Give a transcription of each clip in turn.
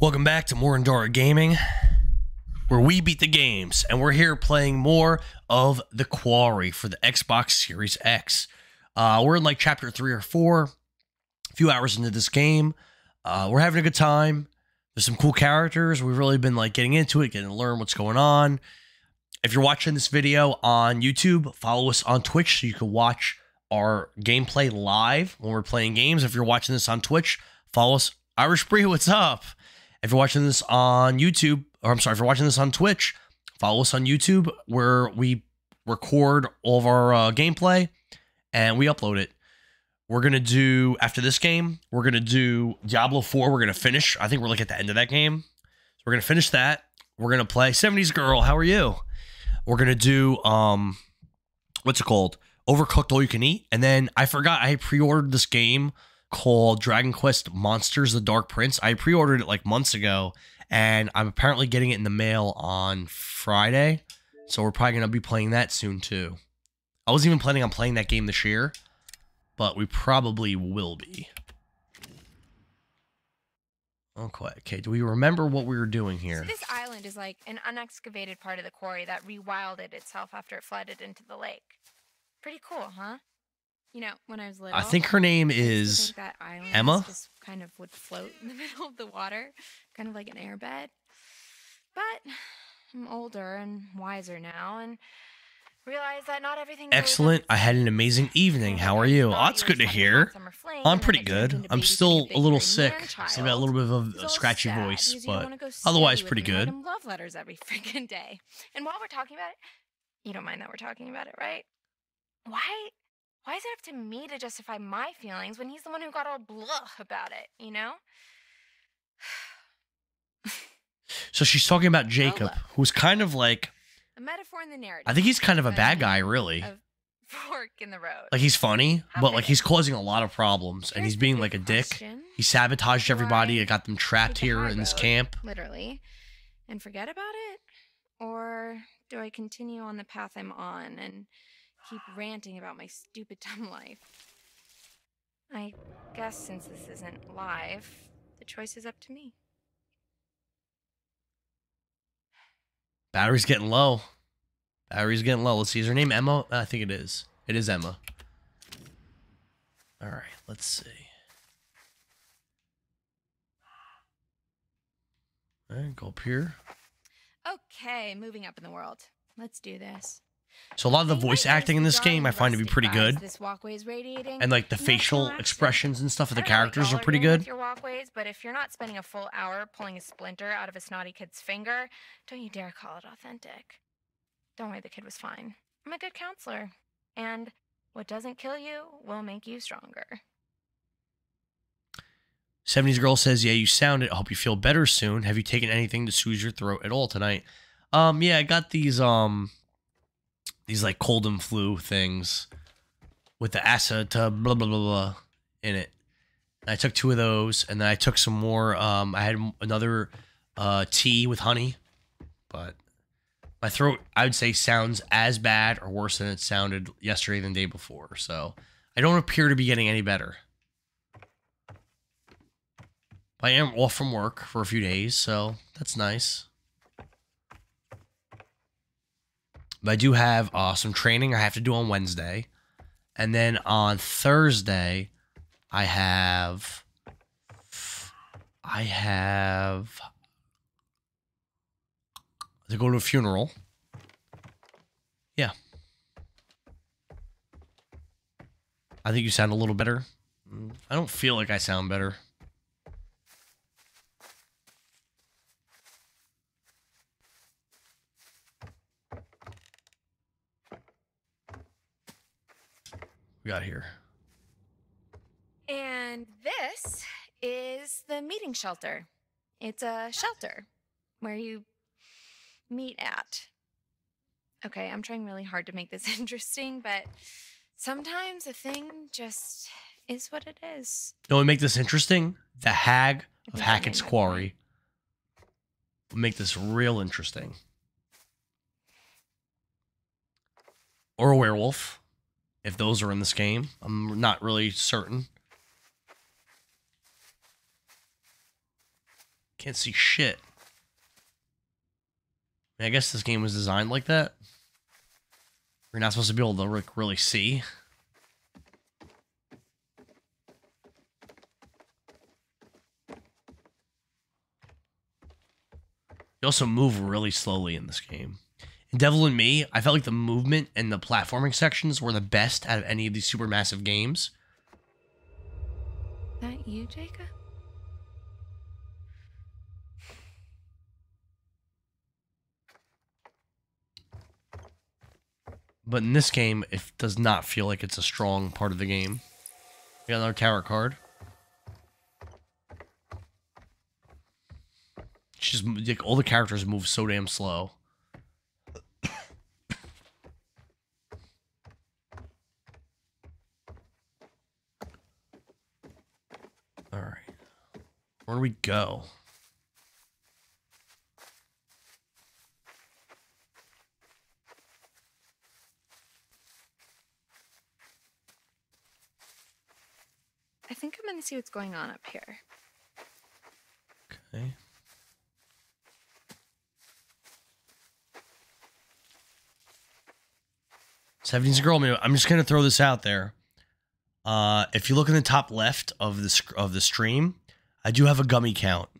Welcome back to More Endara Gaming, where we beat the games, and we're here playing more of The Quarry for the Xbox Series X. Uh, we're in like chapter three or four, a few hours into this game. Uh, we're having a good time. There's some cool characters. We've really been like getting into it, getting to learn what's going on. If you're watching this video on YouTube, follow us on Twitch so you can watch our gameplay live when we're playing games. If you're watching this on Twitch, follow us. Irish Bree, what's up? If you're watching this on YouTube, or I'm sorry, if you're watching this on Twitch, follow us on YouTube where we record all of our uh, gameplay and we upload it. We're gonna do after this game. We're gonna do Diablo 4. We're gonna finish. I think we're like at the end of that game. So we're gonna finish that. We're gonna play 70s Girl. How are you? We're gonna do um, what's it called? Overcooked All You Can Eat. And then I forgot I pre-ordered this game called Dragon Quest Monsters: The Dark Prince. I pre-ordered it like months ago, and I'm apparently getting it in the mail on Friday. So we're probably gonna be playing that soon too. I wasn't even planning on playing that game this year, but we probably will be. Okay, okay. Do we remember what we were doing here? So this island is like an unexcavated part of the quarry that rewilded itself after it flooded into the lake. Pretty cool, huh? You know, when I was little, I think her name I is that island Emma? just kind of would float in the middle of the water, kind of like an airbed. But I'm older and wiser now, and realize that not everything. excellent. I had an amazing evening. How are you? Oh, that's good to having a hot hear. I'm pretty good. I'm still a little sick. Still got a little bit of It's a scratchy voice, because you don't but otherwise pretty me and write good. love letters every freaking day. And while we're talking about it, you don't mind that we're talking about it, right? Why? Why is it up to me to justify my feelings when he's the one who got all blah about it? You know? So she's talking about oh, Jacob, look. who's kind of like A metaphor in the narrative. I think he's kind of a bad guy, really. A fork in the road. Like he's funny, How but like he's causing a lot of problems, and he's being like a dick. He sabotaged everybody. I It got them trapped here in this road? camp. literally, and forget about it? Or do I continue on the path I'm on and keep ranting about my stupid dumb life? I guess since this isn't live, the choice is up to me. Battery's getting low. Battery's getting low. Let's see. Is her name Emma? I think it is. It is Emma. All right. Let's see. All right, go up here. Okay, moving up in the world. Let's do this. So a lot of the voice acting in this game I find to be pretty good, This walkway is radiating. and like the facial expressions and stuff of the I don't know what characters are pretty good. Your walkways, but if you're not spending a full hour pulling a splinter out of a snotty kid's finger, don't you dare call it authentic. Don't worry, the kid was fine. I'm a good counselor, and what doesn't kill you will make you stronger. 70s girl says, "Yeah, you sound it. I hope you feel better soon. Have you taken anything to soothe your throat at all tonight?" Um, yeah, I got these um these like cold and flu things with the acid blah blah blah blah in it. I took two of those, and then I took some more. Um, I had another uh tea with honey, but my throat I would say sounds as bad or worse than it sounded yesterday than the day before. So I don't appear to be getting any better. I am off from work for a few days, so that's nice. But I do have uh, some training I have to do on Wednesday. And then on Thursday, I have. I have. To go to a funeral. Yeah. I think you sound a little better. I don't feel like I sound better. We got here. And this is the meeting shelter. It's a shelter where you meet at. Okay, I'm trying really hard to make this interesting, but sometimes a thing just is what it is. No, what make this interesting? The Hag of Hackett's Quarry. Will make this real interesting. Or a werewolf, if those are in this game. I'm not really certain. Can't see shit. I guess this game was designed like that. We're not supposed to be able to really see. You also move really slowly in this game. In Devil in Me, I felt like the movement and the platforming sections were the best out of any of these supermassive games. That you, Jacob? But in this game, it does not feel like it's a strong part of the game. We got another tower card. Just like all the characters move so damn slow. Where do we go? I think I'm gonna see what's going on up here. Okay. Seventeen's a girl. I'm just gonna throw this out there. Uh, if you look in the top left of the sc- of the stream, I do have a gummy count.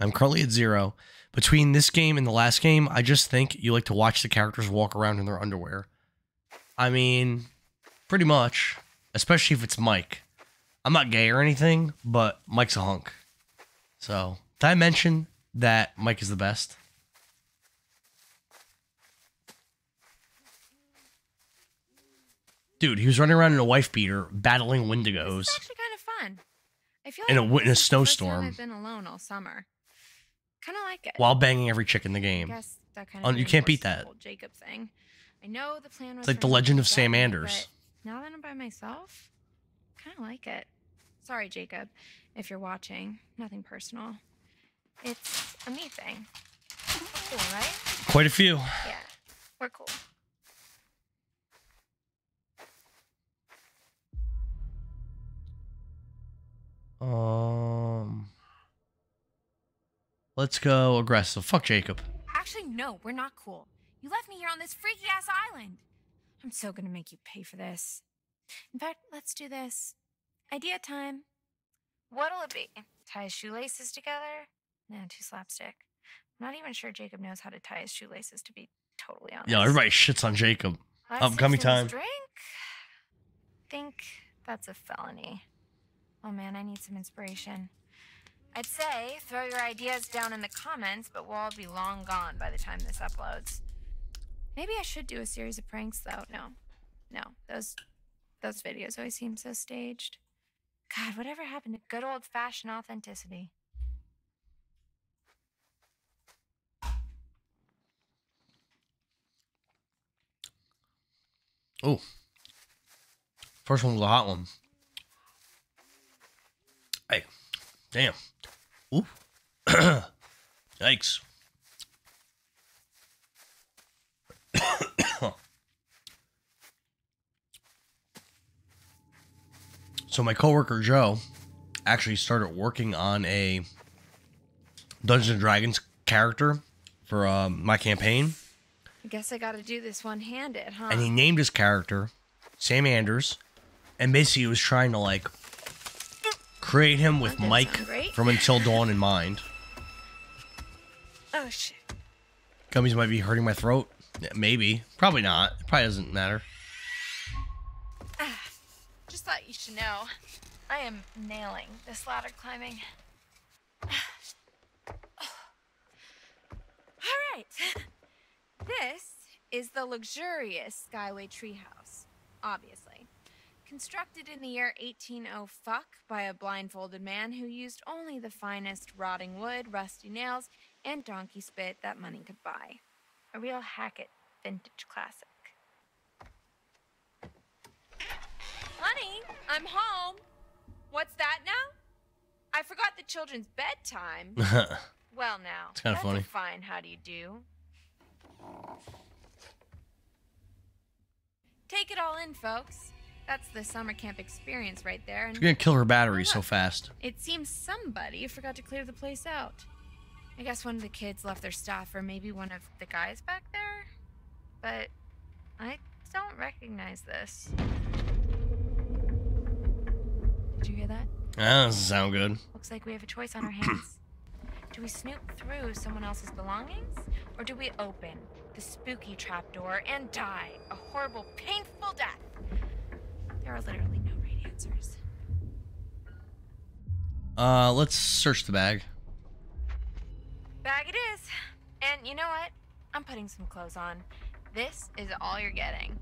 I'm currently at zero. Between this game and the last game, I just think you like to watch the characters walk around in their underwear. I mean, pretty much, especially if it's Mike. I'm not gay or anything, but Mike's a hunk. So, did I mention that Mike is the best? Dude, he was running around in a wife beater, battling Wendigos. This is actually kind of fun. I feel In like a in a this is the first time snowstorm. I've been alone all summer. Kind of like it. while banging every chick in the I game. guess that kind Oh, of you can't beat that. Jacob thing. I know the plan was like the Legend of Sam Anders. Now that I'm by myself, kind of like it. Sorry, Jacob, if you're watching. Nothing personal. It's a me thing. Cool, right? Quite a few. Yeah, we're cool. Um, let's go aggressive. Fuck Jacob. Actually, no, we're not cool. You left me here on this freaky ass island. I'm so gonna make you pay for this. In fact, let's do this. Idea time. What'll it be? Tie his shoelaces together? Nah, too slapstick. I'm not even sure Jacob knows how to tie his shoelaces, to be totally honest. Yeah, everybody shits on Jacob. Last upcoming time. Drink? Think that's a felony. Oh man, I need some inspiration. I'd say throw your ideas down in the comments, but we'll all be long gone by the time this uploads. Maybe I should do a series of pranks though. No. No. Those those videos always seem so staged. God, whatever happened to good old fashioned authenticity? Oh, first one was a hot one. Hey, damn. Ooh. Yikes. so my coworker Joe actually started working on a Dungeons and Dragons character for um, my campaign. I guess I gotta do this one handed, huh? and he named his character Sam Anders, and basically he was trying to like create him with oh, That Mike from Until Dawn in mind. oh shit. Gummies might be hurting my throat. Yeah, maybe, probably not. It probably doesn't matter. Ah, just thought you should know. I am nailing this ladder climbing. All right. This is the luxurious Skyway Treehouse, obviously. Constructed in the year 180 fuck by a blindfolded man who used only the finest rotting wood, rusty nails, and donkey spit that money could buy. A real Hackett vintage classic. Honey, I'm home. What's that now? I forgot the children's bedtime. Well, now. It's kinda funny. Fine, how do you do? Take it all in, folks. That's the summer camp experience right there. You're gonna kill her battery so fast. it seems somebody forgot to clear the place out. I guess one of the kids left their stuff, or maybe one of the guys back there. But I don't recognize this. Did you hear that? Ah, that doesn't sound good. Looks like we have a choice on our hands. do we snoop through someone else's belongings, or do we open the spooky trapdoor and die a horrible, painful death? There are literally no right answers. Uh, let's search the bag. Bag it is. And you know what? I'm putting some clothes on. This is all you're getting.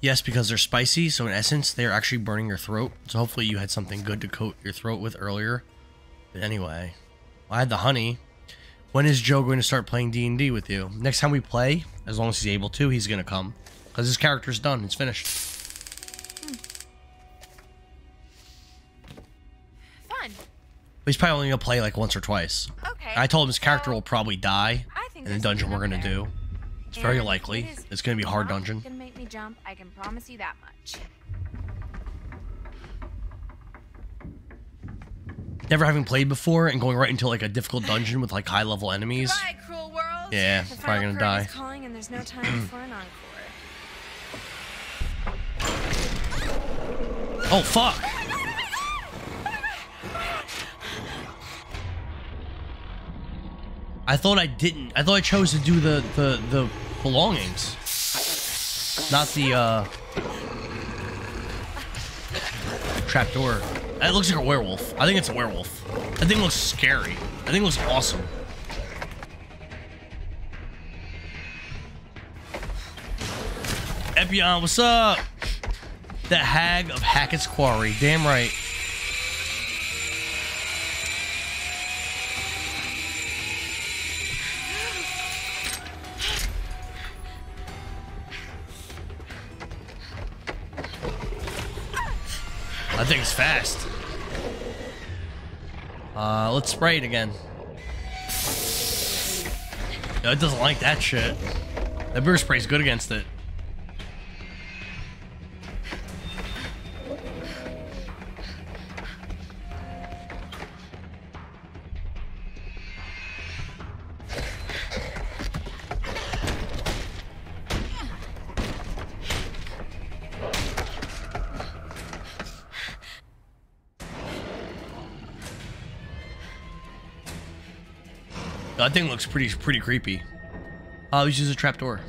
Yes, because they're spicy, so in essence, they're actually burning your throat. So hopefully you had something good to coat your throat with earlier. But anyway, I had the honey. When is Joe going to start playing D&D with you? Next time we play, as long as he's able to, he's going to come. Because his character's done. It's finished. Hmm. Fun. But he's probably only going to play like once or twice. Okay. I told him his character so will probably die in the dungeon we're going to do. It's very likely. it It's going to be a hard dungeon. Gonna make me jump. I can promise you that much. Never having played before and going right into like a difficult dungeon with like high level enemies. Goodbye, cruel world. Yeah, probably gonna die. Oh fuck! I thought I didn't. I thought I chose to do the the the belongings, not the uh trapdoor. That looks like a werewolf. I think it's a werewolf. That thing looks scary. I think it looks awesome. Epion, what's up? The Hag of Hackett's Quarry. Damn right. Think it's fast. Uh, let's spray it again. No, it doesn't like that shit. That beer spray's good against it. That thing looks pretty pretty creepy. Oh, let's use a trapdoor.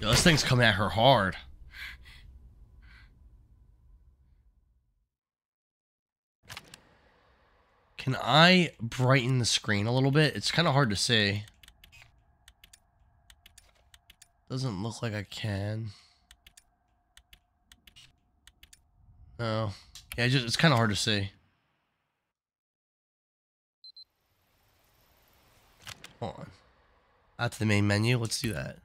Yo, this thing's coming at her hard. Can I brighten the screen a little bit? It's kind of hard to say. Doesn't look like I can. No. Yeah, it just, it's kind of hard to see. Hold on. Out to the main menu. Let's do that.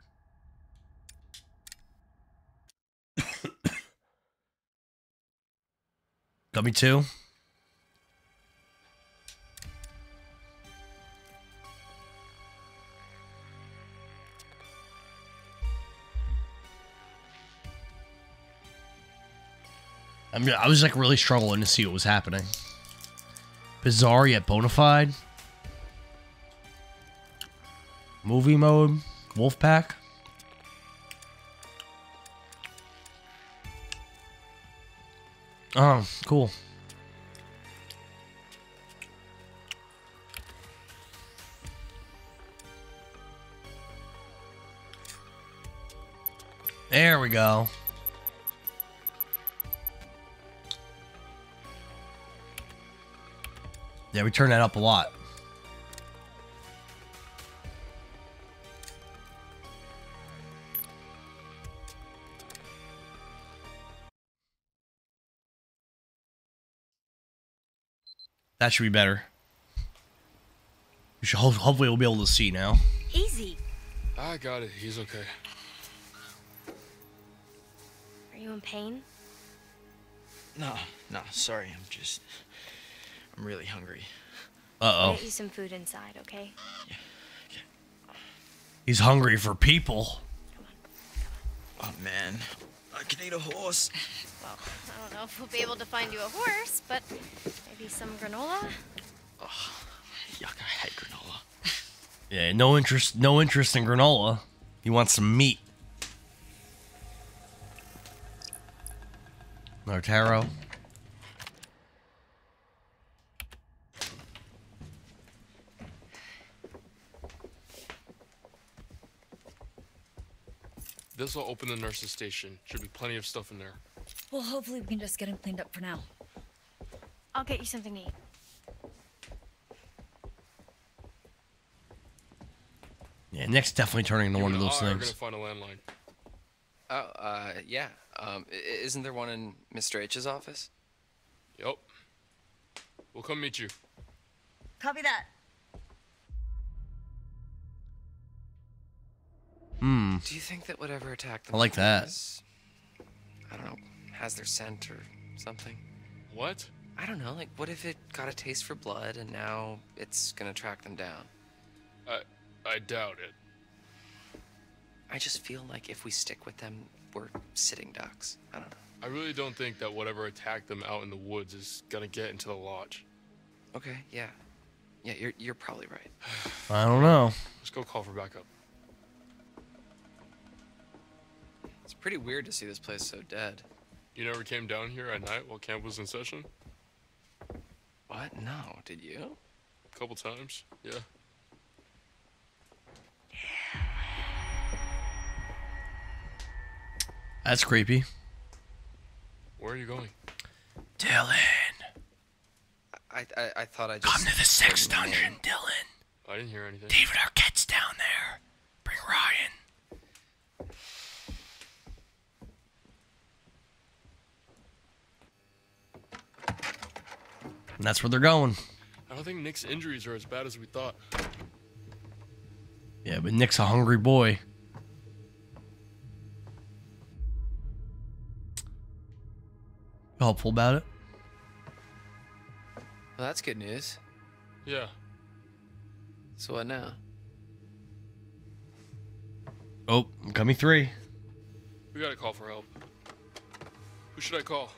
Gummy 2? I mean, I was like really struggling to see what was happening. Bizarre yet bona fide. Movie mode. Wolfpack. Oh, um, cool. There we go. Yeah, we turn that up a lot. That should be better. We should ho- hopefully we'll be able to see now. Easy. I got it. He's okay. Are you in pain? No, no, sorry. I'm just. I'm really hungry. Uh I'll oh. Get you some food inside, okay? Yeah. He's hungry for people. Come on. Oh man, I can eat a horse. Well, I don't know if we'll be able to find you a horse, but maybe some granola. Oh, Yuck! I hate granola. Yeah, no interest. No interest in granola. He wants some meat. Another tarot. This will open the nurse's station. Should be plenty of stuff in there. Well, hopefully we can just get him cleaned up for now. I'll get you something to eat. Yeah, Nick's definitely turning into You one of and those I are things. gonna find a landline. Oh, uh, yeah. Um, i- i- isn't there one in Mr. H's office? Yep. We'll come meet you. Copy that. Hmm. Do you think that whatever attacked them I like that. is, I don't know, has their scent or something? What? I don't know. Like, what if it got a taste for blood and now it's gonna track them down? I I doubt it. I just feel like if we stick with them, we're sitting ducks. I don't know. I really don't think that whatever attacked them out in the woods is gonna get into the lodge. Okay, yeah. Yeah, you're, you're probably right. I don't know. Let's go call for backup. It's pretty weird to see this place so dead. You never came down here at night while camp was in session? What? No, did you? A couple times. Yeah. That's creepy. Where are you going? Dylan, I, I, I thought I just. come to the sex dungeon. Dylan. I didn't hear anything. David Arquette's down there. Bring Ryan. And that's where they're going. I don't think Nick's injuries are as bad as we thought. Yeah, but Nick's a hungry boy. You Hopeful about it. Well, that's good news. Yeah. So what now? Oh, I'm coming three. We gotta call for help. Who should I call?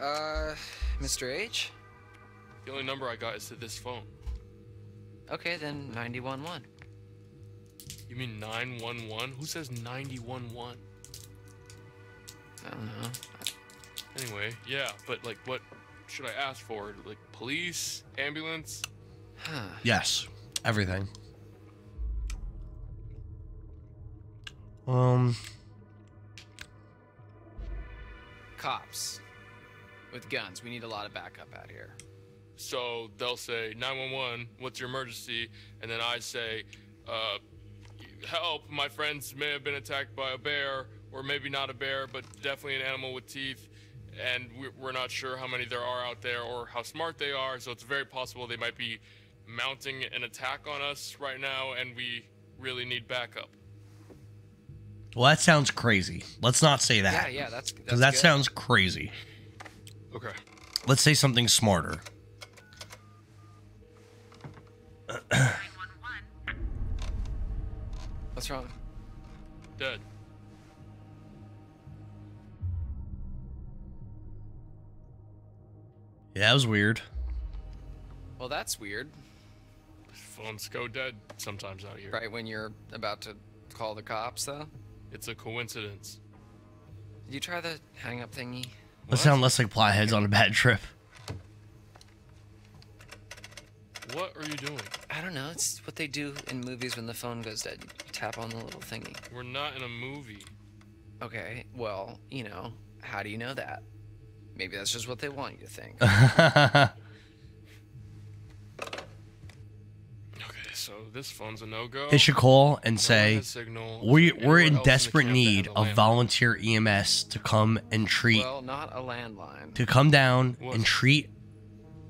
Uh, Mr. H? The only number I got is to this phone. Okay, then 911. You mean 911? Who says 911? I don't know. Anyway, yeah, but like what should I ask for? Like police? Ambulance? Huh. Yes, everything. Um, Cops. With guns. We need a lot of backup out here. So they'll say 911, what's your emergency? And then I say, uh, help, my friends may have been attacked by a bear, or maybe not a bear, but definitely an animal with teeth. And we're- we're not sure how many there are out there or how smart they are, so it's very possible they might be mounting an attack on us right now, and we really need backup. well, that sounds crazy. Let's not say that. yeah, yeah, that's Because that good. sounds crazy. Okay. Let's say something smarter. What's wrong? Dead. Yeah, that was weird. Well, that's weird. Phones go dead sometimes out here. Right when you're about to call the cops, though. It's a coincidence. Did you try the hang up thingy? Let's sound less like Plotheads on a bad trip. What are you doing? I don't know. It's what they do in movies when the phone goes dead. You tap on the little thingy. We're not in a movie. Okay, well, you know, how do you know that? Maybe that's just what they want you to think. so this phone's a no-go. they should call and No say, signal. we, Is there we're in desperate camp that need of landline? volunteer EMS to come and treat, well, not a landline. to come down What? and treat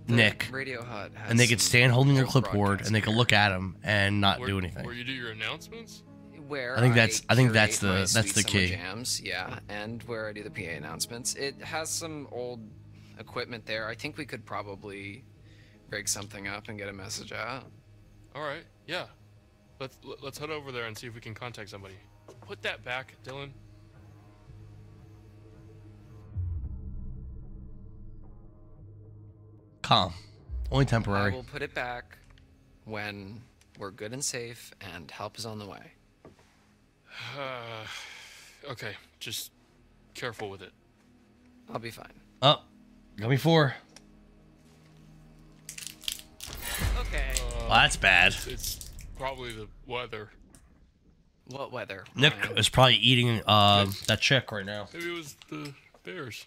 The Nick. Radio Hut has And they could stand holding their clipboard and they could look at him and not Where, do anything. Where you do your announcements? where I think that's- I think that's the- that's the summer key. Jams, yeah, and where I do the PA announcements. It has some old equipment there. I think we could probably rig something up and get a message out. All right, yeah. Let's let- let's head over there and see if we can contact somebody. Put that back, Dylan. Calm. Only I temporary. will put it back when we're good and safe and help is on the way. Uh, okay, just careful with it. I'll be fine. Oh, got me four. Well, that's bad. It's probably the weather. What weather? Nick Ryan? is probably eating uh, that chick right now. Maybe it was the bears.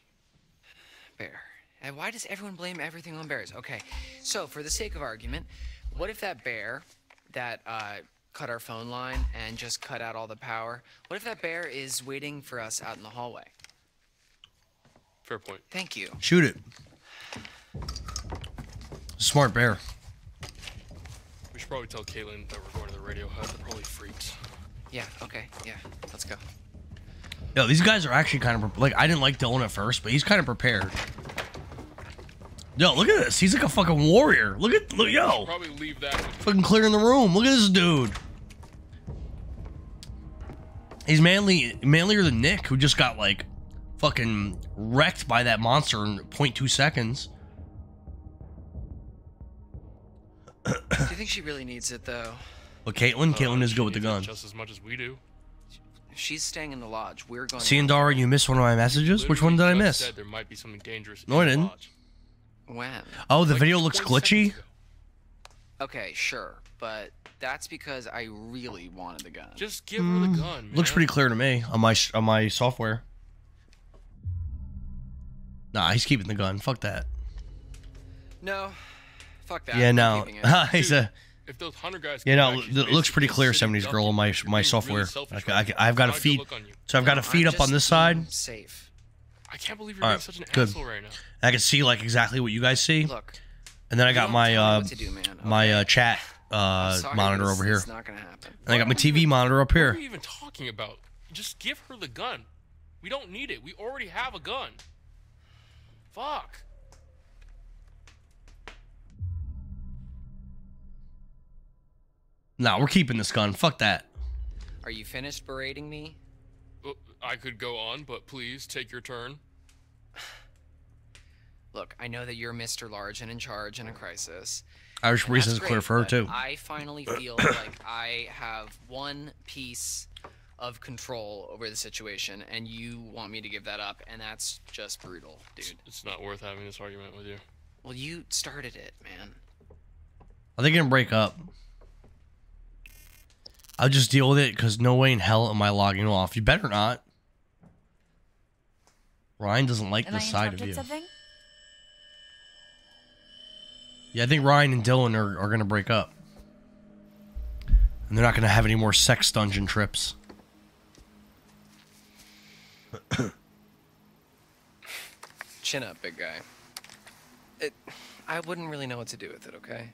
Bear. And why does everyone blame everything on bears? Okay, so for the sake of argument, what if that bear that uh, cut our phone line and just cut out all the power? What if that bear is waiting for us out in the hallway? Fair point. Thank you. Shoot it. Smart bear. We should probably tell Caitlin that we're going to the radio hut. They're probably freaks. Yeah. Okay. Yeah. Let's go. Yo, these guys are actually kind of like I didn't like Dylan at first, but he's kind of prepared. Yo, look at this. He's like a fucking warrior. Look at look, yo, Probably leave that. With fucking clearing the room. Look at this dude. He's manly, manlier than Nick, who just got like fucking wrecked by that monster in 0.2 seconds. Do you think she really needs it though? But Caitlyn, uh, Caitlyn is good with the gun. just as much as we do. She's staying in the lodge, we're going. Ciandara, you missed one of my messages. Which one did I miss? Said there might be something dangerous. No, I didn't. lodge. When? Oh, the Like video looks glitchy. Okay, sure, but that's because I really wanted the gun. Just give her the gun. Mm, Looks pretty clear to me on my on my software. Nah, he's keeping the gun. Fuck that. No, fuck that. Yeah, no. he's a. If those hunter guys. No. back, It looks pretty clear, sitting 70s ducking. girl on my my software. Really I, right I, now. I've got a feed, you. so I've got a feed up on this side. Safe. I can't believe you're being such an asshole right now. I can see like exactly what you guys see, Look. and then I got my uh do, my uh chat uh monitor this- over here, It's not gonna happen. and I got my TV monitor up here. What are you even talking about? Just give her the gun. We don't need it. We already have a gun. Fuck. Nah, we're keeping this gun. Fuck that. Are you finished berating me? Uh, I could go on, but please take your turn. Look, I know that you're Mr. Large and in charge in a crisis. Irish and Reese that's is clear for her too. I finally feel like I have one piece of control over the situation, and you want me to give that up, and that's just brutal, dude. It's not worth having this argument with you. Well, you started it, man. Are they gonna break up? I'll just deal with it because no way in hell am I logging off. You better not. Ryan doesn't like Am this side of you. something? Yeah, I think Ryan and Dylan are, are gonna break up. And they're not gonna have any more sex dungeon trips. Chin up, big guy. It, I wouldn't really know what to do with it, okay?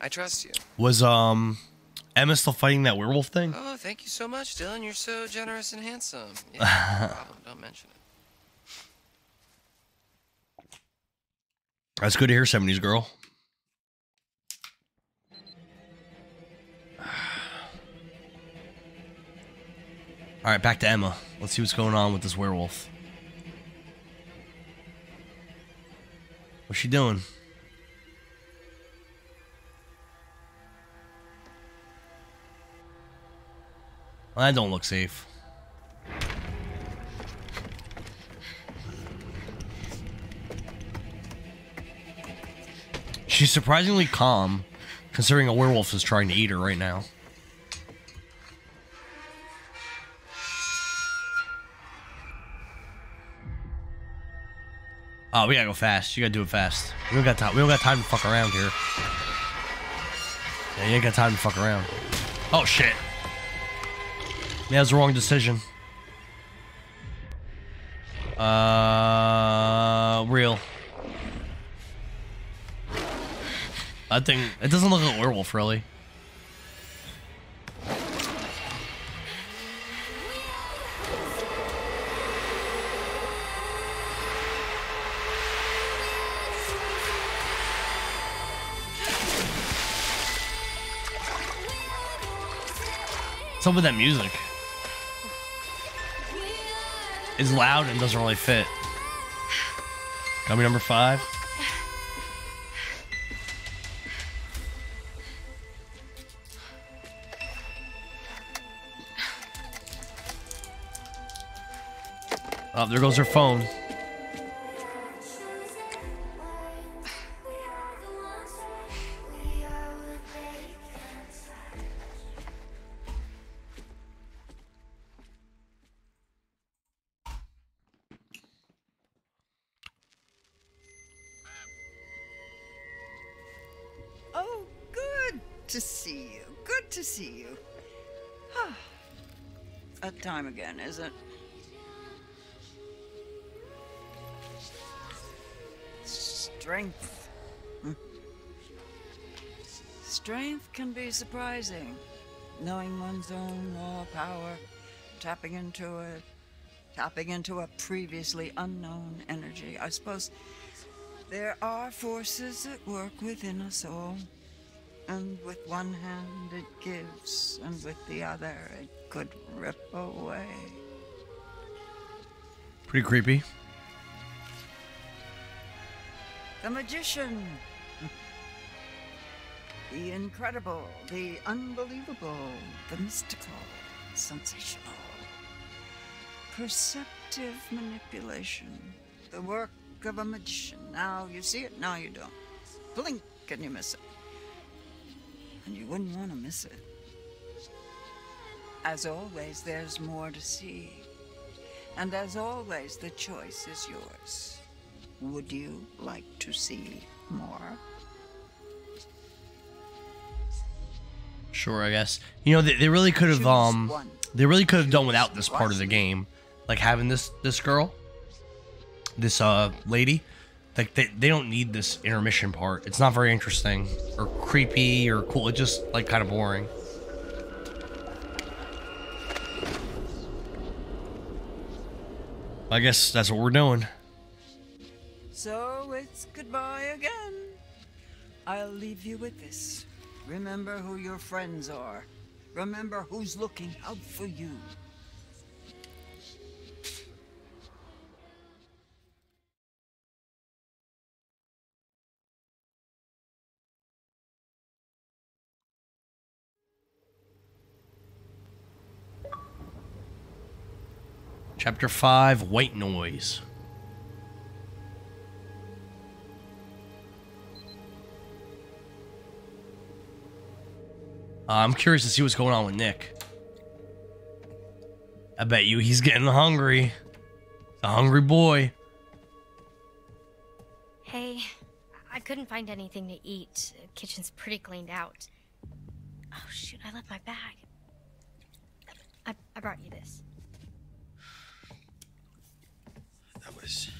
I trust you. Was um Emma still fighting that werewolf thing? Oh, thank you so much, Dylan. You're so generous and handsome. Yeah, no problem. Don't mention it. That's good to hear, 70s girl. All right, back to Emma. Let's see what's going on with this werewolf. What's she doing? That don't look safe. She's surprisingly calm, considering a werewolf is trying to eat her right now. Oh, we gotta go fast. You gotta do it fast. We don't got time. We don't got time to fuck around here. Yeah, you ain't got time to fuck around. Oh shit. Yeah, was the wrong decision. Uh, real. That thing, it doesn't look like a werewolf, really. Some of that music. It's loud and doesn't really fit. Me number five. Oh, there goes her phone. Is it? Strength. Strength can be surprising. Knowing one's own raw power, tapping into it, tapping into a previously unknown energy. I suppose there are forces at work within us all. And with one hand it gives, and with the other it could rip away. Pretty creepy. The magician! The incredible, the unbelievable, the mystical, sensational. Perceptive manipulation. The work of a magician. Now you see it, now you don't. Blink and you miss it. And you wouldn't want to miss it. As always, there's more to see. And as always, the choice is yours. Would you like to see more? Sure, I guess. You know, they, they really could have um they really could have done without this part of the game. Like having this this girl, this uh lady. Like they, they don't need this intermission part. It's not very interesting or creepy or cool. It's just like kind of boring. I guess that's what we're doing. So it's goodbye again. I'll leave you with this. Remember who your friends are. Remember who's looking out for you. Chapter 5 White Noise. Uh, I'm curious to see what's going on with Nick. I bet you he's getting hungry. A hungry boy. Hey, I couldn't find anything to eat. The kitchen's pretty cleaned out. Oh shoot, I left my bag. I, I brought you this. That was.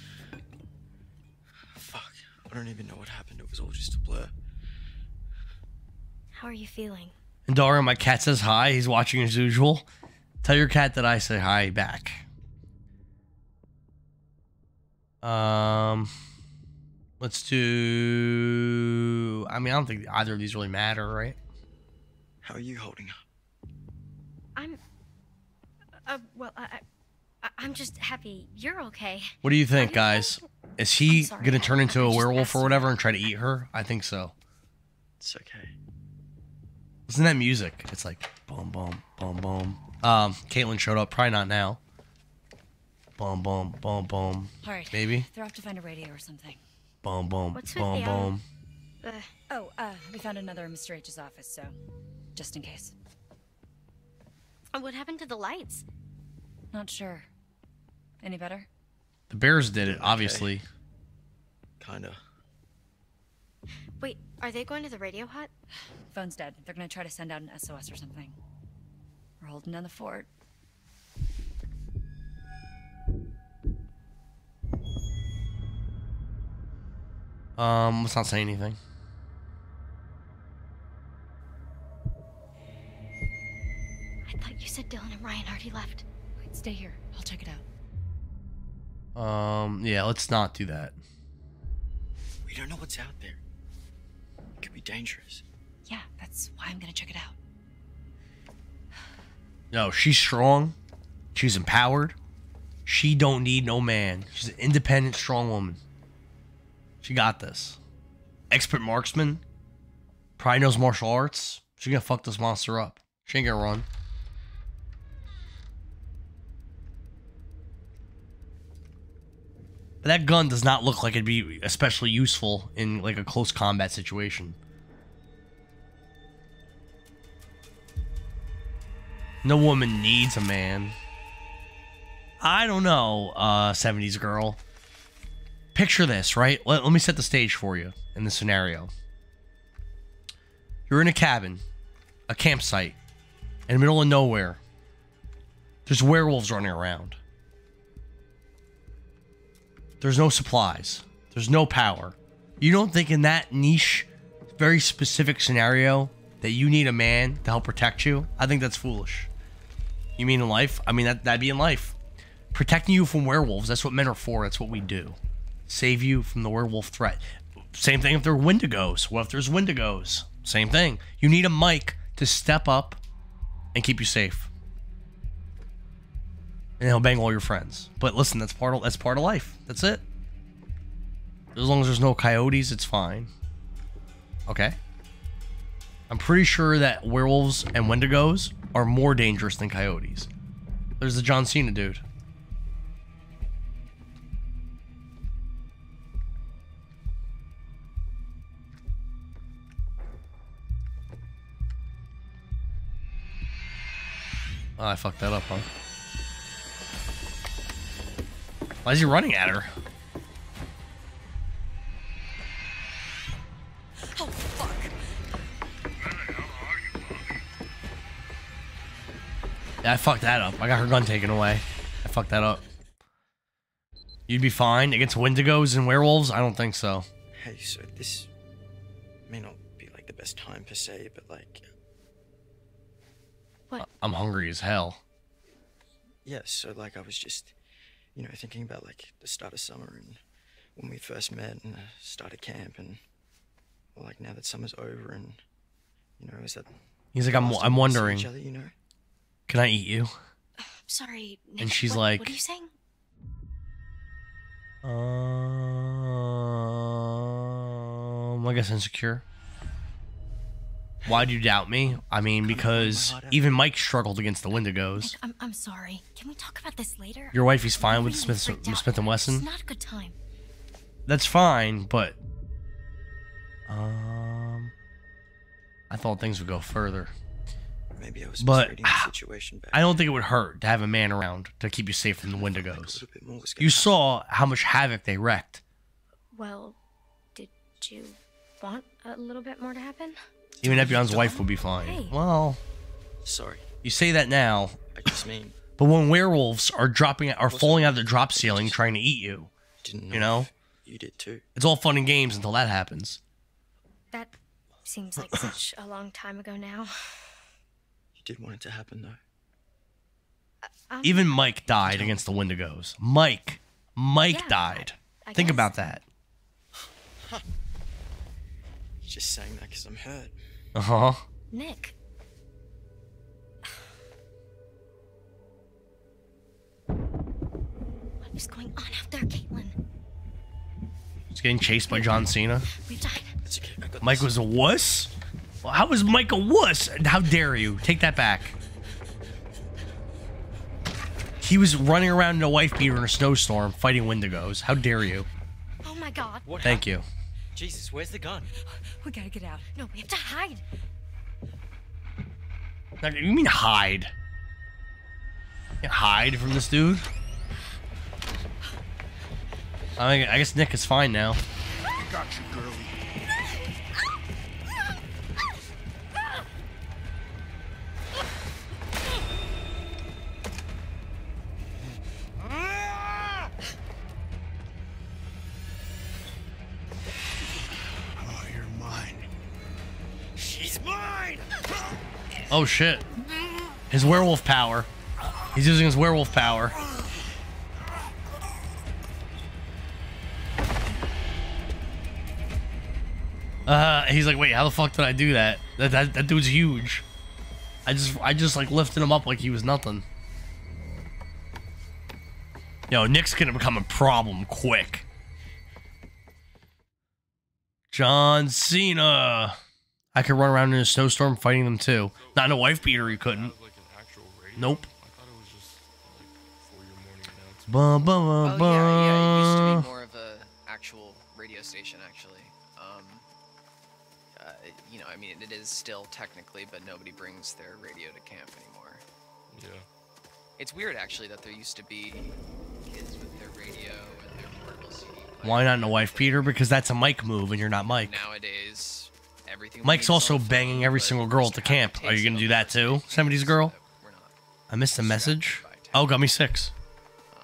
Fuck. I don't even know what happened. It was all just a blur. How are you feeling? Endara, my cat says hi. He's watching as usual. Tell your cat that I say hi back. Um, let's do. I mean, I don't think either of these really matter, right? How are you holding up? I'm. Uh, well, I, I, I'm just happy you're okay. What do you think, guys? Is he sorry, gonna turn into I a just werewolf or whatever and try to eat her? I think so. It's okay. Listen to that music. It's like boom, boom, boom, boom. Um, Caitlin showed up. Probably not now. Boom, boom, boom, boom. All right. Maybe. They're off to find a radio or something. Boom, boom, What's with boom, the, um, boom. Uh, Oh, uh, we found another in Mr. H's office, so just in case. what happened to the lights? Not sure. Any better? The Bears did it, obviously. Kinda. Wait, are they going to the radio hut? Phone's dead. They're gonna try to send out an SOS or something. We're holding down the fort. Um, let's not say anything. I thought you said Dylan and Ryan already left. Wait, stay here. I'll check it out. Um, yeah, let's not do that. We don't know what's out there. It could be dangerous. Yeah, that's why I'm gonna check it out. No, she's strong. She's empowered. She don't need no man. She's an independent, strong woman. She got this. Expert marksman. Probably knows martial arts. She gonna fuck this monster up. She ain't gonna run. But that gun does not look like it'd be especially useful in like a close combat situation. No woman needs a man. I don't know, uh, 70s girl. Picture this, right? Let, let me set the stage for you in the scenario. You're in a cabin, a campsite, in the middle of nowhere. There's werewolves running around. There's no supplies. There's no power. You don't think in that niche, very specific scenario that you need a man to help protect you? I think that's foolish. You mean in life? I mean that that'd be in life. Protecting you from werewolves, that's what men are for. That's what we do. Save you from the werewolf threat. Same thing if there are wendigos. What if there's wendigos? Same thing. You need a Mike to step up and keep you safe. And he'll bang all your friends. But listen, that's part of that's part of life. That's it. As long as there's no coyotes, it's fine. Okay. I'm pretty sure that werewolves and wendigos are more dangerous than coyotes. There's the John Cena dude. Oh, I fucked that up, huh? Why is he running at her? Oh, fuck. Yeah, I fucked that up. I got her gun taken away. I fucked that up. You'd be fine against wendigos and werewolves? I don't think so. Hey, so this may not be like the best time per se, but like, What? I'm hungry as hell. yeah, so like I was just, you know, thinking about like the start of summer and when we first met and the start of camp and well, like now that summer's over and you know, is that He's like, I'm, I'm time we see wondering, each other, you know? can I eat you? Sorry. And she's what- like- What are you saying? Um, I guess insecure. Why do you doubt me? I mean, because even Mike struggled against the Wendigos. I'm, I'm sorry. Can we talk about this later? Your wifey's fine with Smith freaked out. Smith and It's Wesson. not a good time. That's fine, but um, I thought things would go further. Maybe I was But the situation back. I don't think it would hurt to have a man around to keep you safe from the Like a Wendigos. little bit more You saw how much havoc they wrecked. Well, did you want a little bit more to happen? Even Epion's wife would be fine. Hey. Well, Sorry, you say that now, I just mean but when werewolves are dropping are falling out of the drop ceiling trying to eat you, didn't know. You know? You did too. it's all fun and games until that happens. That seems like such a long time ago now. You did want it to happen though. Um, Even Mike died against the Wendigos. Mike, Mike Yeah, died. I Think guess. about that. Just saying that because I'm hurt. Uh huh. Nick. What is going on out there, Kaitlyn? He's getting chased by John Cena. We've died. Okay. Mike was a wuss? Well, how was Mike a wuss? How dare you? Take that back. He was running around in a wife beater in a snowstorm fighting Wendigos. How dare you? Oh my god. What Thank you. Jesus, where's the gun? We gotta get out. No, we have to hide. Now, You mean hide? You hide from this dude? I, mean, I guess Nick is fine now. Got you, girlie. Oh shit. His werewolf power. He's using his werewolf power. Uh, he's like, wait, how the fuck did I do that? That, that, that dude's huge. I just I just like lifted him up like he was nothing. Yo, Nick's gonna become a problem quick. John Cena. I could run around in a snowstorm fighting them too. Not in a wife beater, you couldn't. Have, like an actual radio? Nope. I thought it was just like for your morning announcements. Bum, bum, Oh bum, yeah, yeah. It used to be more of a actual radio station, actually. Um, uh, it- you know, I mean, it is still technically, but nobody brings their radio to camp anymore. Yeah. It's weird, actually, that there used to be kids with their radio and their portable CD. player Why not in a wife beater? Because that's a Mike move, and you're not Mike. Nowadays, everything. we Mike's also banging every single girl at the camp. Are you gonna do that too? so 70s girl? that we're not I missed a message. Oh, got me six.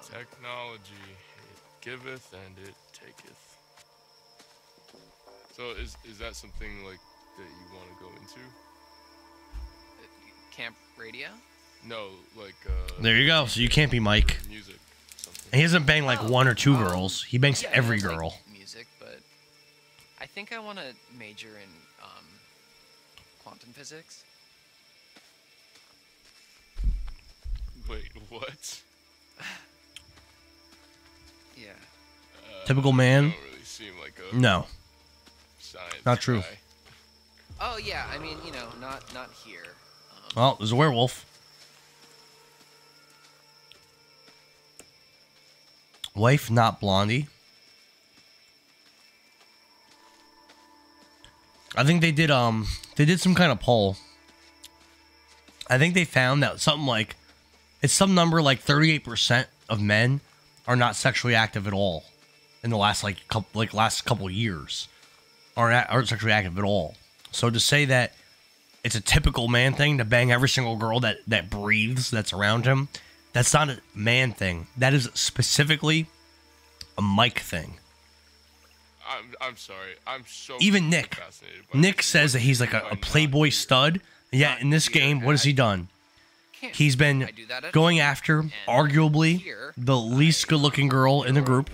Technology, it giveth and it taketh. So is is that something like that you want to go into? camp radio. No, like uh. There you go. So you can't be Mike. Music. He doesn't bang like Oh, one or two um, girls. He bangs Yeah, I every like girl. music, but I think I want to major in quantum physics. Wait, what? Yeah. Uh, Typical man? Don't really seem like a No. science not true. guy. Oh yeah, I mean, you know, not not here. Um, Well, there's a werewolf. Wife not Blondie. I think they did um they did some kind of poll. I think they found that something like it's some number like 38% of men are not sexually active at all in the last like couple like last couple years. Aren't aren't sexually active at all. So to say that it's a typical man thing to bang every single girl that that breathes that's around him. That's not a man thing. That is specifically a Mike thing. I'm I'm sorry. I'm so Even Nick. Nick says that he's like a, a playboy stud. Yeah, in this game, what has he done? He's been I do that at going after arguably the least good-looking girl in the group,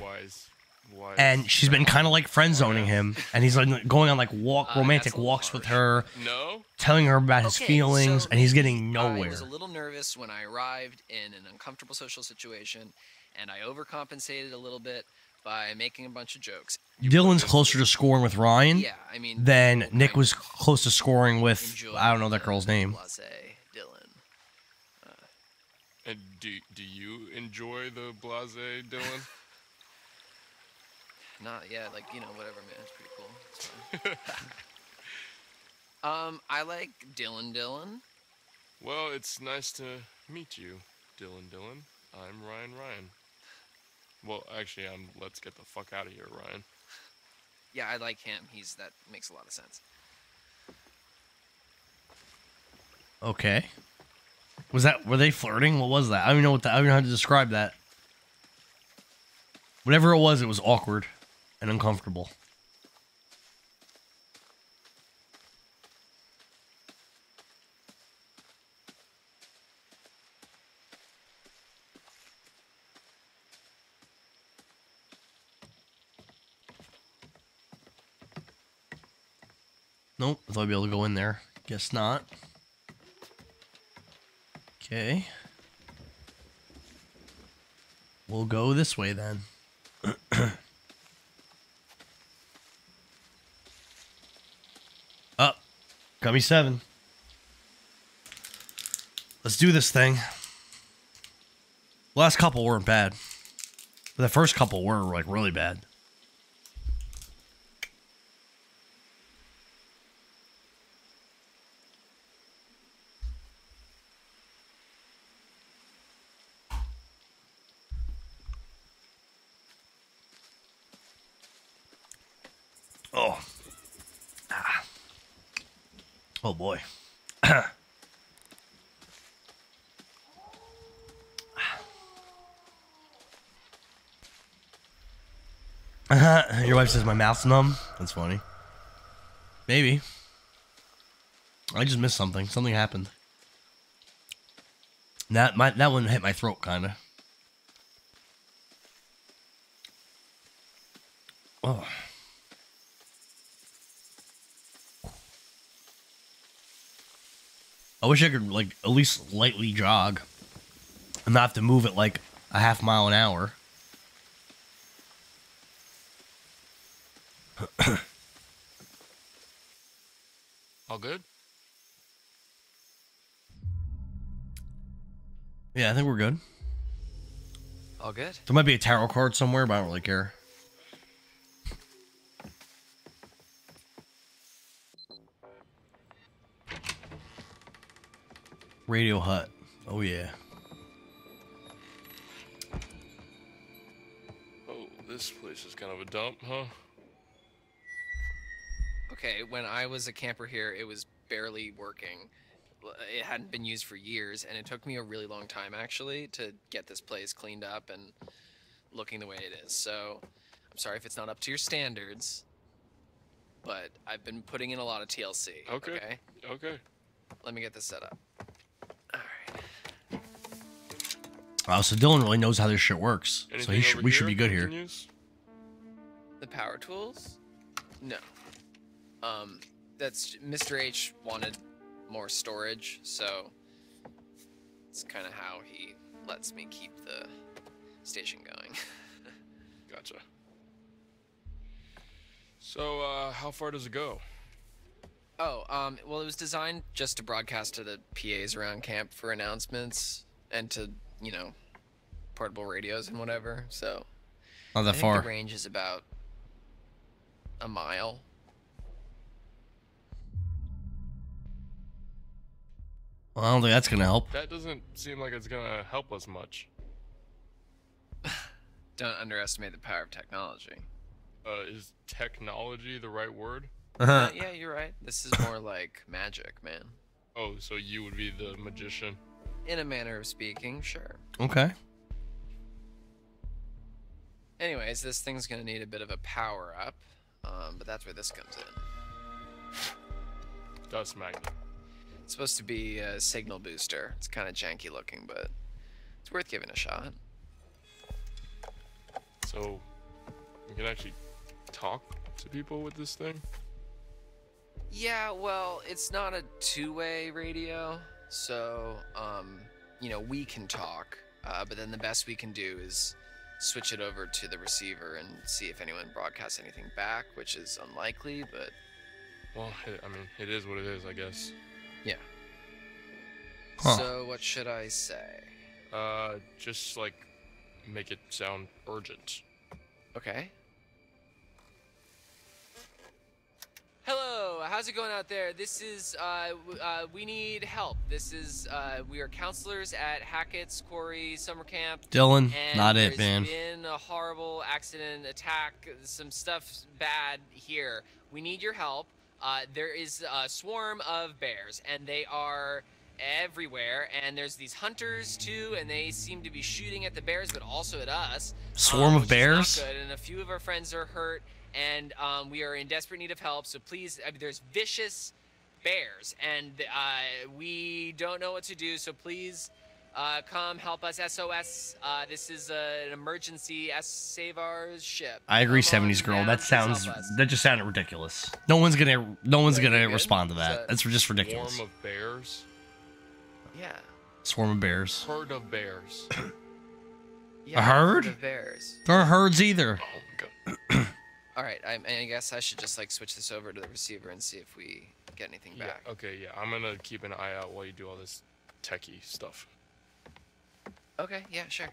and she's been kind of like friend zoning him, and he's like going on like walk Uh, romantic walks with her, No. telling her about his feelings, and he's getting nowhere. I was a little nervous when I arrived in an uncomfortable social situation, and I overcompensated a little bit by making a bunch of jokes. Dylan's closer to scoring with Ryan Yeah, I mean, than people Nick was close to scoring with I don't know that girl's name. Blase Dylan. And do do you enjoy the blase Dylan? Not yet, like you know, whatever, man. It's pretty cool. It's um, I like Dylan Dylan. well, it's nice to meet you, Dylan Dylan. I'm Ryan Ryan. Well, actually, I'm. Let's get the fuck out of here, Ryan. Yeah, I like him. He's that makes a lot of sense. Okay. Was that were they flirting? What was that? I don't even know what that, I don't know how to describe that. Whatever it was, it was awkward and uncomfortable. Nope, I thought I'd be able to go in there. Guess not. Okay. We'll go this way then. Up. Me seven. Let's do this thing. Last couple weren't bad. But the first couple were like really bad. Oh. Ah. Oh boy. Your wife says my mouth's numb. That's funny. Maybe. I just missed something. Something happened. That my that one hit my throat kind of. Oh. I wish I could like at least lightly jog and not have to move at like a half mile an hour. All good? Yeah, I think we're good. All good. There might be a tarot card somewhere, but I don't really care. Radio Hut. Oh yeah. Oh, this place is kind of a dump, huh? Okay, when I was a camper here, it was barely working. It hadn't been used for years, and it took me a really long time actually to get this place cleaned up and looking the way it is. So, I'm sorry if it's not up to your standards, but I've been putting in a lot of TLC. Okay. Okay. Okay. Let me get this set up. Oh, so Dylan really knows how this shit works. so he should, we should be good here. use? The power tools? No. Um, that's Mr. H wanted more storage, so it's kind of how he lets me keep the station going. Gotcha. So, uh, how far does it go? oh, um, well, it was designed just to broadcast to the PAs around camp for announcements and to, you know, portable radios and whatever. So Not I that think far. the range is about a mile. Well, I don't think that's gonna help. That doesn't seem like it's gonna help us much. Don't underestimate the power of technology. Uh, is technology the right word? Uh, yeah, you're right. This is more like magic, man. Oh, so you would be the magician? In a manner of speaking, sure. Okay. Anyways, this thing's gonna need a bit of a power up, um, but that's where this comes in. Dust magnet. It's supposed to be a signal booster. It's kind of janky looking, but it's worth giving a shot. So, we can actually talk to people with this thing? Yeah, well, it's not a two-way radio, so um, you know we can talk, uh, but then the best we can do is switch it over to the receiver and see if anyone broadcasts anything back, which is unlikely, but Well, I mean, it is what it is, I guess. Yeah. Huh. So what should I say? Uh, just like make it sound urgent. Okay. Hello, how's it going out there? This is, uh, w- uh, we need help. This is, uh, we are counselors at Hackett's Quarry Summer Camp. Dylan, not it, there's man. been a horrible accident, attack, some stuff bad here. We need your help. Uh, there is a swarm of bears, and they are everywhere. And there's these hunters too, and they seem to be shooting at the bears, but also at us. Swarm um, of which is not bears? good, and a few of our friends are hurt, and um, we are in desperate need of help. So please, I mean, there's vicious bears, and uh, we don't know what to do. So please. Uh, come help us, SOS. Uh, this is uh, an emergency. S- save our ship. I agree, Come on 70s girl. down, That sounds that just sounded ridiculous. No one's gonna no one's Wait, gonna good? respond to that. that- That's just ridiculous. Swarm of bears? Yeah. Swarm of bears. Herd of bears. yeah A herd? of bears. There are herds either. oh. All right. I, I guess I should just like switch this over to the receiver and see if we get anything Yeah, back. okay, yeah. I'm gonna keep an eye out while you do all this techie stuff. Okay. Yeah. Sure.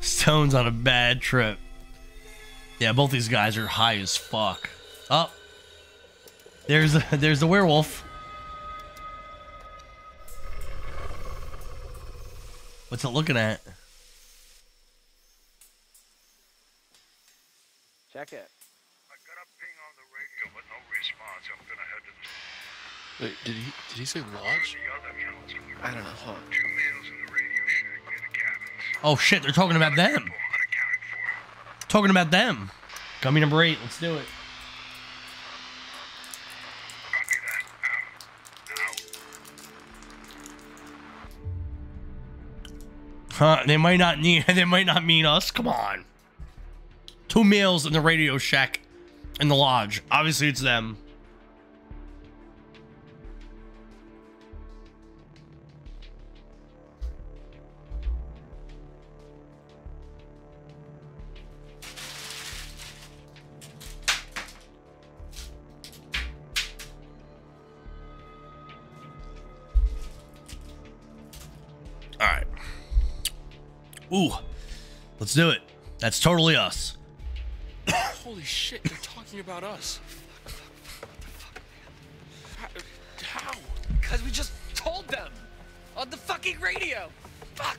Stone's on a bad trip. Yeah, both these guys are high as fuck. Oh, there's a, there's the werewolf. What's it looking at? Check it. I got a ping on the radio, but no response. I'm gonna head to the, Wait, did he did he say lodge? the other counselor. I don't know. Hold on. Two males in the radio shack near the cabins. Oh shit, they're talking about them. People unaccounted for. Talking about them. Gummy number eight. Let's do it. Copy that. Out. Out. Huh? They might not need. They might not mean us. Come on. Two males in the Radio Shack in the lodge. Obviously, it's them. Ooh, let's do it. That's totally us. Holy shit, they're talking about us. How? how? Because we just told them on the fucking radio. Fuck.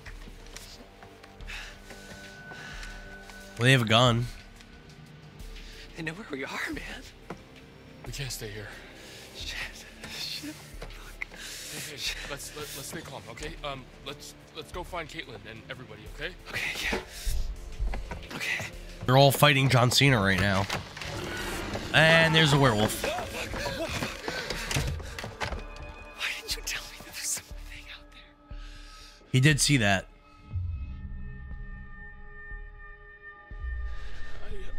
Well, they have a gun. They know where we are, man. We can't stay here. Shit. Shit. Hey, hey, let's let, let's stay calm, okay? Um, let's let's go find Kaitlyn and everybody, okay? Okay, yeah. Okay. They're all fighting John Cena right now. And there's a werewolf. Why didn't you tell me there was something out there? He did see that.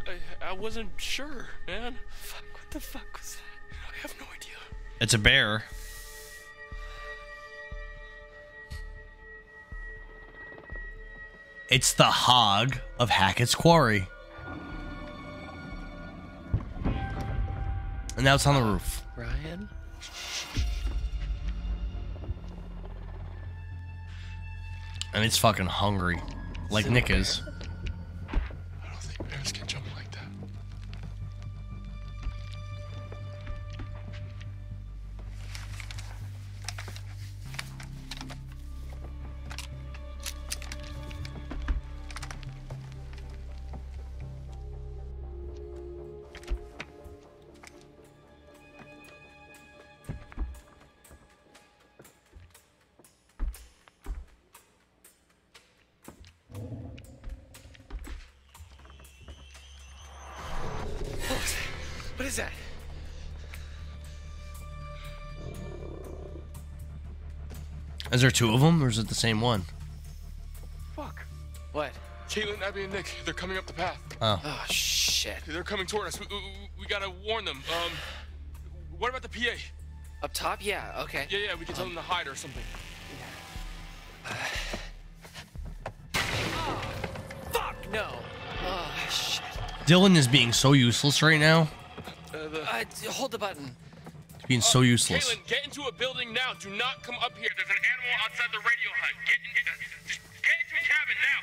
I, I I wasn't sure, man. Fuck, what the fuck was that? I have no idea. It's a bear. It's the hog of Hackett's Quarry. And now it's on the roof. Ryan? And it's fucking hungry. Like Nick is. What is that? Is there two of them, or is it the same one? Fuck. What? Kaitlyn, Abby, and Nick, they're coming up the path. Oh. Oh, shit. They're coming toward us. We, we, we gotta warn them. Um, what about the PA? Up top? Yeah, okay. Yeah, yeah, we can tell them to hide or something. Fuck, no. Oh, shit. Dylan is being so useless right now. The button. He's being so useless. Kaitlyn, get into a building now. Do not come up here. There's an animal outside the radio hut. Get, in, uh, just get into a cabin now.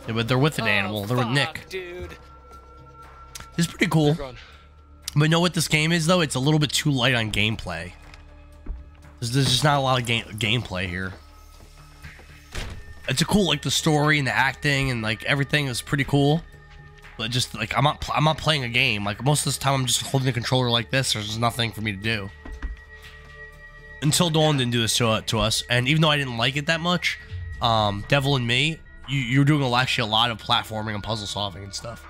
Go. Yeah, but they're with an Oh, animal. They're with Nick. dude. It's pretty cool. But know what this game is though? It's a little bit too light on gameplay. There's, there's just not a lot of game gameplay here. It's a cool like the story and the acting and like everything is pretty cool. But just like I'm not pl- I'm not playing a game. Like most of this time I'm just holding the controller like this. There's nothing for me to do. Until Dawn didn't do this to, uh, to us, and even though I didn't like it that much, um, Devil in Me, you you're doing a, actually a lot of platforming and puzzle solving and stuff.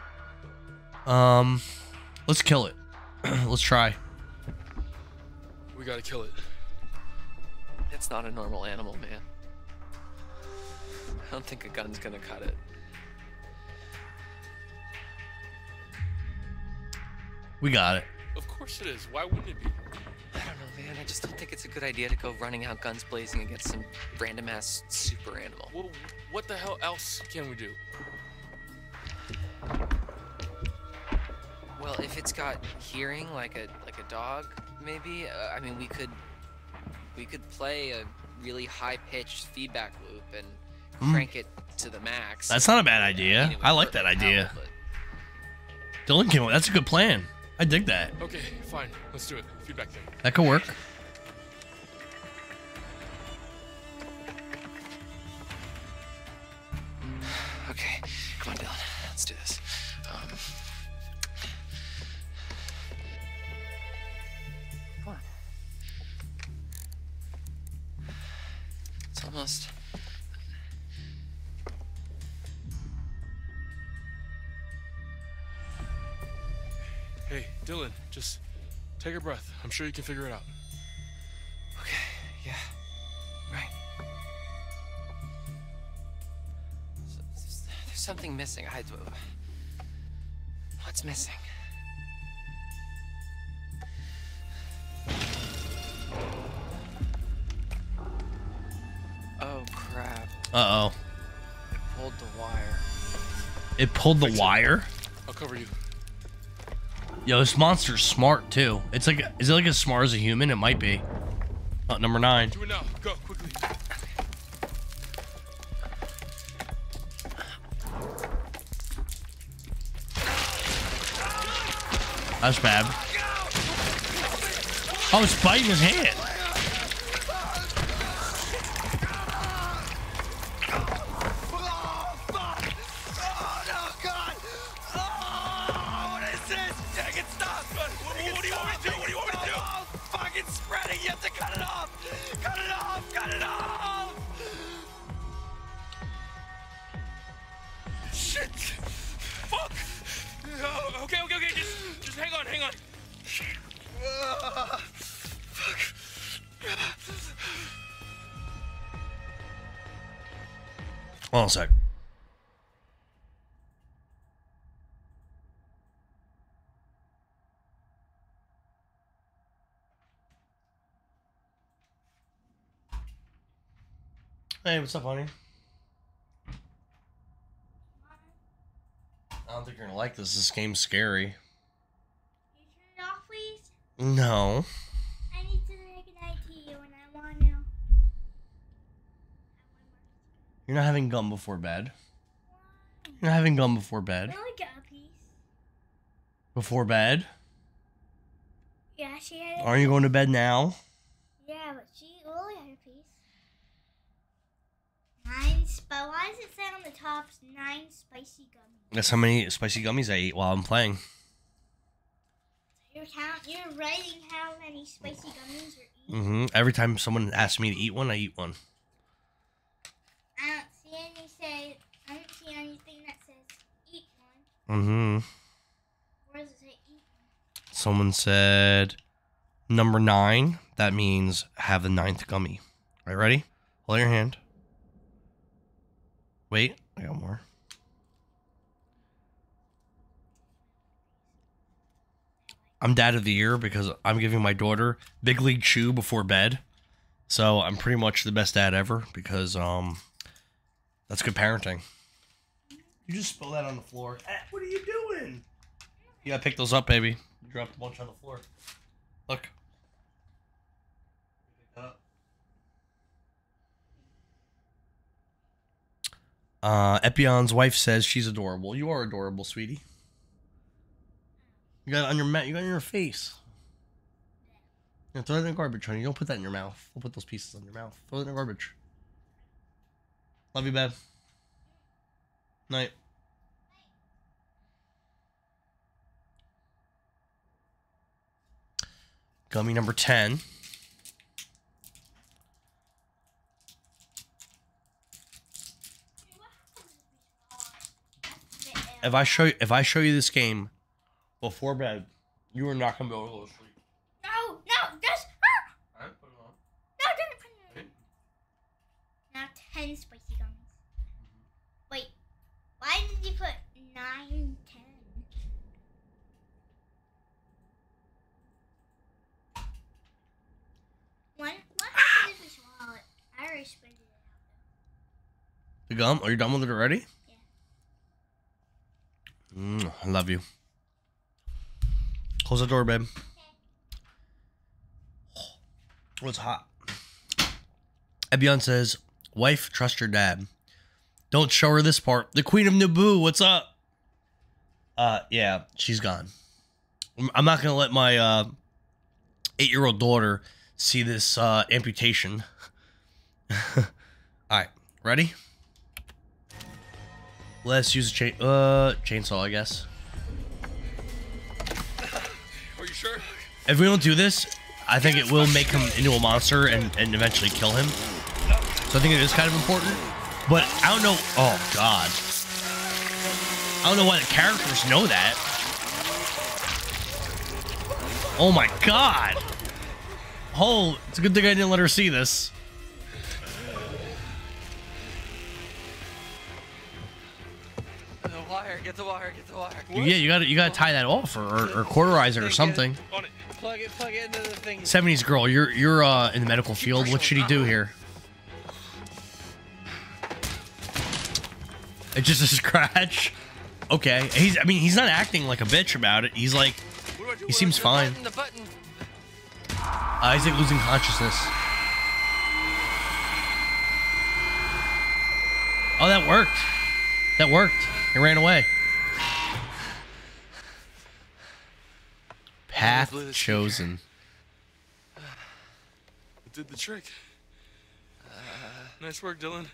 Um, let's kill it. let's try. We gotta kill it. It's not a normal animal, man. I don't think a gun's gonna cut it. We got it. Of course it is. Why wouldn't it be? I don't know, man. I just don't think it's a good idea to go running out guns blazing against some random ass super animal. Well, what the hell else can we do? Well, if it's got hearing like a like a dog, maybe. Uh, I mean, we could we could play a really high pitched feedback loop and crank it to the max. That's not a bad I idea. mean, I like hurt that like hell, idea. but- Dylan came. That's a good plan. I dig that. Okay, fine. Let's do it. Feedback thing. That could work. Okay, come on, Dylan. Let's do this. Um, come on. It's almost. Hey, Dylan, just take a breath. I'm sure you can figure it out. Okay, yeah. Right. There's something missing. I. What's missing? Oh crap! Uh oh. It pulled the wire. It pulled the wire. I'll cover you. Yo, this monster's smart too. It's like, is it like as smart as a human? It might be. Oh, number nine. Do it now. Go quickly. That's bad. Oh, it's biting his hand. Hey, what's up, honey? I don't think you're gonna like this. This game's scary. You turn it off, please. No. I need to make an IT to you, and I want to. You're not having gum before bed. You're not having gum before bed. I get a piece. Before bed? Yeah, she had. Aren't you going to bed now? Yeah, but she only had a piece. Nine. Sp- why does it say on the top nine spicy gummies? That's how many spicy gummies I eat while I'm playing. You're count. You're writing how many spicy gummies you're eating. hmm Every time someone asks me to eat one, I eat one. I don't see any say. I don't see anything that says eat one. hmm Where does it say eat? Someone said number nine. That means have the ninth gummy. Right, ready? Hold your hand. Wait, I got more. I'm dad of the year because I'm giving my daughter Big League Chew before bed. So I'm pretty much the best dad ever because um that's good parenting. You just spill that on the floor. Eh, what are you doing? You gotta pick those up, baby. You dropped a bunch on the floor. Look. Uh, Epion's wife says she's adorable. You are adorable, sweetie. You got it on your mat. You got it on your face. Yeah, throw it in the garbage, honey. Don't put that in your mouth. Don't put those pieces in your mouth. Throw it in the garbage. Love you, babe. Night. Gummy number 10. If I show you, if I show you this game before bed, you are not gonna be able to go to sleep. No, no, just. Ah! Alright, put it on. No, don't put it in. Now ten spicy gummies. Wait, why did you put nine, ten? One, what happened to this wallet? I already spent it. Out. The gum? Are you done with it already? Mm, I love you. Close the door, babe. Oh, it's hot. Ebion says, Wife, trust your dad. Don't show her this part. The Queen of Naboo, what's up? Uh, yeah, she's gone. I'm- not gonna let my uh eight year old daughter see this uh amputation. Alright, ready? Let's use a chain uh chainsaw, I guess. Are you sure? If we don't do this, I think it will make him into a monster and, and eventually kill him. So I think it is kind of important. But I don't know. Oh God. I don't know why the characters know that. Oh my God. Oh, it's a good thing I didn't let her see this. Get the wire. Get the wire. Yeah, you gotta you gotta tie that off or, or, or cauterize it or something. Plug it. Plug it into the thing. 70s girl, you're you're uh, in the medical field. What should he do here? It's just a scratch. Okay, he's. I mean, he's not acting like a bitch about it. He's like, he seems fine. The button. Uh, he's like losing consciousness. Oh, that worked. That worked. He ran away. Path chosen. It did the trick. Uh, nice work, Dylan.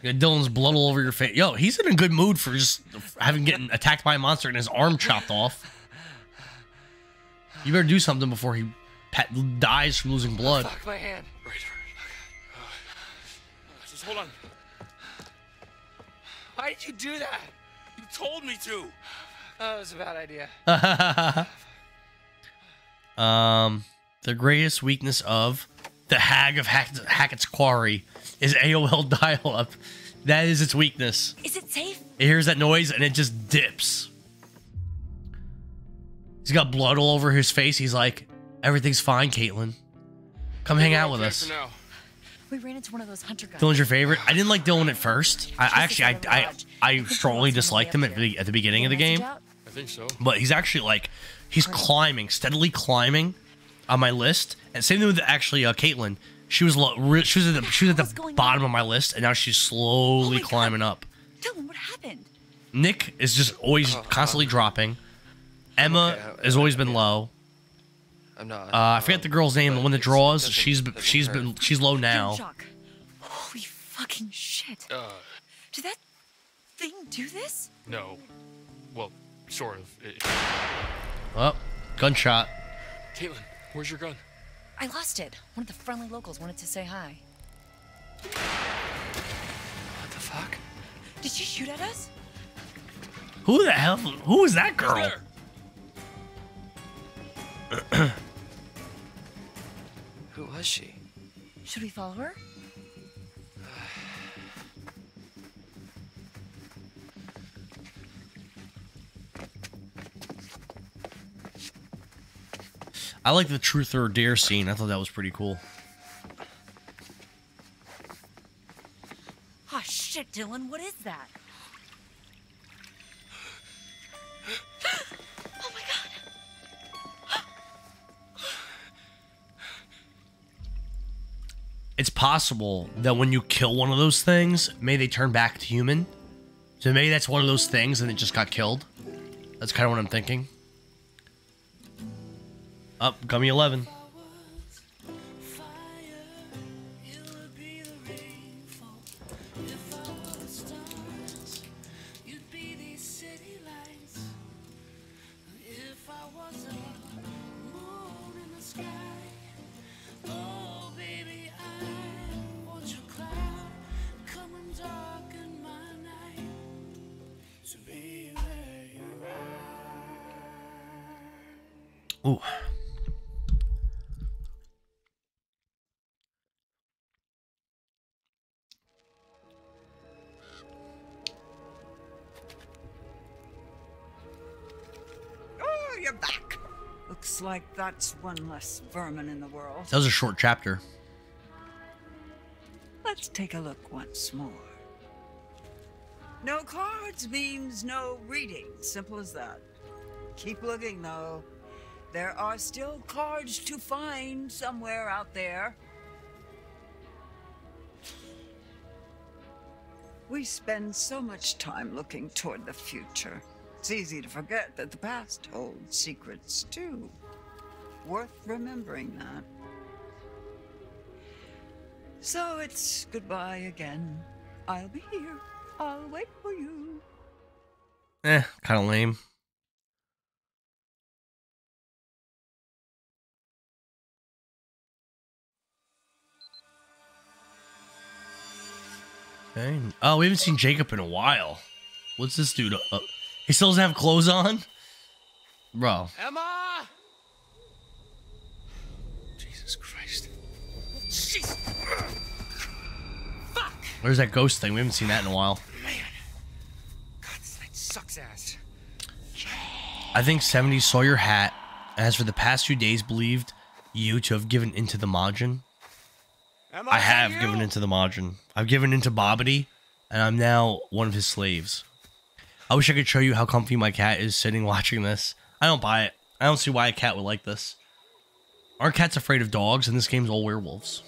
Yeah, Dylan's blood all over your face. Yo, he's in a good mood for just having getting attacked by a monster and his arm chopped off. You better do something before he dies from losing blood. Fuck my hand. Right, right. Okay. Oh. Just hold on. Why did you do that? You told me to. That was a bad idea. um, the greatest weakness of the Hag of Hack- Hackett's Quarry is AOL dial-up. That is its weakness. Is it safe? It hears that noise and it just dips. He's got blood all over his face. He's like, "Everything's fine, Kaitlyn. Come hang out with Okay us." For now. We ran into one of those hunter guys. Dylan's your favorite. I didn't like Dylan at first. I I actually, I, I, I strongly disliked him at the, at the beginning of the game. I think so. But he's actually like, he's climbing, steadily climbing on my list. And same thing with actually uh, Kaitlyn. She was low, re- she was at the she was at the bottom of my list, and now she's slowly climbing up. Dylan, what happened? Nick is just always constantly dropping. Emma Okay, I- has always been low. I'm not. Uh, I forget the girl's name. The one that draws. She's b- she's been she's low now. Shock. Holy fucking shit. Uh, Did that thing do this? no. Well, sort of. It- Oh, gunshot. Kaitlyn, where's your gun? I lost it. One of the friendly locals wanted to say hi. What the fuck? Did she shoot at us? Who the hell? Who is that girl? Who was she? Should we follow her? I like the truth or dare scene. I thought that was pretty cool. Oh shit, Dylan, what is that? It's possible that when you kill one of those things, may they turn back to human. So maybe that's one of those things and it just got killed. That's kind of what I'm thinking. Up, gummy 11. That's one less vermin in the world. That was a short chapter. Let's take a look once more. No cards means no reading. Simple as that. Keep looking, though. There are still cards to find somewhere out there. We spend so much time looking toward the future. It's easy to forget that the past holds secrets, too. Worth remembering that. So it's goodbye again. I'll be here. I'll wait for you. Eh, kind of lame. Okay. Oh, we haven't seen Jacob in a while. What's this dude? Uh, he still doesn't have clothes on? Bro. Emma! Jesus Christ. Jesus. Where's that ghost thing? We haven't seen that in a while. Man. God, this night sucked. I think 70 saw your hat and has for the past few days believed you to have given into the Majin. Am I to have you? given into the Majin. I've given into Bobbity, and I'm now one of his slaves. I wish I could show you how comfy my cat is sitting watching this. I don't buy it. I don't see why a cat would like this. Aren't cats afraid of dogs? And this game's all werewolves.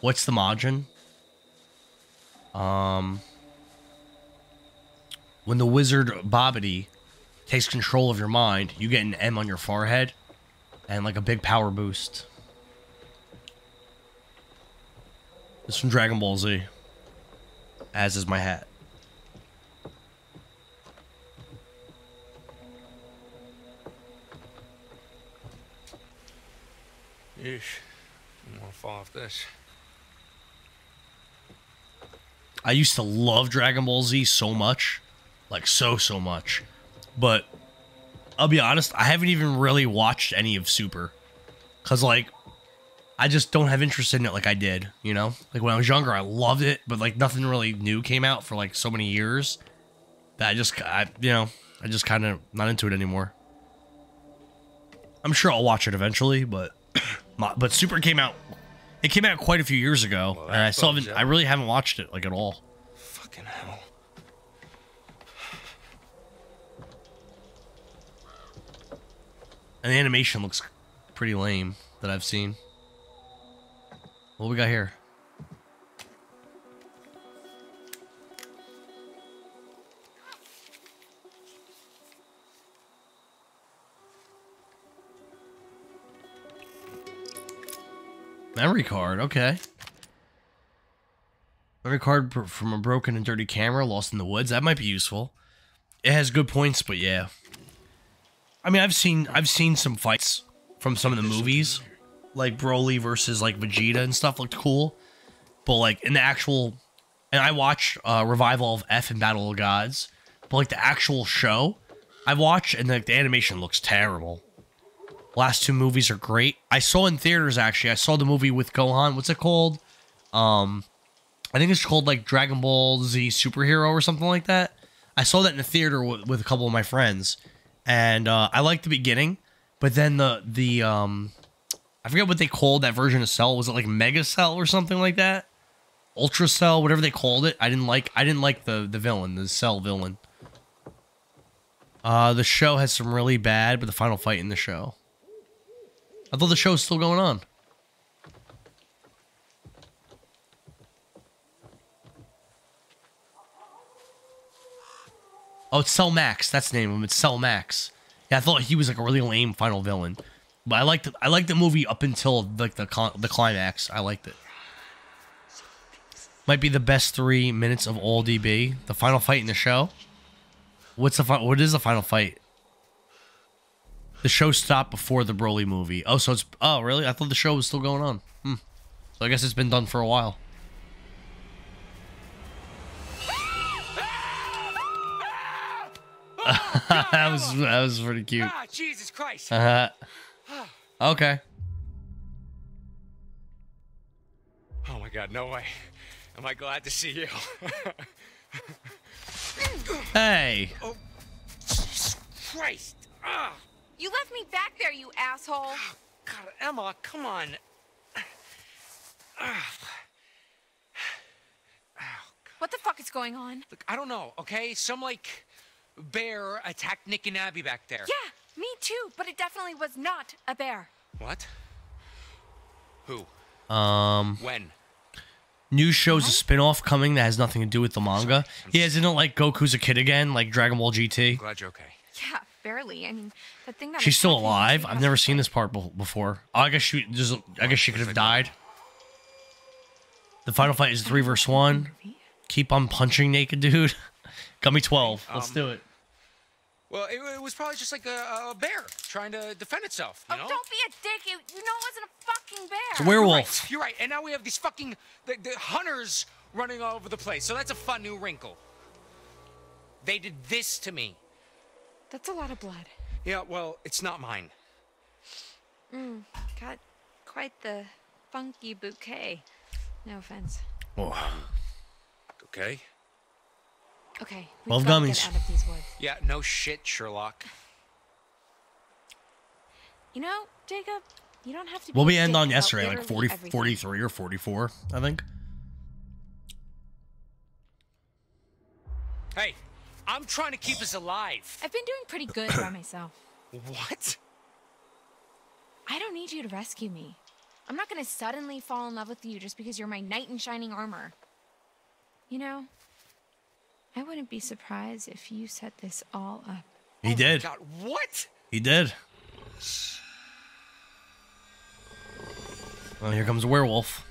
What's the Majin? Um, when the wizard Babidi takes control of your mind, you get an M on your forehead and like a big power boost. This from Dragon Ball Z. As is my hat. Yeesh. I'm gonna fall off this. I used to love Dragon Ball Z so much. Like so so much. But I'll be honest, I haven't even really watched any of Super. Cause like I just don't have interest in it like I did, you know? Like when I was younger I loved it, but like nothing really new came out for like so many years that I just I you know, I just kind of not into it anymore. I'm sure I'll watch it eventually, but but Super came out it came out quite a few years ago, Well, and I still haven't. I really haven't watched it like at all. Fucking hell. And the animation looks pretty lame that I've seen. What we got here? Memory card, okay. Memory card from a broken and dirty camera lost in the woods. That might be useful. It has good points, but yeah. I mean, I've seen I've seen some fights from some of the movies, like Broly versus like Vegeta and stuff looked cool, but like in the actual, and I watched uh, Revival of F and Battle of Gods, but like the actual show, I watched and like the animation looks terrible. Last two movies are great. I saw in theaters actually. I saw the movie with Gohan. What's it called? Um, I think it's called like Dragon Ball Z Superhero or something like that. I saw that in the theater with, with a couple of my friends, and uh, I liked the beginning, but then the the um, I forget what they called that version of Cell. Was it like Mega Cell or something like that? Ultra Cell, whatever they called it. I didn't like. I didn't like the the villain, the Cell villain. Uh, the show has some really bad, but the final fight in the show. I thought the show was still going on. Oh, it's Cell Max. That's the name of him. It's Cell Max. Yeah, I thought he was like a really lame final villain, but I liked. I liked the movie up until like the the climax. I liked it. Might be the best three minutes of all DB. The final fight in the show. What's the What is the final fight? The show stopped before the Broly movie. Oh, so it's oh really? I thought the show was still going on. Hmm. So I guess it's been done for a while. that was that was pretty cute. Ah, Jesus Christ. Uh huh. Okay. Oh my God, no way. Am I glad to see you? Hey. oh, Jesus Christ. Ah, You left me back there, you asshole. God, Emma, come on. What the fuck is going on? look, I don't know, okay? Some like bear attacked Nick and Abby back there. Yeah, me too, but it definitely was not a bear. What? Who? Um. When? New show's a spin-off coming that has nothing to do with the manga. Yeah, isn't it like Goku's a kid again, like Dragon Ball GT? I'm Glad you're okay. Yeah, barely. I mean, that thing that She's still alive. I've never seen this part be- before. Oh, I guess she just. I guess she could have died. The final fight is three versus one. Keep on punching naked dude. Got me twelve. Let's Um, do it. Well, it, it was probably just like a, a bear trying to defend itself, you Oh, know? don't be a dick. You, you know it wasn't a fucking bear. It's a werewolf. You're right. And now we have these fucking the, the hunters running all over the place. So that's a fun new wrinkle. They did this to me. That's a lot of blood. Yeah, well, it's not mine. Mm, got quite the funky bouquet. No offense. Oh. Okay. Okay. We've Twelve got gummies. get out of these woods. Yeah, no shit, Sherlock. You know, Jacob, you don't have to. What be we a end on yesterday, like literally 40, everything. 43 or 44, I think. Hey, I'm trying to keep us alive. I've been doing pretty good by myself. What? I don't need you to rescue me. I'm not gonna suddenly fall in love with you just because you're my knight in shining armor. You know, I wouldn't be surprised if you set this all up. He oh did. God, what? He did. Well, here comes a werewolf.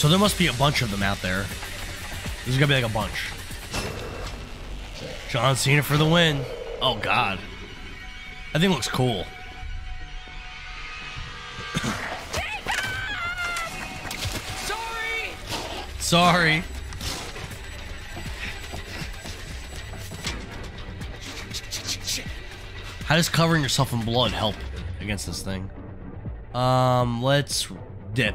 So there must be a bunch of them out there. There's gonna be like a bunch. John Cena for the win. Oh God. That thing looks cool. Sorry! Sorry. How does covering yourself in blood help against this thing? Um, let's dip.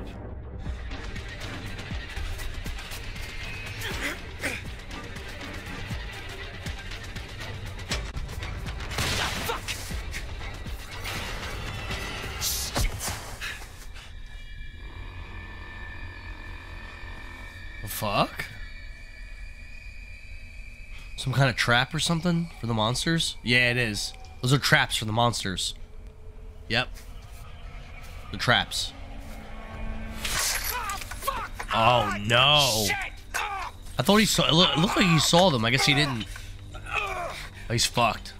Kind of trap or something for the monsters? Yeah, it is. Those are traps for the monsters. Yep. The traps. Oh no. I thought he saw. It look- it looked like he saw them. I guess he didn't. Oh, he's fucked.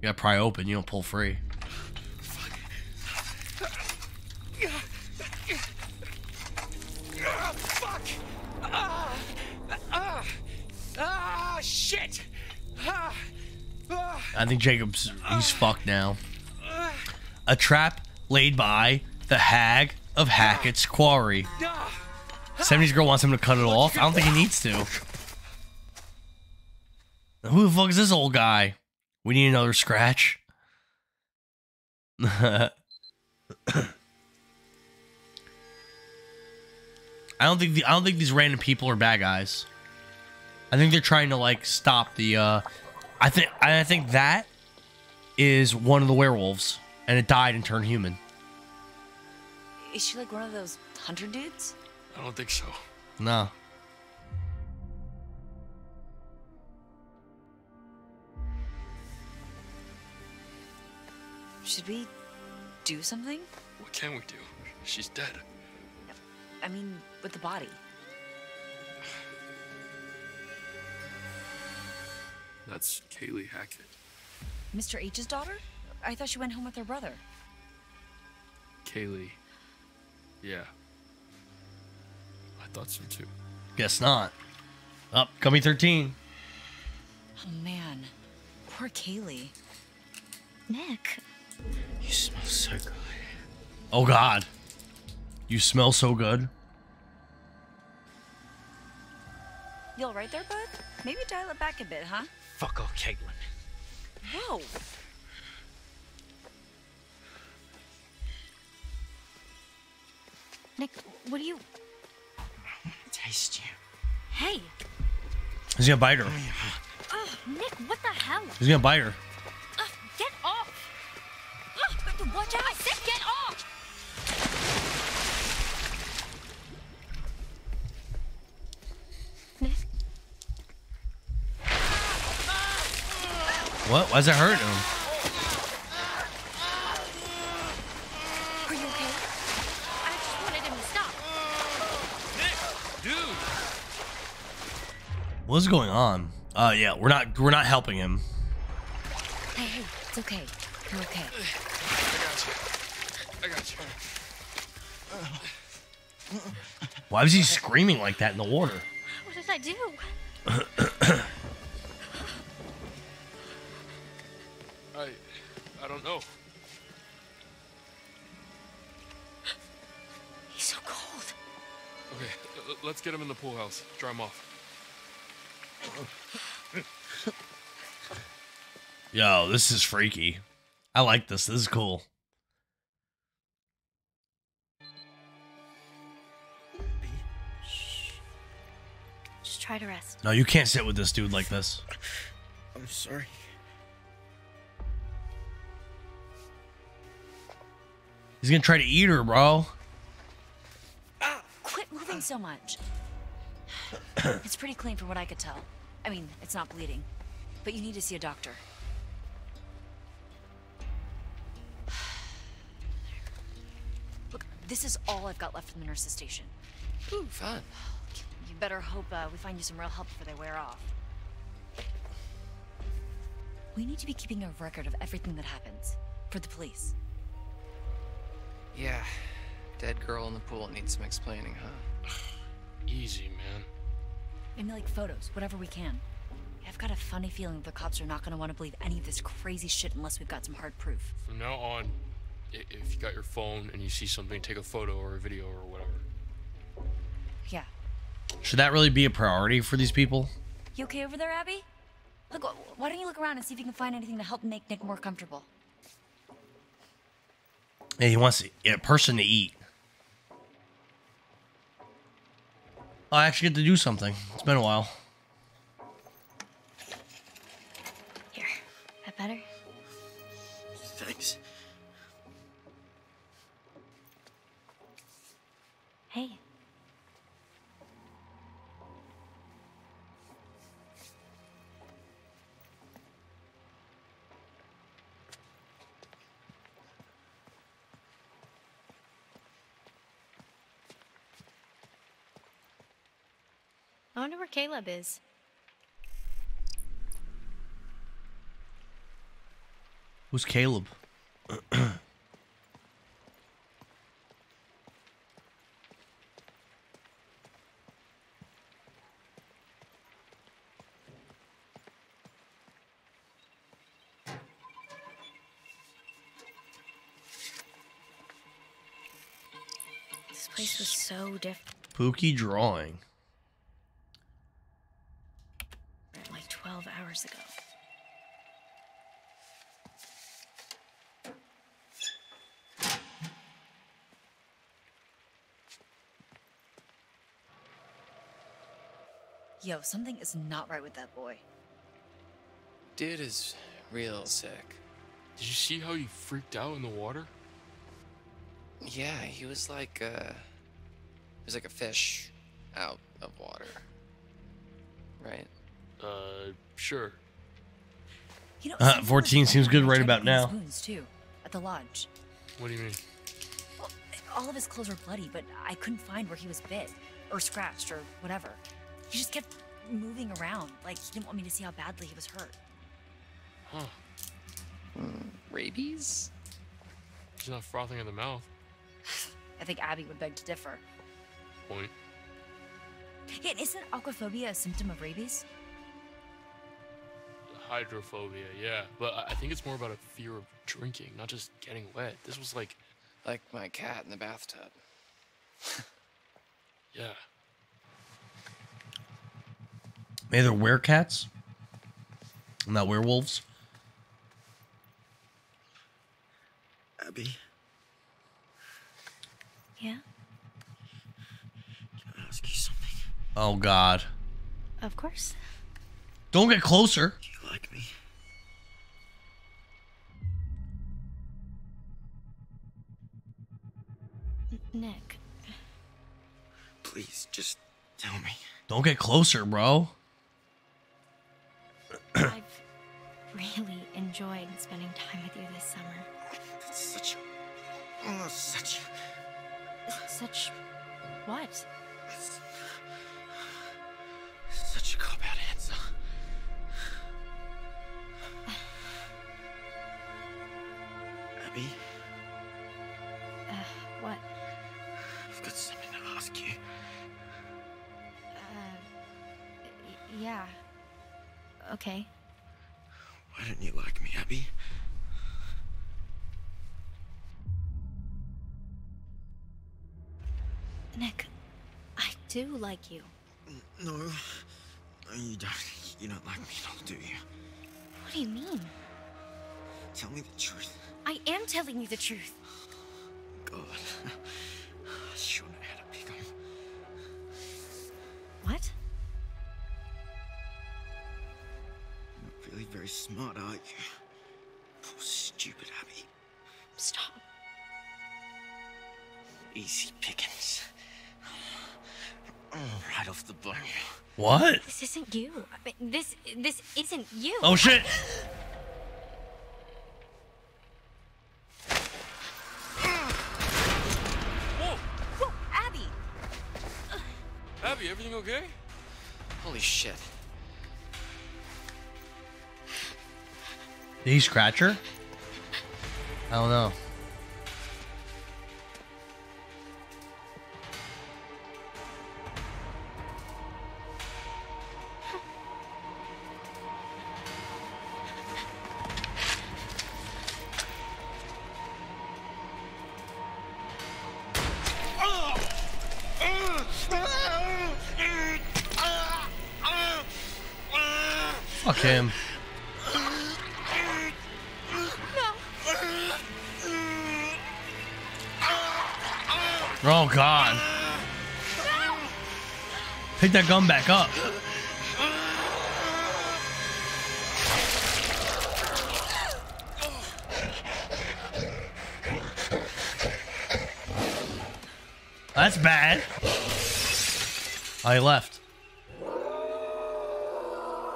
You gotta pry open. You don't pull free. Shit! I think Jacob's he's fucked now. A trap laid by the hag of Hackett's quarry. 70s girl wants him to cut it off. I don't think he needs to. Who the fuck is this old guy? We need another scratch. I don't think the, I don't think these random people are bad guys. I think they're trying to like stop the uh I think I think that is one of the werewolves and it died and turned human. Is she like one of those hunter dudes? I don't think so. No. Should we do something? What can we do? She's dead. I mean, with the body. That's Kaylee Hackett. Mr. H's daughter? I thought she went home with her brother. Kaylee. Yeah. I thought so too. Guess not. Oh, Up, coming 13. Oh man, poor Kaylee. Nick. You smell so good. Oh god. You smell so good. You all right there, bud? Maybe dial it back a bit, huh? Fuck off, Kaitlyn. Whoa. Nick, what do you? I want to Taste you. Hey. He's gonna bite her. Oh, Nick, what the hell? He's gonna bite her. Ugh, get off! Ugh, watch out! I said get off! What? Why's it hurting him? Are you okay? I just wanted him to stop. Nick, dude! What's going on? Uh yeah, we're not we're not helping him. Hey, hey, it's okay. You're okay. I got you. I got you. Why was he screaming like that in the water? What did I do? I don't know. He's so cold. Okay, let's get him in the pool house. Dry him off. Yo, this is freaky. I like this. This is cool. Just try to rest. No, you can't sit with this dude like this. I'm sorry. He's gonna try to eat her, bro. Quit moving so much. it's pretty clean from what I could tell. I mean, it's not bleeding. But you need to see a doctor. Look, this is all I've got left from the nurse's station. Ooh, fun. You better hope uh, we find you some real help before they wear off. We need to be keeping a record of everything that happens. For the police. Yeah. Dead girl in the pool needs some explaining, huh? Easy, man. Maybe like photos, whatever we can. I've got a funny feeling the cops are not gonna want to believe any of this crazy shit unless we've got some hard proof. From now on, if you got your phone and you see something, take a photo or a video or whatever. Yeah. Should that really be a priority for these people? You okay over there, Abby? Look, why don't you look around and see if you can find anything to help make Nick more comfortable? He wants a person to eat. I actually get to do something. It's been a while. Here. That better? I wonder where Caleb is. Who's Caleb? This place was so different Pookie drawing. like 12 hours ago. Yo, something is not right with that boy. Dude is real sick. Did you see how he freaked out in the water? Yeah, he was like uh he was like a fish out of water. Right? Uh, sure. You know, Uh, 14 seems good right about now. Wounds too, at the lodge. What do you mean? Well, All of his clothes were bloody, but I couldn't find where he was bit or scratched or whatever. He just kept moving around, like he didn't want me to see how badly he was hurt. Huh. Hmm, rabies? He's not frothing at the mouth. I think Abby would beg to differ. Point. Yeah, and isn't aquaphobia a symptom of rabies? Hydrophobia, yeah. But I I think it's more about a fear of drinking, not just getting wet. This was like, Like my cat in the bathtub. yeah. Maybe they're werecats? Not werewolves? Abby, Yeah? can I ask you something? Oh, God. Of course. Don't get closer. Do you like me? Nick. Please, just tell me. Don't get closer, bro. I've really enjoyed spending time with you this summer. That's such. Oh, such. Such. What? Such a cop out answer. Abby, Uh, what? I've got something to ask you. Uh. Yeah. Okay. Why don't you like me, Abby? Nick, I do like you. No. No, you don't. You don't like me at all, do you? What do you mean? Tell me the truth. I am telling you the truth. God. Sure very smart, are you? Poor stupid Abby. Stop. Easy pickings. Right off the bone. What? This isn't you. I mean, this this isn't you. Oh shit! Whoa! Whoa, Abby! Abby, everything okay? Holy shit. Did he scratch her? I don't know. That gun back up. That's bad. I left.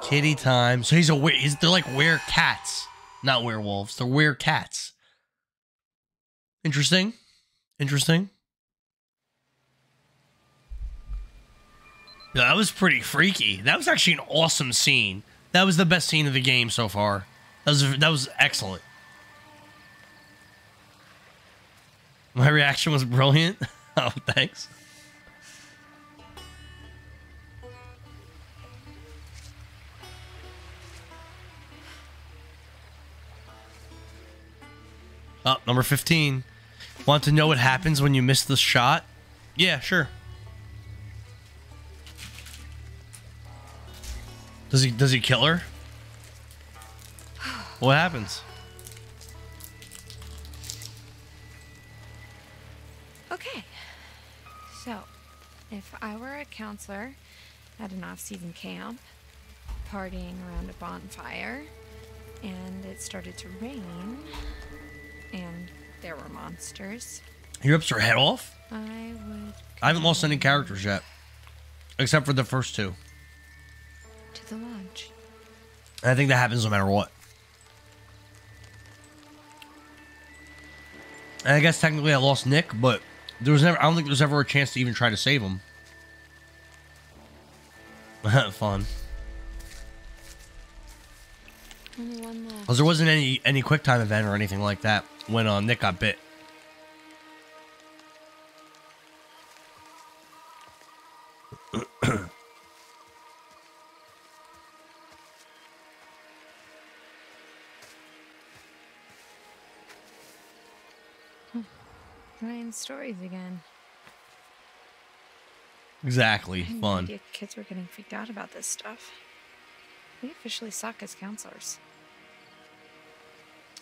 Kitty time. So he's a were. He's, they're like were cats, not werewolves. They're were cats. Interesting. Interesting. Was pretty freaky. That was actually an awesome scene. That was the best scene of the game so far. That was that was excellent. My reaction was brilliant. Oh, thanks. Oh, number 15. Want to know what happens when you miss the shot? Yeah, sure. Does he does he kill her? What happens? Okay. So, if I were a counselor at an off season camp, partying around a bonfire, and it started to rain, and there were monsters, He rips her head off? I would I haven't lost any characters yet. Except for the first two. To the lodge. I think that happens no matter what. And I guess technically I lost Nick, but there was never I don't think there was ever a chance to even try to save him. Fun. Only one left. Because there wasn't any any quick time event or anything like that when uh, Nick got bit. Stories again. Exactly. I had no Fun. idea kids were getting freaked out about this stuff. We officially suck as counselors.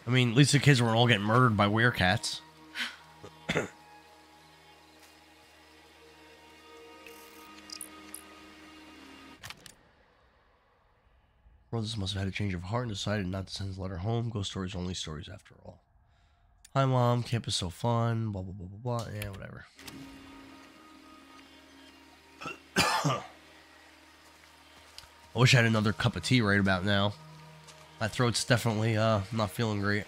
I mean, at least the kids weren't all getting murdered by werecats. Roses must have had a change of heart and decided not to send his letter home. Ghost stories are only stories after all. Hi, mom. Camp is so fun. Blah blah blah blah blah. Yeah, whatever. I wish I had another cup of tea right about now. My throat's definitely uh not feeling great.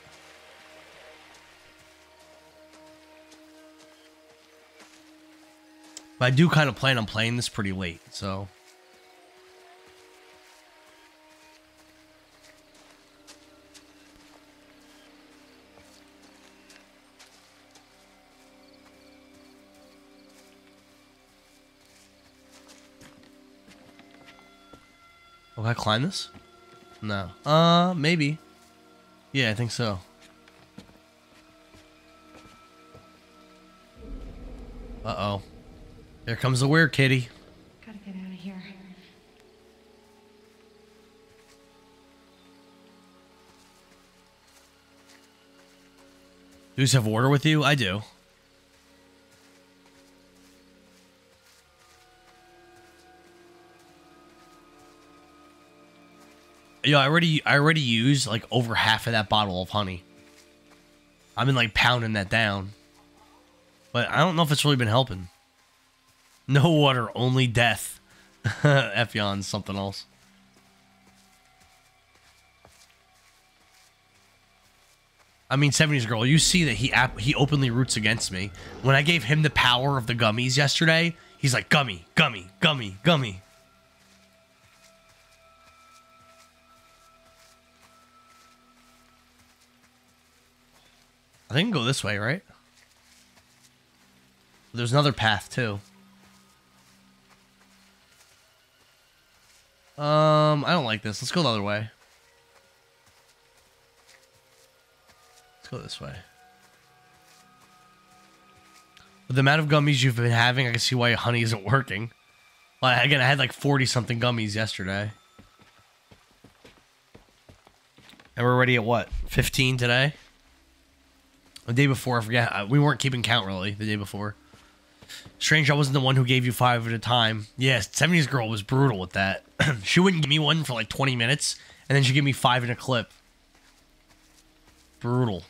But I do kind of plan on playing this pretty late, so Can I climb this? No. Uh, maybe. Yeah, I think so. Uh-oh. Here comes the weird kitty. Gotta get out of here. Do you have water with you? I do. Yo, I already I already used like over half of that bottle of honey. I've been like pounding that down. But I don't know if it's really been helping. No water, only death. Efion's something else. I mean, 70s girl, you see that he he openly roots against me. When I gave him the power of the gummies yesterday, he's like, gummy, gummy, gummy, gummy. I think can go this way, right? There's another path too. Um, I don't like this. Let's go the other way. Let's go this way. With the amount of gummies you've been having, I can see why honey isn't working. Like again, I had like 40 something gummies yesterday. And we're already at what? 15 today? The day before, I forget. uh, We weren't keeping count really the day before. Strange, I wasn't the one who gave you five at a time. Yes, 70s girl was brutal with that. she wouldn't give me one for like 20 minutes, and then she'd give me five in a clip. Brutal.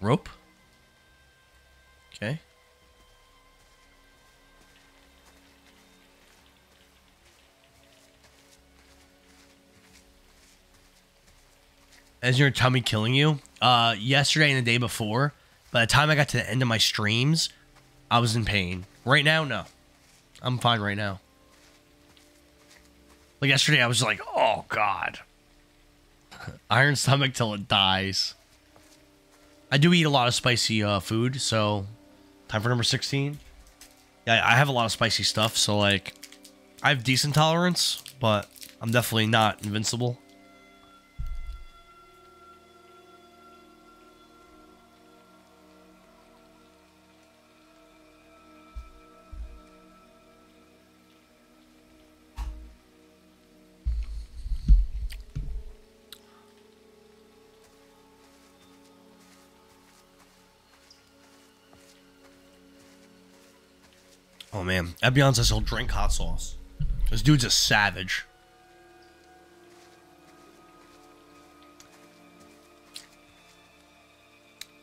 Rope? Is your tummy killing you? Uh, yesterday and the day before. By the time I got to the end of my streams, I was in pain. Right now, no. I'm fine right now. Like yesterday, I was like, oh god, iron stomach till it dies. I do eat a lot of spicy uh, food, so time for number sixteen. Yeah, I have a lot of spicy stuff, so like, I have decent tolerance, but I'm definitely not invincible. Man, Ebion says he'll drink hot sauce. This dude's a savage.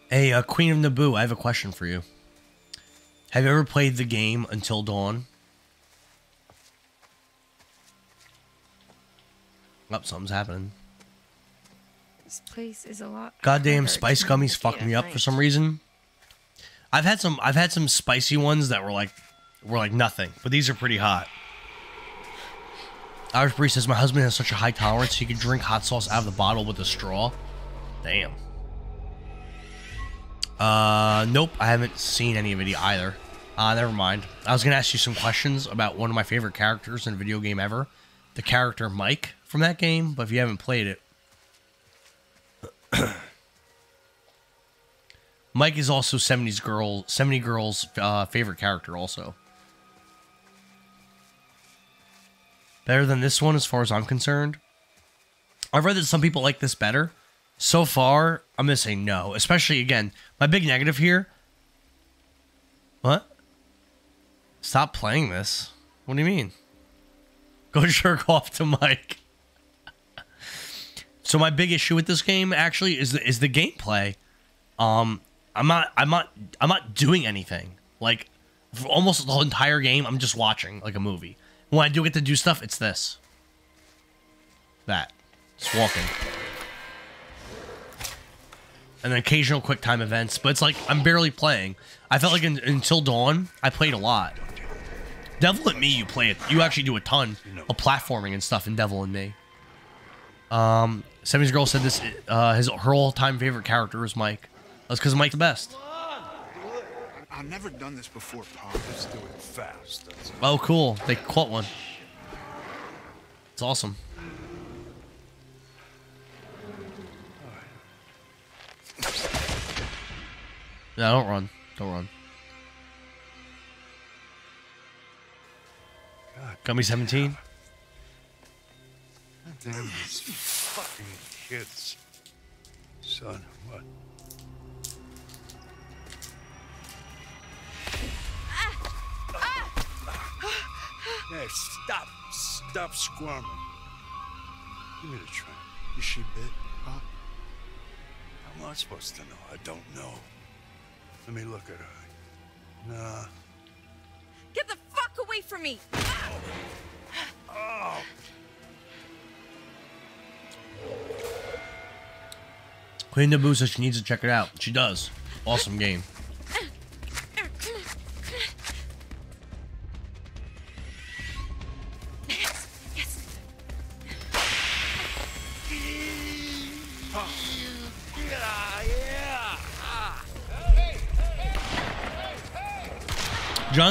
Hey, uh, Queen of Naboo, I have a question for you. Have you ever played the game Until Dawn? Oh, something's happening. This place is a lot. Goddamn spice gummies navigate fuck me up night. for some reason. I've had some I've had some spicy ones that were like were like nothing, but these are pretty hot. Irish Bree says my husband has such a high tolerance he can drink hot sauce out of the bottle with a straw. Damn. Uh nope, I haven't seen any of it either. Uh never mind. I was gonna ask you some questions about one of my favorite characters in a video game ever. The character Mike from that game, but if you haven't played it, Mike is also 70s girl 70 girls uh, favorite character also. Better than this one as far as I'm concerned. I've read that some people like this better. So far, I'm gonna say no. Especially again, my big negative here. What? Stop playing this. What do you mean? Go jerk off to Mike. So my big issue with this game actually is the, is the gameplay. Um, I'm not I'm not I'm not doing anything. Like for almost the entire game, I'm just watching like a movie. When I do get to do stuff, it's this. That. Just walking. And then occasional quick time events, but it's like I'm barely playing. I felt like in, until dawn, I played a lot. Devil in Me, you play it. You actually do a ton of platforming and stuff in Devil in Me. Um, Semi's girl said this. Uh, his her all-time favorite character is Mike. That's because Mike's the best. I've never done this before, Pop. Let's do it fast. Oh, cool. They caught one. It's awesome. No, don't run. Don't run. Gummy 17? Damn these fucking kids. Son, what? Hey, stop. Stop squirming. Give me the tray. Is she bit? Huh? How am I supposed to know? I don't know. Let me look at her. Nah. Get the fuck away from me! Oh! Queen Naboo says she needs to check it out. She does. Awesome game.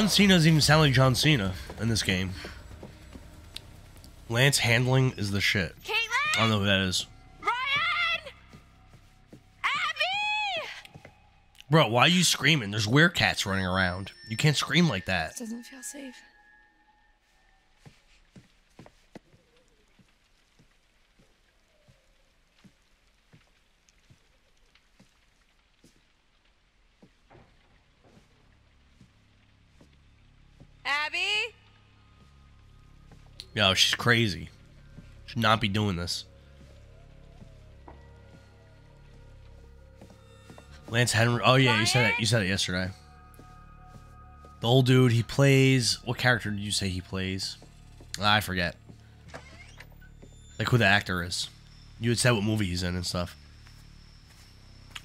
John Cena doesn't even sound like John Cena in this game. Lance Henriksen is the shit. I don't know who that is. Bro, why are you screaming? There's werecats running around. You can't scream like that. Doesn't feel safe. Abby? Yo, she's crazy. Should not be doing this. Lance Henry. Oh yeah, you said it. You said it yesterday. The old dude. He plays. What character did you say he plays? Ah, I forget. Like who the actor is. You had said what movie he's in and stuff.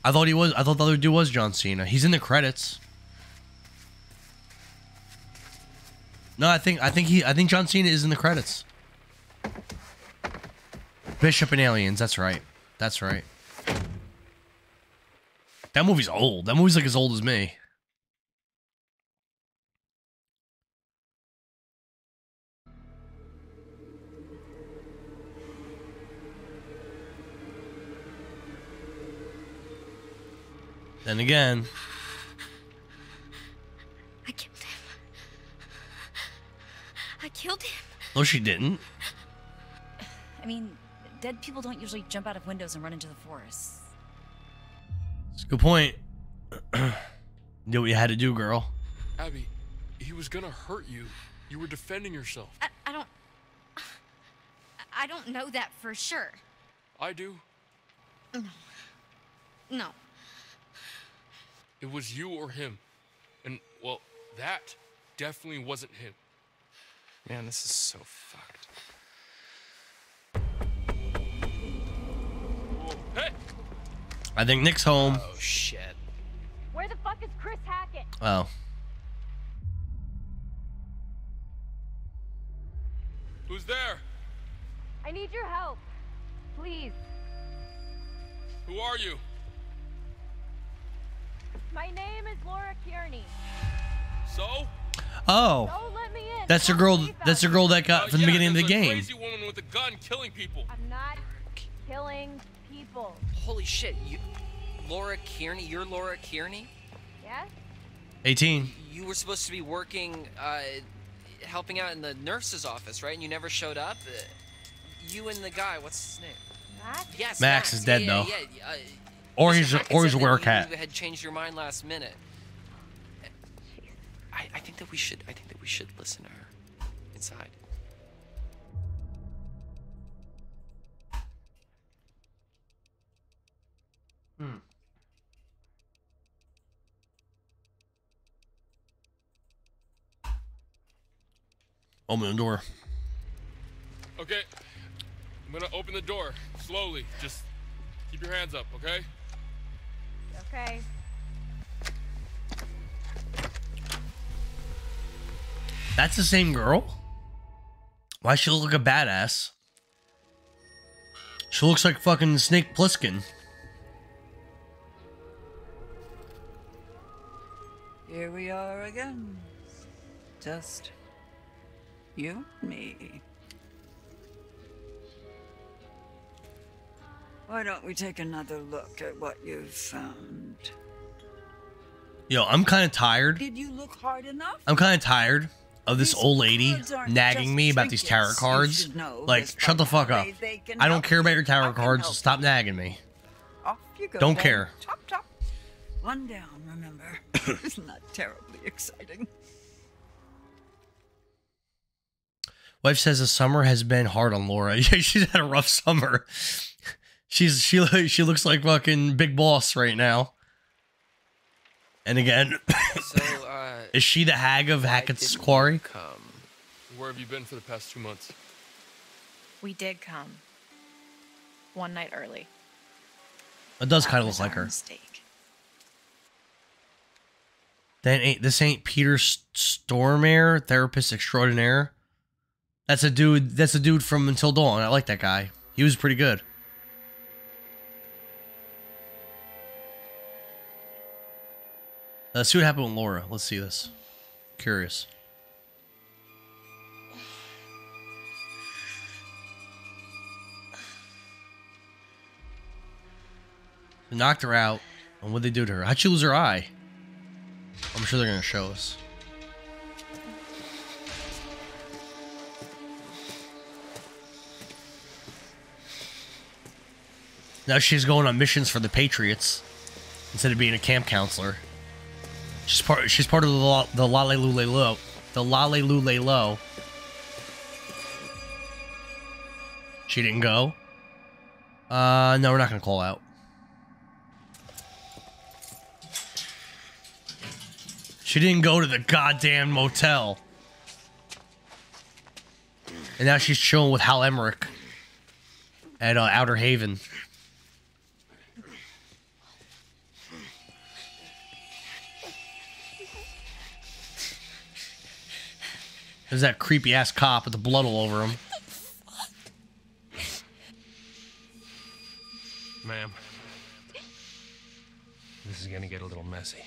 I thought he was. I thought the other dude was John Cena. He's in the credits. No, I think I think he I think John Cena is in the credits. Bishop and Aliens. That's right. That's right. That movie's old. That movie's like as old as me. Then again, killed him. no, she didn't. I mean, dead people don't usually jump out of windows and run into the forest. It's a good point. you know what you had to do, girl. Abby, he was gonna hurt you. You were defending yourself. I, I don't. I don't know that for sure. I do. No. No. It was you or him. And, well, that definitely wasn't him. Man, this is so fucked. Hey! I think Nick's home. Oh shit. Where the fuck is Chris Hackett? Oh. Who's there? I need your help. Please. Who are you? My name is Laura Kearney. So? Oh. Don't let me in. That's the girl. That's the girl that got from the yeah, beginning of the a game. crazy woman with a gun killing people. I'm not killing people. Holy shit, you Laura Kearney, you're Laura Kearney? Yes? 18. You were supposed to be working uh helping out in the nurse's office, right? And you never showed up? Uh, you and the guy, what's his name? Max? Yes, Max Max. is dead, yeah, though. Yeah, yeah, uh, Or he's or he's said a that werecat. You had changed your mind last minute. I, I think that we should I think that we should listen to her inside. Hmm. Open the door. Okay. I'm gonna open the door slowly. Just keep your hands up, okay? Okay. That's the same girl? Why she look like a badass? She looks like fucking Snake Plissken. Here we are again. Just you, and me. Why don't we take another look at what you've found? Yo, I'm kind of tired. Did you look hard enough? I'm kind of tired of this old lady nagging me about these tarot cards. Like, shut the fuck up. They- they can I don't care about your tarot cards. so stop nagging me. Off you go. Don't care. Chop, chop. One down, remember. it's not terribly exciting. Wife says the summer has been hard on Laura. Yeah, she's had a rough summer. She's she she looks like fucking big boss right now. And again, So, is she the hag of Hackett's Quarry? come. Where have you been for the past two months? We did come. One night early. It does kind of look like her. mistake. Then ain't this ain't Peter S- Stormare, therapist extraordinaire. That's a dude. That's a dude from Until Dawn. I like that guy. He was pretty good. Let's see what happened with Laura. Let's see this. Curious. Knocked her out. And what'd they do to her? How'd she lose her eye? I'm sure they're gonna show us. Now she's going on missions for the Patriots instead of being a camp counselor. She's part. She's part of the the Lale Lule the Lale Lule. She didn't go. Uh, no, we're not gonna call out. She didn't go to the goddamn motel. And now she's chilling with Hal Emmerich at uh, Outer Haven. There's that creepy ass cop with the blood all over him. Ma'am. This is gonna get a little messy.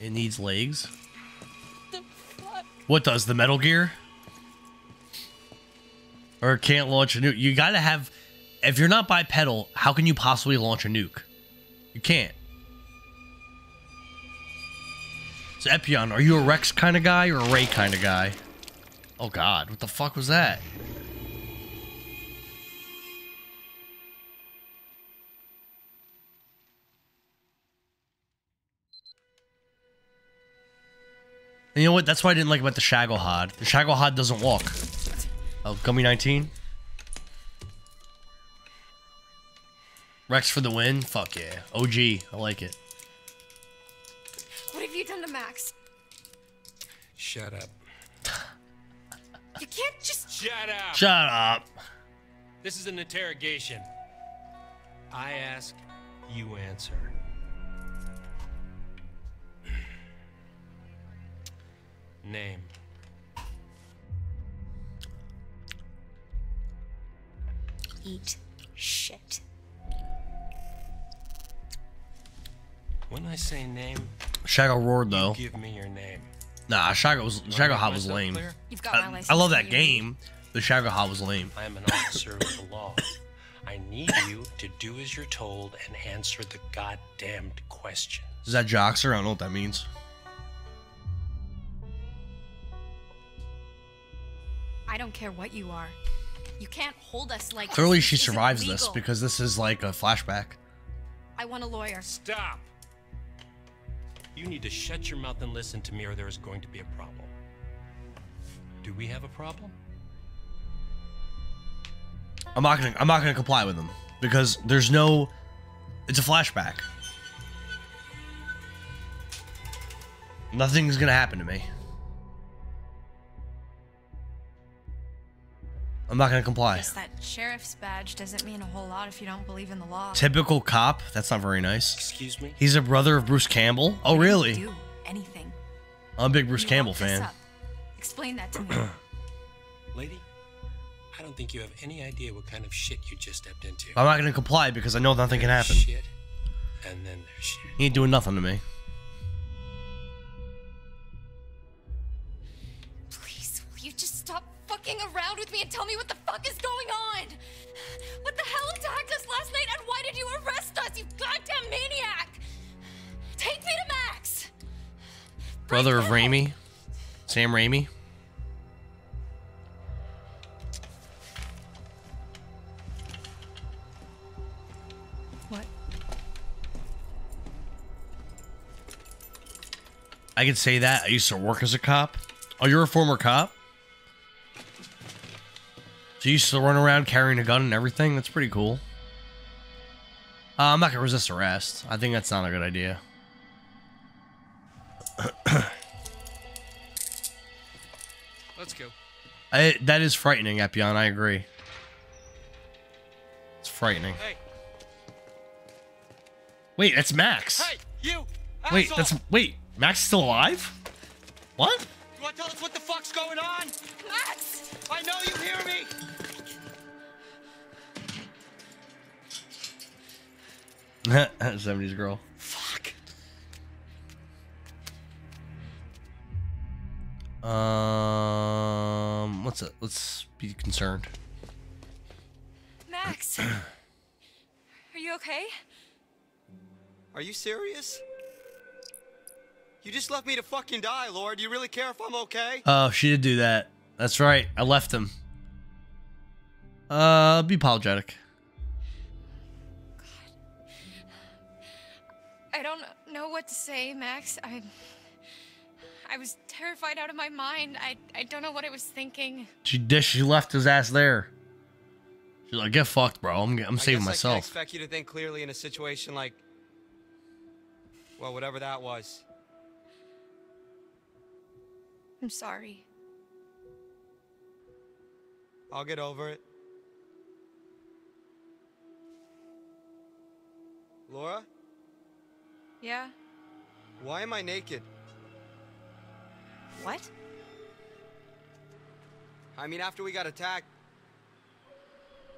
It needs legs. What does the Metal Gear? Or can't launch a nuke? You gotta have. If you're not bipedal, how can you possibly launch a nuke? You can't. Epion, are you a Rex kind of guy or a Ray kind of guy? Oh God, what the fuck was that? And you know what? That's what I didn't like about the Shagohod. The Shagohod doesn't walk. Oh, Gummy 19? Rex for the win? Fuck yeah. OG. I like it. What have you done to Max? Shut up. You can't just. Shut up. Shut up. This is an interrogation. I ask, you answer. Name. Eat shit. When I say name, Shago roared though. give me your name. Nah, Shago was You wanna Shagohod was lame. You've got I, my I license love that game. The Shagohod was lame. I am an officer of the law. I need you to do as you're told and answer the goddamned question. Is that Joxer? I don't know what that means. I don't care what you are. You can't hold us like. Clearly, this. she survives this because this is like a flashback. I want a lawyer. Stop! You need to shut your mouth and listen to me, or there is going to be a problem. Do we have a problem? I'm not gonna. I'm not gonna comply with them because there's no. It's a flashback. Nothing's gonna happen to me. I'm not gonna comply. Guess that sheriff's badge doesn't mean a whole lot if you don't believe in the law. Typical cop. That's not very nice. Excuse me. He's a brother of Bruce Campbell. Oh, really? Do anything. I'm a big Bruce You Campbell woke this fan. up. Explain that to me. Lady, I don't think you have any idea what kind of shit you just stepped into. I'm not gonna comply because I know nothing can happen. Shit, and then there's shit. He ain't doing nothing to me. Fucking around with me and tell me what the fuck is going on? What the hell attacked us last night and why did you arrest us, you goddamn maniac? Take me to Max! Brother of Raimi. Sam Raimi. What? I can say that. I used to work as a cop. Oh, you're a former cop? So you used to run around carrying a gun and everything? That's pretty cool. Uh, I'm not going to resist arrest. I think that's not a good idea. Let's go. I, that is frightening, Epion. I agree. It's frightening. Hey, Wait, that's Max. hey, you! Wait, asshole! that's wait. Max is still alive? What? You want to tell us what the fuck's going on? Max! I know you hear me! Seventies girl. Fuck. Um, let's let's be concerned. Max, are you okay? Are you serious? You just left me to fucking die, Lord. Do you really care if I'm okay? Oh, she did do that. That's right. I left him. Uh, be apologetic. I don't know what to say, Max. I I was terrified out of my mind. I I don't know what I was thinking. She did. She left his ass there. She's like, "Get fucked, bro. I'm I'm saving guess I myself." can't expect you to think clearly in a situation like, well, whatever that was. I'm sorry. I'll get over it. Laura, Yeah? why am I naked? What? I mean, after we got attacked,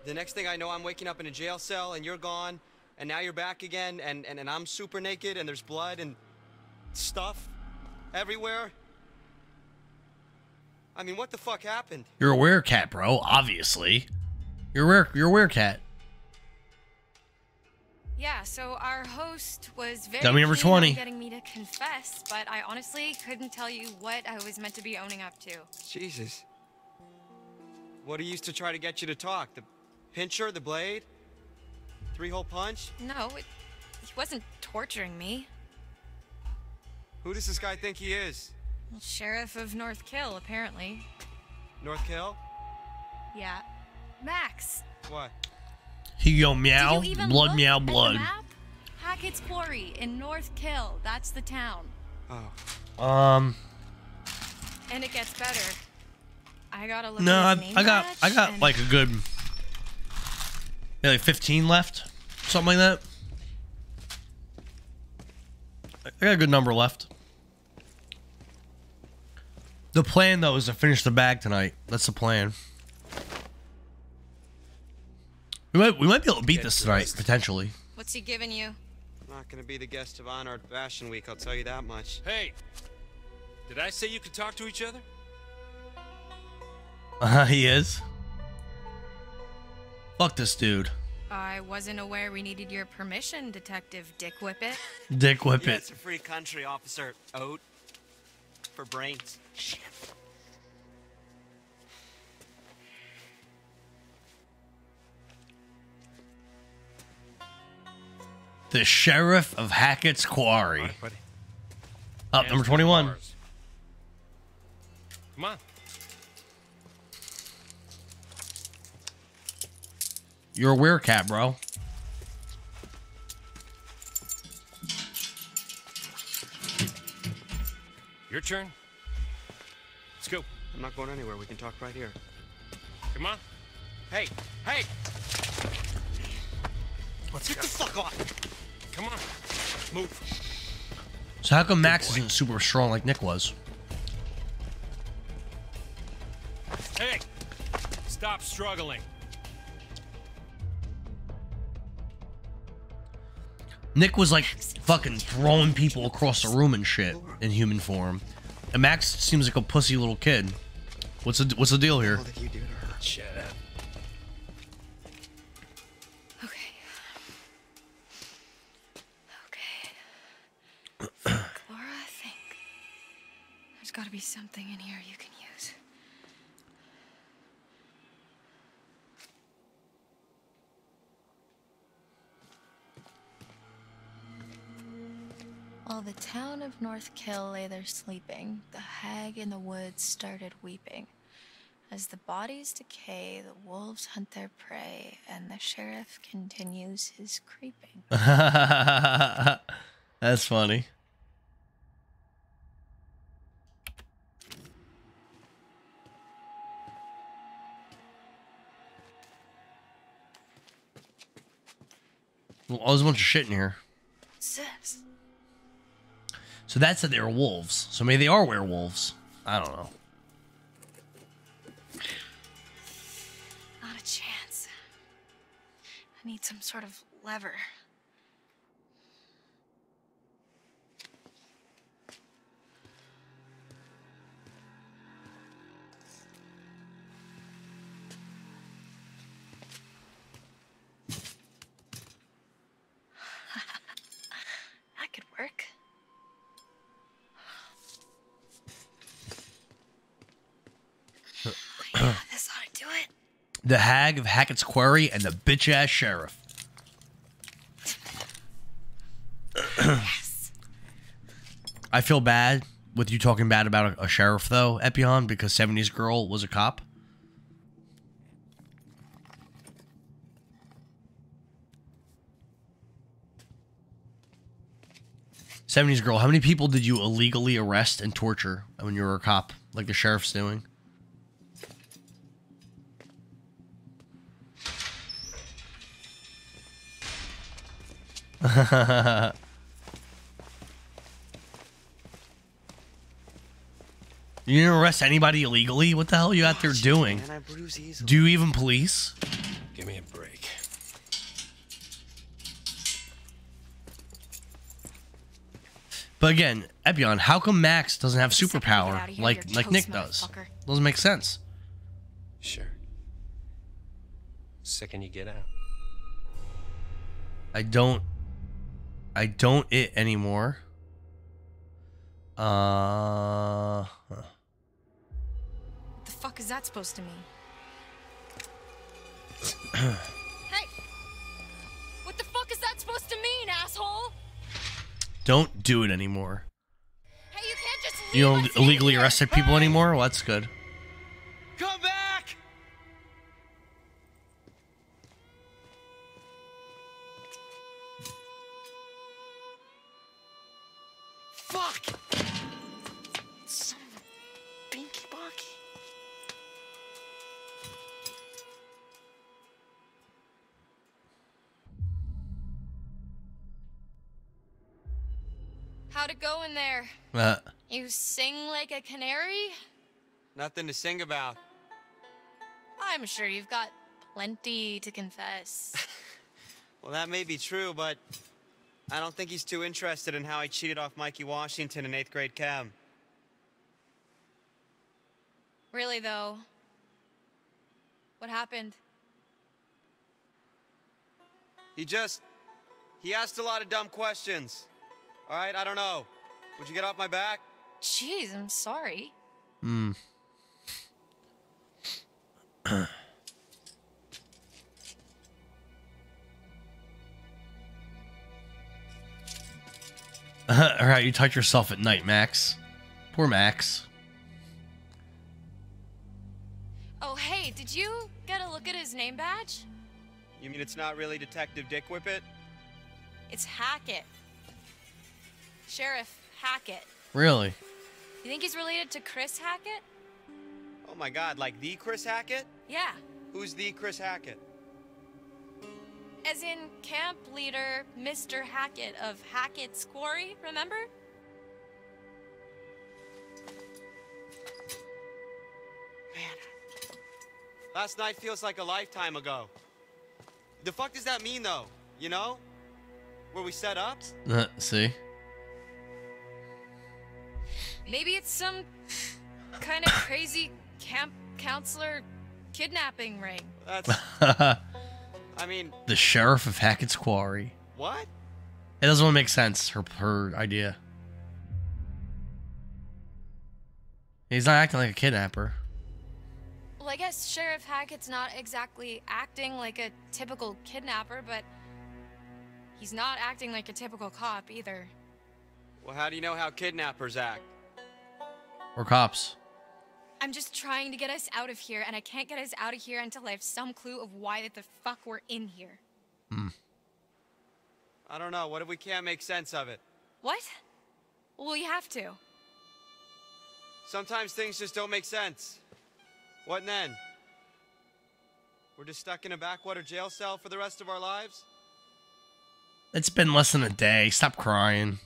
the next thing I know, I'm waking up in a jail cell and you're gone, and now you're back again, and, and, and I'm super naked, and there's blood and stuff everywhere. I mean, what the fuck happened? You're a werecat, bro. Obviously, you're a were you're a werecat. Yeah, so our host was very Dummy number keen on 20. getting me to confess, but I honestly couldn't tell you what I was meant to be owning up to. Jesus. What he used to try to get you to talk? The pincher, the blade? Three hole punch? No, it, he wasn't torturing me. Who does this guy think he is? Sheriff of North Kill, apparently. North Kill? Yeah. Max, What? He go meow, you blood meow, blood. map? Hackett's Quarry in North Kill. That's the town. Oh. Um, And it gets better. I gotta look no, I, at his name I got I got and- like a good, yeah, like 15 left, something like that. I got a good number left. The plan though is to finish the bag tonight. That's the plan. We might we might be able to beat this tonight potentially. What's he giving you? I'm not gonna be the guest of honor at Fashion Week, I'll tell you that much. Hey, did I say you could talk to each other? Uh, he is. Fuck this dude, I wasn't aware we needed your permission, Detective Dick Whippet. Dick Whippet. Yeah, it's a free country, Officer Oat. For brains. Shit. The sheriff of Hackett's Quarry. Up number 21. Come on. You're a werecat, bro. Your turn. Let's go. I'm not going anywhere, we can talk right here. Come on. Hey, hey! Let's Get the fuck off! Come on. Move. So how come Max isn't super strong like Nick was? Hey, stop struggling. Nick was like fucking throwing people across the room and shit in human form. And Max seems like a pussy little kid. What's the what's the deal here? What did you do to her? Shut up. Okay. Think, Laura, think. There's got to be something in here you can use. While the town of North Kill lay there sleeping, the hag in the woods started weeping. As the bodies decay, the wolves hunt their prey, and the sheriff continues his creeping. That's funny. Well, oh, there's a bunch of shit in here. This? So that said they were wolves. So maybe they are werewolves. I don't know. Not a chance. I need some sort of lever. that could work. yeah, this ought to do it. The hag of Hackett's Quarry and the bitch ass sheriff. I feel bad with you talking bad about a, a sheriff though, Epion, because 70s girl was a cop. Seventies girl, how many people did you illegally arrest and torture when you were a cop, like the sheriff's doing? you didn't arrest anybody illegally? What the hell are you out there doing? man, I bruise easily. Do you even police? Give me a break. But again, Epion, how come Max doesn't have Second you get superpower here, like you're like Nick does? Doesn't make sense. Sure. Second you get out. I don't I don't it anymore. Uh What the fuck is that supposed to mean? Hey! What the fuck is that supposed to mean, asshole? don't do it anymore. Hey, you can't just leave You don't illegally here. arrested people anymore? Well, that's good. How'd it go in there? Uh, You sing like a canary? Nothing to sing about. I'm sure you've got plenty to confess. Well, that may be true, but I don't think he's too interested in how I cheated off Mikey Washington in eighth grade cab. really, though. What happened? He just. He asked a lot of dumb questions. All right, I don't know. Would you get off my back? Jeez, I'm sorry. hmm. All right, you touch yourself at night, Max. Poor Max. Oh, hey, did you get a look at his name badge? You mean it's not really Detective Dick Whippet? It's Hackett. Sheriff Hackett. Really? You think he's related to Chris Hackett? Oh my god, like the Chris Hackett? Yeah. Who's the Chris Hackett? As in camp leader Mr. Hackett of Hackett's Quarry, remember? Man. Last night feels like a lifetime ago. The fuck does that mean though? You know? Where we set up? Uh, see? Maybe it's some kind of crazy camp counselor kidnapping ring. That's. I mean, the sheriff of Hackett's Quarry. what? It doesn't really make sense, her, her idea. He's not acting like a kidnapper. Well, I guess Sheriff Hackett's not exactly acting like a typical kidnapper, but he's not acting like a typical cop either. Well, how do you know how kidnappers act? Or cops. I'm just trying to get us out of here, and I can't get us out of here until I have some clue of why the fuck we're in here. Hmm. I don't know. What if we can't make sense of it? What? Well, we have to. Sometimes things just don't make sense. What then? We're just stuck in a backwater jail cell for the rest of our lives? It's been less than a day. Stop crying.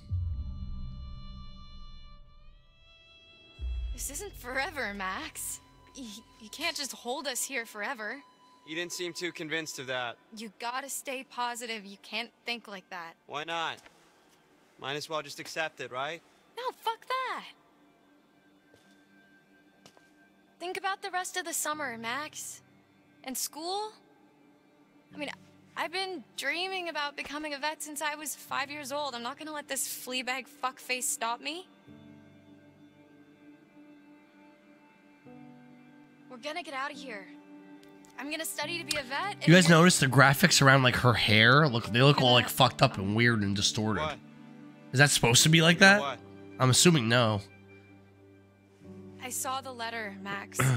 This isn't forever, Max. You, you can't just hold us here forever. You didn't seem too convinced of that. You gotta stay positive. You can't think like that. Why not? Might as well just accept it, right? No, fuck that. Think about the rest of the summer, Max. And school? I mean, I've been dreaming about becoming a vet since I was five years old. I'm not gonna let this fleabag fuckface stop me. We're gonna get out of here. I'm gonna study to be a vet. You guys notice the graphics around like her hair? Look, they look all like fucked up and weird and distorted. Is that supposed to be like that? What? I'm assuming no. I saw the letter, Max.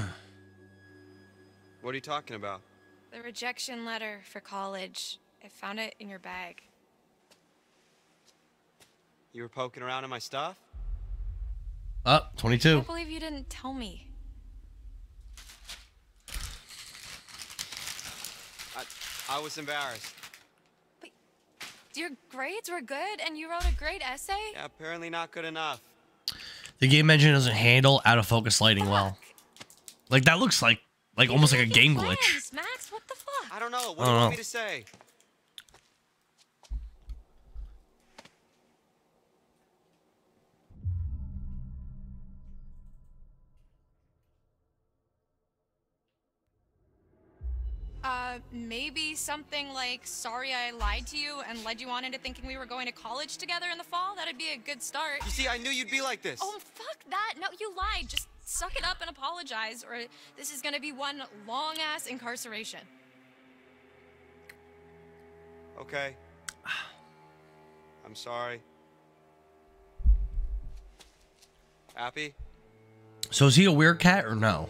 What are you talking about? the rejection letter for college. I found it in your bag. You were poking around in my stuff? Oh, 22. I 22. can't believe you didn't tell me. I, I was embarrassed. But Your grades were good, and you wrote a great essay. Yeah, apparently not good enough. The game engine doesn't handle out of focus lighting well. Like that looks like like almost like a game glitch. Max, what the fuck? I don't know. What I do you don't want me to say? Uh, maybe something like, sorry I lied to you and led you on into thinking we were going to college together in the fall? That'd be a good start. You see, I knew you'd be like this. Oh, fuck that. No, you lied. Just suck it up and apologize, or this is gonna be one long ass incarceration. Okay. I'm sorry. Happy? So is he a weird cat or no?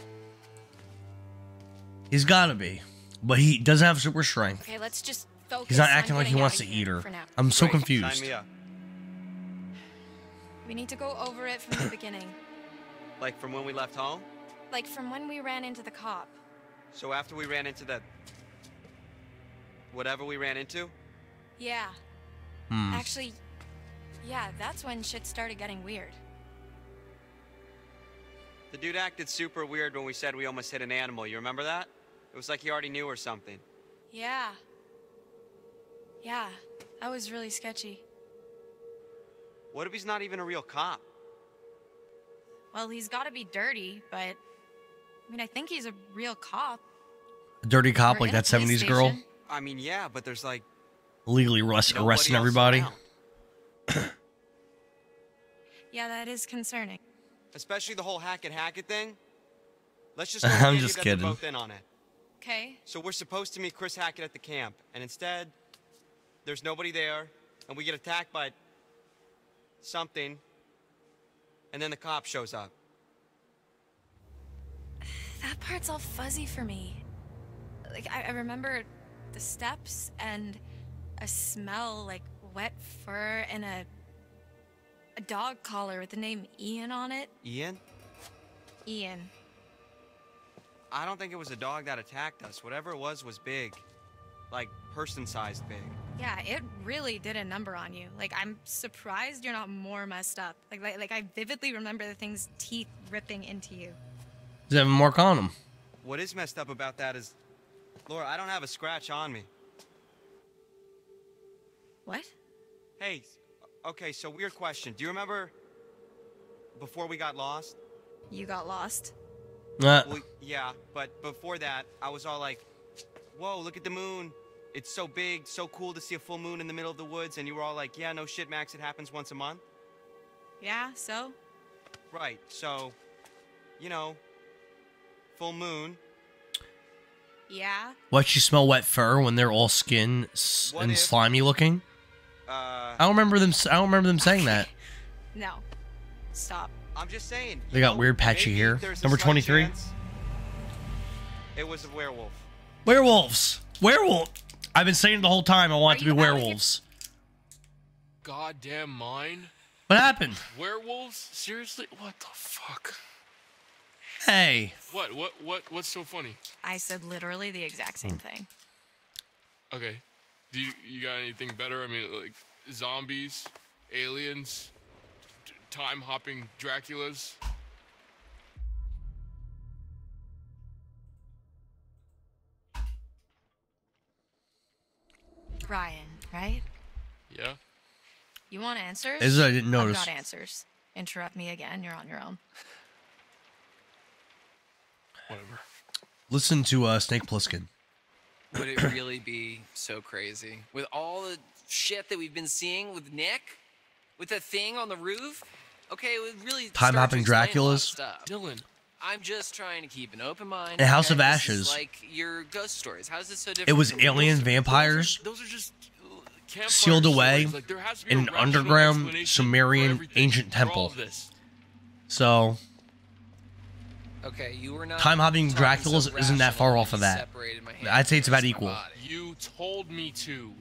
He's gotta be. But he doesn't have super strength. Okay, let's just focus. He's not on acting like he wants to eat her. I'm so Great. confused. Sign me up. We need to go over it from the beginning, Like from when we left home? like from when we ran into the cop. So after we ran into the. Whatever we ran into? Yeah. Hmm. Actually, yeah, that's when shit started getting weird. The dude acted super weird when we said we almost hit an animal. You remember that? It was like he already knew or something. Yeah. Yeah, that was really sketchy. What if he's not even a real cop? Well, he's got to be dirty, but I mean, I think he's a real cop. A dirty cop We're like that police 70s girl. I mean, yeah, but there's like. legally arrest, arresting everybody. Yeah, that is concerning. Especially the whole Hackett Hackett thing. Let's just go I'm just kidding. both in on it. Okay. So we're supposed to meet Chris Hackett at the camp, and instead, there's nobody there, and we get attacked by something, and then the cop shows up. That part's all fuzzy for me. Like, I, I remember the steps and a smell like wet fur and a a dog collar with the name Ian on it. Ian? Ian. I don't think it was a dog that attacked us. Whatever it was was big. Like person-sized big. Yeah, it really did a number on you. Like, I'm surprised you're not more messed up. Like, like, like I vividly remember the thing's teeth ripping into you. Does he have a mark on him? What is messed up about that is, Laura, I don't have a scratch on me. What? Hey, okay, so weird question. Do you remember before we got lost? You got lost. Uh, Well, yeah, but before that, I was all like, whoa, look at the moon. It's so big, so cool to see a full moon in the middle of the woods. And you were all like, yeah, no shit, Max, it happens once a month. Yeah, so? Right, so you know, full moon. Yeah. What you smell wet fur when they're all skin What and if- slimy looking? Uh, I don't remember them. s- I don't remember them saying that. No. Stop. I'm just saying. They got know, weird patchy maybe hair. there's a Number 23. It was a werewolf. Werewolves. Werewolf. I've been saying the whole time I want it to be you out of werewolves. Goddamn mine. What happened? Werewolves? Seriously? What the fuck? Hey. What? What? What? What's so funny? I said literally the exact Hmm. same thing. Okay. Do you, you got anything better? I mean, like zombies, aliens, t- time hopping Draculas. Ryan, right? Yeah. You want answers? This is I didn't notice. I've got answers. Interrupt me again. You're on your own. Whatever. Listen to uh, Snake Plissken. Would it really be so crazy with all the shit that we've been seeing with Nick, with the thing on the roof? Okay, it really Time hopping explain a lot of Draculas? stuff. Dylan, I'm just trying to keep an open mind. And House of Ashes. like your ghost stories. How is this so different? It was alien vampires Those are just uh, campfire sealed away. Like, there has to be in an underground Sumerian ancient temple. So Okay, you were not. time hopping talking so Draculas isn't that far off of that. separated my hand I'd say it's about rest of my equal. You told me to.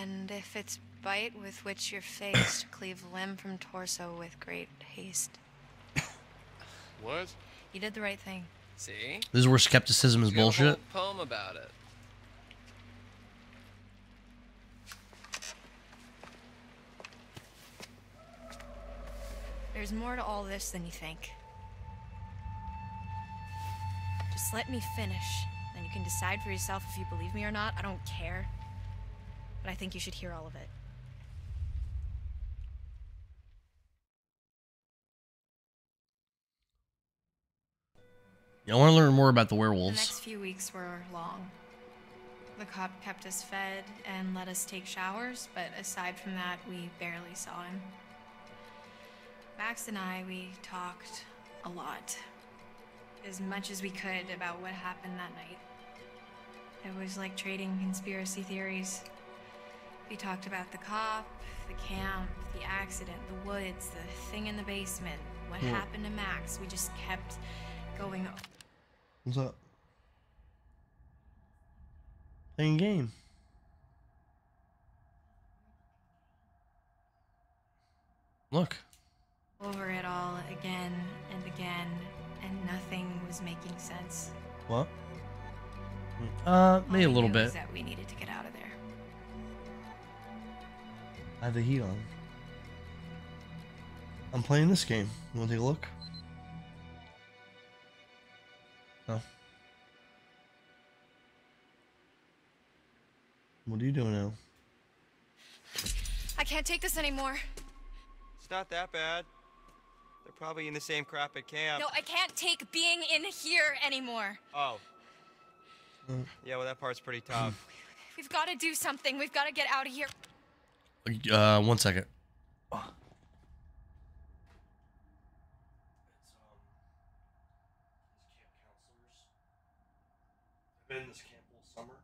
And if it's bite with which you're faced, cleave limb from torso with great haste. What? You did the right thing. See? this is where skepticism is You a whole bullshit. poem about it. There's more to all this than you think. Just let me finish. Then you can decide for yourself if you believe me or not. I don't care. But I think you should hear all of it. I want to learn more about the werewolves. The next few weeks were long. The cop kept us fed and let us take showers, but aside from that, we barely saw him. Max and I, we talked a lot. As much as we could about what happened that night. It was like trading conspiracy theories. We talked about the cop, the camp, the accident, the woods, the thing in the basement, what Yeah. happened to Max. We just kept going What's up? Playing game. Look. over it all again and again, and nothing was making sense. What? Uh, maybe a little bit. That we needed to get out of there. I have the heat on. I'm playing this game. You want to take a look? No. What are you doing now? I can't take this anymore. It's not that bad. They're probably in the same crap at camp. No, I can't take being in here anymore. Oh. Yeah, well, that part's pretty tough. We've got to do something. We've got to get out of here. Uh, one second. I've been this camp all summer.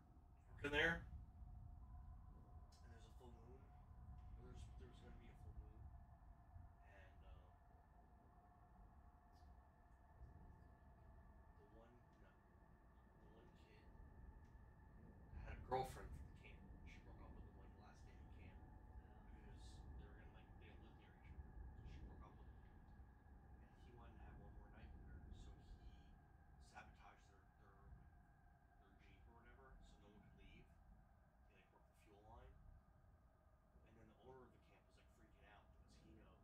Working there. And there's a full moon. There's there's gonna be a full moon. And um the one no the one kid had a girlfriend from the camp. She broke up with him like the last day of camp because they were gonna like they lived near each other. So she broke up with him. And he wanted to have one more night with her, so he sabotaged their their their jeep or whatever, so no one could leave. He like broke the fuel line. And then the owner of the camp was like freaking out because he knows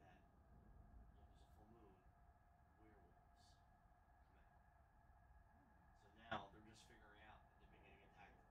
that when there's a full moon, werewolves come out. So now they're just figuring out that they've been getting attacked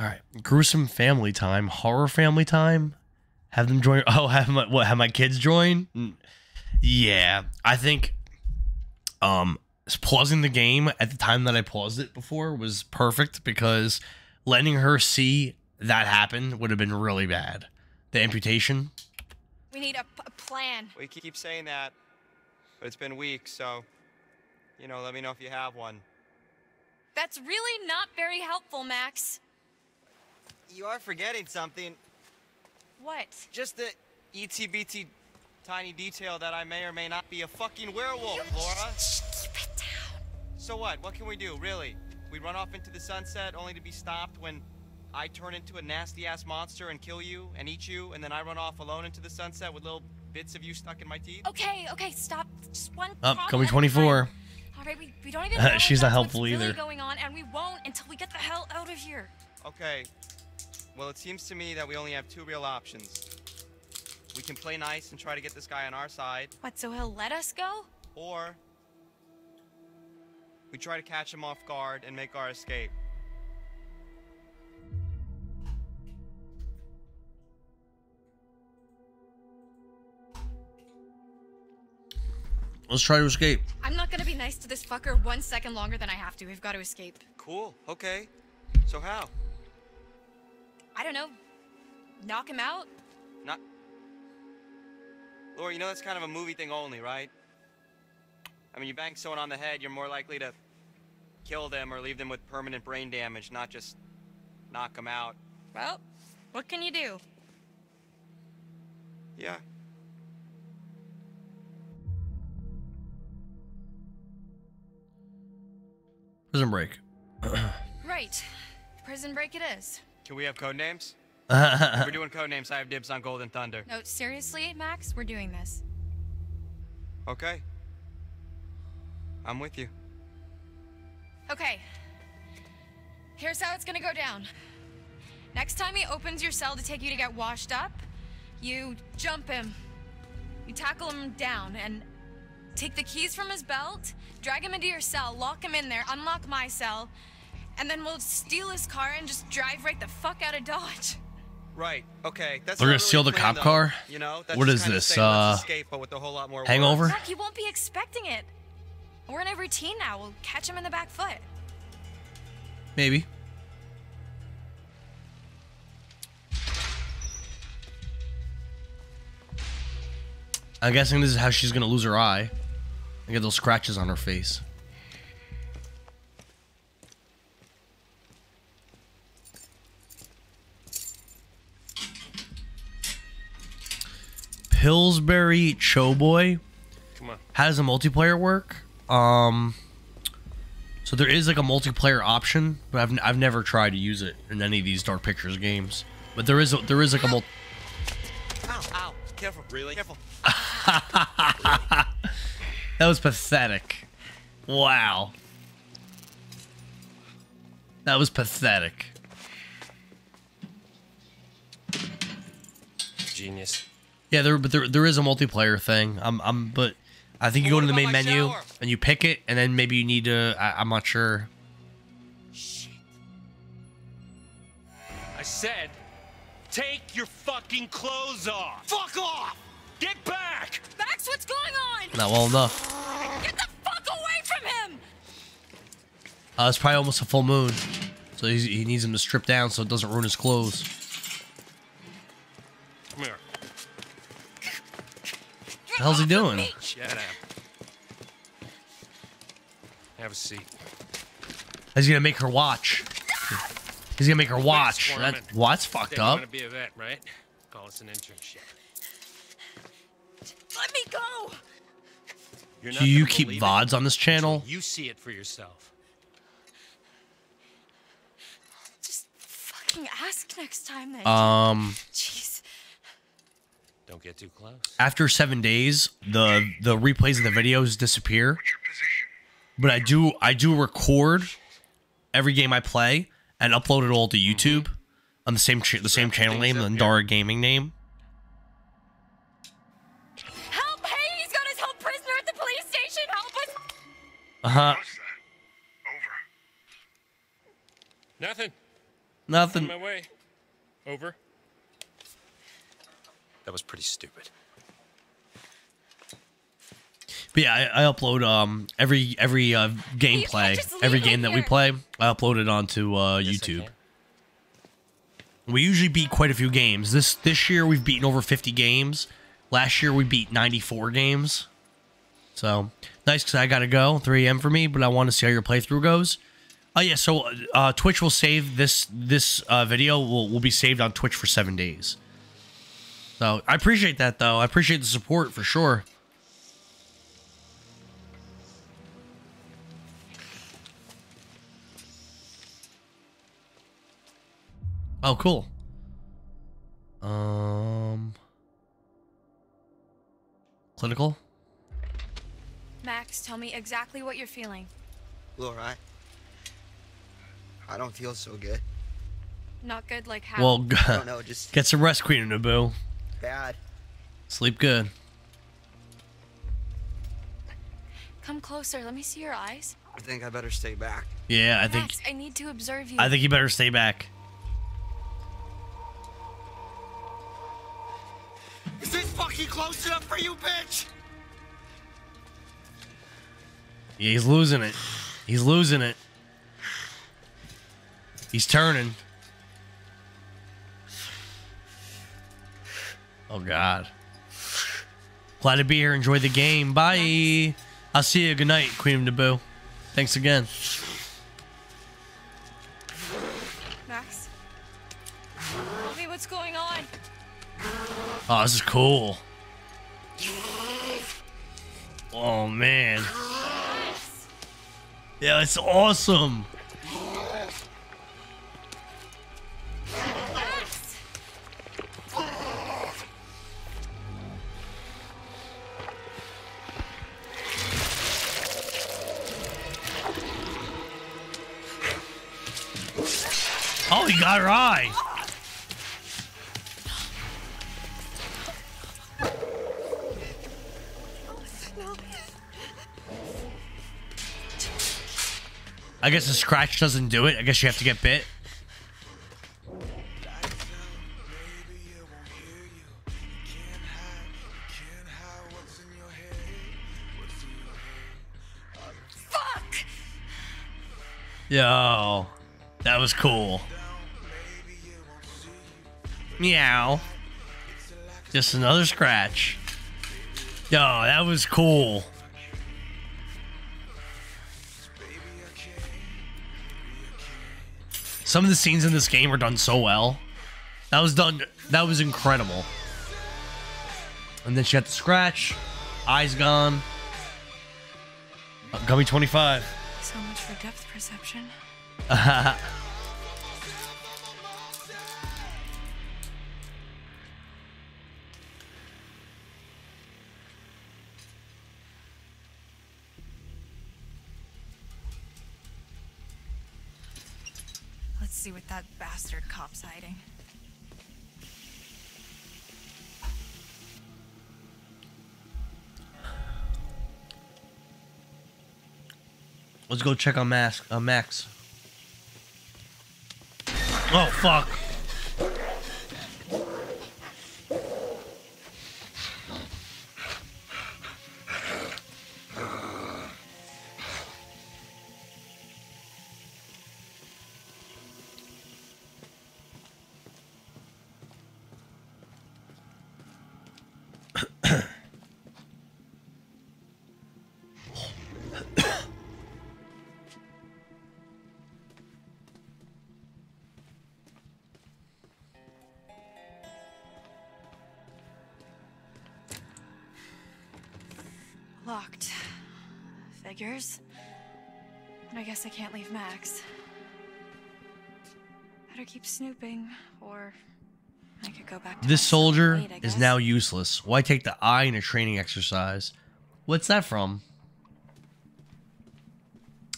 All right, gruesome family time, horror family time. Have them join. Oh, have my what? Have my kids join? Mm. Yeah, I think. Um, pausing the game at the time that I paused it before was perfect because letting her see that happen would have been really bad. The amputation. We need a, p- a plan. We keep saying that, but it's been weeks, so, you know, let me know if you have one. That's really not very helpful, Max. You are forgetting something. What? Just the itsy bitsy tiny detail that I may or may not be a fucking werewolf, Laura. Keep it down. So what? What can we do, really? We run off into the sunset only to be stopped when I turn into a nasty ass monster and kill you and eat you, and then I run off alone into the sunset with little bits of you stuck in my teeth? Okay, okay, stop. Just one. Up, problem coming 24. All right, we, we don't even know. She's not that's helpful what's really going on, and we won't until we get the hell out of here. Okay. Well, it seems to me that we only have two real options. We can play nice and try to get this guy on our side, What? So he'll let us go? or we try to catch him off guard and make our escape. Let's try to escape. I'm not gonna be nice to this fucker one second longer than I have to. We've got to escape. Cool. Okay. So how? I don't know. Knock him out? Not. Laura, you know that's kind of a movie thing only, right? I mean, you bang someone on the head, you're more likely to kill them or leave them with permanent brain damage, not just knock them out. Well, what can you do? Yeah. Prison break. Right. Prison break it is. Can we have code names? We're doing code names. I have dibs on Golden Thunder. No, seriously, Max, we're doing this. Okay. I'm with you. Okay. Here's how it's gonna go down. Next time he opens your cell to take you to get washed up, you jump him. You tackle him down and take the keys from his belt, drag him into your cell, lock him in there, unlock my cell, and then we'll steal his car and just drive right the fuck out of Dodge. Right. Okay. That's We're gonna really steal the cop though. car? You know. That's What just is kinda this, saying, uh, escape, but with a whole lot more Hangover? words. Fuck, you won't be expecting it. We're in a routine now. We'll catch him in the back foot. Maybe. I'm guessing this is how she's gonna lose her eye. And get those scratches on her face. Pillsbury Doughboy. Come on. How does the multiplayer work? Um, so there is like a multiplayer option, but I've, I've never tried to use it in any of these Dark Pictures games. But there is a, there is like a mul- Ow! Ow! Careful. Really? Careful. that was pathetic. Wow. That was pathetic. Genius. Yeah, there but there there is a multiplayer thing. I'm I'm but I think you go to the main menu and you pick it and then maybe you need to I, I'm not sure. Shit. I said, take your fucking clothes off. Fuck off. Get back. Max, what's going on? Not well enough. Get the fuck away from him! Uh, it's probably almost a full moon. So he's, he needs him to strip down so it doesn't ruin his clothes. Come here. What the hell's he doing? Shut up. Have a seat. He's gonna make her watch. He's gonna make her watch. squirming. That, what's fucked Said you up? want to be a vet, right? Call us an internship. Let me go! You're not Do you keep VODs on this channel? You see it for yourself. Just fucking ask next time then. Um, Jeez. Don't get too close. after seven days, the the replays of the videos disappear. But I do I do record every game I play and upload it all to YouTube on the same cha- the same channel name, the Endara Gaming name. Help! Hey, he's got us held prisoner at the police station! Help us! Uh huh. Nothing. Nothing. On my way. Over. That was pretty stupid. But yeah, I, I upload um every every uh, gameplay, every game that we play. I upload it onto uh, YouTube. We usually beat quite a few games. This this year we've beaten over 50 games. Last year we beat 94 games. So nice because I gotta go 3 a.m. for me, but I want to see how your playthrough goes. Oh yeah, so uh, Twitch will save this this uh, video will will be saved on Twitch for seven days. So I appreciate that though. I appreciate the support for sure. Oh, cool. Um, clinical. Max, tell me exactly what you're feeling. Laura, I, I don't feel so good. Not good like how? Well, I don't know, just get some rest, Queen of Naboo. Bad. Sleep good. Come closer. Let me see your eyes. I think I better stay back. Yeah, I think Max, I need to observe you. I think you better stay back. Is this fucking close enough for you, bitch? Yeah, he's losing it. He's losing it. He's turning. Oh God. Glad to be here. Enjoy the game. Bye. I'll see you. Good night, Queen of Naboo. Thanks again. Max? Tell me what's going on. Oh, this is cool. Oh man. Yeah, it's awesome. Oh, he got her eye. I guess the scratch doesn't do it. I guess you have to get bit. Fuck! Yo, that was cool. Meow. Just another scratch. Yo, that was cool. Some of the scenes in this game are done so well. That was done. That was incredible. And then she had the scratch. Eyes gone. Gummy 25. So much for depth perception. bastard cop's hiding. Let's go check on Max. Uh, Max. Oh fuck. Keep snooping, or I could go back to This soldier I is now useless. Why take the eye in a training exercise? What's that from?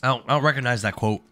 I don't, I don't recognize that quote.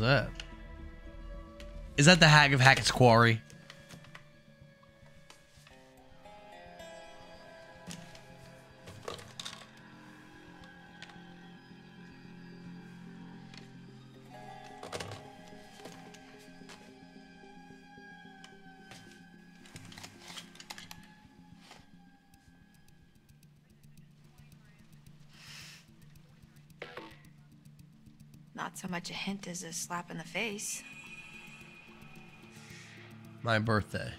Is that? Is that the Hag of Hackett's Quarry? A a slap in the face. My birthday.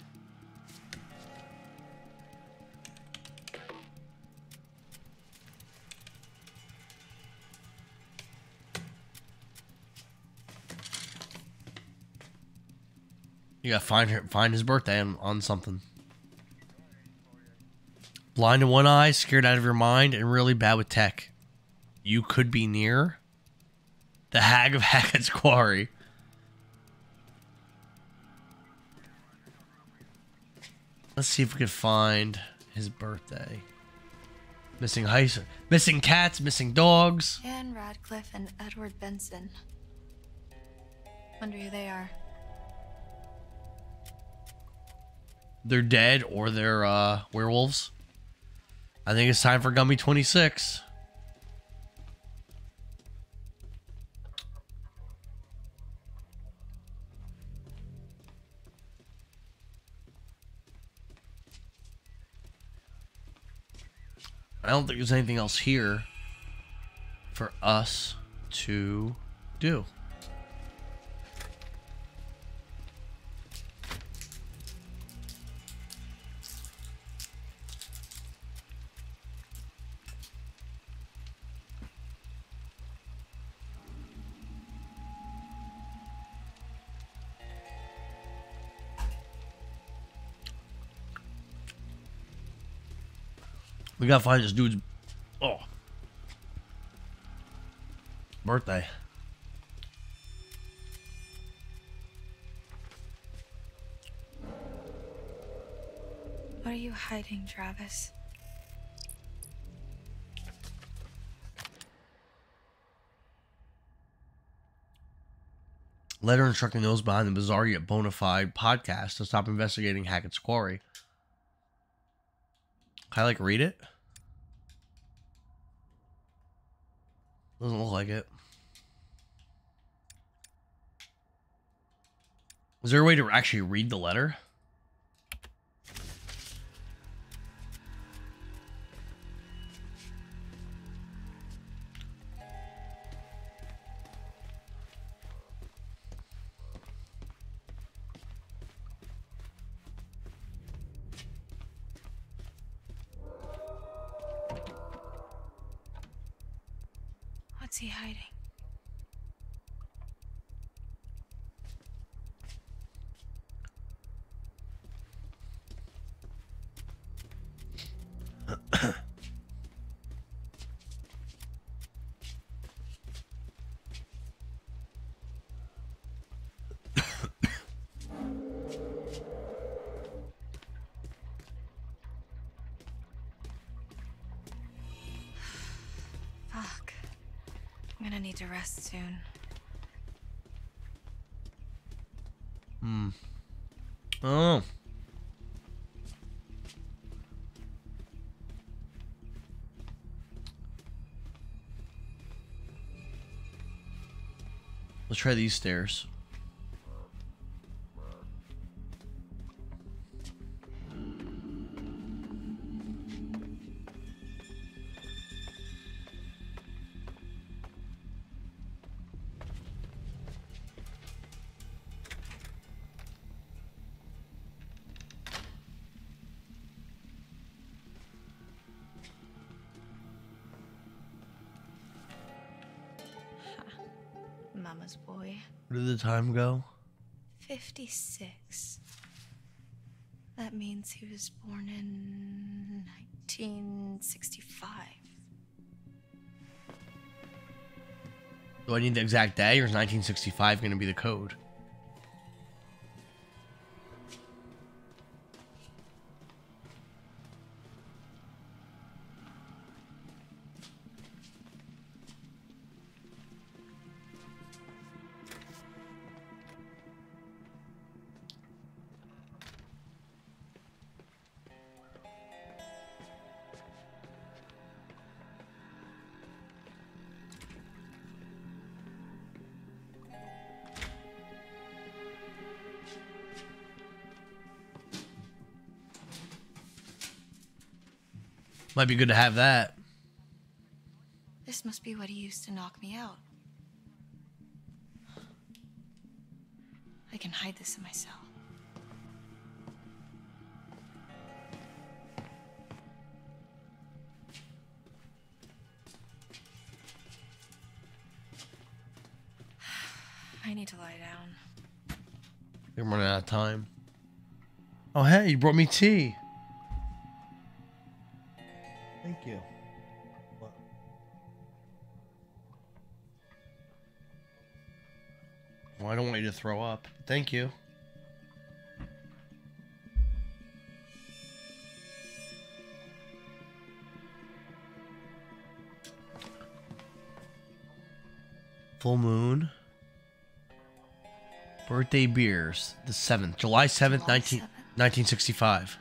You gotta find her, find his birthday on, on something. Blind in one eye, scared out of your mind, and really bad with tech. You could be near the Hag of Hackett's Quarry. Let's see if we can find his birthday. Missing heist, missing cats, missing dogs. Anne Radcliffe and Edward Benson. Wonder who they are. They're dead or they're uh, werewolves. I think it's time for Gummy 26. I don't think there's anything else here for us to do. We gotta find this dude's oh birthday. What are you hiding, Travis? Letter instructing those behind the bizarre yet bona fide podcast to stop investigating Hackett's Quarry. Can I like read it? Doesn't look like it. Is there a way to actually read the letter? Soon. Hmm. Oh. Let's try these stairs. Time go? 56. That means he was born in 1965. Do I need the exact day or is 1965 going to be the code? Might be good to have that. This must be what he used to knock me out. I can hide this in my cell. I need to lie down. I'm running out of time. Oh, hey, you brought me tea. Thank you. Full moon. Birthday beers. The 7th. July 7th, 19, 1965.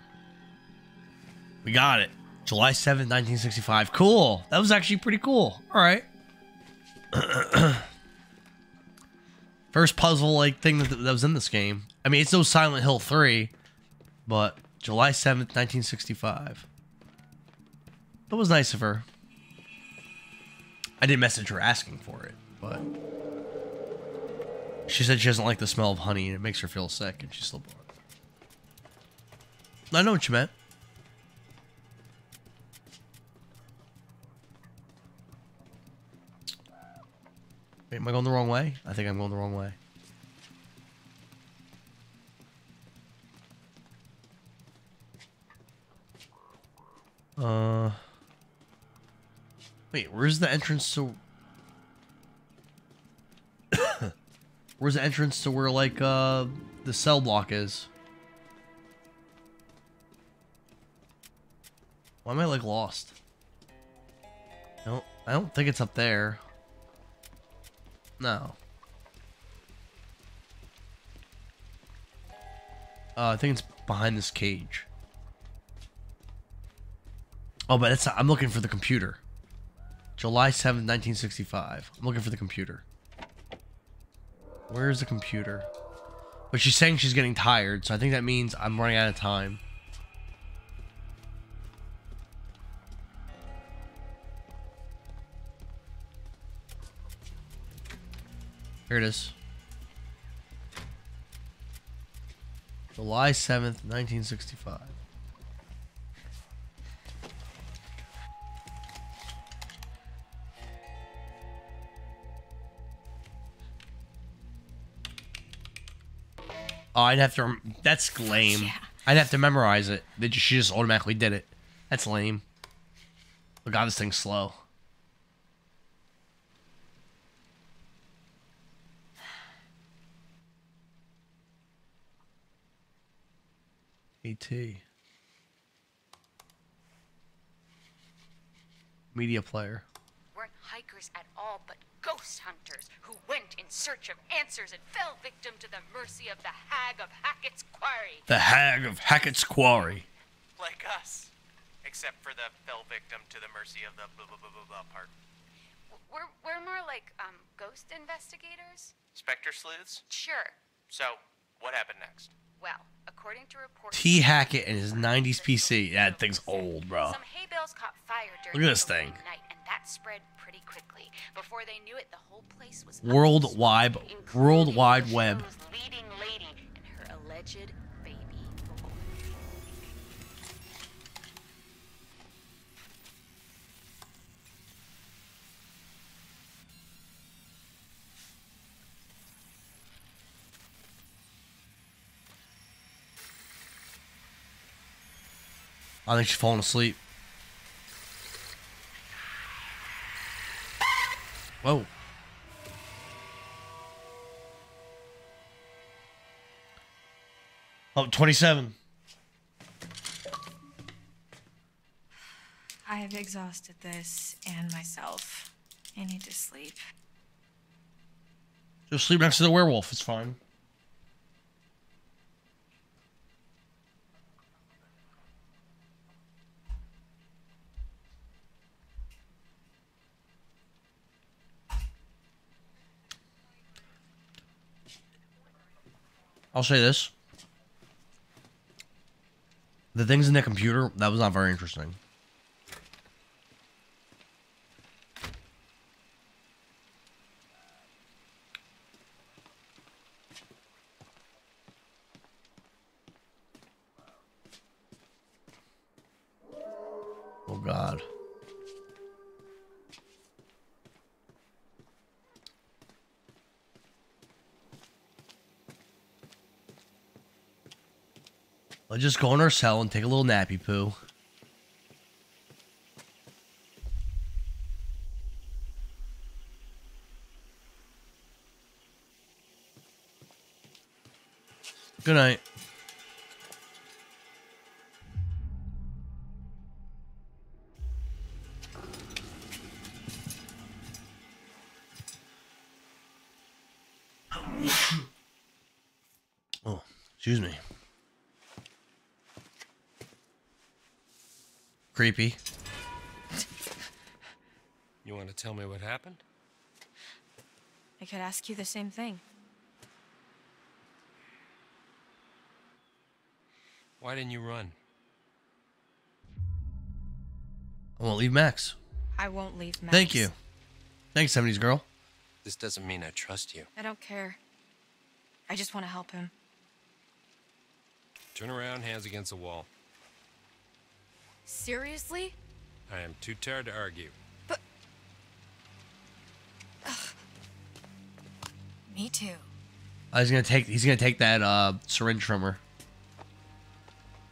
We got it. July 7th, 1965. Cool. That was actually pretty cool. All right. First puzzle like thing that, that was in this game. I mean, it's no Silent Hill 3, but July 7th, 1965. That was nice of her. I didn't message her asking for it, but she said she doesn't like the smell of honey and it makes her feel sick, and she's still it. I know what you meant. Wait, am I going the wrong way? I think I'm going the wrong way. Uh. Wait, where's the entrance to? where's the entrance to where like uh the cell block is? Why am I like lost? Don't. I don't think it's up there. No. Uh, I think it's behind this cage. Oh, but it's I'm looking for the computer. July 7th, 1965. I'm looking for the computer. Where's the computer? But she's saying she's getting tired, so I think that means I'm running out of time. Here it is. July 7th, 1965. Oh, I'd have to. That's lame. I'd have to memorize it. They just, she just automatically did it. That's lame. Look, God, this thing's slow. AT. Media player. weren't hikers at all, but ghost hunters who went in search of answers and fell victim to the mercy of the Hag of Hackett's Quarry. The Hag of Hackett's Quarry. Like us. Except for the fell victim to the mercy of the blah blah blah blah blah part. We're, we're more like um, ghost investigators? Spectre sleuths? Sure. So, what happened next? Well, according to reports, T. Hackett and his 90s PC. That thing's old, bro. some hay bales caught fire during Look at this the thing. night, and that spread pretty quickly. Before they knew it, the whole place was World Wide, World Wide Web. I think she's falling asleep. Whoa. Oh, 27. I have exhausted this and myself. I need to sleep. Just sleep next to the werewolf. It's fine. I'll say this. The things in that computer, that was not very interesting. Oh, God. Let's just go in our cell and take a little nappy poo. Good night. Creepy. You want to tell me what happened? I could ask you the same thing. Why didn't you run? I won't leave Max. I won't leave Max. Thank you. Thanks, 70s girl. This doesn't mean I trust you. I don't care. I just want to help him. Turn around, hands against the wall. Seriously? I am too tired to argue. But Me too. Uh, he's gonna take. He's gonna take that uh, syringe from her.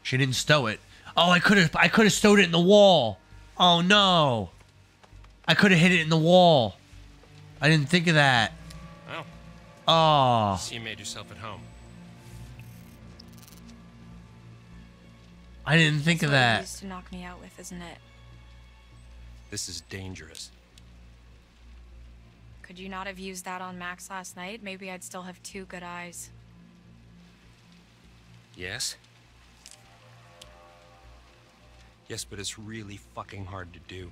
She didn't stow it. Oh, I could have. I could have stowed it in the wall. Oh no. I could have hit it in the wall. I didn't think of that. Well, Oh. see you made yourself at home. I didn't think That's of what that. used to knock me out with, isn't it? This is dangerous. Could you not have used that on Max last night? Maybe I'd still have two good eyes. Yes? Yes, but it's really fucking hard to do.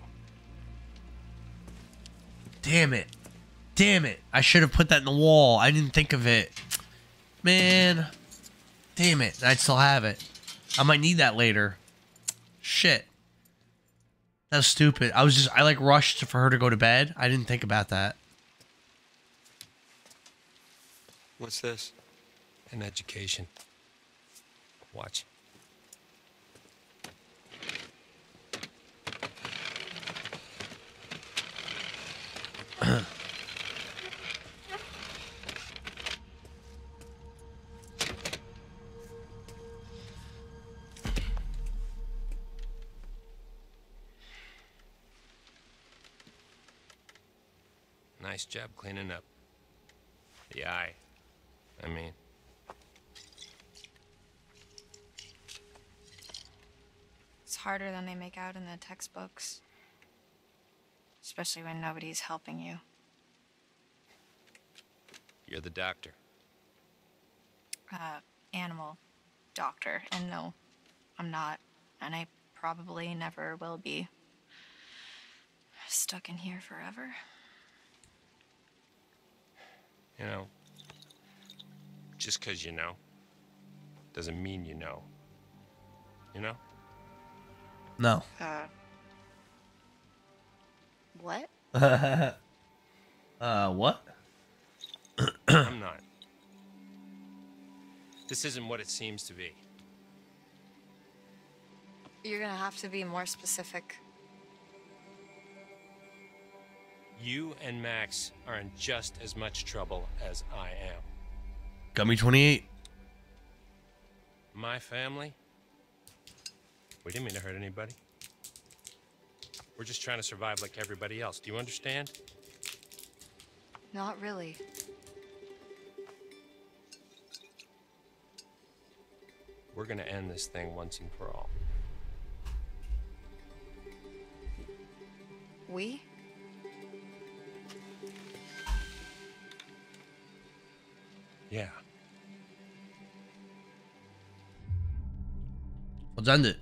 Damn it. Damn it. I should have put that in the wall. I didn't think of it. Man. Damn it. I'd still have it. I might need that later. Shit. That was stupid. I was just I like rushed for her to go to bed. I didn't think about that. What's this? An education. Watch. Nice job cleaning up. The eye. I mean, It's harder than they make out in the textbooks. Especially when nobody's helping you. you're the doctor. Uh, animal doctor. And no, I'm not. And I probably never will be. Stuck in here forever. You know, just 'cause you know doesn't mean you know. You know? No. Uh. What? uh what? I'm not. This isn't what it seems to be. You're gonna have to be more specific. You and Max are in just as much trouble as I am. Gummy 28. My family? We didn't mean to hurt anybody. We're just trying to survive like everybody else. Do you understand? Not really. We're gonna end this thing once and for all. We? Yeah. Let's end it.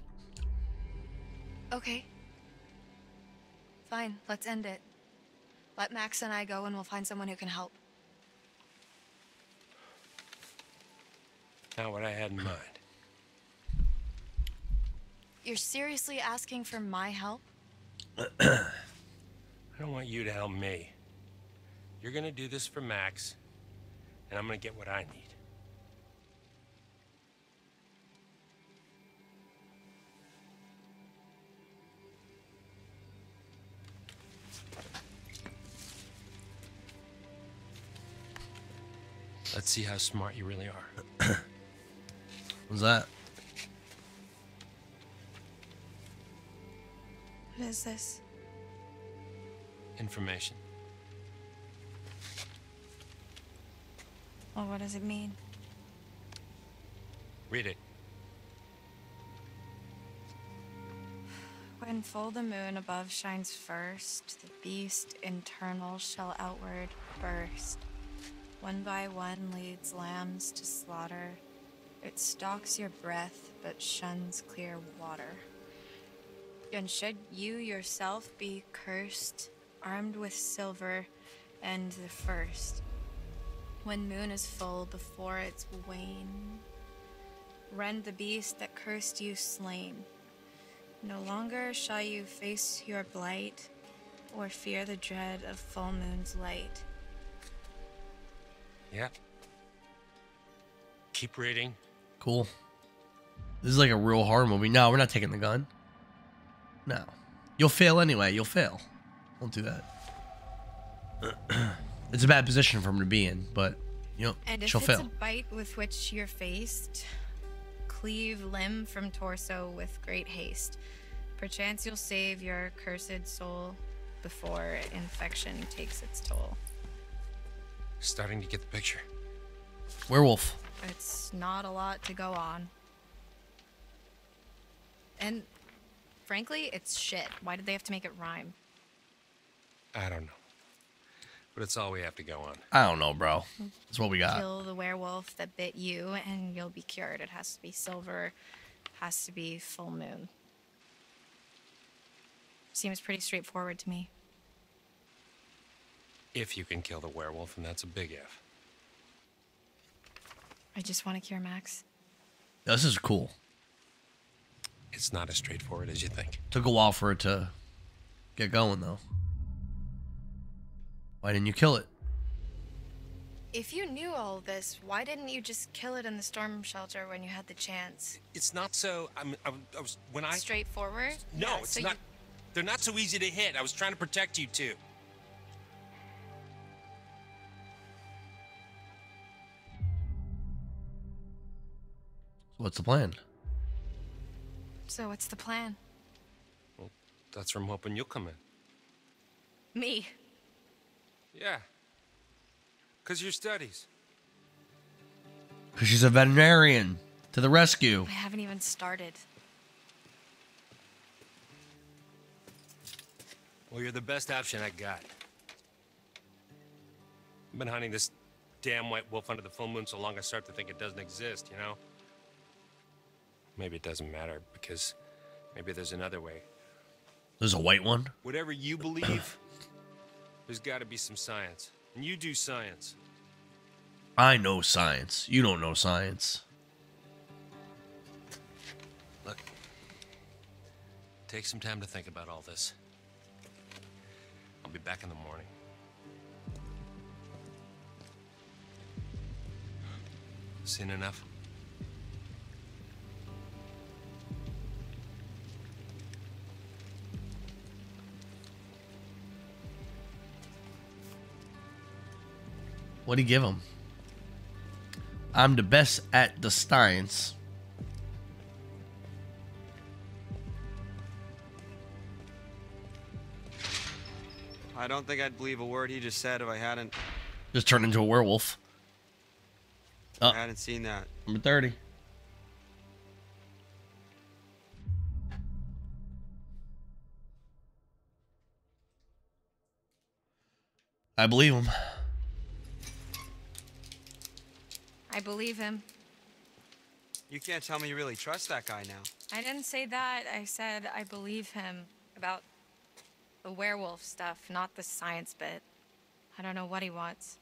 Okay. Fine, let's end it. Let Max and I go and we'll find someone who can help. Not what I had in mind. You're seriously asking for my help? I don't want you to help me. You're gonna do this for Max, and I'm going to get what I need. Let's see how smart you really are. What's that? What is this? Information. Well, what does it mean? Read it. When full the moon above shines first, the beast internal shall outward burst. One by one leads lambs to slaughter. It stalks your breath, but shuns clear water. And should you yourself be cursed, armed with silver and the first, when moon is full before its wane, rend the beast that cursed you slain. No longer shall you face your blight or fear the dread of full moon's light. Yeah. Keep reading. Cool. This is like a real horror movie. No, we're not taking the gun. No. You'll fail anyway. You'll fail. Don't do that. it's a bad position for him to be in, but you know And if she'll it's a bite with which you're faced, cleave limb from torso with great haste. Perchance you'll save your cursed soul before infection takes its toll. Starting to get the picture. Werewolf. It's not a lot to go on. And frankly, it's shit. Why did they have to make it rhyme? I don't know. But it's all we have to go on. I don't know, bro. That's what we got. Kill the werewolf that bit you, and you'll be cured. It has to be silver, has to be full moon. Seems pretty straightforward to me. If you can kill the werewolf, and that's a big if. I just want to cure Max. This is cool. It's not as straightforward as you think. Took a while for it to get going, though. Why didn't you kill it? If you knew all this, why didn't you just kill it in the storm shelter when you had the chance? It's not so. I'm, I, I was when I. Straightforward? No, Yeah, it's so not. you- They're not so easy to hit. I was trying to protect you too. What's the plan? So what's the plan? Well, that's where I'm hoping you'll come in. Me. Yeah. Cause your studies. Because she's a veterinarian. To the rescue. I haven't even started. Well, you're the best option I got. I've been hunting this damn white wolf under the full moon so long I start to think it doesn't exist, you know? Maybe it doesn't matter because maybe there's another way. There's a white one? Whatever you believe, there's got to be some science. And you do science. I know science. You don't know science. Look, take some time to think about all this. I'll be back in the morning. Seen enough? What'd he give him? I'm the best at the science. I don't think I'd believe a word he just said if I hadn't Just turned into a werewolf. Oh, I uh. hadn't seen that. number 30. I believe him. I believe him. You can't tell me you really trust that guy now. I didn't say that. I said I believe him about the werewolf stuff, not the science bit. I don't know what he wants.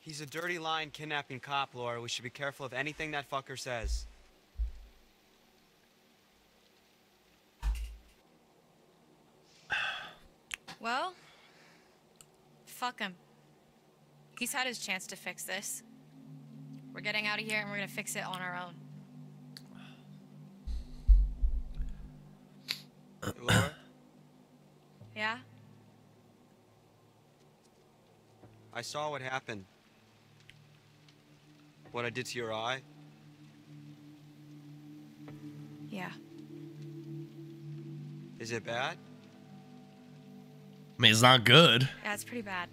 He's a dirty lying kidnapping cop, Laura. We should be careful of anything that fucker says. Well, fuck him. He's had his chance to fix this. We're getting out of here and we're gonna fix it on our own. Laura, Yeah? I saw what happened. What I did to your eye? Yeah. Is it bad? I mean, it's not good. Yeah, it's pretty bad.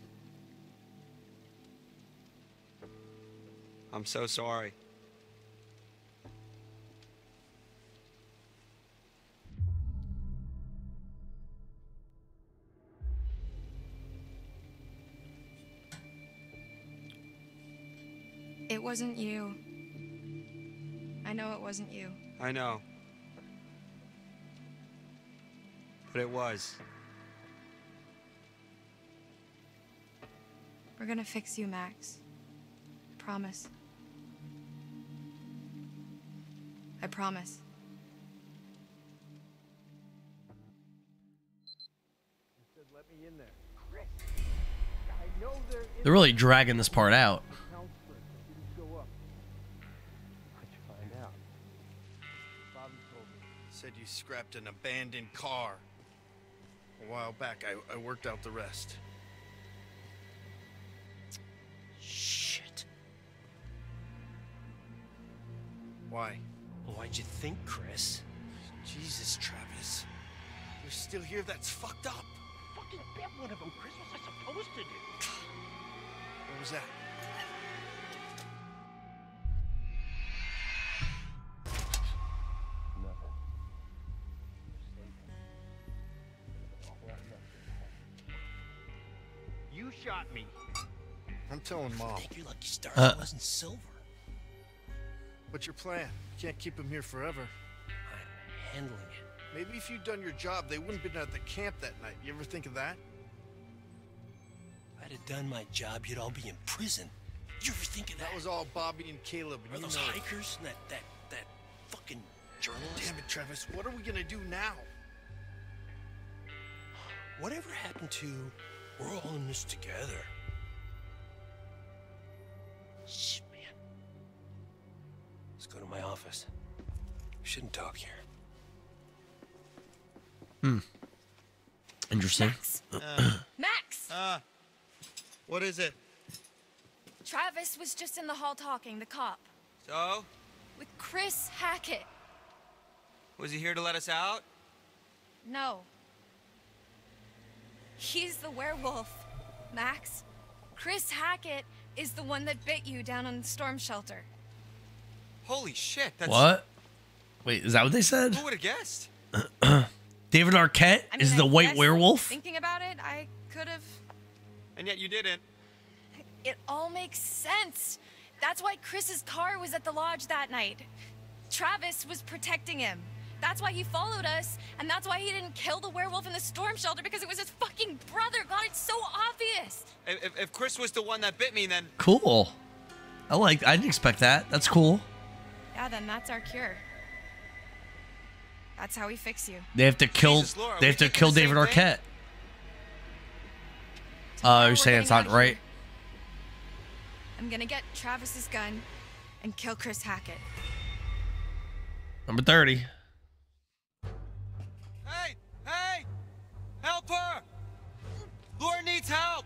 I'm so sorry. It wasn't you. I know it wasn't you. I know. But it was. We're gonna fix you, Max. Promise. I promise. Let me in there. Chris, I know they're really dragging this part out. counselor didn't show up. What'd you find out? Bobby told me. Said you scrapped an abandoned car. A while back, I, I worked out the rest. Shit. Why? Why'd you think, Chris? Jesus, Travis. You're still here? That's fucked up. Fucking bet one of them, Chris. What was I supposed to do? What was that? Nothing. You shot me. I'm telling Mom. Think you're lucky stars Uh. wasn't silver. What's your plan? You can't keep him here forever. I'm handling it. Maybe if you'd done your job, they wouldn't have been at the camp that night. You ever think of that? If I'd have done my job, you'd all be in prison. You ever think of that? That was all Bobby and Caleb. Are and you those know hikers and that that that fucking journalist? Damn it, Travis. What are we gonna do now? Whatever happened to we're all in this together? Shh. Let's go to my office. We shouldn't talk here. Hmm. Interesting. Max! Uh, what is it? Travis was just in the hall talking, the cop, So? with Chris Hackett. Was he here to let us out? No. He's the werewolf, Max. Chris Hackett is the one that bit you down on the storm shelter. Holy shit, that's. What? Wait, is that what they said? Who would have guessed? David Arquette I is the I white werewolf? Thinking about it, I could have. And yet you didn't. It all makes sense. That's why Chris's car was at the lodge that night. Travis was protecting him. That's why he followed us, and that's why he didn't kill the werewolf in the storm shelter because it was his fucking brother. God, it's so obvious. If, if, if Chris was the one that bit me, then. Cool. I like. I didn't expect that. That's cool. Yeah, then that's our cure. That's how we fix you. They have to kill. Jesus, Laura, they have to kill David thing? Arquette. Uh, you're saying it's not right. I'm gonna get Travis's gun and kill Chris Hackett. Number thirty. Hey! Hey! Help her! Laura needs help!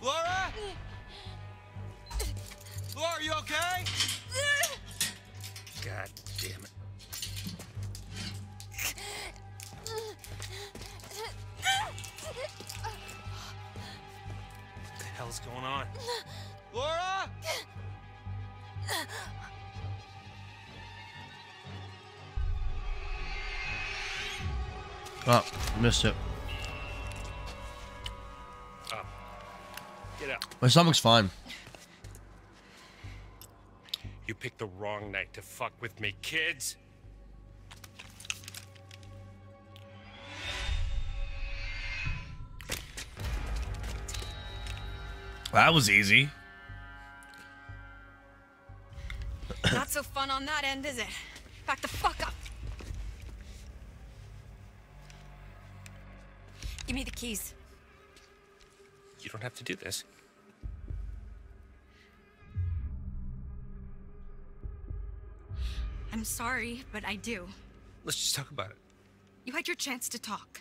Laura? Laura, are you okay? God damn it. What the hell's going on? Laura? Oh, missed it. Up. Get out. My stomach's fine. You picked the wrong night to fuck with me, kids. That was easy. Not so fun on that end, is it? Back the fuck up. Give me the keys. You don't have to do this. I'm sorry, but I do. Let's just talk about it. You had your chance to talk.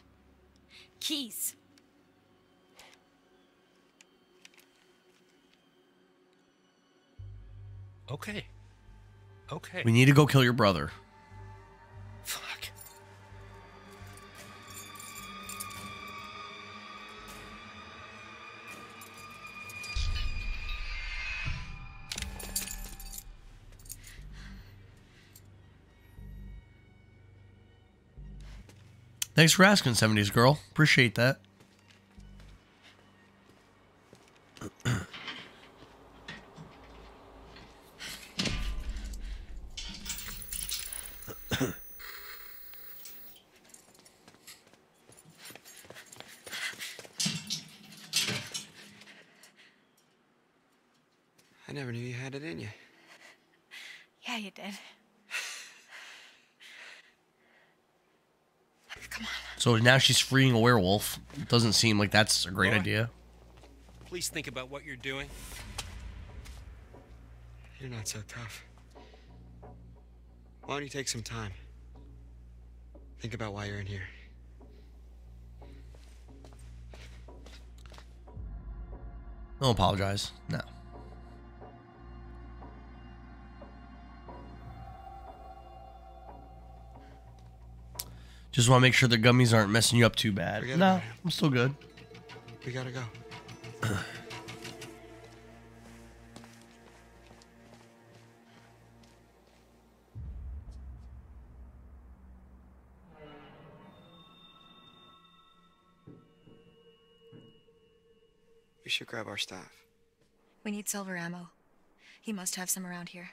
Keys. Okay. Okay. We need to go kill your brother. Thanks for asking, 70s girl. Appreciate that. I never knew you had it in you. Yeah, you did. So now she's freeing a werewolf. Doesn't seem like that's a great Laura? idea. Please think about what you're doing. You're not so tough. Why don't you take some time? Think about why you're in here. Don't apologize. No. Just want to make sure the gummies aren't messing you up too bad. No, about it. I'm still good. We gotta go. We should grab our staff. We need silver ammo. He must have some around here.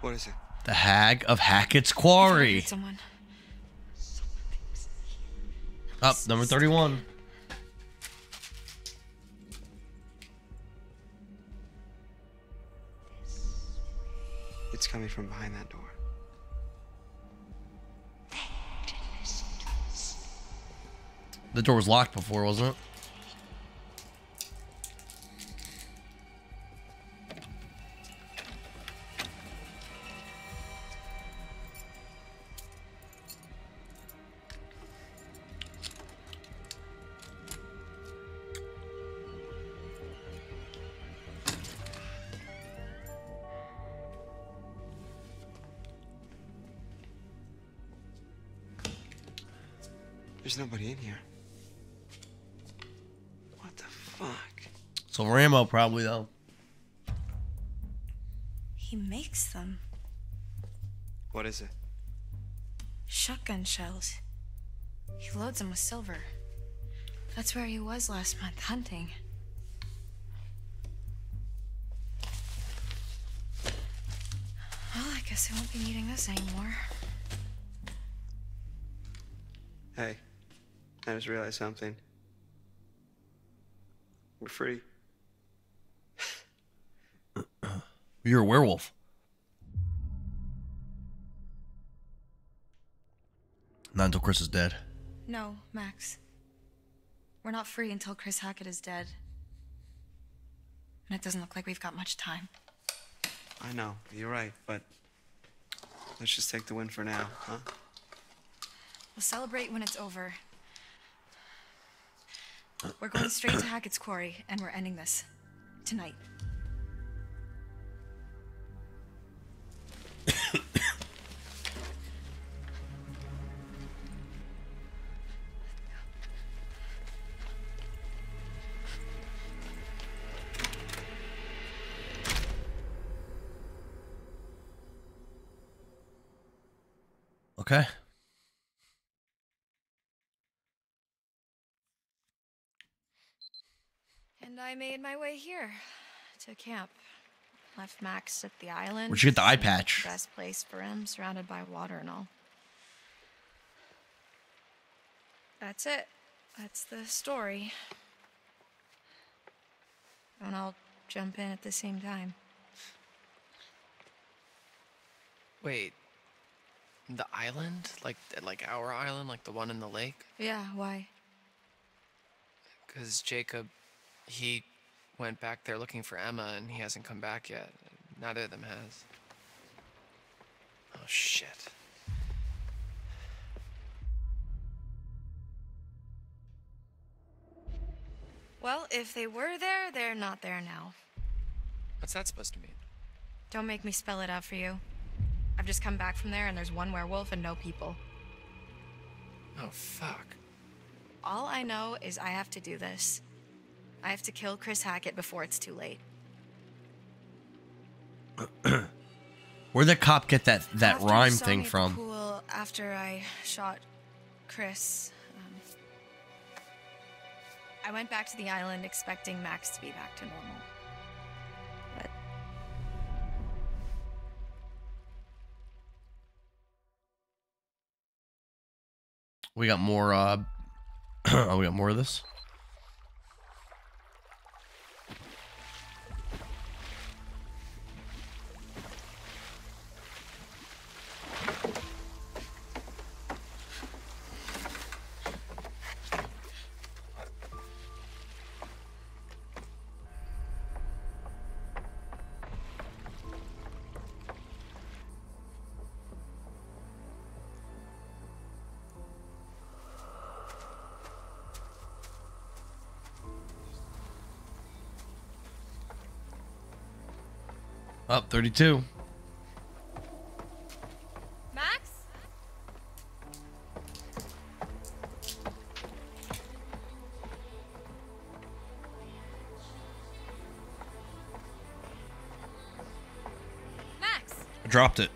What is it? The Hag of Hackett's Quarry. Someone. Up, number 31. It's coming from behind that door. The door was locked before, wasn't it? Probably, though. He makes them. What is it? Shotgun shells. He loads them with silver. That's where he was last month hunting. Well, I guess I won't be needing this anymore. Hey, I just realized something. We're free. You're a werewolf. Not until Chris is dead. No, Max. We're not free until Chris Hackett is dead. And it doesn't look like we've got much time. I know, you're right, but let's just take the win for now, huh? We'll celebrate when it's over. We're going straight to Hackett's Quarry, and we're ending this. Tonight. I made my way here to camp. Left Max at the island. Where'd you get the eye patch? Best place for him, surrounded by water and all. That's it. That's the story. And I'll jump in at the same time. Wait. The island? Like like our island, like the one in the lake? Yeah, why? Because Jacob, he went back there looking for Emma and he hasn't come back yet. Neither of them has. Oh, shit. Well, if they were there, they're not there now. What's that supposed to mean? Don't make me spell it out for you. I've just come back from there and there's one werewolf and no people. Oh, fuck. All I know is I have to do this. I have to kill Chris Hackett before it's too late. Where'd the cop get that that After rhyme thing me at the from? Pool after I shot Chris, um, I went back to the island expecting Max to be back to normal. But We got more. uh oh, we got more of this. 32. Max? Max? I dropped it.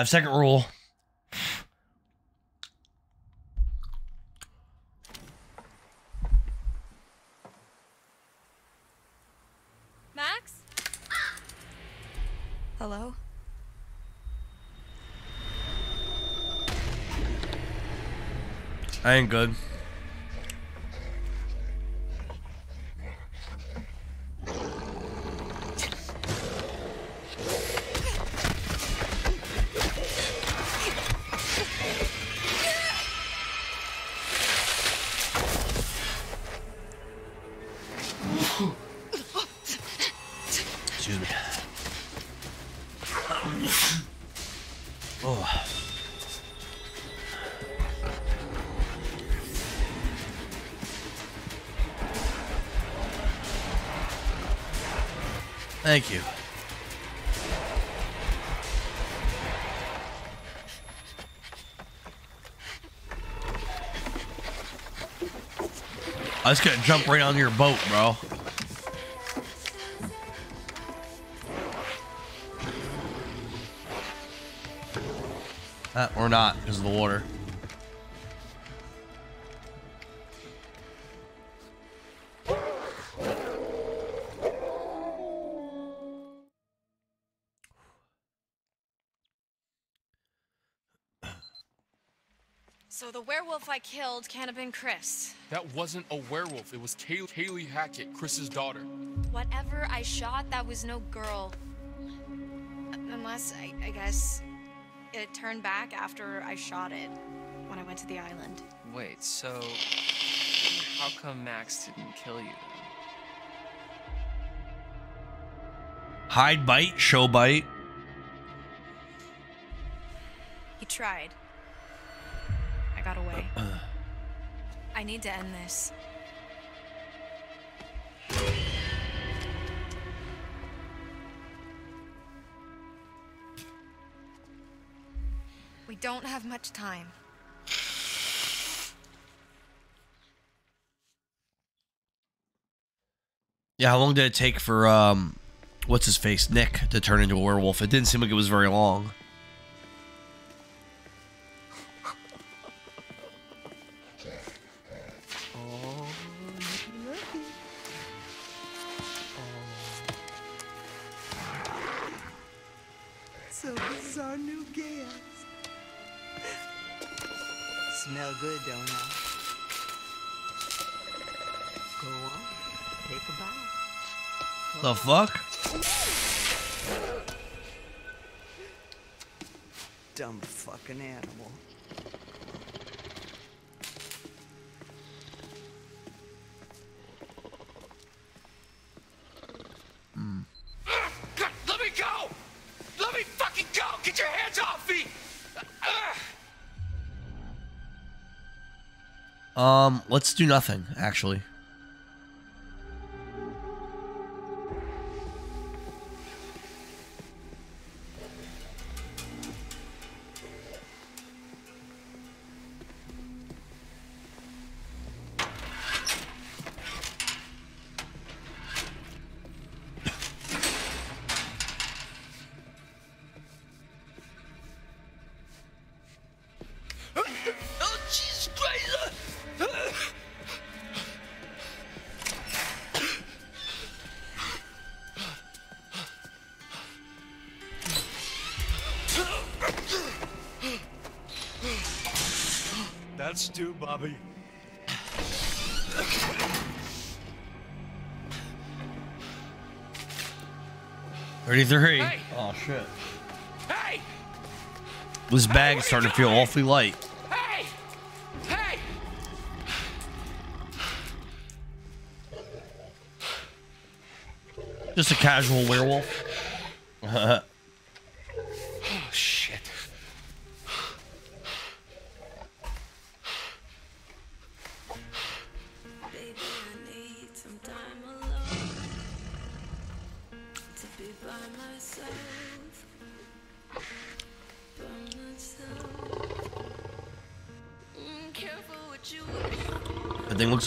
Five second rule. Max? Hello? I ain't good. I was gonna jump right on your boat, bro. Or not, because of the water. So the werewolf I killed can't have been Chris. That wasn't a werewolf. It was Kay- Kaylee Hackett, Chris's daughter. Whatever I shot, that was no girl. Unless, I, I guess, it turned back after I shot it when I went to the island. Wait, so how come Max didn't kill you? Hide bite, show bite. He tried. I got away. Uh-uh. I need to end this. We don't have much time. Yeah, how long did it take for um what's his face? Nick to turn into a werewolf? It didn't seem like it was very long. Smell good, don't I? Go on, take a bite. The fuck? Dumb fucking animal. Um, let's do nothing, actually. Starting to feel awfully light. Hey! Hey! Just a casual werewolf.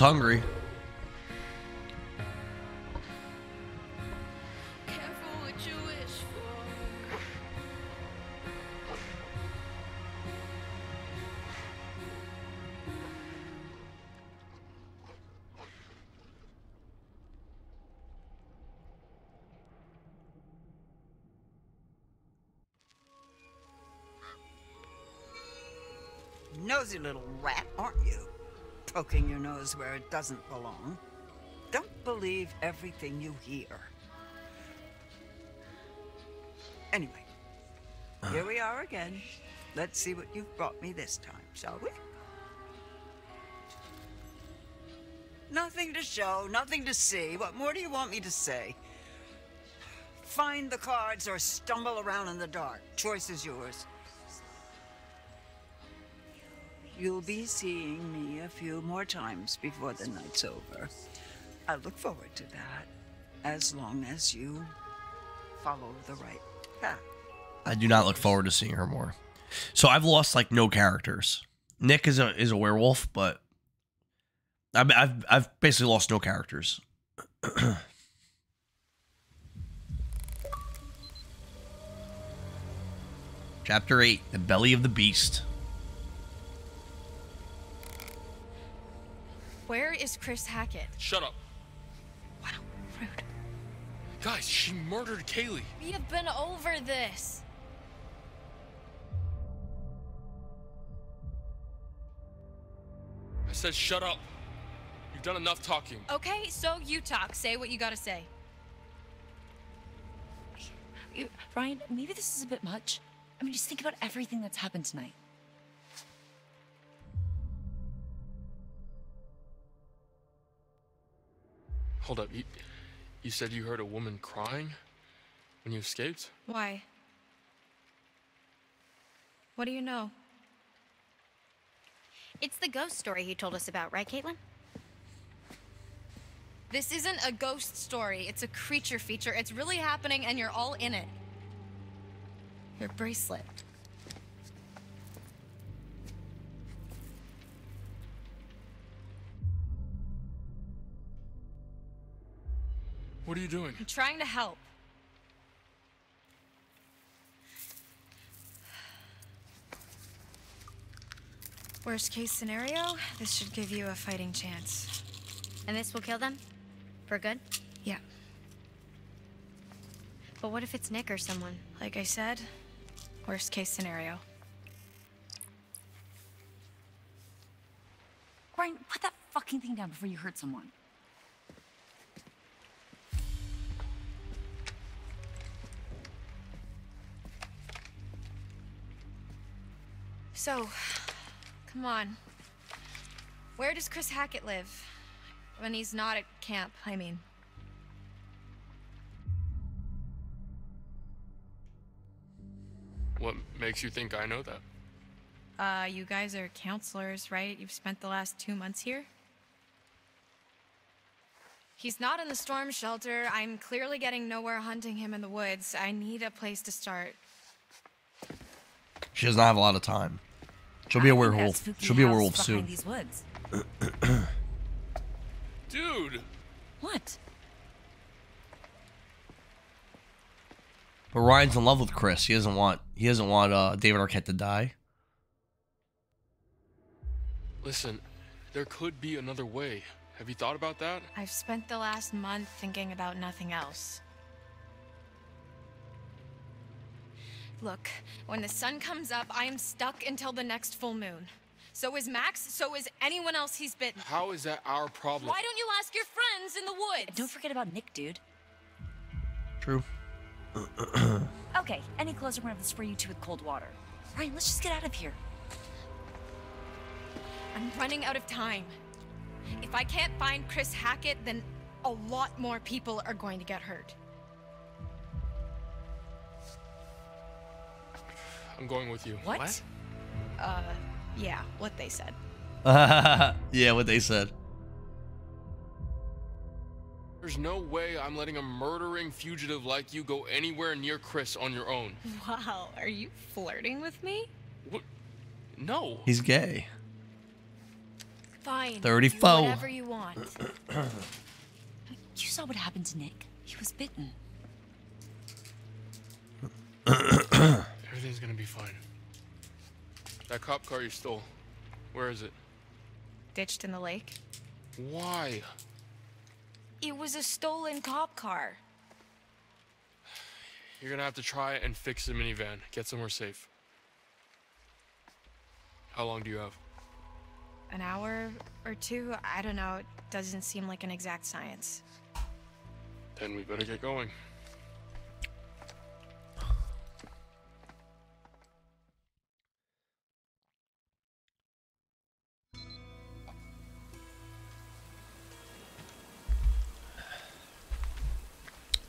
hungry. Nose where it doesn't belong. Don't believe everything you hear. Anyway, here we are again. Let's see what you've brought me this time, shall we? Nothing to show, nothing to see. What more do you want me to say? Find the cards or stumble around in the dark. Choice is yours. You'll be seeing me a few more times before the night's over. I look forward to that, as long as you follow the right path. I do not look forward to seeing her more. So I've lost like no characters. Nick is a is a werewolf, but I've I've, I've basically lost no characters. Chapter eight: The Belly of the Beast. Chris Hackett? Shut up. Wow, rude. Guys, she murdered Kaylee. We have been over this. I said shut up. You've done enough talking. Okay, so you talk. Say what you gotta say. You- Ryan, maybe this is a bit much. I mean, just think about everything that's happened tonight. Hold up. You, you said you heard a woman crying when you escaped? Why? What do you know? It's the ghost story he told us about, right, Kaitlyn? This isn't a ghost story. It's a creature feature. It's really happening and you're all in it. Your bracelet. What are you doing? I'm trying to help. Worst case scenario, this should give you a fighting chance. And this will kill them? For good? Yeah. But what if it's Nick or someone? Like I said, worst case scenario. Ryan, put that fucking thing down before you hurt someone. So, come on. Where does Chris Hackett live? When he's not at camp, I mean. What makes you think I know that? Uh, you guys are counselors, right? You've spent the last two months here? He's not in the storm shelter. I'm clearly getting nowhere hunting him in the woods. I need a place to start. She does not have a lot of time. She'll be a werewolf. She'll be a werewolf soon. These woods. Dude! What? But Ryan's in love with Chris. He doesn't want he doesn't want uh, David Arquette to die. Listen, there could be another way. Have you thought about that? I've spent the last month thinking about nothing else. Look, when the sun comes up, I am stuck until the next full moon. So is Max, so is anyone else he's bitten. How is that our problem? Why don't you ask your friends in the woods? Don't forget about Nick, dude. True. Okay, any closer when I have to spray you two with cold water. Ryan, let's just get out of here. I'm running out of time. If I can't find Chris Hackett, then a lot more people are going to get hurt. I'm going with you. What? Uh, yeah, what they said. yeah, what they said. There's no way I'm letting a murdering fugitive like you go anywhere near Chris on your own. Wow, are you flirting with me? What? No. He's gay. Fine. 34. Whatever you want. You saw what happened to Nick. He was bitten. Everything's gonna be fine. That cop car you stole, where is it? Ditched in the lake. Why? It was a stolen cop car. You're gonna have to try and fix the minivan. Get somewhere safe. How long do you have? An hour or two? I don't know. It doesn't seem like an exact science. Then we better get going.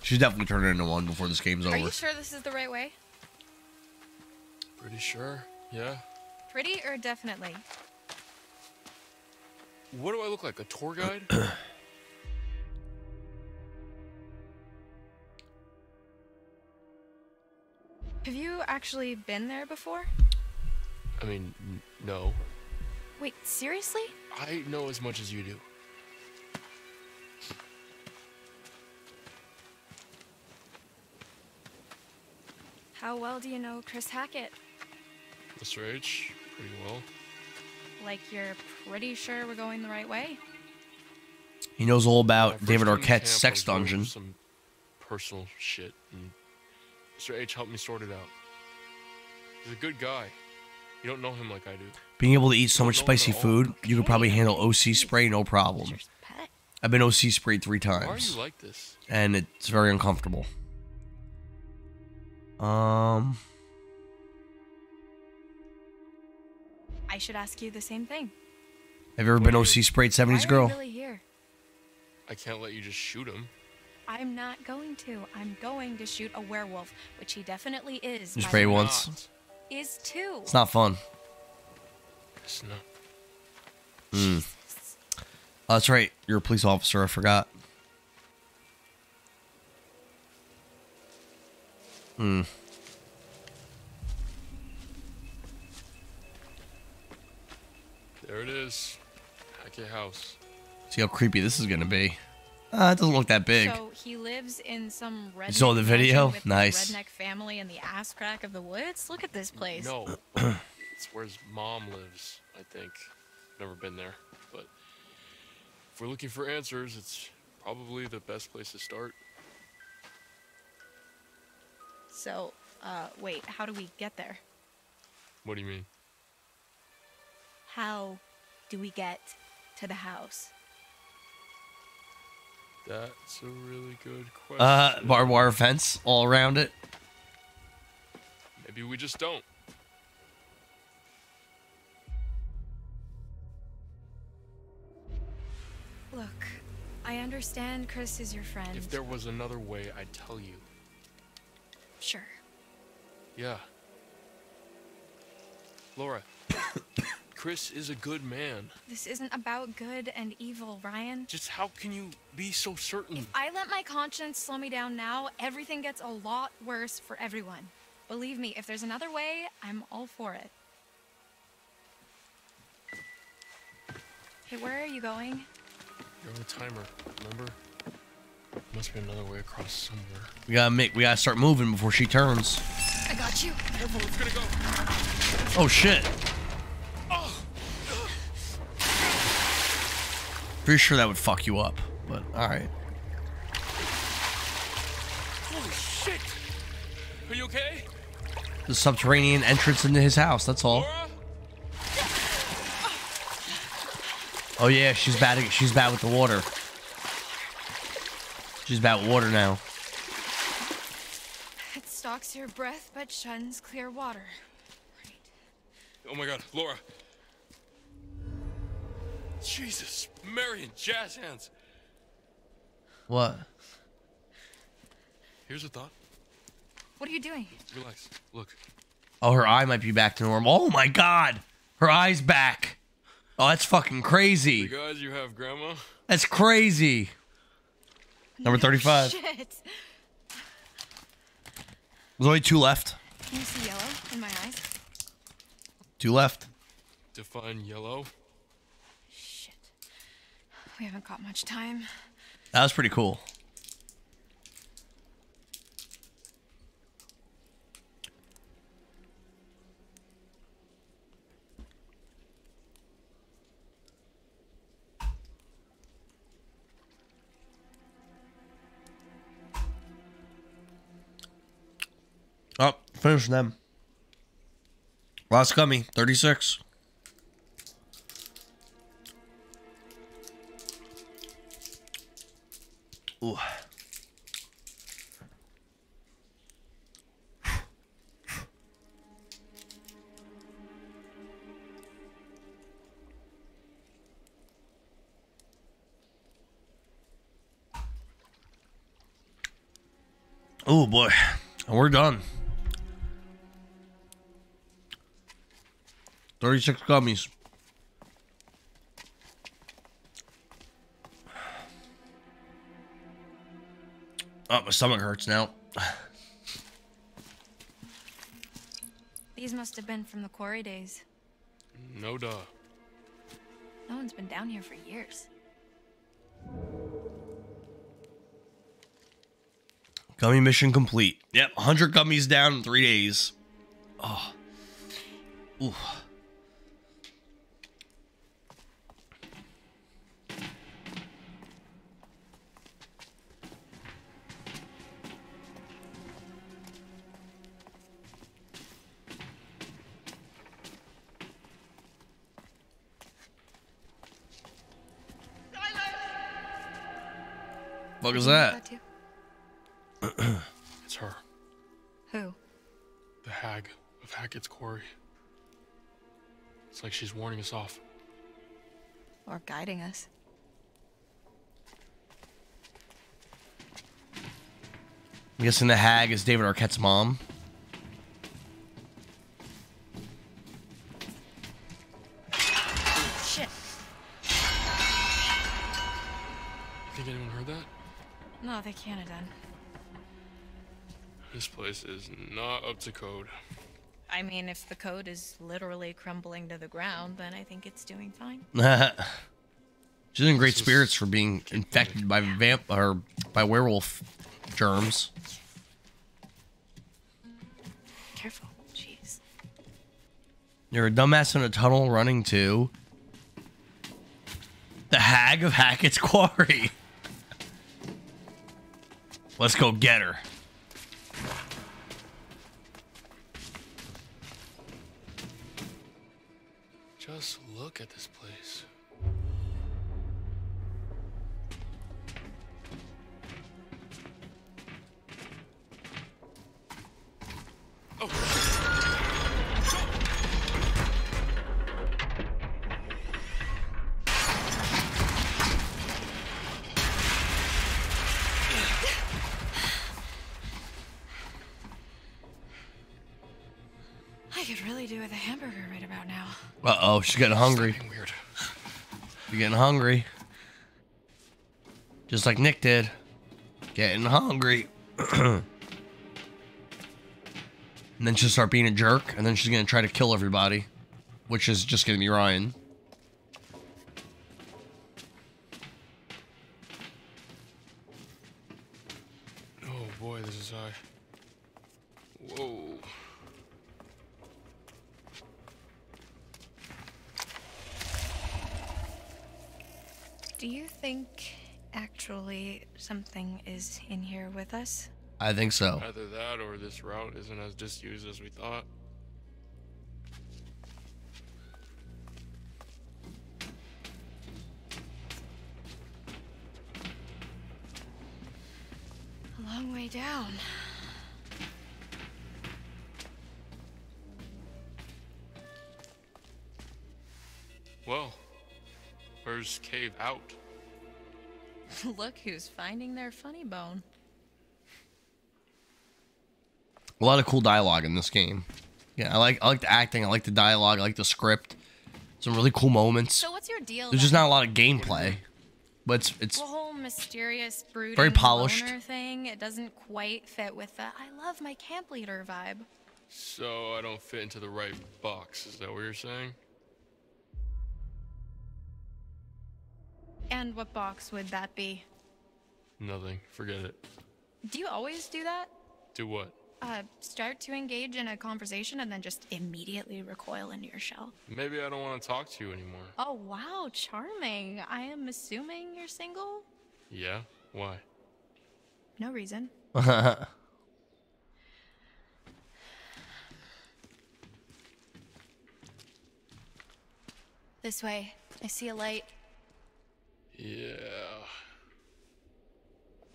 She's definitely turning into one before this game's over. Are over. you sure this is the right way? Pretty sure. Yeah. Pretty or definitely? What do I look like? A tour guide? Have you actually been there before? I mean, n- no. Wait, seriously? I know as much as you do. How well do you know Chris Hackett? Mr. H, pretty well. Like you're pretty sure we're going the right way? He knows all about first David Arquette's sex was going through dungeon. Some personal shit, and Mr. H helped me sort it out. He's a good guy. You don't know him like I do. Being able to eat so much spicy food, you could probably handle OC spray no problem. I've been OC sprayed three Why are times, you like this? and it's very uncomfortable. Um, I should ask you the same thing. have you ever been OC sprayed, 70s are girl? you really here? I can't let you just shoot him. I'm not going to. I'm going to shoot a werewolf, which he definitely is. You spray the way. once. Is too. It's not fun. It's not. Mm. Oh, that's right. You're a police officer. I forgot. Hmm. There it is. Hackett House. See how creepy this is gonna be. Uh, it doesn't look that big. So he lives in some redneck saw the video? with his Nice. redneck family in the ass crack of the woods. Look at this place. No. it's where his mom lives, I think. Never been there. But if we're looking for answers, it's probably the best place to start. So, uh, wait. How do we get there? What do you mean? How do we get to the house? That's a really good question. Uh, barbed wire fence all around it. Maybe we just don't. Look, I understand Chris is your friend. If there was another way, I'd tell you. Sure. Yeah. Laura, Chris is a good man. This isn't about good and evil, Ryan. Just how can you be so certain? If I let my conscience slow me down now, everything gets a lot worse for everyone. Believe me, if there's another way, I'm all for it. Hey, where are you going? You're on a timer, remember? Must be another way across somewhere. We gotta make. We gotta start moving before she turns. I got you. Careful, it's gonna go. Oh shit. Pretty sure that would fuck you up, but all right. Holy shit! Are you okay? The subterranean entrance into his house. That's all. Oh yeah, she's bad. She's bad with the water. She's about water now. It stalks your breath but shuns clear water. Right. Oh my god, Laura. Jesus, Marion, jazz hands. What? Here's a thought. What are you doing? Relax. Look. Oh, her eye might be back to normal. Oh my god, her eye's back. Oh, that's fucking crazy. The guys you have, Grandma. That's crazy. Number thirty-five. Shit. There's only two left. Can you see yellow in my eyes? Two left. Define yellow. Shit. We haven't got much time. That was pretty cool. Finish them. Last gummy, 36. Ooh. Oh boy, we're done. 36 gummies. Oh, my stomach hurts now. These must have been from the quarry days. No duh. No one's been down here for years. Gummy mission complete. Yep, 100 gummies down in three days. Oh. Ooh. Fuck is that? it's her. Who? The hag of Hackett's Quarry. It's like she's warning us off. Or guiding us. I'm guessing the hag is David Arquette's mom. No, they can't have done. This place is not up to code. I mean, if the code is literally crumbling to the ground, then I think it's doing fine. She's in great spirits for being infected by vamp or by werewolf germs. Careful. Jeez. You're a dumbass in a tunnel running to the hag of Hackett's Quarry. Let's go get her. She's getting hungry. Weird. You're getting hungry. Just like Nick did. Getting hungry. and then she'll start being a jerk, and then she's gonna try to kill everybody. Which is just gonna be Ryan. Oh boy, this is high. Whoa. Do you think actually something is in here with us? I think so. Either that or this route isn't as disused as we thought. A long way down. Well, where's cave out? Look who's finding their funny bone. A lot of cool dialogue in this game. Yeah, I like I like the acting, I like the dialogue, I like the script. Some really cool moments. So what's your deal? There's just not a lot of gameplay. But it's it's the whole mysterious brooding Very polished. thing. It doesn't quite fit with the I love my camp leader vibe. So I don't fit into the right box. Is that what you're saying? And what box would that be? Nothing. Forget it. Do you always do that? Do what? Uh, start to engage in a conversation and then just immediately recoil into your shell. Maybe I don't want to talk to you anymore. Oh wow, charming. I am assuming you're single. Yeah? Why? No reason. This way. I see a light. Yeah.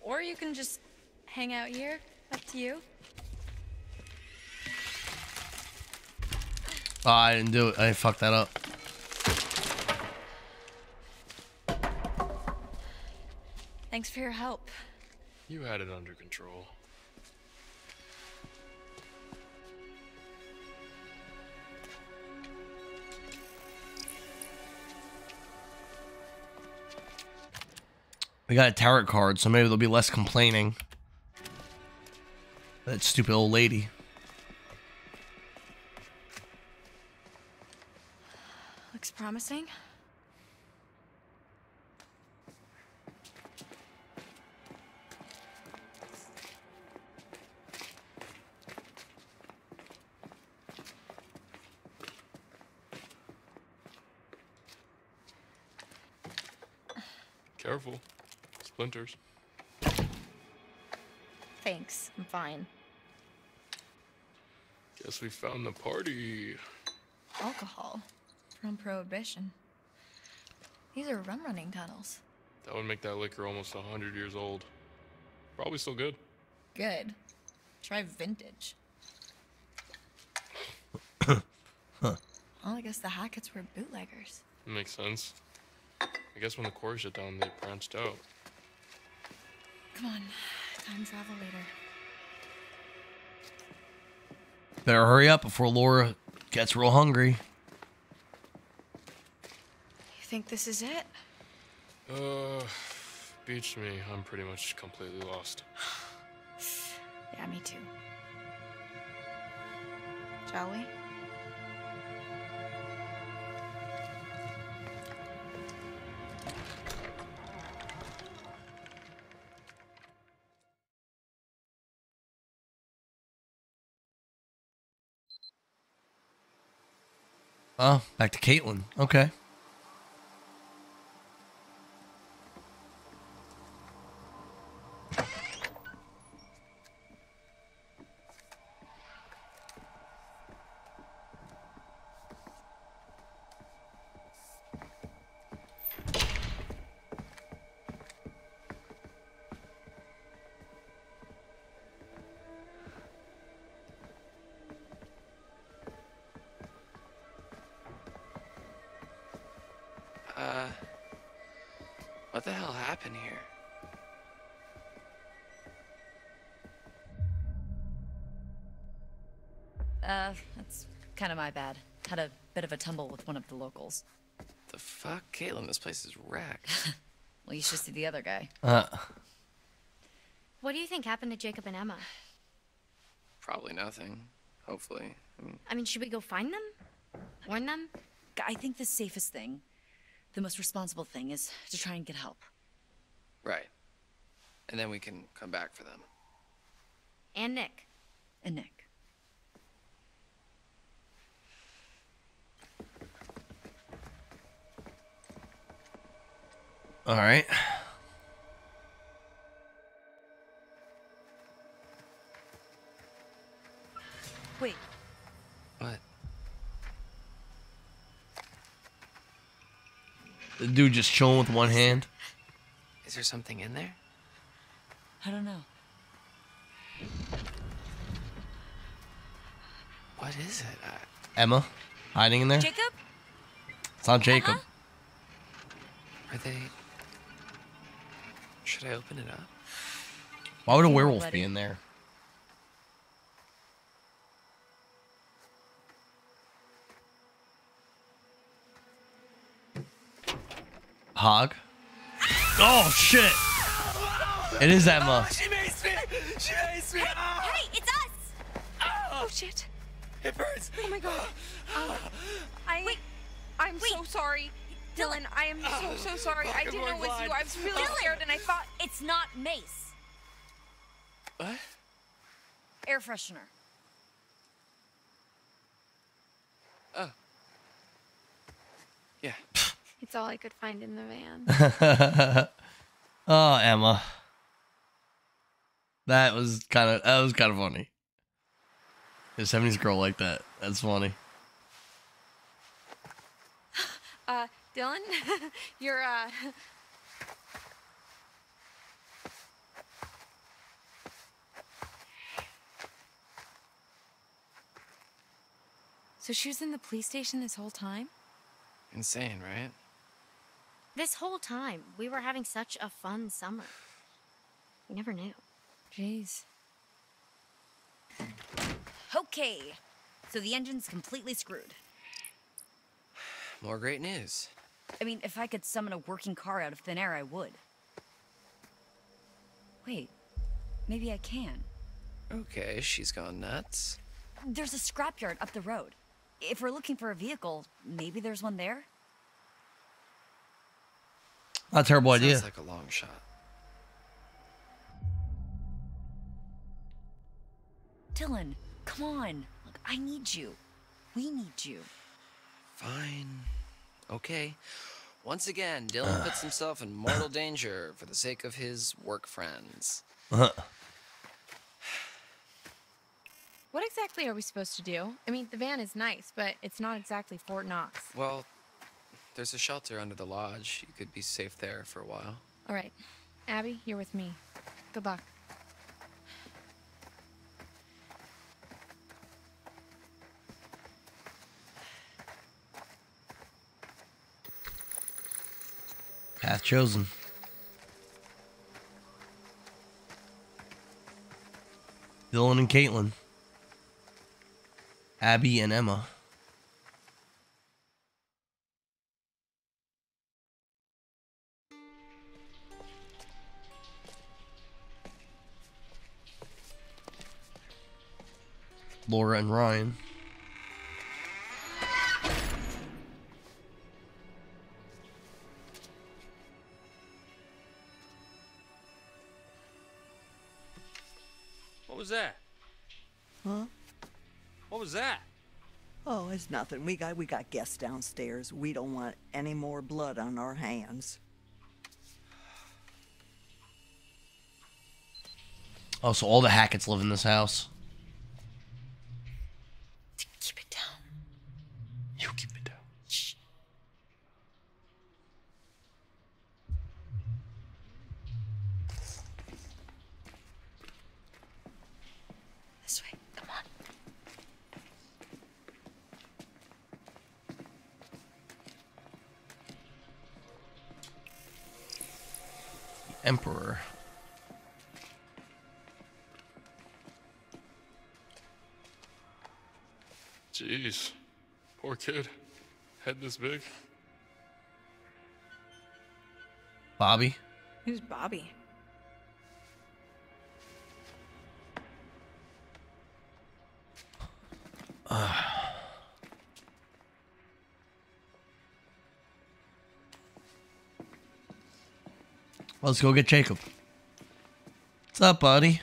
Or you can just hang out here. Up to you. Oh, I didn't do it. I fucked that up. Thanks for your help. You had it under control. We got a tarot card, so maybe there'll be less complaining. That stupid old lady. Promising. Careful. Splinters. Thanks. I'm fine. Guess we found the party. Alcohol from Prohibition. These are rum running tunnels. That would make that liquor almost 100 years old. Probably still good. Good. Try vintage. Huh. Well, I guess the Hacketts were bootleggers. Makes sense. I guess when the core shut down, they branched out. Come on, time travel later. Better hurry up before Laura gets real hungry. You think this is it? Uh, beach me. I'm pretty much completely lost. Yeah, me too. Shall we? Oh, back to Kaitlyn. Okay. Kaitlyn, this place is wrecked. Well, you should see the other guy. Uh, What do you think happened to Jacob and Emma? Probably nothing. Hopefully. I mean, I mean, should we go find them? Warn them? I think the safest thing, the most responsible thing, is to try and get help. right. And then we can come back for them. And Nick. And Nick. All right. Wait, What? The dude just chilling with one hand. Is there something in there? I don't know. What is it? I, Emma, hiding in there. Jacob? It's not Jacob. Uh-huh. are they. Should I open it up? Why would a werewolf ready. be in there? Hog. Oh shit! It is Emma. She makes me! She makes me! Ah! Hey, it's us! Oh, shit. It burns! Oh my god. Um, I. Wait. I'm so sorry. Dylan, I am so, so sorry. I didn't know it was you. I was really scared and I thought. It's not mace. What? Air freshener. Oh. Yeah. It's all I could find in the van. oh, Emma. That was kind of that was kind of funny. A seventies girl like that. That's funny. Uh, Dylan, you're, uh. So she was in the police station this whole time? Insane, right? This whole time, we were having such a fun summer. We never knew. Jeez. Okay. So the engine's completely screwed. More great news. I mean, if I could summon a working car out of thin air, I would. Wait, maybe I can. Okay, she's gone nuts. There's a scrapyard up the road. If we're looking for a vehicle, maybe there's one there? Not a terrible idea. Sounds like a long shot. Dylan, come on. Look, I need you. We need you. Fine. Okay. Once again, Dylan uh. puts himself in mortal danger for the sake of his work friends. Uh-huh. What exactly are we supposed to do? I mean, the van is nice, but it's not exactly Fort Knox. Well, there's a shelter under the lodge. You could be safe there for a while. All right. Abby, you're with me. Good luck. Path chosen. Dylan and Kaitlyn. Abby and Emma. Laura and Ryan. That? Huh? What was that? Oh, it's nothing. We got we got guests downstairs. We don't want any more blood on our hands. Oh, so all the Hacketts live in this house. This big. Bobby. Who's Bobby? Let's go get Jacob. What's up, buddy?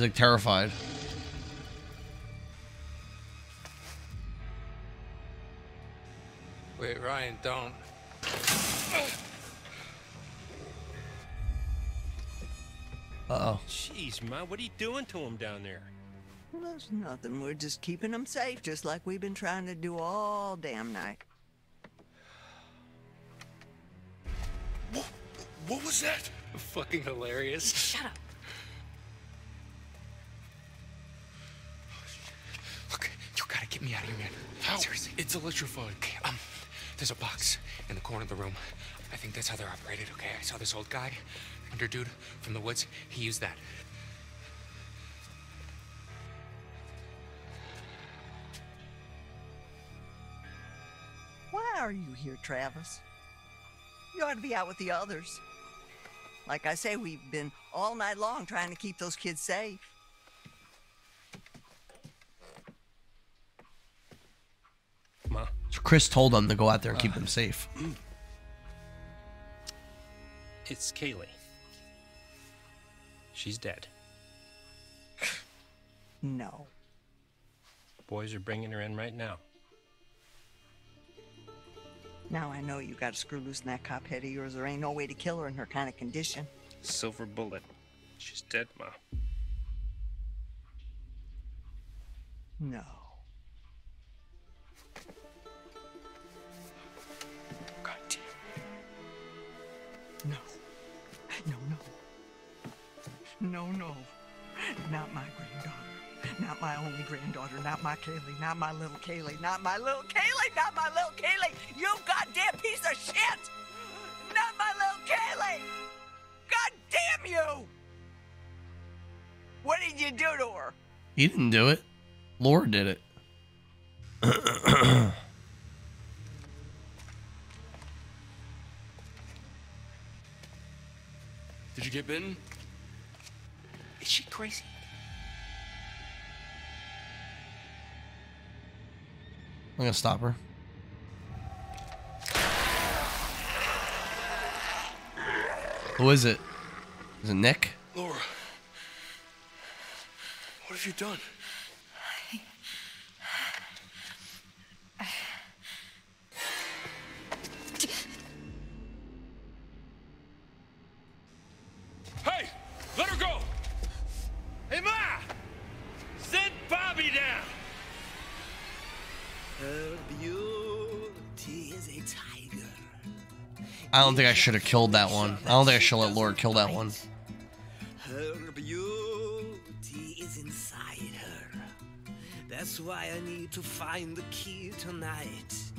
He's like terrified. Wait, Ryan, don't. Uh oh. Jeez, Ma, what are you doing to him down there? Well, that's nothing. We're just keeping him safe, just like we've been trying to do all damn night. What, What was that? Fucking hilarious. Shut up. Get me out of here, man. How? Seriously. It's electrified. Okay, um, there's a box in the corner of the room. I think that's how they're operated, okay? I saw this old guy, under dude from the woods. He used that. Why are you here, Travis? You ought to be out with the others. Like I say, we've been all night long trying to keep those kids safe. Ma. So Chris told them to go out there and keep uh, them safe. It's Kaylee. She's dead. No. Boys are bringing her in right now. Now I know you got to screw loose in that cop head of yours. There ain't no way to kill her in her kind of condition. Silver bullet. She's dead, Ma. No. No, no. Not my granddaughter. Not my only granddaughter. Not my Kaylee. Not my little Kaylee. Not my little Kaylee. Not my little Kaylee. You goddamn piece of shit. Not my little Kaylee. God damn you. What did you do to her? He didn't do it. Laura did it. Did you get bitten? Is she crazy? I'm gonna stop her. Who is it? Is it Nick? Laura. What have you done? I don't think I should have killed that one. I don't think I should let Laura kill that one. Her beauty is inside her. That's why I need to find the key tonight.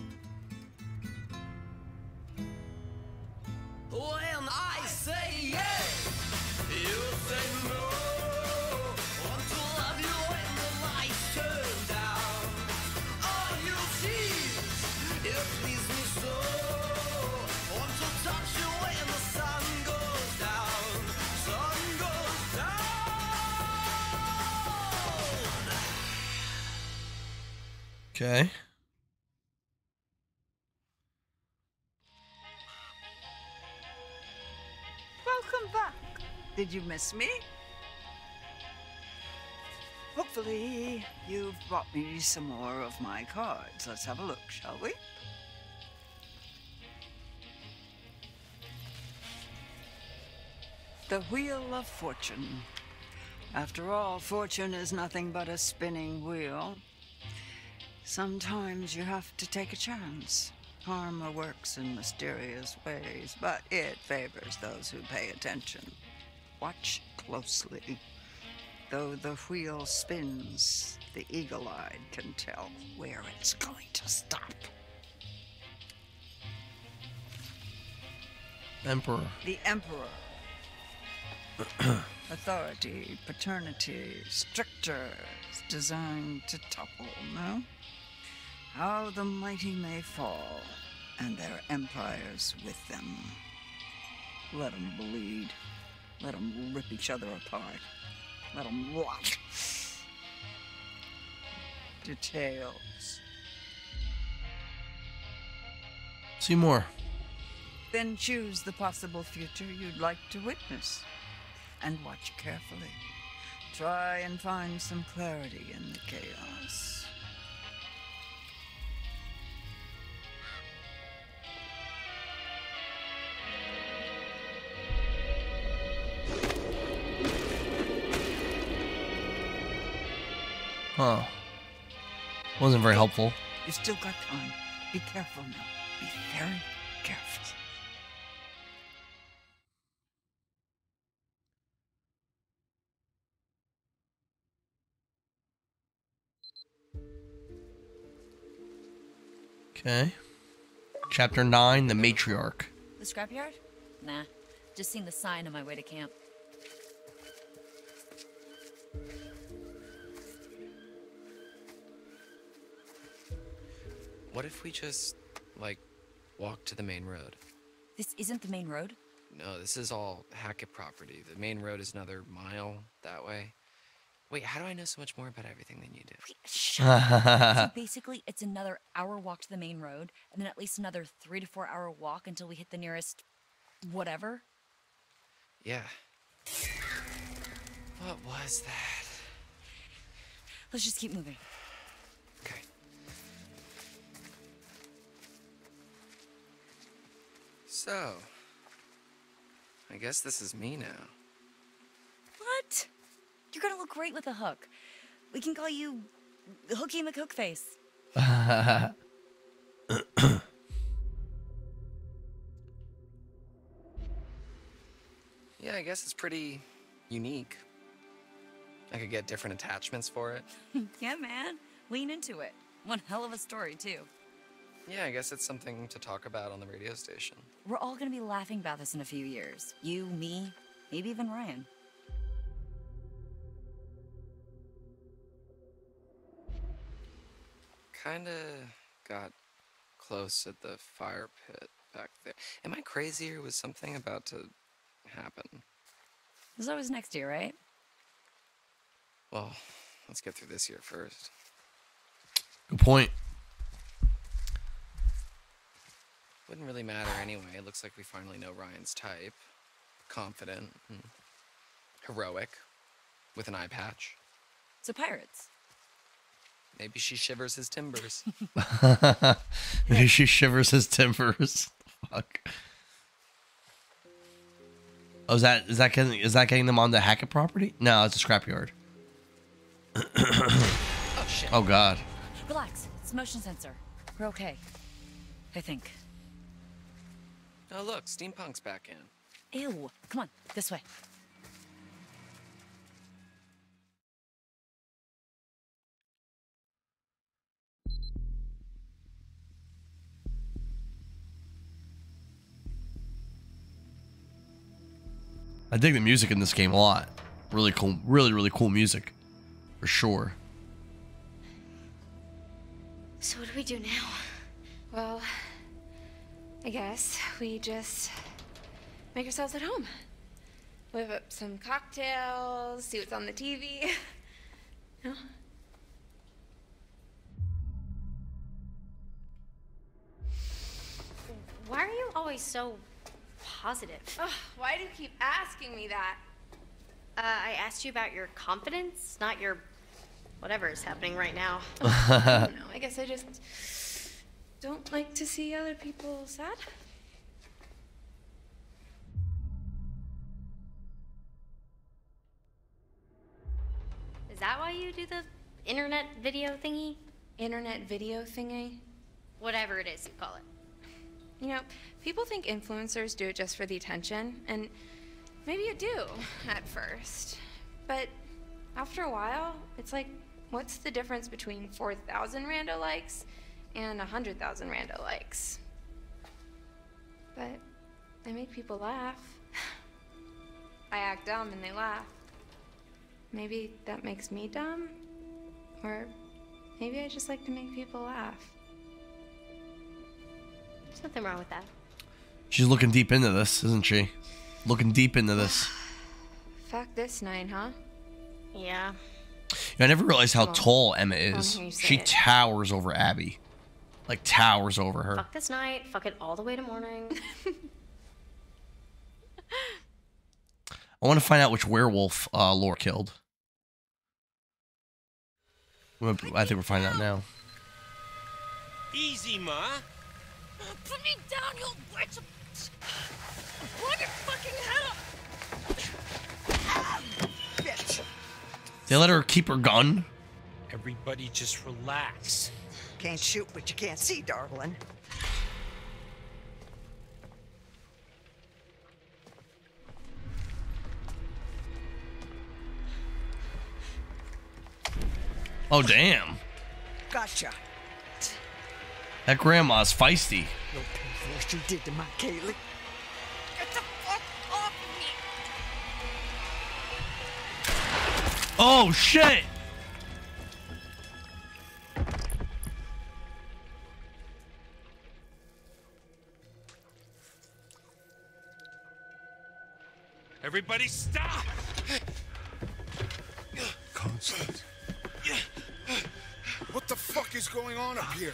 Did you miss me? Hopefully, you've brought me some more of my cards. Let's have a look, shall we? The Wheel of Fortune. After all, fortune is nothing but a spinning wheel. Sometimes you have to take a chance. Karma works in mysterious ways, but it favors those who pay attention. Watch closely. Though the wheel spins, the eagle eyed can tell where it's going to stop. Emperor. The Emperor. Authority, paternity, strictures designed to topple, no? How the mighty may fall, and their empires with them. Let 'em bleed. Let 'em rip each other apart. Let them rot. Details. See more. Then choose the possible future you'd like to witness. And watch carefully. Try and find some clarity in the chaos. Huh. Wasn't very helpful. You've still got time. Be careful now. Be very careful. Okay. Chapter 9 The Matriarch. The scrapyard? Nah. Just seen the sign on my way to camp. What if we just, like, walk to the main road? This isn't the main road? No, this is all Hackett property. The main road is another mile that way. Wait, how do I know so much more about everything than you do? Shut up. so basically, it's another hour walk to the main road, and then at least another three to four hour walk until we hit the nearest whatever. Yeah. What was that? Let's just keep moving. So, I guess this is me now. What? You're gonna look great with a hook. We can call you Hooky McHookface. Yeah, I guess it's pretty unique. I could get different attachments for it. yeah, man. Lean into it. One hell of a story, too. Yeah, I guess it's something to talk about on the radio station. We're all gonna be laughing about this in a few years. You, me, maybe even Ryan. Kinda got close at the fire pit back there. Am I crazy or was something about to happen? There's always next year, right? Well, let's get through this year first. Good point. Wouldn't really matter anyway. It looks like we finally know Ryan's type. Confident, and heroic, with an eye patch. So pirates. Maybe she shivers his timbers. Maybe she shivers his timbers. Fuck. Oh, is that is that getting is that getting them on the Hackett property? No, it's a scrapyard. oh shit. Oh god. Relax. It's a motion sensor. We're okay. I think. Oh look, steampunk's back in. Ew. Come on, this way. I dig the music in this game a lot. Really cool, really really cool music, for sure. So what do we do now? Well, I guess we just make ourselves at home. Whip up some cocktails, see what's on the TV. no? Why are you always so positive? Ugh, why do you keep asking me that? Uh, I asked you about your confidence, not your whatever is happening right now. I don't know. I guess I just don't like to see other people sad. Is that why you do the internet video thingy? Internet video thingy? Whatever it is you call it. You know, people think influencers do it just for the attention, and maybe you do at first. But after a while, it's like, what's the difference between 4,000 rando likes and 100,000 rando likes? But I make people laugh. I act dumb and they laugh. Maybe that makes me dumb? Or maybe I just like to make people laugh. There's nothing wrong with that. She's looking deep into this, isn't she? Looking deep into this. Fuck this night, huh? Yeah. I never realized how Well, tall Emma is. hear you She it. towers over Abby. Like towers over her. Fuck this night. Fuck it all the way to morning. I want to find out which werewolf uh, Lore killed. I think we're finding out now. Easy, Ma. Put me down, you witch! Blow your fucking head up! Bitch. They let her keep her gun. Everybody just relax. Can't shoot what you can't see, darling. Oh damn, Gotcha. that grandma's feisty. You'll pay for what you did to my Kaylee. Get the fuck off me! Oh shit! Everybody stop! Constance. What the fuck is going on up here?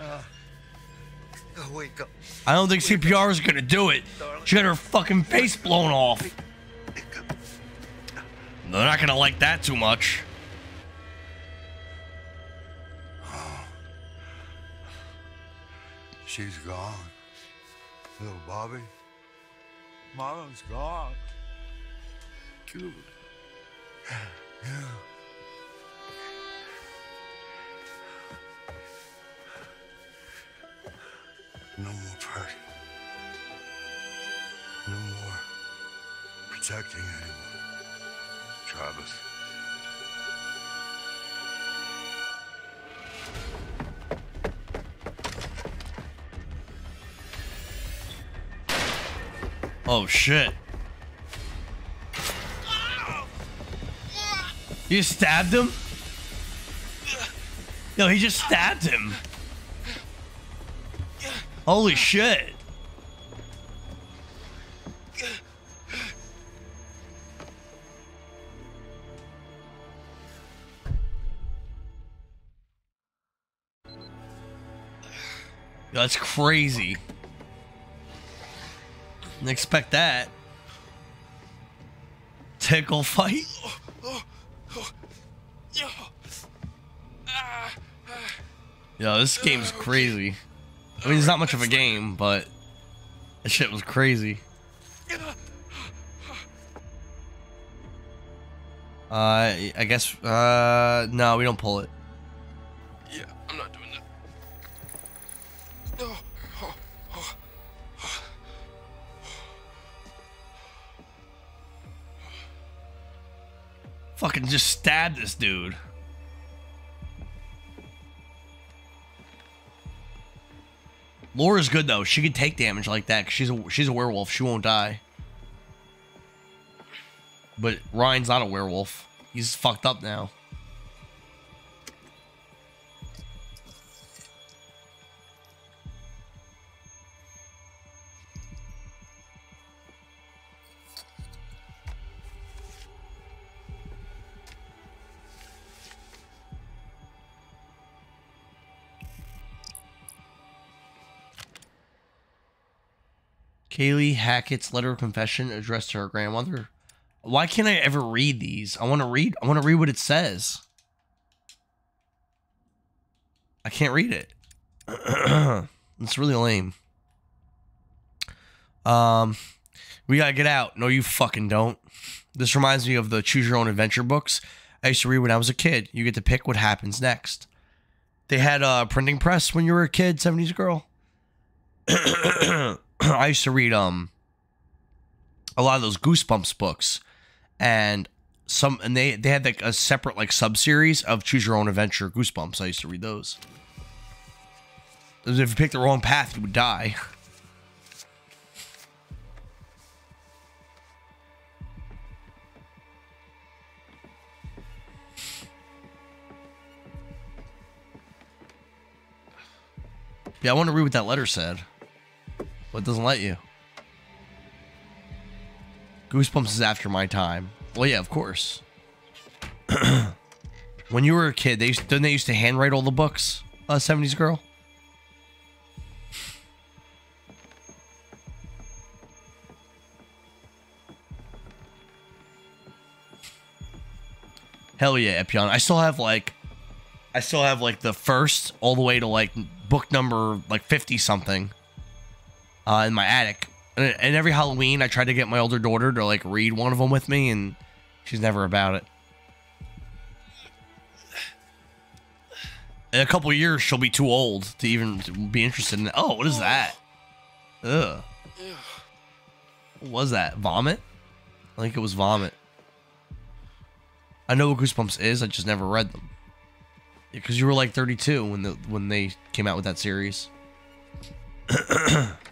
Uh, oh, wake up. I don't think CPR is gonna do it. She got her fucking face blown off. They're not gonna like that too much. She's gone. Little Bobby. Mama's gone. Yeah. No more party. No more protecting anyone. Travis. Oh shit. You stabbed him? Yo, he just stabbed him. Holy shit. That's crazy. Didn't expect that. Tickle fight. Yo, this game's crazy. I mean, it's not much of a game, but that shit was crazy. Uh, I guess, uh, no, we don't pull it. Fucking just stab this dude. Laura's good though. She can take damage like that. she's a she's a werewolf. She won't die. But Ryan's not a werewolf. He's fucked up now. Kaylee Hackett's letter of confession addressed to her grandmother. Why can't I ever read these? I want to read. I want to read what it says. I can't read it. it's really lame. Um, we gotta get out. No, you fucking don't. This reminds me of the choose your own adventure books I used to read when I was a kid. You get to pick what happens next. They had a printing press when you were a kid, 70s girl. I used to read um a lot of those Goosebumps books, and some and they they had like a separate like sub series of Choose Your Own Adventure Goosebumps. I used to read those. If you picked the wrong path, you would die. Yeah, I want to read what that letter said. It doesn't let you. Goosebumps is after my time. Well, yeah, of course. when you were a kid, they used, didn't they used to handwrite all the books? Uh, 70s girl. Hell yeah, Epion. I still have like, I still have like the first all the way to like book number like 50 something uh, in my attic. And, and every Halloween, I try to get my older daughter to like read one of them with me, and she's never about it. In a couple years, she'll be too old to even be interested in. Oh, what is that? Ugh. What was that? Vomit? I think it was vomit. I know what Goosebumps is. I just never read them. Because you were like 32 when the when they came out with that series.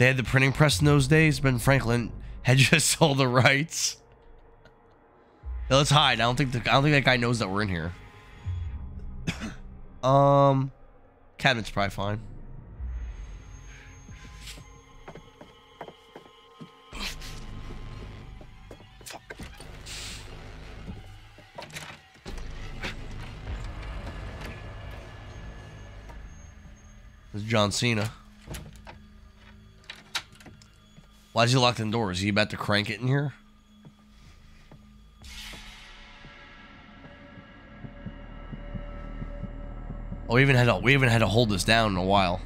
they had the printing press in those days. Ben Franklin had just sold the rights. Yeah, let's hide. I don't think the, I don't think that guy knows that we're in here. um, cabinet's probably fine. This is John Cena. Why is he locked in doors? Is he about to crank it in here? Oh, we haven't had to, we haven't had to hold this down in a while.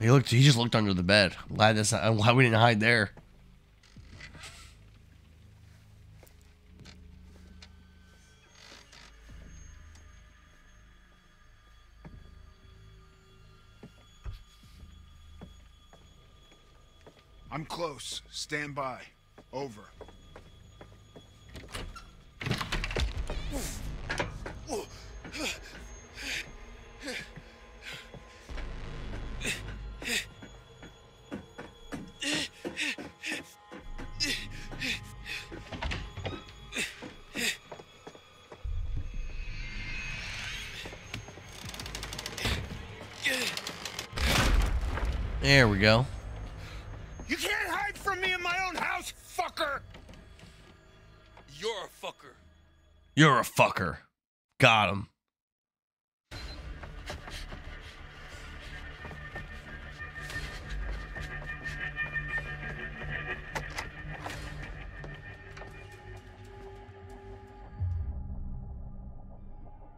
He looked. He just looked under the bed. Glad that's not, why we didn't hide there. I'm close. Stand by. Over. There we go. You can't hide from me in my own house, fucker! You're a fucker. You're a fucker. Got him.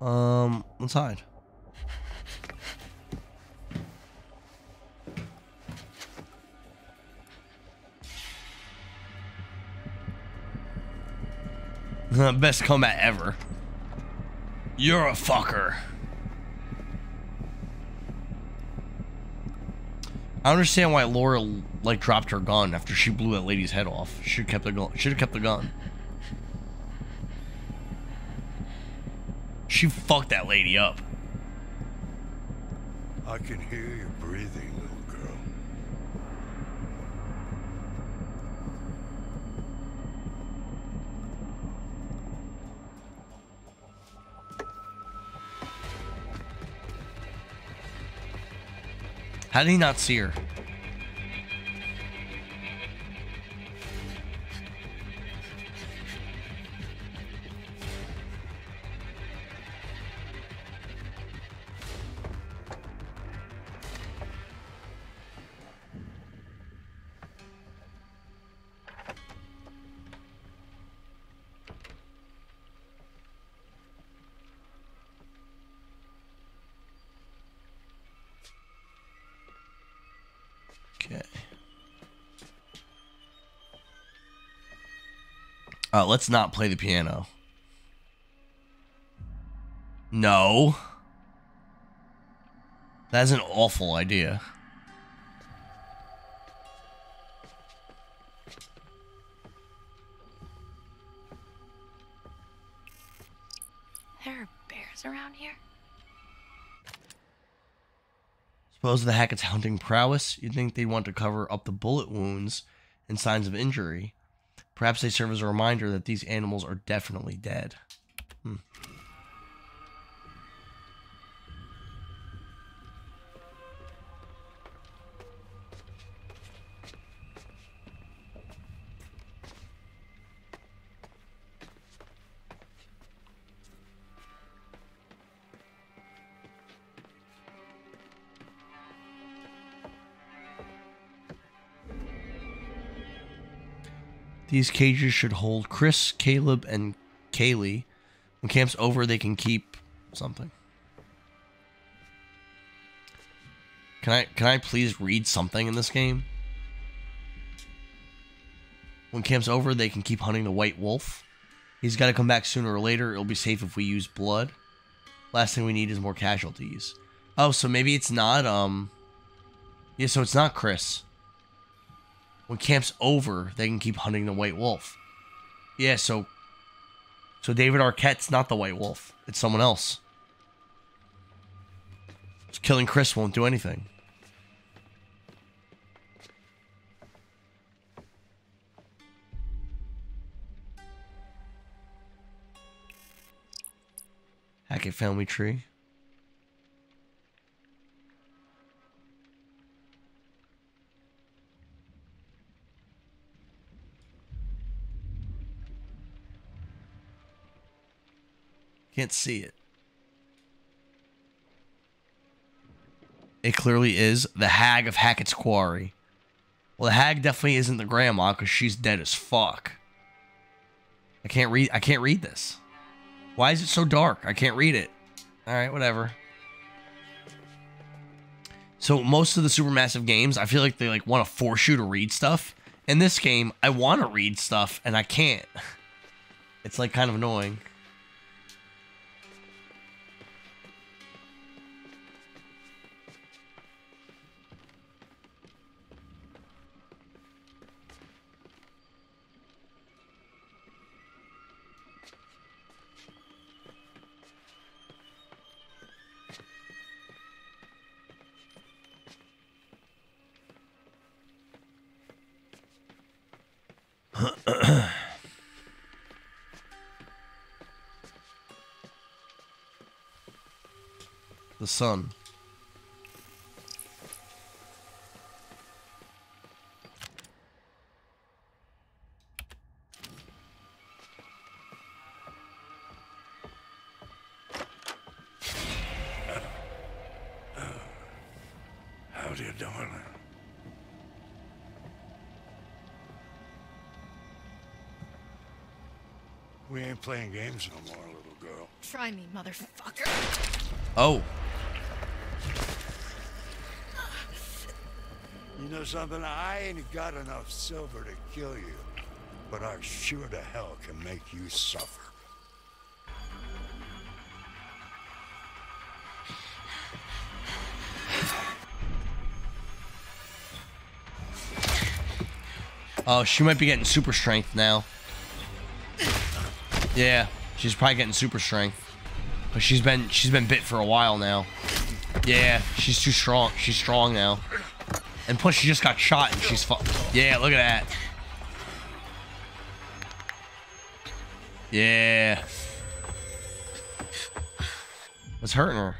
Um, let's hide. Best combat ever. You're a fucker. I understand why Laura like dropped her gun after she blew that lady's head off. Should kept the gun. Should have kept the gun. She fucked that lady up. I can hear you breathing, How did he not see her? Uh, let's not play the piano. No. That's an awful idea. There are bears around here. Suppose the Hackett's hunting prowess, you'd think they'd want to cover up the bullet wounds and signs of injury. Perhaps they serve as a reminder that these animals are definitely dead. Hmm. These cages should hold Chris, Caleb, and Kaylee. When camp's over, they can keep something. Can I can I please read something in this game? When camp's over, they can keep hunting the white wolf. He's got to come back sooner or later. It'll be safe if we use blood. Last thing we need is more casualties. Oh, so maybe it's not um Yeah, so it's not Chris. When camp's over, they can keep hunting the white wolf. Yeah, so so David Arquette's not the white wolf. It's someone else. Just killing Chris won't do anything. Hackett family tree. Can't see it. It clearly is the hag of Hackett's Quarry. Well, the hag definitely isn't the grandma because she's dead as fuck. I can't read. I can't read this. Why is it so dark? I can't read it. All right, whatever. So most of the supermassive games, I feel like they like want to force you to read stuff. In this game, I want to read stuff and I can't. It's like kind of annoying. The sun. Playing games no more, little girl. Try me, motherfucker. Oh. You know something? I ain't got enough silver to kill you, but I sure to hell can make you suffer. Oh, she might be getting super strength now. Yeah, she's probably getting super strength. But she's been she's been bit for a while now. Yeah, she's too strong. She's strong now. And plus she just got shot and she's fu- Yeah, look at that. Yeah. What's hurting her?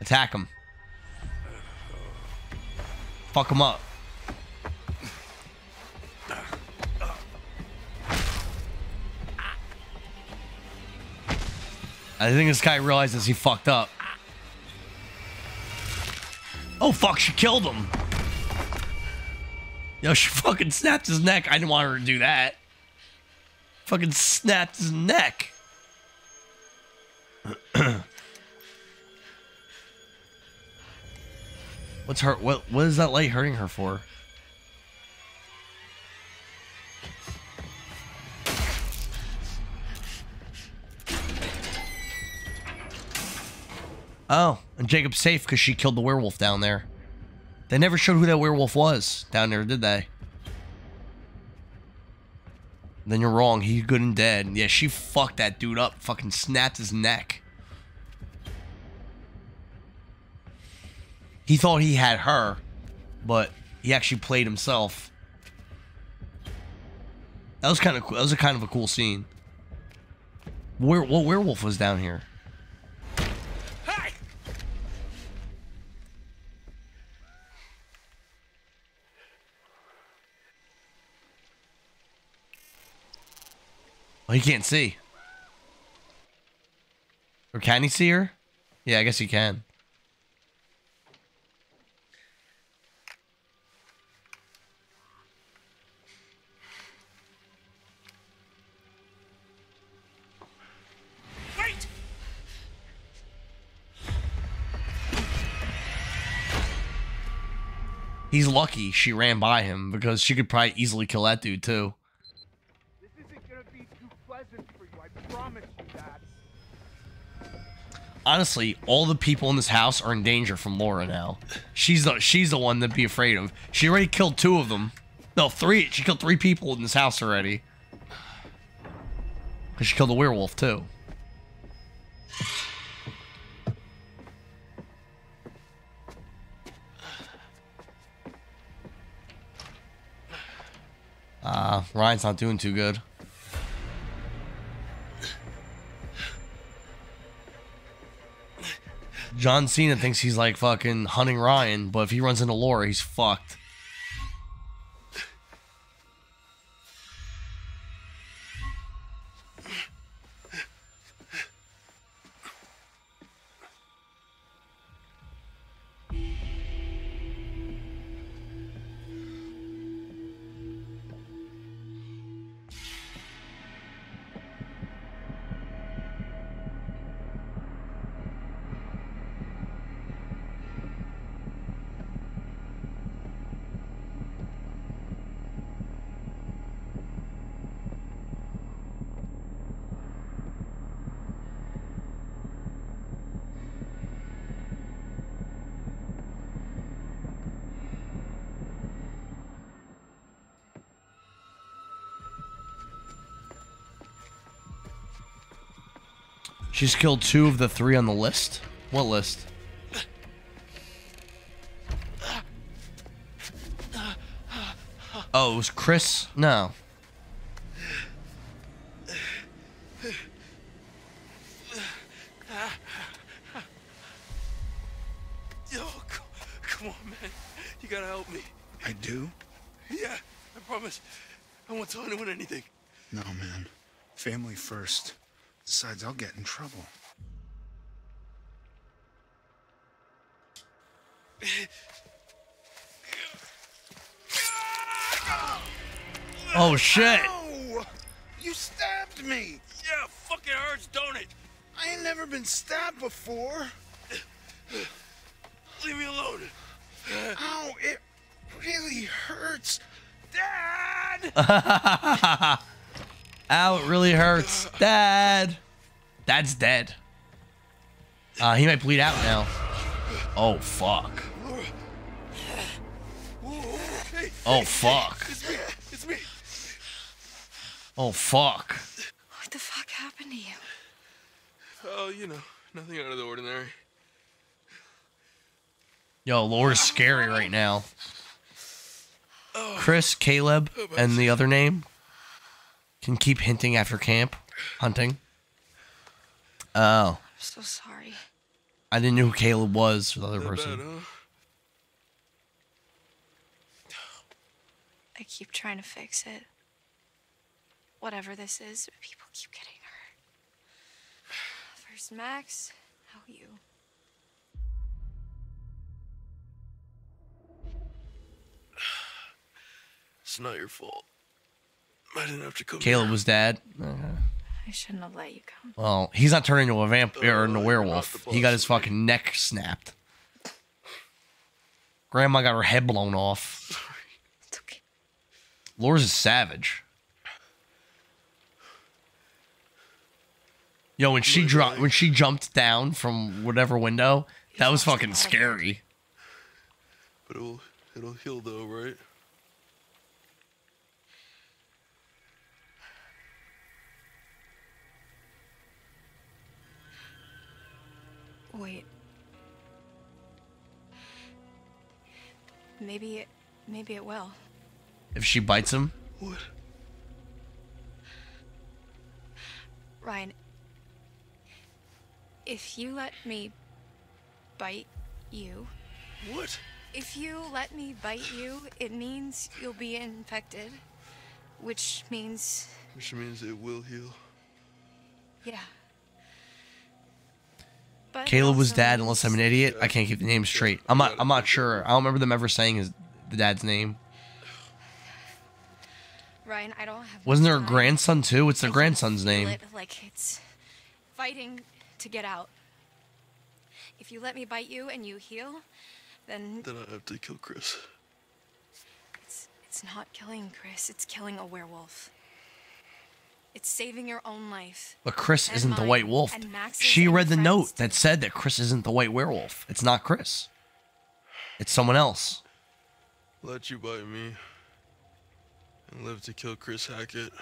Attack him. Fuck him up. I think this guy realizes he fucked up. Oh fuck, she killed him. Yo, she fucking snapped his neck. I didn't want her to do that. Fucking snapped his neck. What's her what what is that light hurting her for? Oh, and Jacob's safe because she killed the werewolf down there. They never showed who that werewolf was down there, did they? Then you're wrong. He's good and dead. Yeah, she fucked that dude up. Fucking snapped his neck. He thought he had her, but he actually played himself. That was kind of cool. That was a kind of a cool scene. Where what werewolf was down here? Oh, he can't see. Or can he see her? Yeah, I guess he can. He's lucky she ran by him because she could probably easily kill that dude too. This isn't gonna be too pleasant for you, I promise you that. Honestly, all the people in this house are in danger from Laura now. She's the she's the one to be afraid of. She already killed two of them. No, three. She killed three people in this house already. Cause she killed a werewolf too. Uh, Ryan's not doing too good. John Cena thinks he's like fucking hunting Ryan, but if he runs into Laura, he's fucked. She's killed two of the three on the list. What list? Oh, it was Chris? No. Yo, c- come on, man. You gotta help me. I do? Yeah, I promise. I won't tell anyone anything. No, man. Family first. Besides, I'll get in trouble. Oh shit! Ow! You stabbed me! Yeah, fucking hurts, don't it? I ain't never been stabbed before. Leave me alone. Ow, it really hurts. Dad! Ow, it really hurts. Dad! Dad's dead. Uh, he might bleed out now. Oh, fuck. Oh, fuck. It's me. It's me. Oh, fuck. What the fuck happened to you? Oh, you know, nothing out of the ordinary. Yo, Laura's scary right now. Chris, Caleb, and the other name can keep hinting after camp hunting. Oh, I'm so sorry. I didn't know who Caleb was, the other That person. bad, huh? I keep trying to fix it. Whatever this is, people keep getting hurt. First Max, now you. It's not your fault. I didn't have to come. Caleb was dad. Uh, I shouldn't have let you come. well, he's not turning into a vampire or into a werewolf. He got his fucking neck snapped. Grandma got her head blown off. It's okay. Laura's a savage. Yo, when she dropped, when she jumped down from whatever window, that was fucking scary. But it'll it'll heal though, right? Wait. Maybe it, maybe it will. If she bites him, What? Ryan, if you let me bite you. What? If you let me bite you, it means you'll be infected, which means, Which means it will heal. yeah. But Caleb was dad. Unless I'm an idiot, I can't keep the name straight. I'm not. I'm not sure. I don't remember them ever saying his the dad's name. Ryan, I don't have. Wasn't there a time. grandson too? What's the grandson's name? it like it's fighting to get out. If you let me bite you and you heal, then Then I have to kill Chris. it's it's not killing Chris, it's killing a werewolf. It's saving your own life. But Chris and isn't the White Wolf. She read the friends' note that said that Chris isn't the White Werewolf. It's not Chris. It's someone else. Let you bite me and live to kill Chris Hackett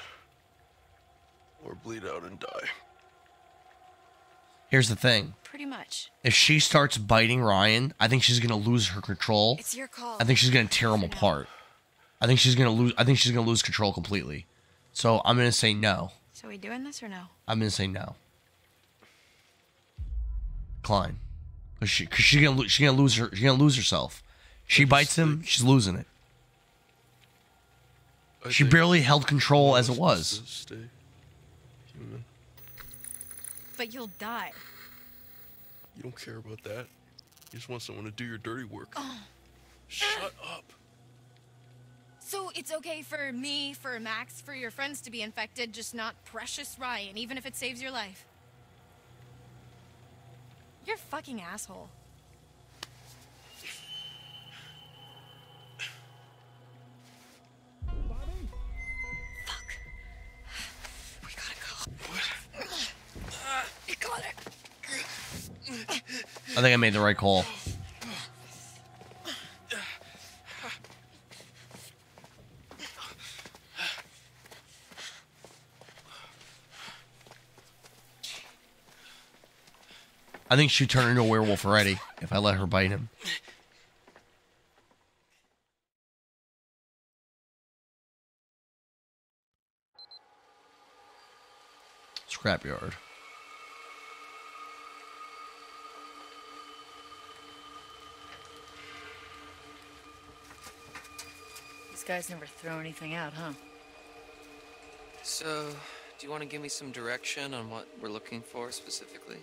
or bleed out and die. Here's the thing. Pretty much. If she starts biting Ryan, I think she's gonna lose her control. It's your call. I think she's gonna tear him apart. I think she's gonna lose. I think she's gonna lose control completely. So I'm gonna say no. So we doing this or no? I'm gonna say no. Klein, cause she, cause she's gonna, lo- she's gonna lose her, she's gonna lose herself. She bites him, she's losing it. I She barely held control as it was. Stay human. But you'll die. You don't care about that. You just want someone to do your dirty work. Oh. Shut up. So it's okay for me, for Max, for your friends to be infected, just not precious Ryan, even if it saves your life. You're a fucking asshole. You got it. I think I made the right call. I think she'd turn into a werewolf already if I let her bite him. Scrapyard. These guys never throw anything out, huh? So, do you want to give me some direction on what we're looking for specifically?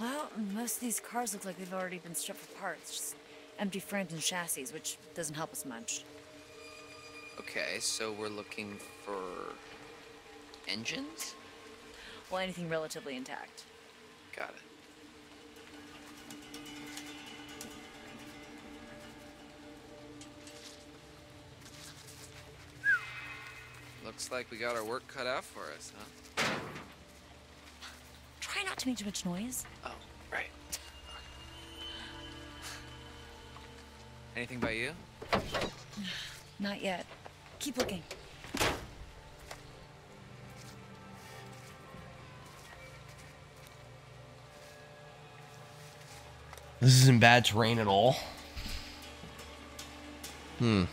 Well, most of these cars look like they've already been stripped for parts. Just empty frames and chassis, which doesn't help us much. Okay, so we're looking for engines? Well, anything relatively intact. Got it. Looks like we got our work cut out for us, huh? Try not to make too much noise. Oh, right. Anything by you? Not yet. Keep looking. This isn't bad terrain at all. Hmm.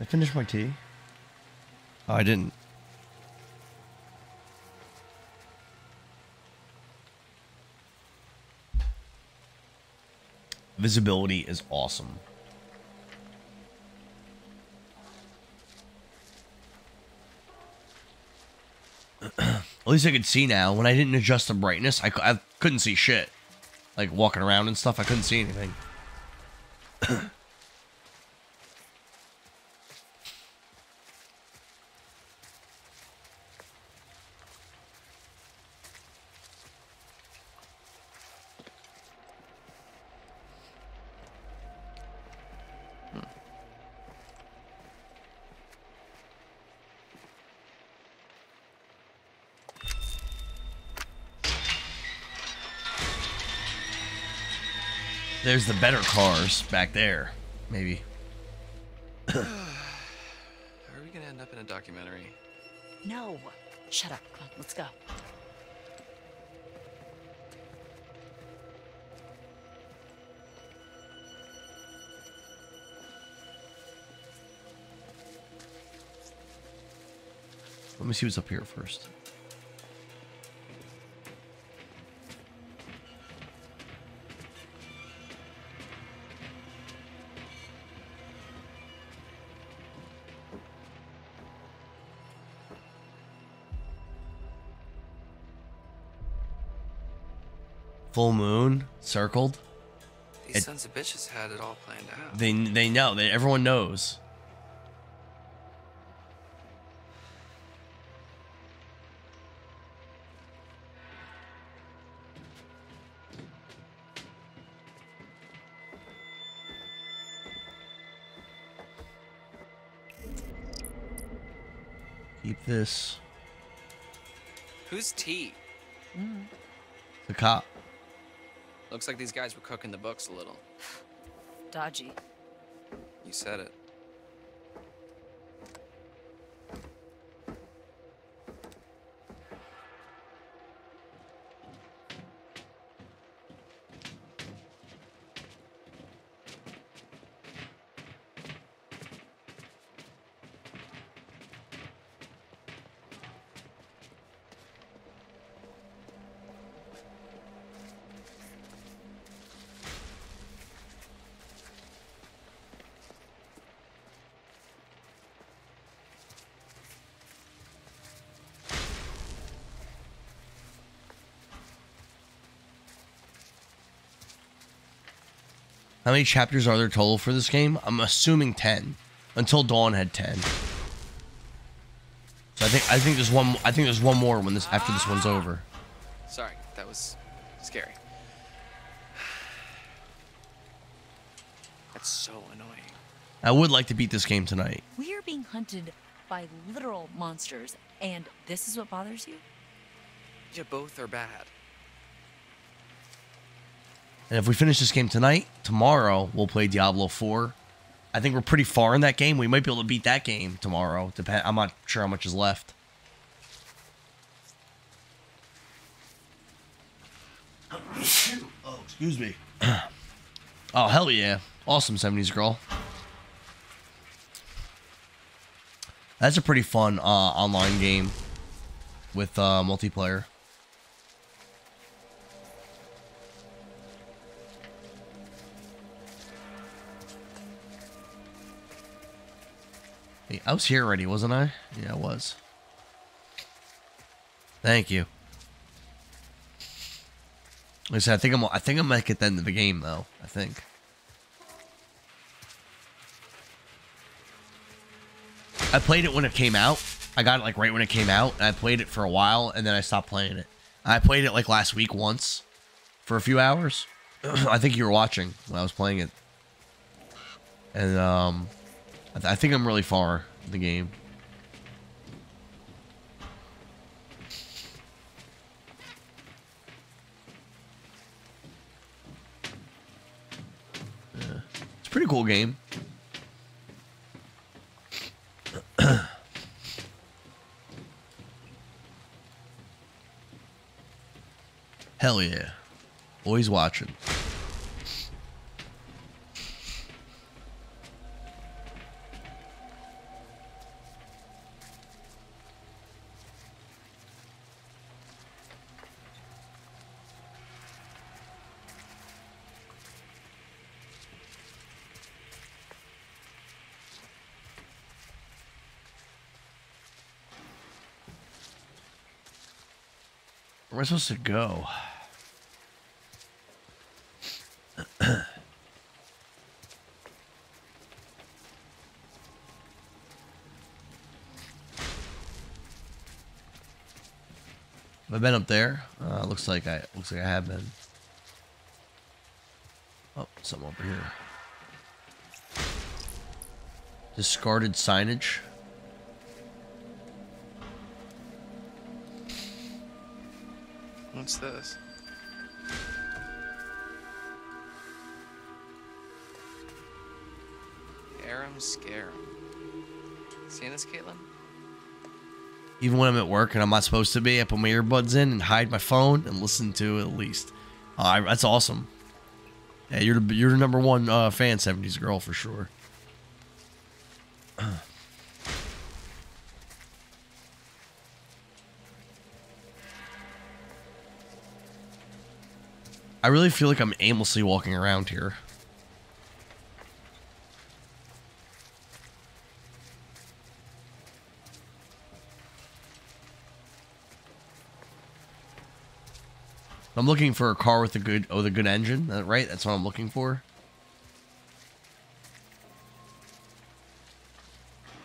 I finished my tea. Oh, I didn't. Visibility is awesome. At least I could see now. When I didn't adjust the brightness, I, I couldn't see shit. Like walking around and stuff, I couldn't see anything. There's the better cars back there, maybe. Are we gonna end up in a documentary? No. Shut up. Come on, let's go. Let me see what's up here first. Full moon circled. These It- sons of bitches had it all planned out. They they know. They, everyone knows. Keep this. Who's T? Mm. The cop. Looks like these guys were cooking the books a little. Dodgy. You said it. How many chapters are there total for this game? I'm assuming ten. Until Dawn had ten. So I think I think there's one. I think there's one more when this after this one's over. Sorry, that was scary. That's so annoying. I would like to beat this game tonight. We are being hunted by literal monsters, and this is what bothers you? Yeah, both are bad. And if we finish this game tonight, tomorrow we'll play Diablo 4. I think we're pretty far in that game. We might be able to beat that game tomorrow. Depend. I'm not sure how much is left. Oh, excuse me. oh hell yeah! Awesome 70s girl. That's a pretty fun uh, online game with uh, multiplayer. I was here already, wasn't I? Yeah, I was. Thank you. Like I said, I think I'm. I think I might get the end of the game though. I think. I played it when it came out. I got it like right when it came out, and I played it for a while, and then I stopped playing it. I played it like last week once, for a few hours. I think you were watching when I was playing it, and um, I, th- I think I'm really far the game. It's a pretty cool game. Hell yeah. Always watching. I supposed to go? Have I been up there? Uh, looks like I looks like I have been. Oh, something over here. Discarded signage. What's this? Aram Scarum. Seeing this, Kaitlyn? Even when I'm at work and I'm not supposed to be, I put my earbuds in and hide my phone and listen to it at least. Uh, that's awesome. Yeah, you're the, you're the number one uh, fan, 70s girl for sure. I really feel like I'm aimlessly walking around here. I'm looking for a car with a good, oh, the good engine, right? That's what I'm looking for.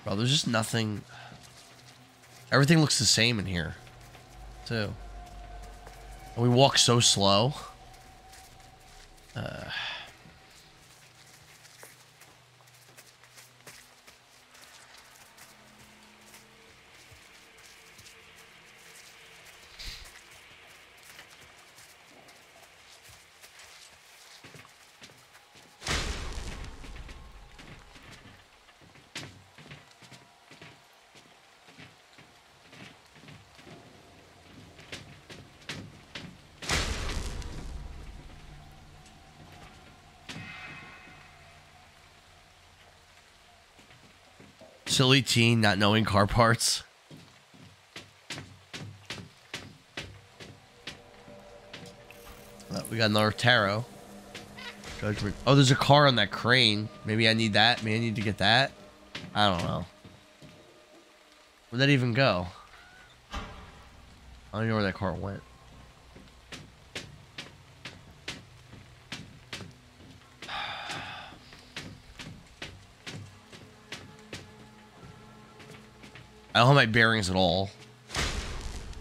Bro, there's just nothing. Everything looks the same in here, too. And we walk so slow. Uh, silly teen not knowing car parts. Uh, we got another tarot. Judgment. Oh, there's a car on that crane. Maybe I need that. Maybe I need to get that. I don't know. Where'd that even go? I don't even know where that car went. I don't have my bearings at all.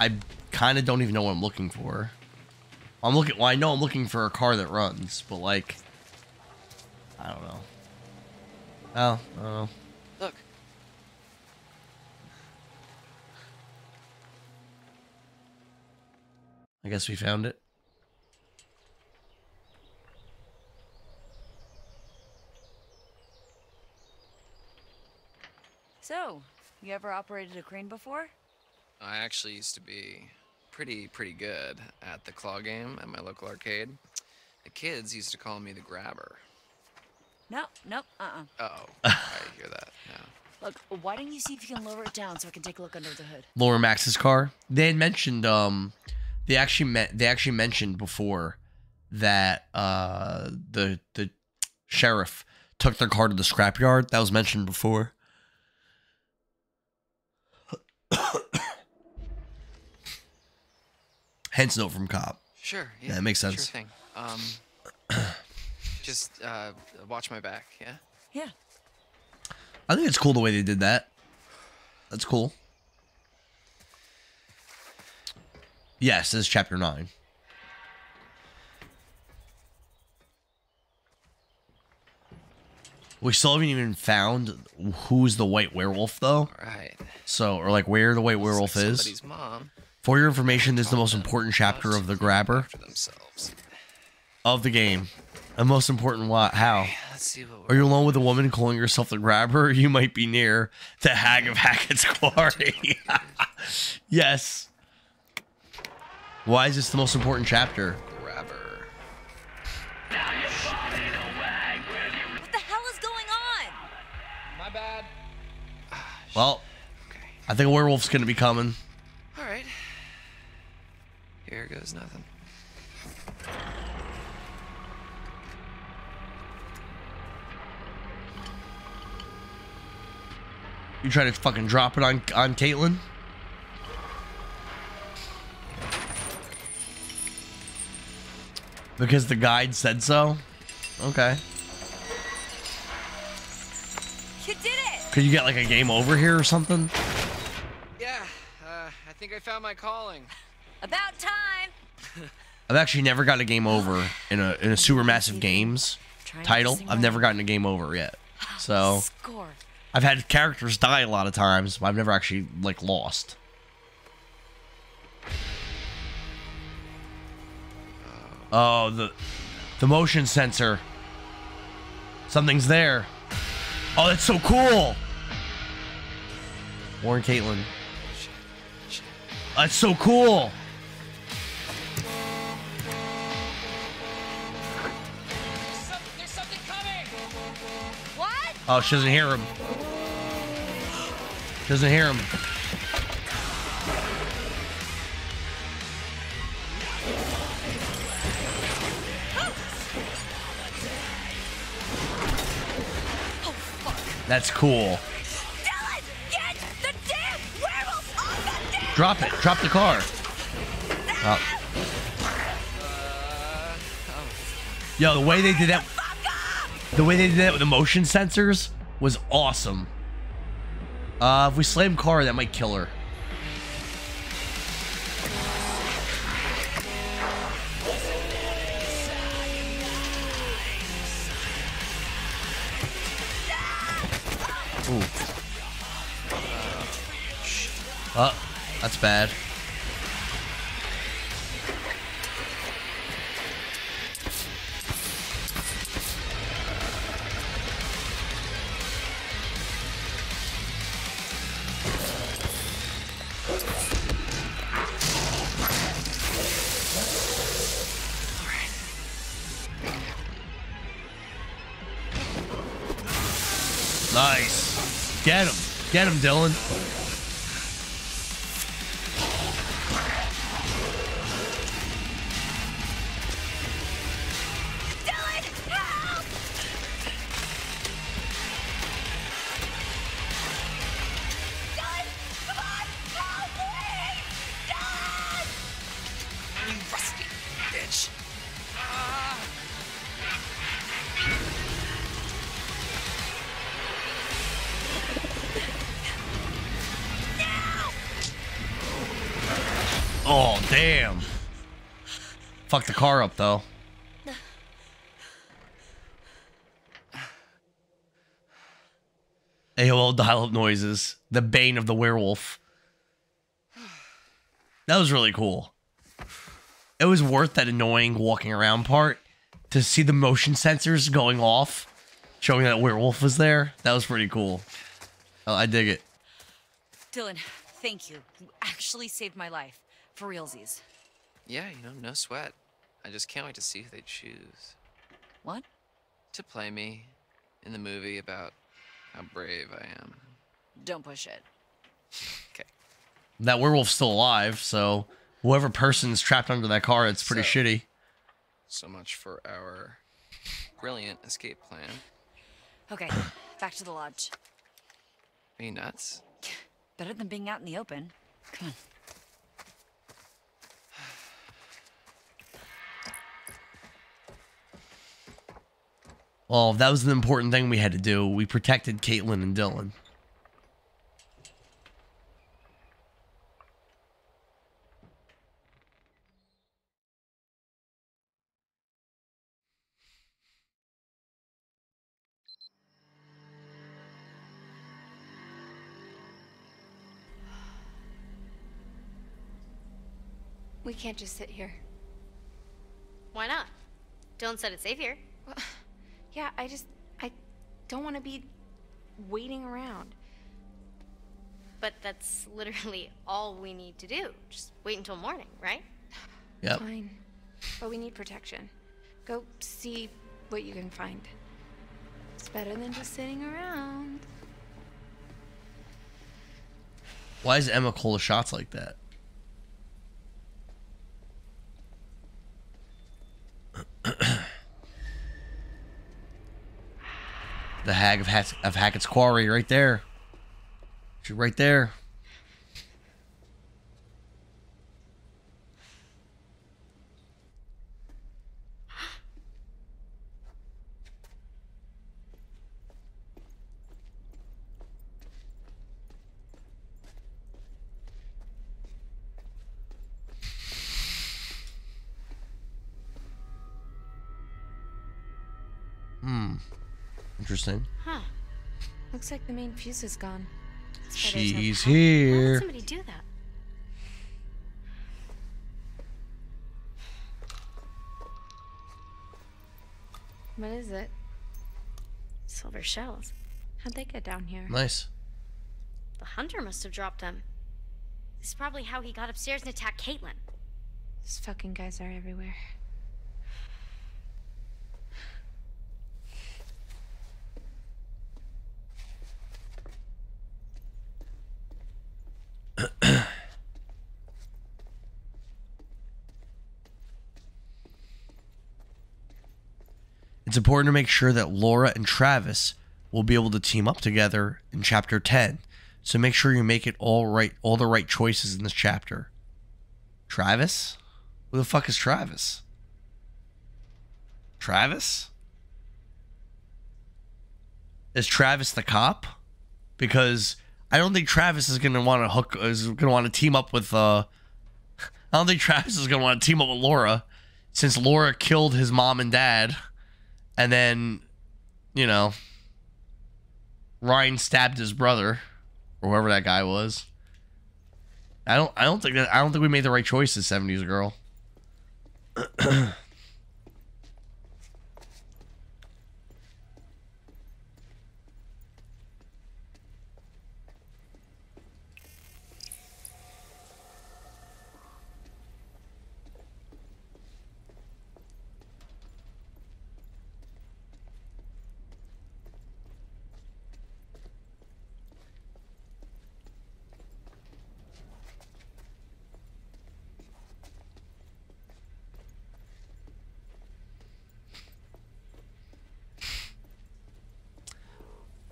I kind of don't even know what I'm looking for. I'm looking. Well, I know I'm looking for a car that runs, but like, I don't know. Oh, I don't know. Look. I guess we found it. So, you ever operated a crane before? I actually used to be pretty, pretty good at the claw game at my local arcade. The kids used to call me the grabber. No, nope, uh-uh. Oh, I hear that now. Look, why don't you see if you can lower it down so I can take a look under the hood? Lower Max's car. They had mentioned um they actually met they actually mentioned before that uh the the sheriff took their car to the scrapyard. That was mentioned before. Hence note from cop. Sure. Yeah, Yeah, that makes Sure sense. thing. Um, just uh, watch my back, yeah? Yeah. I think it's cool the way they did that. That's cool. Yes, this is chapter nine. We still haven't even found who's the white werewolf, though. Right. So, or like where the white werewolf is. Mom. For your information, this is the most important chapter of the grabber themselves. of the game. The most important what? How? Let's see what Are you alone with a woman calling yourself the grabber? You might be near the hag of Hackett's Quarry. yes. Why is this the most important chapter? Grabber. Well, I think a werewolf's gonna be coming. All right. Here goes nothing. You try to fucking drop it on on Kaitlyn? Because the guide said so? Okay. Could you get like a game over here or something? Yeah, uh, I think I found my calling. About time! I've actually never gotten a game over in a in a supermassive games title. I've never gotten a game over yet. So Score. I've had characters die a lot of times, but I've never actually like lost. Oh, the the motion sensor. Something's there. Oh, that's so cool. Warren Kaitlyn. That's so cool. There's something coming! What? Oh, she doesn't hear him. She doesn't hear him. Oh, That's cool. Drop it. Drop the car. Oh. Yo, the way they did that. The way they did that with the motion sensors was awesome. Uh, if we slam car, that might kill her. Ooh. Oh, that's bad. Nice. Get him. Get him, Dylan. Car up, though. AOL dial up noises. The bane of the werewolf. That was really cool. It was worth that annoying walking around part to see the motion sensors going off, showing that werewolf was there. That was pretty cool. Oh, I dig it. Dylan, thank you. You actually saved my life. For realsies. Yeah, you know, no sweat. I just can't wait to see who they choose. What? To play me in the movie about how brave I am. Don't push it. Okay. That werewolf's still alive, so whoever person's trapped under that car, it's pretty So- shitty. So much for our brilliant escape plan. Okay, back to the lodge. Are you nuts? Better than being out in the open. Come on. Well, that was an important thing we had to do. We protected Kaitlyn and Dylan. We can't just sit here. Why not? Dylan said it's safe here. Yeah, I just I don't want to be waiting around. But that's literally all we need to do. Just wait until morning, right? Yep. Fine. But we need protection. Go see what you can find. It's better than just sitting around. Why is Emma call the shots like that? The hag of, Hat- of Hackett's Quarry, right there. She's right there. Main fuse is gone. That's why there's no She's would here. somebody do that? What is it? Silver shells. How'd they get down here? Nice. The hunter must have dropped them. This is probably how he got upstairs and attacked Kaitlyn. These fucking guys are everywhere. It's important to make sure that Laura and Travis will be able to team up together in chapter 10. So make sure you make it all right, all the right choices in this chapter. Travis? Who the fuck is Travis? Travis? Is Travis the cop? Because I don't think Travis is gonna want to hook is gonna want to team up with uh I don't think Travis is gonna want to team up with Laura since Laura killed his mom and dad and then you know Ryan stabbed his brother or whoever that guy was. I don't I don't think that I don't think we made the right choice choices, 70s girl.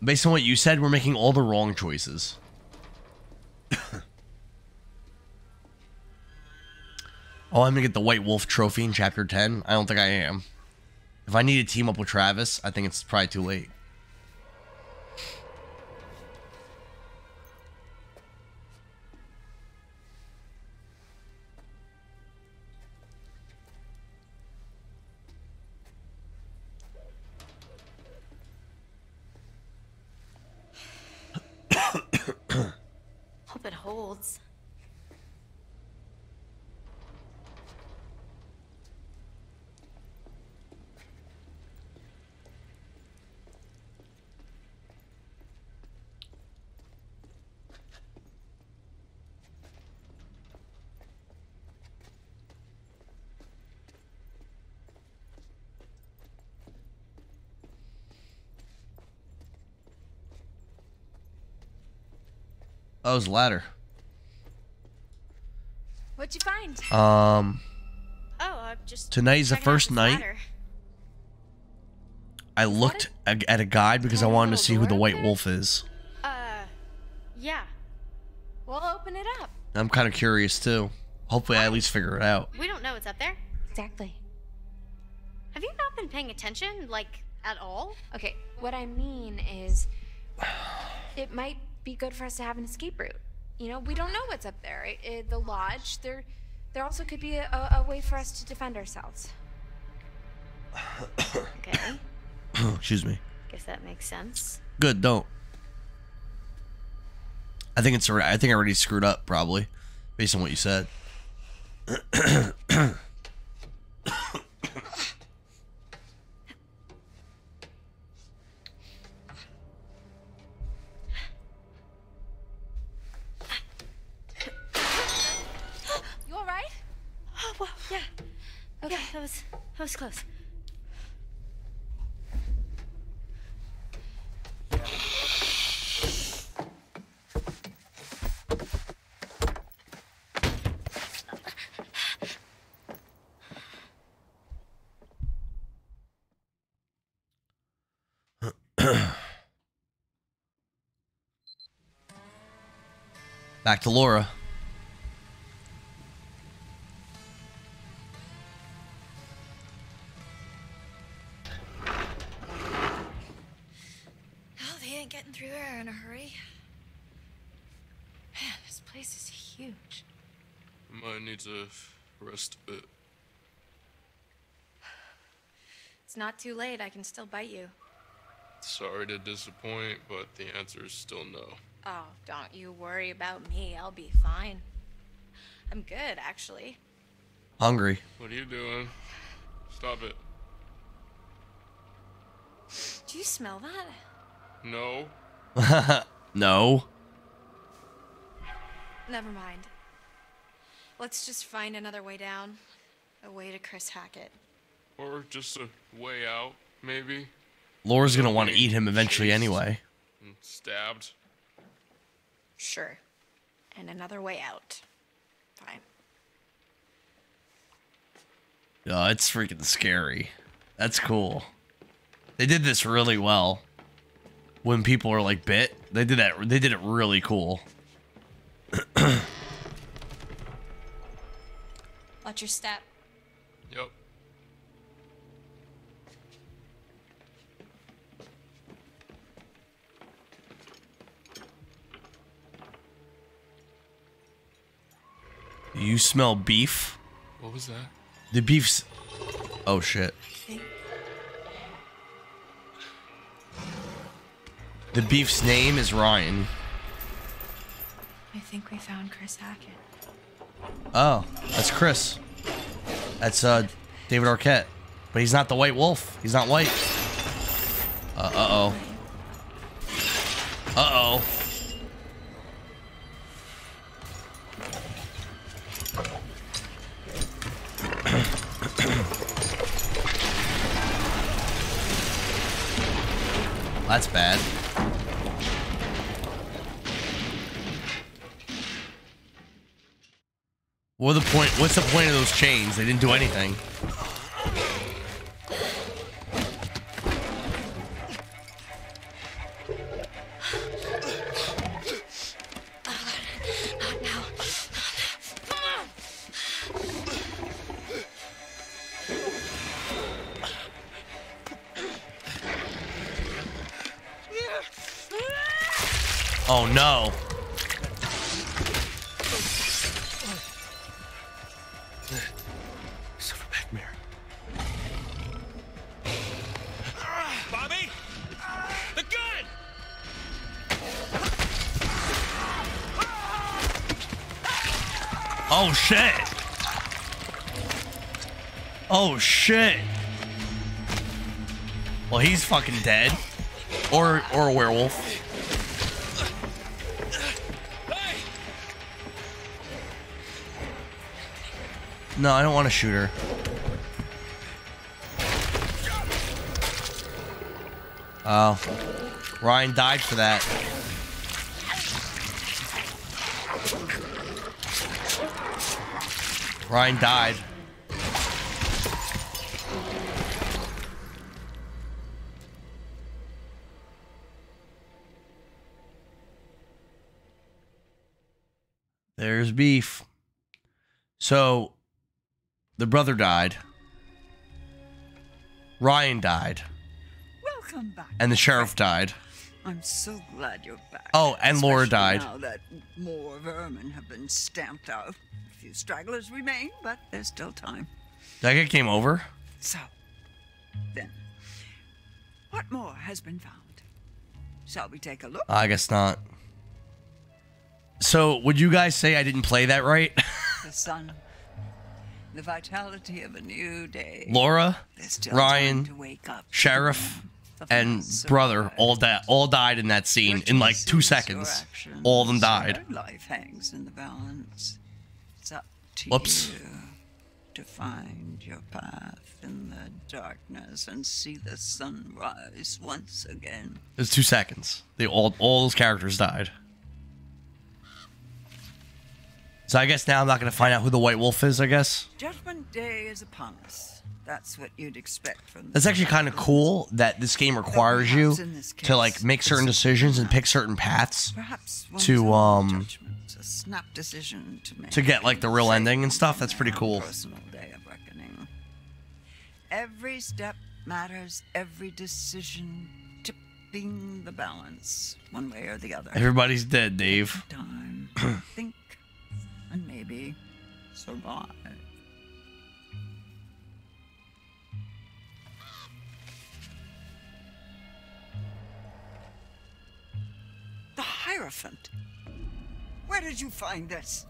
Based on what you said, we're making all the wrong choices. oh, I'm gonna get the White Wolf trophy in chapter 10. I don't think I am. If I need to team up with Travis, I think it's probably too late. Oh, it was ladder. What'd you find? Um, Oh, I'm just. Tonight's the first night. ladder. I looked a- at a guide because I wanted to see who the White Wolf is. Uh, yeah. We'll open it up. I'm kind of curious too. Hopefully, I at least figure it out. We don't know what's up there. Exactly. Have you not been paying attention, like, at all? Okay, what I mean is, it might be good for us to have an escape route. You know, we don't know what's up there. It, it- eh, the lodge. There, there also could be a, a, a way for us to defend ourselves. Okay. Excuse me. Guess that makes sense. Good, don't. I think it's I think I already screwed up probably, based on what you said. that was close. Back to Laura. Rest a bit. It's not too late. I can still bite you. Sorry to disappoint, but the answer is still no. Oh, don't you worry about me. I'll be fine. I'm good, actually. Hungry. What are you doing? Stop it. Do you smell that? No. no. Never mind. Let's just find another way down. A way to Chris Hackett. Or just a way out, maybe. Laura's gonna want to eat him eventually anyway. And stabbed. Sure. And another way out. Fine. Oh, it's freaking scary. That's cool. They did this really well. When people are like bit, they did that. They did it really cool. Watch your step. Yep. You smell beef? What was that? The beef's. Oh shit. The beef's name is Ryan. I think we found Chris Hackett. Oh, that's Chris. That's uh David Arquette. But he's not the white wolf. He's not white. Uh oh. Uh oh. That's bad. What the point? What's the point of those chains? They didn't do anything. Oh shit. Oh shit. Well, he's fucking dead. Or or a werewolf. No, I don't want to shoot her. Oh. Ryan died for that. Ryan died. There's beef. So, the brother died. Ryan died. Welcome back. And the sheriff died. I'm so glad you're back. Oh, and Laura died. Now that more vermin have been stamped out. Few stragglers remain, but there's still time. That guy came over. So, then, what more has been found? Shall we take a look? I guess not. So, would you guys say I didn't play that right? The sun, the vitality of a new day. Laura, Ryan, to wake up. sheriff, and brother all that all died in that scene in like two seconds. All of them died. Life hangs in the balance. It's to Whoops. you to find your path in the darkness and see the sun rise once again. It was two seconds. They all all those characters died. So I guess now I'm not gonna find out who the White Wolf is. I guess Judgment Day is upon us. That's what you'd expect from that's actually kind of cool that this game requires you to like make certain decisions and pick certain paths to um It's a snap decision to make. to get like the real ending and stuff. That's pretty cool. Personal day of reckoning. Every step matters. Every decision tipping the balance one way or the other. Everybody's dead, Dave. Time. Think and maybe survive. The Hierophant. Where did you find this?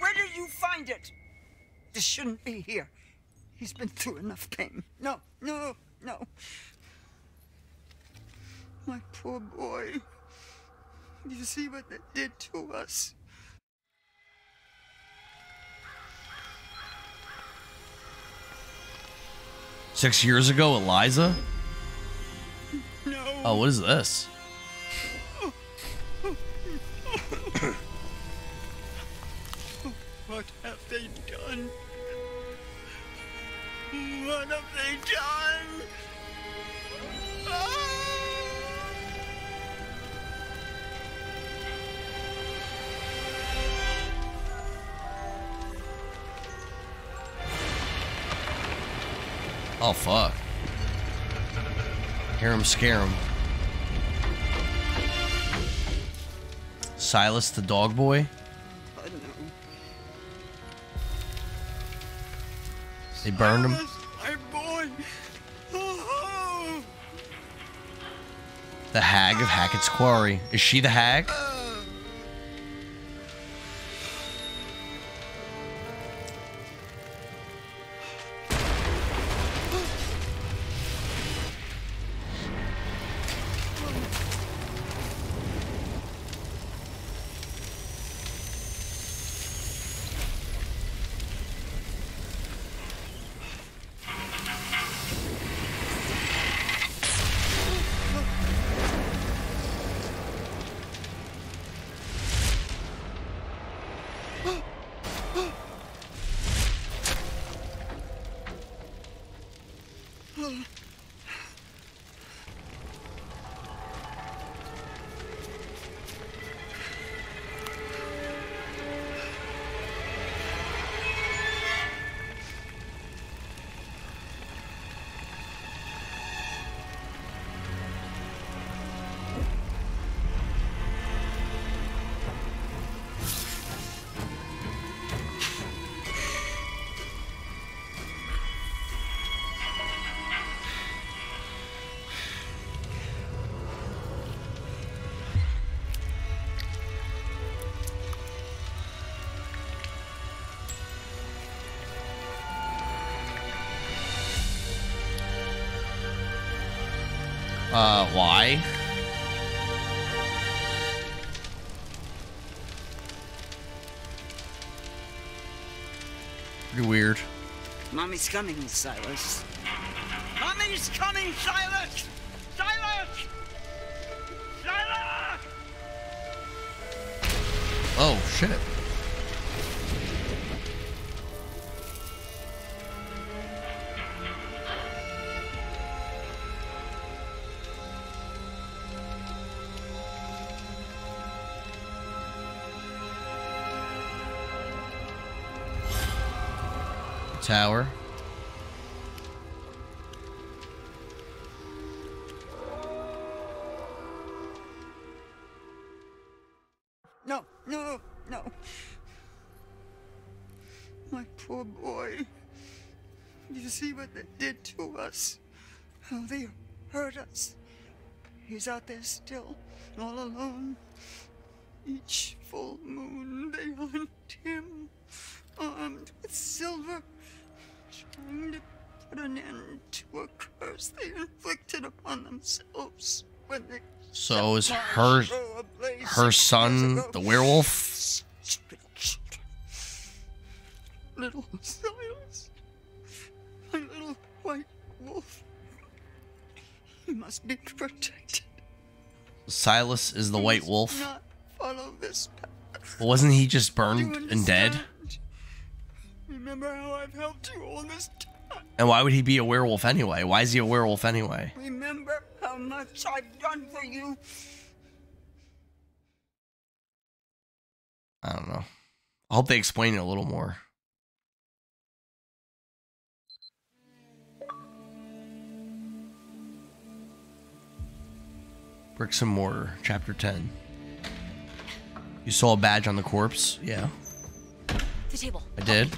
Where did you find it? This shouldn't be here. He's been through enough pain. No, no, no. My poor boy. You see what they did to us? Six years ago, Eliza? No. Oh, what is this? Done? What have they done? Oh, fuck. Hear him scare him. Silas the dog boy? They burned him? Oh, The hag of Hackett's Quarry. Is she the hag? Mommy's coming, Silas. Mommy's coming, Silas! Silas! Silas! Oh, shit. Tower. Us? How they hurt us. He's out there still, all alone. Each full moon they hunt him, armed with silver, trying to put an end to a curse they inflicted upon themselves when they So is her her son the werewolf? Little Silas. Must be protected. Silas is the He white wolf. Not follow this path. Well, wasn't he just burned and dead? Remember how I've helped you all this time. And why would he be a werewolf anyway? Why is he a werewolf anyway? Remember how much I've done for you. I don't know. I hope they explain it a little more. Bricks and Mortar, Chapter 10. You saw a badge on the corpse? Yeah, The table. I did.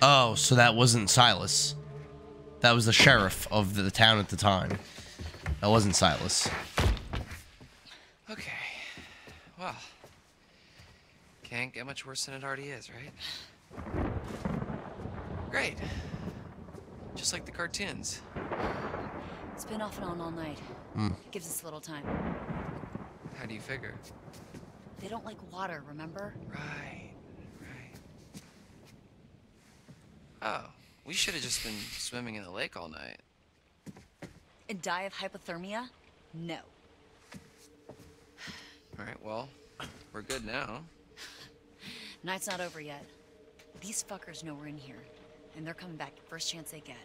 Oh, so that wasn't Silas. That was the sheriff of the town at the time. That wasn't Silas. Okay. Well, can't get much worse than it already is, right? Great. Just like the cartoons. It's been off and on all night. Hmm. Gives us a little time. How do you figure? They don't like water, remember? Right, right. Oh, we should have just been swimming in the lake all night. And die of hypothermia? No. All right, well, we're good now. Night's not over yet. These fuckers know we're in here, and they're coming back first chance they get.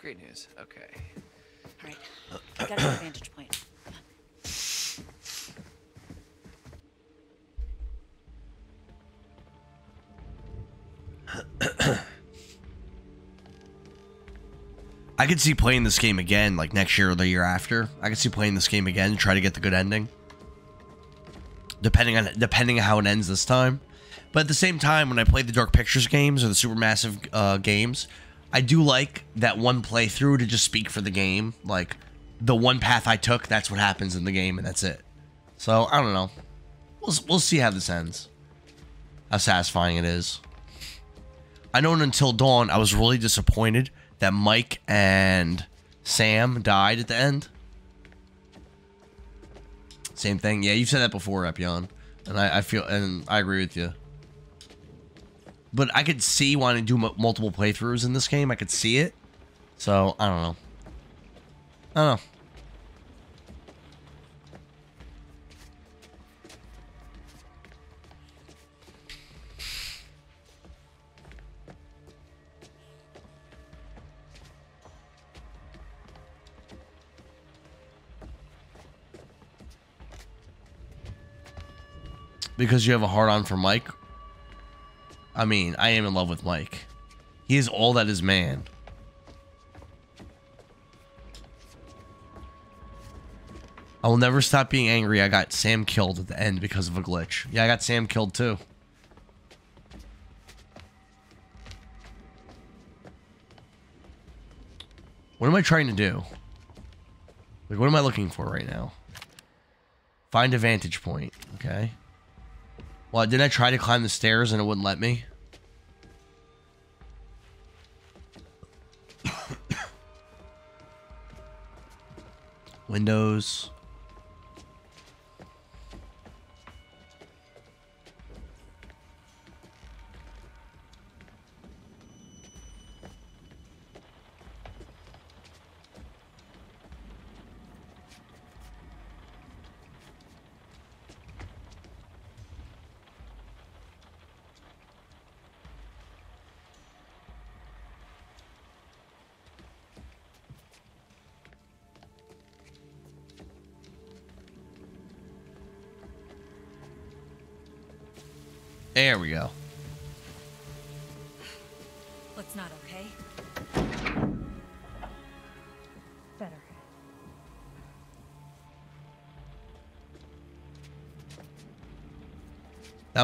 Great news. Okay. All right, I got a good vantage point. I could see playing this game again, like next year or the year after. I could see playing this game again and try to get the good ending. Depending on depending on how it ends this time. But at the same time, when I play the Dark Pictures games or the Supermassive uh, games, I do like that one playthrough to just speak for the game. Like the one path I took, that's what happens in the game, and that's it. So I don't know. We'll we'll see how this ends. How satisfying it is. I know until dawn, I was really disappointed that Mike and Sam died at the end. Same thing. Yeah, you've said that before, Epion. And I, I feel, and I agree with you. But I could see wanting to do mu- multiple playthroughs in this game. I could see it. So, I don't know. I don't know. Because you have a hard on for Mike? I mean, I am in love with Mike. He is all that is man. I will never stop being angry. I got Sam killed at the end because of a glitch. Yeah, I got Sam killed too. What am I trying to do? Like, what am I looking for right now? Find a vantage point. Okay. Well, didn't I try to climb the stairs and it wouldn't let me? Windows.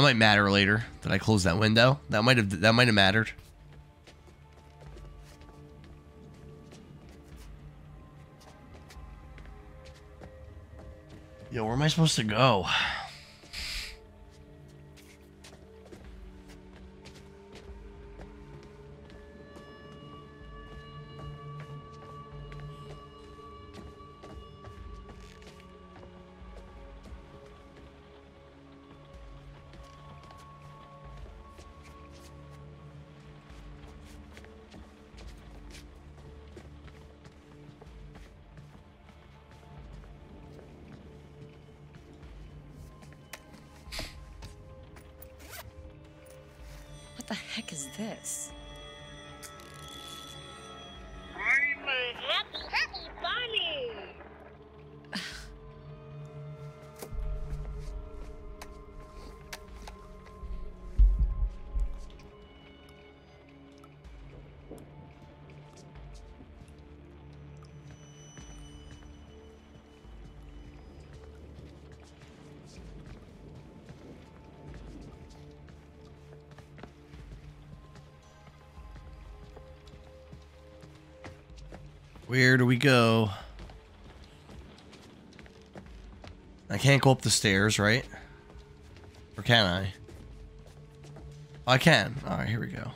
Might matter later. Did I close that window? That might have that might have mattered. Yo, where am I supposed to go? Where do we go? I can't go up the stairs, right? Or can I? Oh, I can. Alright, here we go.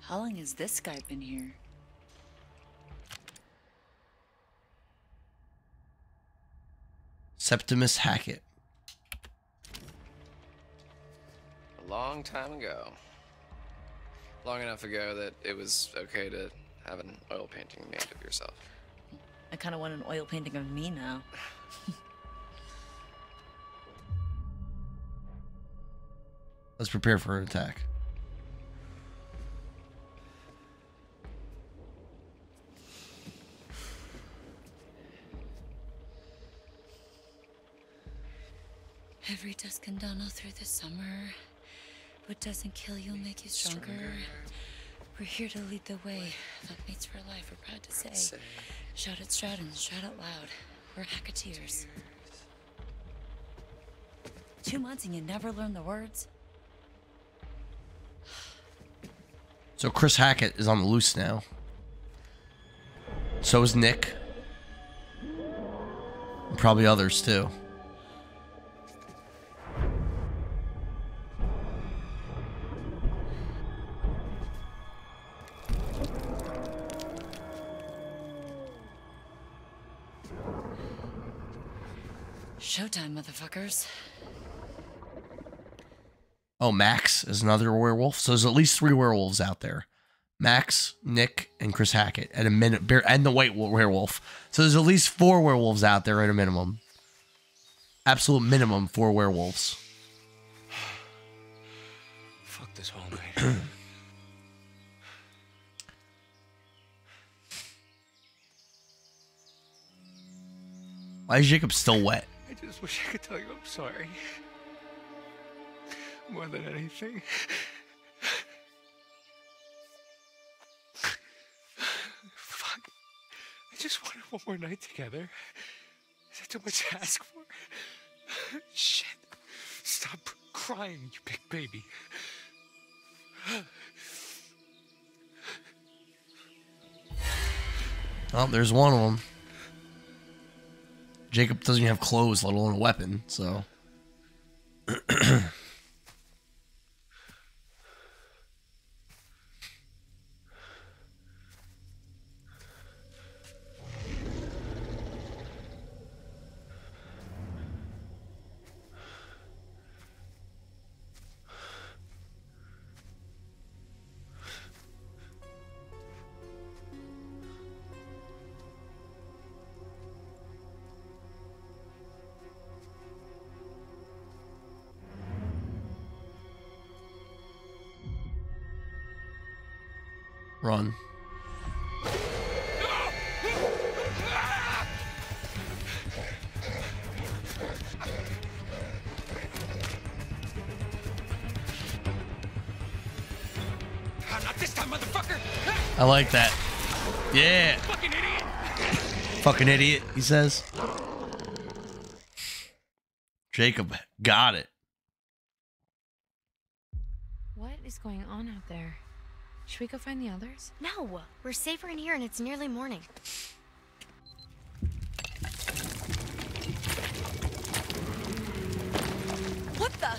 How long has this guy been here? Septimus Hackett. A long time ago. Long enough ago that it was okay to have an oil painting made of yourself. I kind of want an oil painting of me now. Let's prepare for an attack. What doesn't kill you will make you stronger. We're here to lead the way. That mates for life, we're proud to say. Say. Shout at Stratton, shout out loud. We're Hacketeers. Two months and you never learn the words? So Chris Hackett is on the loose now. So is Nick. And probably others too. Showtime, motherfuckers. Oh, Max is another werewolf. So there's at least three werewolves out there. Max, Nick, and Chris Hackett at a minute, and the white werewolf. So there's at least four werewolves out there at a minimum. Absolute minimum four werewolves. Fuck this whole night. Why is Jacob still wet? Just wish I could tell you I'm sorry. More than anything. Fuck. I just wanted one more night together. Is that too much to ask for? Shit. Stop crying, you big baby. Oh, there's one of them. Jacob doesn't even have clothes, let alone a weapon. So. idiot, he says. Jacob got it. What is going on out there? Should we go find the others? No, we're safer in here and it's nearly morning. What the?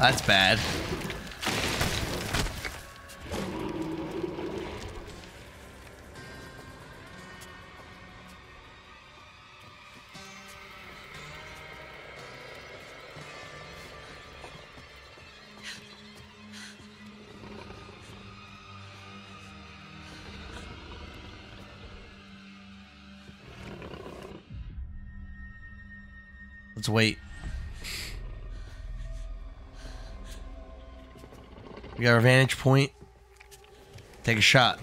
That's bad. Wait. We got our vantage point. Take a shot.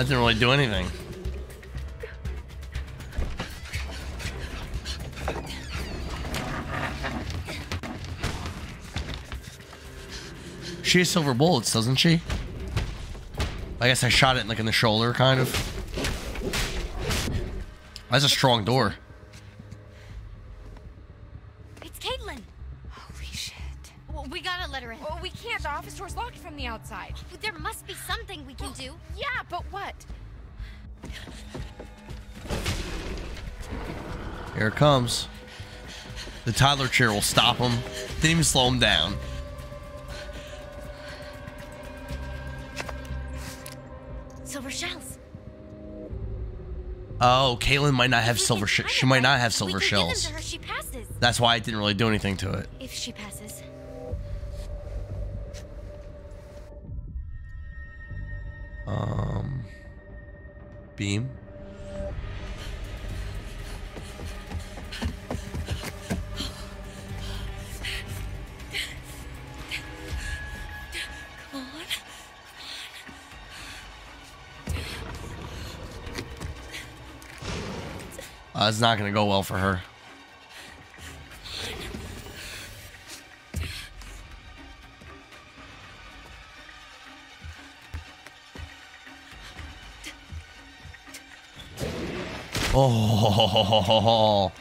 I didn't really do anything. She has silver bullets, doesn't she? I guess I shot it like in the shoulder, kind of. That's a strong door. The toddler chair will stop him. Didn't even slow him down. Silver shells. Oh, Kaitlyn might not have silver. Sh- she might not have silver shells. Give them to her. She passes. That's why I didn't really do anything to it. If she passes. Um, beam. Uh, it's not gonna go well for her. Oh,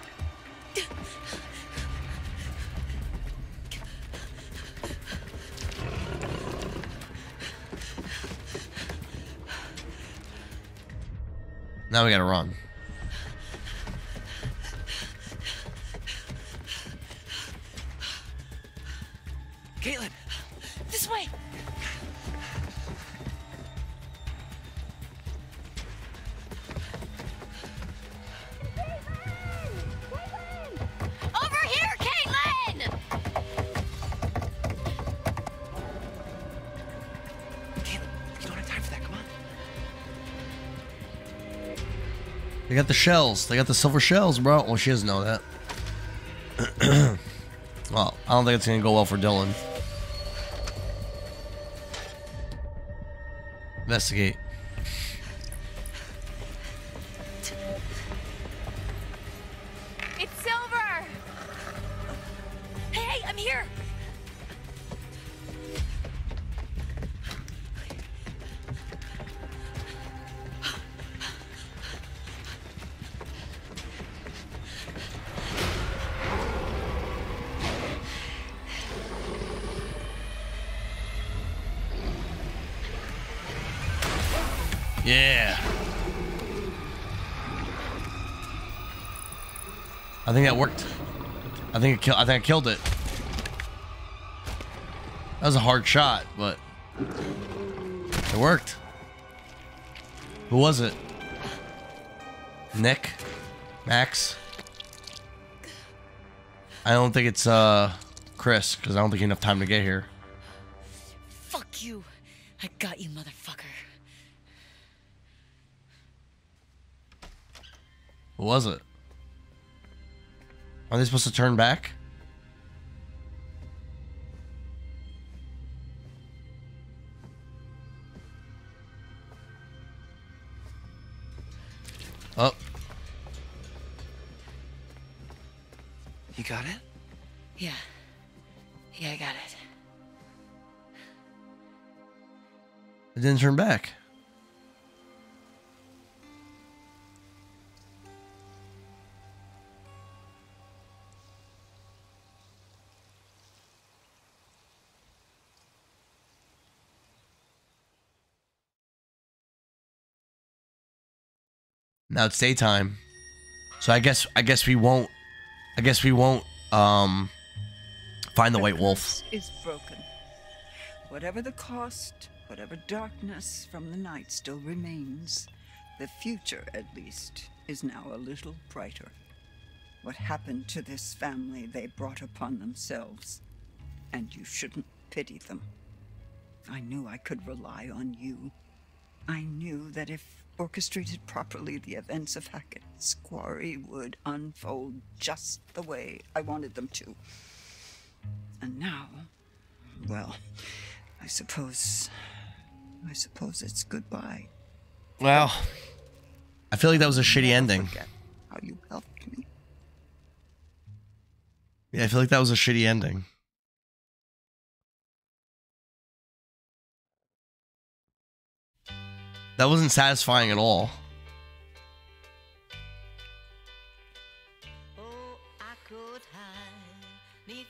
now we gotta run. The shells. They got the silver shells, bro. Well, she doesn't know that. well, I don't think it's gonna go well for Dylan. Investigate. Kill- I think I killed it. That was a hard shot, but it worked. Who was it? Nick? Max? I don't think it's uh Chris because I don't think he had enough time to get here. Fuck you. I got you, motherfucker. Who was it? Are they supposed to turn back? Turn back. Now it's daytime. So I guess I guess we won't I guess we won't um find the white wolf. is broken. Whatever the cost, whatever darkness from the night still remains, the future, at least, is now a little brighter. What happened to this family they brought upon themselves, and you shouldn't pity them. I knew I could rely on you. I knew that if orchestrated properly, the events of Hackett's quarry would unfold just the way I wanted them to. And now, well, I suppose. I suppose it's goodbye. Well, I feel like that was a shitty ending. How you helped me. Yeah, I feel like that was a shitty ending. That wasn't satisfying at all.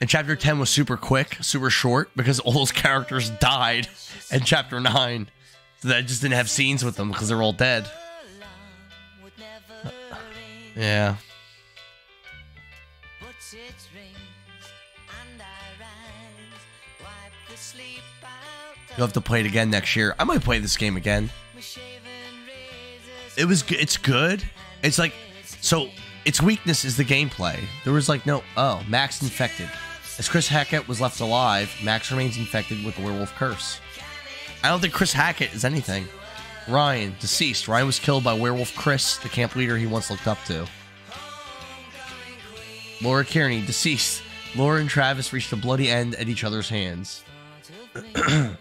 And chapter 10 was super quick, super short, because all those characters died in chapter 9. So that I just didn't have scenes with them because they're all dead. Yeah. You'll have to play it again next year. I might play this game again. It was. It's good. It's like so. Its weakness is the gameplay. There was like no. Oh, Max infected. As Chris Hackett was left alive, Max remains infected with the werewolf curse. I don't think Chris Hackett is anything. Ryan deceased. Ryan was killed by werewolf Chris, the camp leader he once looked up to. Laura Kearney deceased. Laura and Travis reached a bloody end at each other's hands.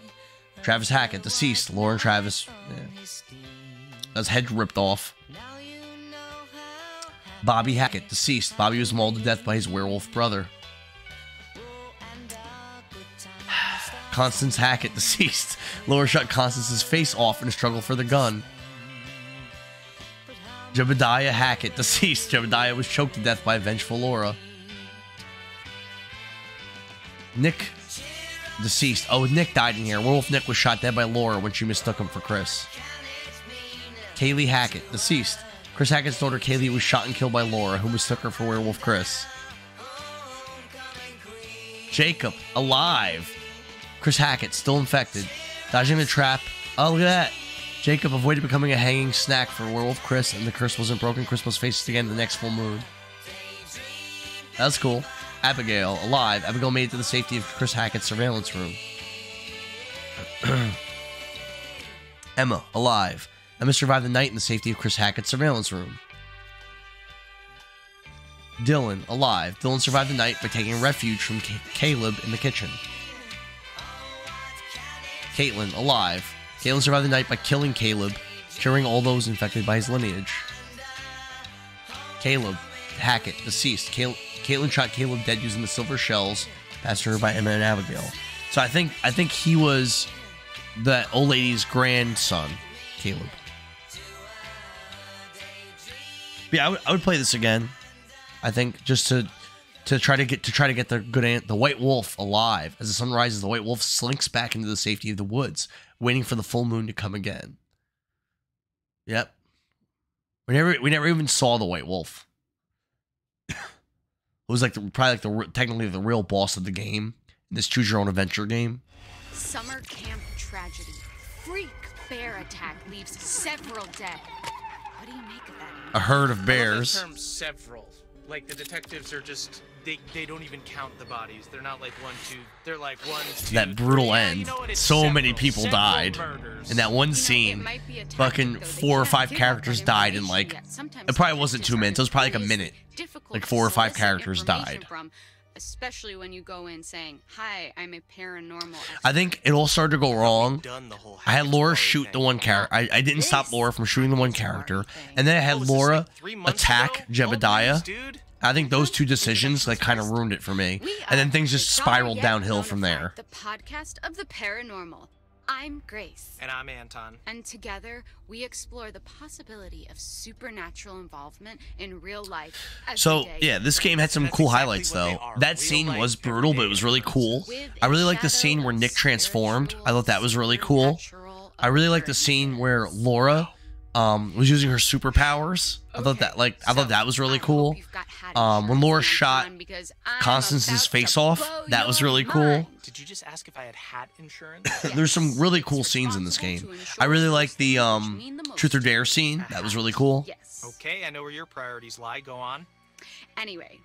Travis Hackett deceased. Laura and Travis. Yeah. His head ripped off. Bobby Hackett deceased. Bobby was mauled to death by his werewolf brother. Constance Hackett deceased. Laura shot Constance's face off in a struggle for the gun. Jebediah Hackett deceased. Jebediah was choked to death by a vengeful Laura. Nick deceased. Oh, Nick died in here. Werewolf Nick was shot dead by Laura when she mistook him for Chris. Kaylee Hackett deceased. Chris Hackett's daughter Kaylee was shot and killed by Laura, who mistook her for Werewolf Chris. Jacob alive. Chris Hackett still infected, dodging the trap. Oh, look at that. Jacob avoided becoming a hanging snack for Werewolf Chris, and the curse wasn't broken. Chris was faced again the next full moon. That's cool. Abigail, alive. Abigail made it to the safety of Chris Hackett's surveillance room. Emma, alive. Emma survived the night in the safety of Chris Hackett's surveillance room. Dylan, alive. Dylan survived the night by taking refuge from Ca- Caleb in the kitchen. Kaitlyn, alive. Kaitlyn survived the night by killing Caleb, curing all those infected by his lineage. Caleb, Hackett, deceased. Cal- Kaitlyn shot Caleb dead using the silver shells passed to her by Emma and Abigail. So I think I think he was the old lady's grandson, Caleb. But yeah, I would, I would play this again. I think just to to try to get to try to get the good ant, the white wolf alive. As the sun rises, the white wolf slinks back into the safety of the woods, waiting for the full moon to come again. Yep. We never we never even saw the white wolf. it was like the, probably like the technically the real boss of the game in this choose your own adventure game. Summer camp tragedy. Freak bear attack leaves several dead. What do you make of that? A herd of bears. term several. Like the detectives are just they they don't even count the bodies. They're not like one two. They're like one two. that brutal three. Yeah, end. you know so several. many people died murders. in that one scene. might be tactic, Fucking though. Four or five characters died in like it probably wasn't two minutes. It was probably like a minute. Like four or five characters died. From, especially when you go in saying, "Hi, I'm a paranormal." I think it all started to go wrong. I had Laura shoot the one character. I, I didn't stop Laura from shooting the one character, and then I had Laura attack Jebediah. I think those two decisions like kind of ruined it for me, and then things just spiraled downhill from there. The podcast of the paranormal. I'm Grace. And I'm Anton. And together, we explore the possibility of supernatural involvement in real life. So yeah, this game had some cool highlights though. That scene was brutal, but it was really cool. I really like the scene where Nick transformed. I thought that was really cool. I really like the scene where Laura um was using her superpowers. I thought that like I thought that was really cool. Um when Laura shot Constance's face off, that was really cool. Did you just ask if I had hat insurance? There's some really cool scenes in this game. I really like the um truth or dare scene. That was really cool. Yes. Okay, I know where your priorities lie. Go on. Anyway,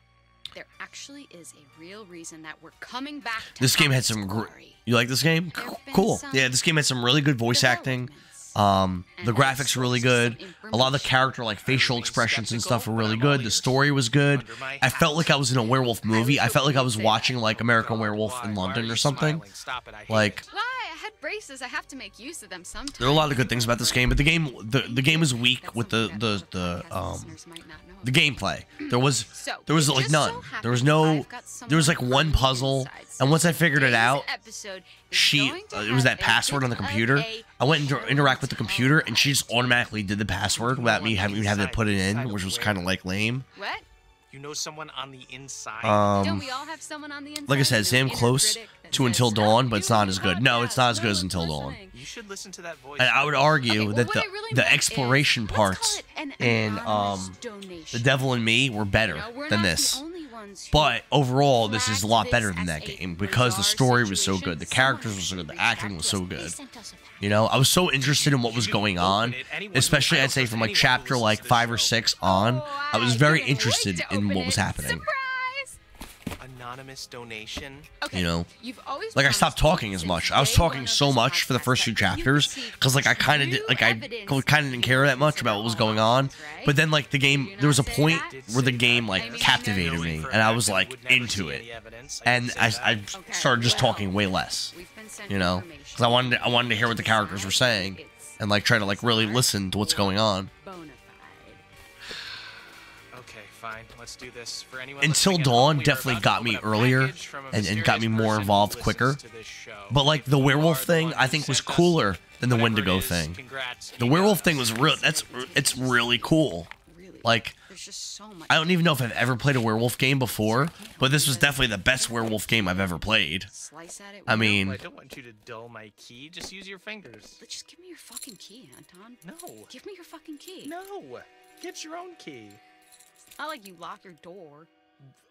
there actually is a real reason that we're coming back to This game had some gr- You like this game? C- Cool. Yeah, this game had some really good voice acting. Um, the graphics were really good. A lot of the character like facial expressions and stuff were really good. The story was good. I felt like I was in a werewolf movie. I felt like I was watching like American Werewolf in London or something. Like head braces. I have to make use of them sometimes. There are a lot of good things about this game, but the game the, the game is weak with the the the um the gameplay. There was there was like none. There was no there was like one puzzle, and once I figured it out, she uh, it was that password on the computer. I went to interact with the computer, and she just automatically did the password without me having even having to put it in, which was kind of like lame. What? You know someone on the inside. Um, Don't we all have someone on the inside? Like I said, You know, Sam close to Until Dawn, but it's not as good. No, it's not as good as Until Dawn. You should listen to that voice. And I would argue that the really the want is- exploration parts in um the Devil in Me were better we're than not the this. Only ones who But overall, this is a lot better than that game because the story was so good, the characters were so good, the acting was so good. You know, I was so interested in what was going on, especially I'd say from like chapter like five or six on. I was very interested in what was happening. Anonymous donation. You know, You've always like I stopped talking as much. I was talking so much for the first two chapters because like I kind of did, like I kind of didn't care that much about what was going on. But then like the game, there was a point where the game like captivated me, and I was like into it, and I, I started just talking way less. You know, because I wanted to, I wanted to hear what the characters were saying, and like try to like really listen to what's going on. Let's do this. For anyone Until Dawn home, we are definitely got me earlier package from a and, and got me more involved quicker. to this show. But like the werewolf thing, I think was cooler than the Wendigo thing. The werewolf thing was real. That's it's really cool. Like I don't even know if I've ever played a werewolf game before, but this was definitely the best werewolf game I've ever played. Slice at it. I mean, I don't want you to dull my key. Just use your fingers. Just give me your fucking key, Anton. No. Give me your fucking key. No. Get your own key. Not like you lock your door.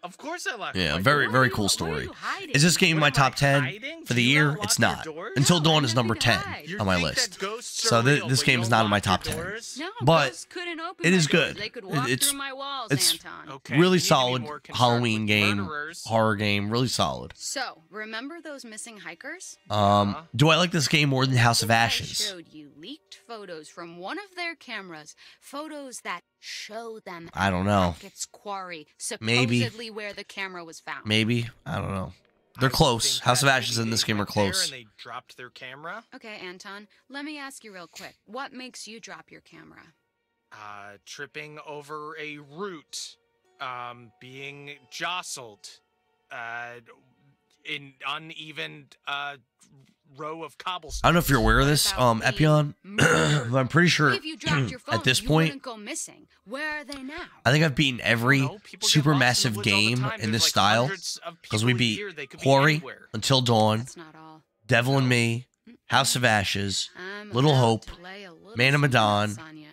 Of course I lock yeah, my very very cool story. Is this game in my top ten for the year? It's not. Until Dawn is number ten on my list. So thi- this game is not in my top ten. No, But ghosts couldn't open it my is doors. good. They could It- walk it's my walls, it's Anton. really solid Halloween game, horror game, really solid. So, remember those missing hikers? Um, do I like this game more than House of I Ashes? showed you leaked photos from one of their cameras, photos that show them I don't know. Hackett's quarry, Maybe. Supposedly where the camera was found. Maybe I don't know. They're close. House of Ashes and this game are close. They dropped their camera. Okay, Anton, let me ask you real quick. What makes you drop your camera? Uh, tripping over a root. Um, being jostled. Uh, in uneven uh row of cobblestone. I don't know if you're aware of this, um, Epion, but I'm pretty sure If you your phone, at this you point, go missing. Where are they now? I think I've beaten every super massive game in this style because we beat Quarry, Until Dawn, Devil in Me, House of Ashes, I'm Little Hope, to lay a little Man of Medan. stress on ya.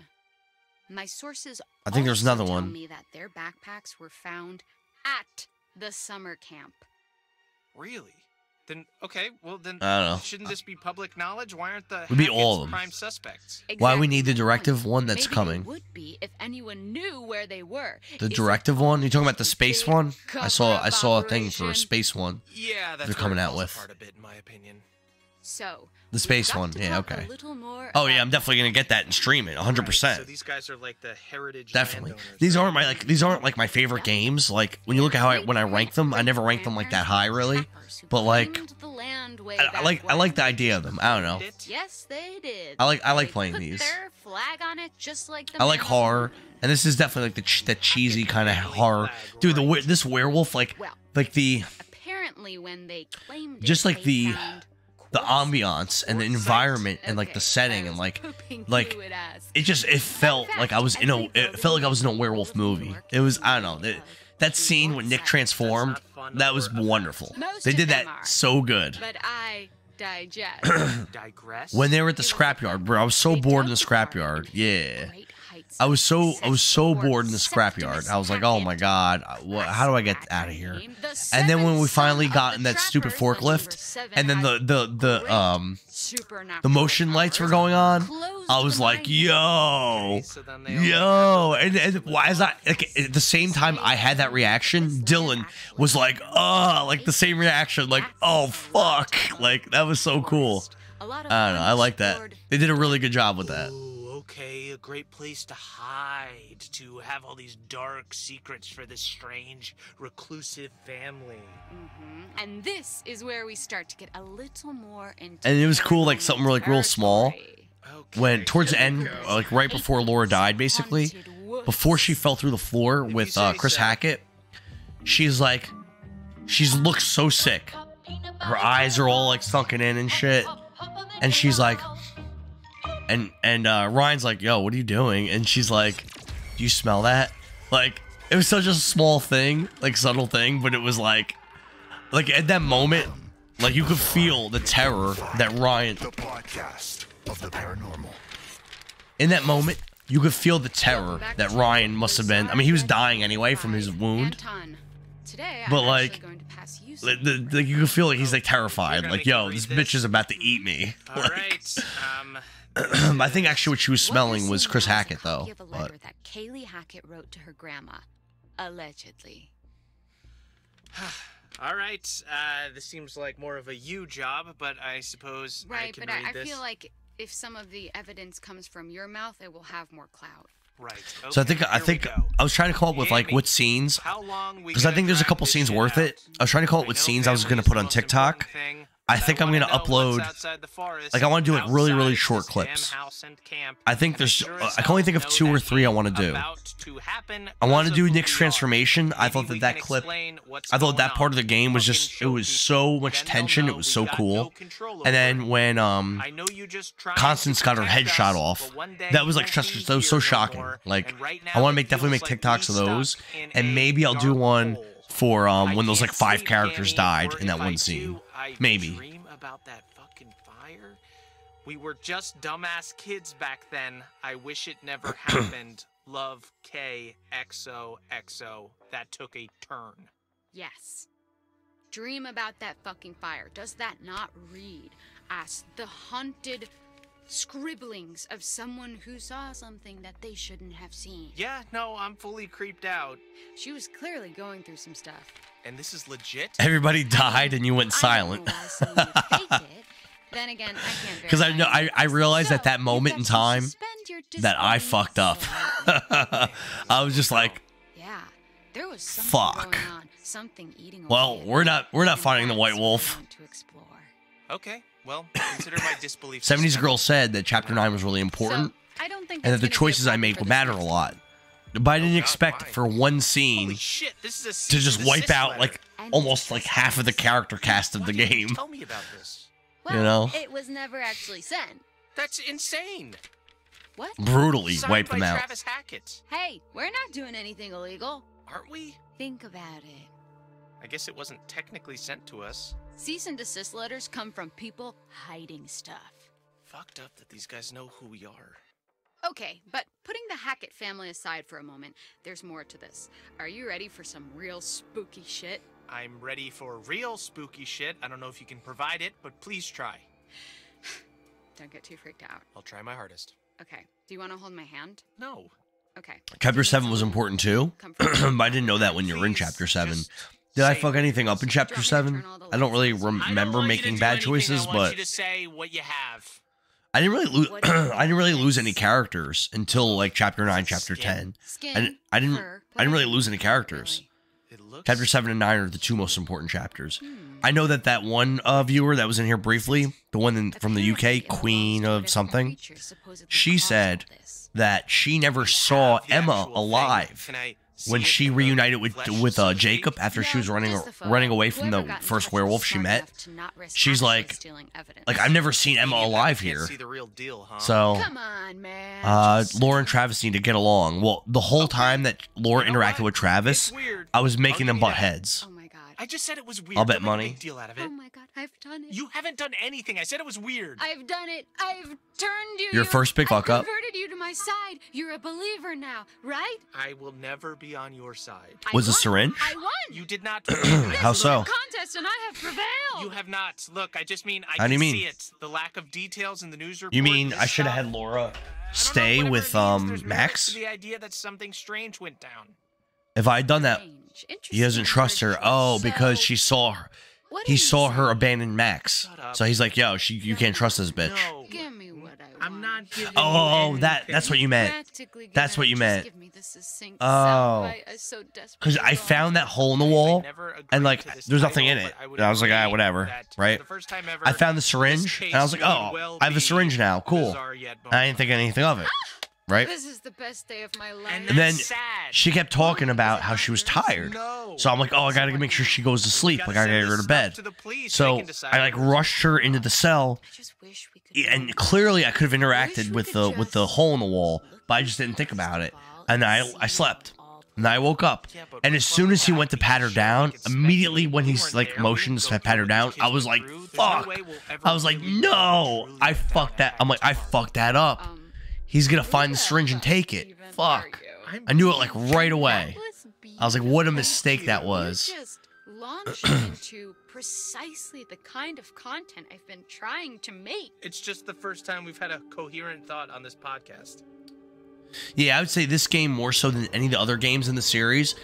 My sources I think there's another one. me that their backpacks were found at the summer camp. Really? Then okay, well then I don't know. shouldn't this be public knowledge? Why aren't the We beat all of them. prime suspects? Why we need the directive one that's Maybe coming? They would be if anyone knew where they were. The Is directive one? You talking about the space one? I saw I cover-up saw a thing for a space one. Yeah, that's they're coming out with apart a bit, in my opinion. So the space one. Yeah, okay. Oh yeah, I'm definitely gonna get that and stream it 100. So percent these guys are like the heritage. Definitely. These aren't my like these aren't like my favorite games. Like when you look at how I when I rank them, I never rank them like that high really. But like the land way I, I like I like the idea of them. I don't know. Yes, they did. I like I like They playing put these. Their flag on it, just like the I like horror, and this is definitely like the ch- that cheesy kind of horror. Dude, the this werewolf like like the Apparently, when they claimed just like the found the ambiance and the environment and like the setting and like like it just it felt like I was in a it felt like I was in a werewolf movie. It was I don't know it, that scene when Nick transformed that was wonderful. They did that so good. But I digest. Digress. When they were at the scrapyard, bro, I was so bored in the scrapyard. Yeah. I was so I was so bored in the scrapyard. I was like, "Oh my god, what, how do I get out of here?" And then when we finally got in that stupid forklift, and then the the the um the motion lights were going on, I was like, "Yo, yo!" And, and why is that? Like, at the same time I had that reaction, Dylan was like, "Oh!" Like the same reaction, like, "Oh fuck!" Like that was so cool. I don't know. I like that. They did a really good job with that. Okay? A great place to hide, to have all these dark secrets for this strange, reclusive family. hmm And this is where we start to get a little more into. And it was cool, like something like real small. Okay, When towards the end, like right before Laura died, basically, before she fell through the floor with uh, Chris Hackett, she's like, she's looks so sick. Her eyes are all like sunken in and shit, and she's like, and and uh, Ryan's like, "Yo, what are you doing?" And she's like, "Do you smell that?" Like it was such a small thing, like subtle thing, but it was like, like at that moment, like you could feel the terror that Ryan. The podcast of the paranormal. In that moment, you could feel the terror that Ryan must have been. I mean, he was dying anyway from his wound, but like, actually going to pass you like, the, the, you could feel like he's like terrified. Like, yo, this bitch is about to eat me. All right. Um, I think actually what she was smelling was Chris Hackett though. of a But that Kaylee Hackett wrote to her grandma, allegedly. all right. Uh, this seems like more of a you job, but I suppose I Right, can but read I, I feel like if some of the evidence comes from your mouth, it will have more clout. Right. so I think I think I was trying to come up with like what scenes because I think there's a couple scenes worth it. I was trying to come up with scenes I was gonna put on TikTok. I think I'm gonna upload like I want to do like really really short clips. I think there's uh, I can only think of two or three I want to do. I want to do Nick's transformation. I thought that that clip, I thought that part of the game was just it was so much tension. It was so cool. And then when um Constance got her head shot off, that was like such that was so shocking. Like I want to make definitely make TikToks of those, and maybe I'll do one for um when those like five characters died in that one scene. Maybe. Dream about that fucking fire? We were just dumbass kids back then. I wish it never happened. Love K XOXO. That took a turn. Yes. Dream about that fucking fire. Does that not read as the haunted scribblings of someone who saw something that they shouldn't have seen? Yeah, no, I'm fully creeped out. She was clearly going through some stuff. And this is legit? Everybody died and you went silent. Then again, I can't Because I know I, I realized at that moment in time that I fucked up. I was just like, Yeah, there was something Fuck. going on. Something eating well, we're not we're not finding the White Wolf. to explore. Okay, well, consider my disbelief. 70s girl said that chapter nine was really important, I don't think and that the gonna be a choices I problem made would matter a lot. But I didn't oh, expect for one scene Shit, this is a to just wipe out letter. like almost like half of the character cast of the game. Tell me about this. You know, It was never actually sent. That's insane. What? brutally Signed wipe them out. Travis Hackett. Hey, we're not doing anything illegal. Aren't we? Think about it. I guess it wasn't technically sent to us. Cease and desist letters come from people hiding stuff. Fucked up that these guys know who we are. Okay, but putting the Hackett family aside for a moment, there's more to this. Are you ready for some real spooky shit? I'm ready for real spooky shit. I don't know if you can provide it, but please try. Don't get too freaked out. I'll try my hardest. Okay. Do you want to hold my hand? No. Okay. Chapter seven was important too, but I didn't know that when you're in chapter seven. Did I fuck anything up in chapter seven? I don't really remember making bad choices, I but say what you have. I didn't really lose. I didn't really lose any characters until like chapter nine, chapter ten. Skin, I didn't. I didn't, fur, I didn't really lose any characters. Chapter seven and nine are the two most important chapters. I know that that one uh, viewer that was in here briefly, the one in, from the UK, Queen of something, she said that she never saw Emma alive when she reunited with with uh, Jacob after she was running running away from the first werewolf she met. She's like, like I've never seen Emma alive here. See the real deal, huh? So, Come uh, Laura and Travis need to get along. Well, the whole time that Laura interacted with Travis, I was making them butt heads. I just said it was weird. I'll bet Don't make a money. big deal out of it. Oh my god, I've done it. You haven't done anything. I said it was weird. I've done it. I've turned you. Your You're- first big fuck I've up? converted you to my side. You're a believer now, right? I will never be on your side. Was a syringe? I won. You did not. How so? Contest and I have prevailed. You have not. Look, I just mean I How do can you mean? see it. The lack of details in the news report. You mean I should have had Laura stay with um Max? the idea that something strange went down. If I had done that, he doesn't trust her. Oh, because she saw her. He saw her abandon Max, so he's like, "Yo, she, you can't trust this bitch." Give me what I I'm not giving Oh, you that that's what you meant. That's what you just meant. give me the Oh, soundbite I so because I found that hole in the wall, and like there's nothing in it. I And I was like, ah, whatever, right? the first time ever, I found the syringe, and I was like, oh, well I have a syringe now. Cool. bizarre I didn't think anything of it, right? This is the best day of my life. And then she kept talking about how she was tired. So I'm like, oh, I gotta make sure she goes to sleep. Like I gotta get her to bed. So I like rushed her into the cell. And clearly I could have interacted with the with the hole in the wall, but I just didn't think about it. And I I slept. And I woke up. And as soon as he went to pat her down, immediately when he's like motions to pat her down, I was like, fuck. I was like, no. I fucked that. I'm like, I fucked that up. Um, He's gonna find the syringe and take it. Fuck. I knew it like right away. I was like, what a mistake that was. just launched into precisely the kind of content I've been trying to make. It's just the first time we've had a coherent thought on this podcast. Yeah, I would say this game more so than any of the other games in the series.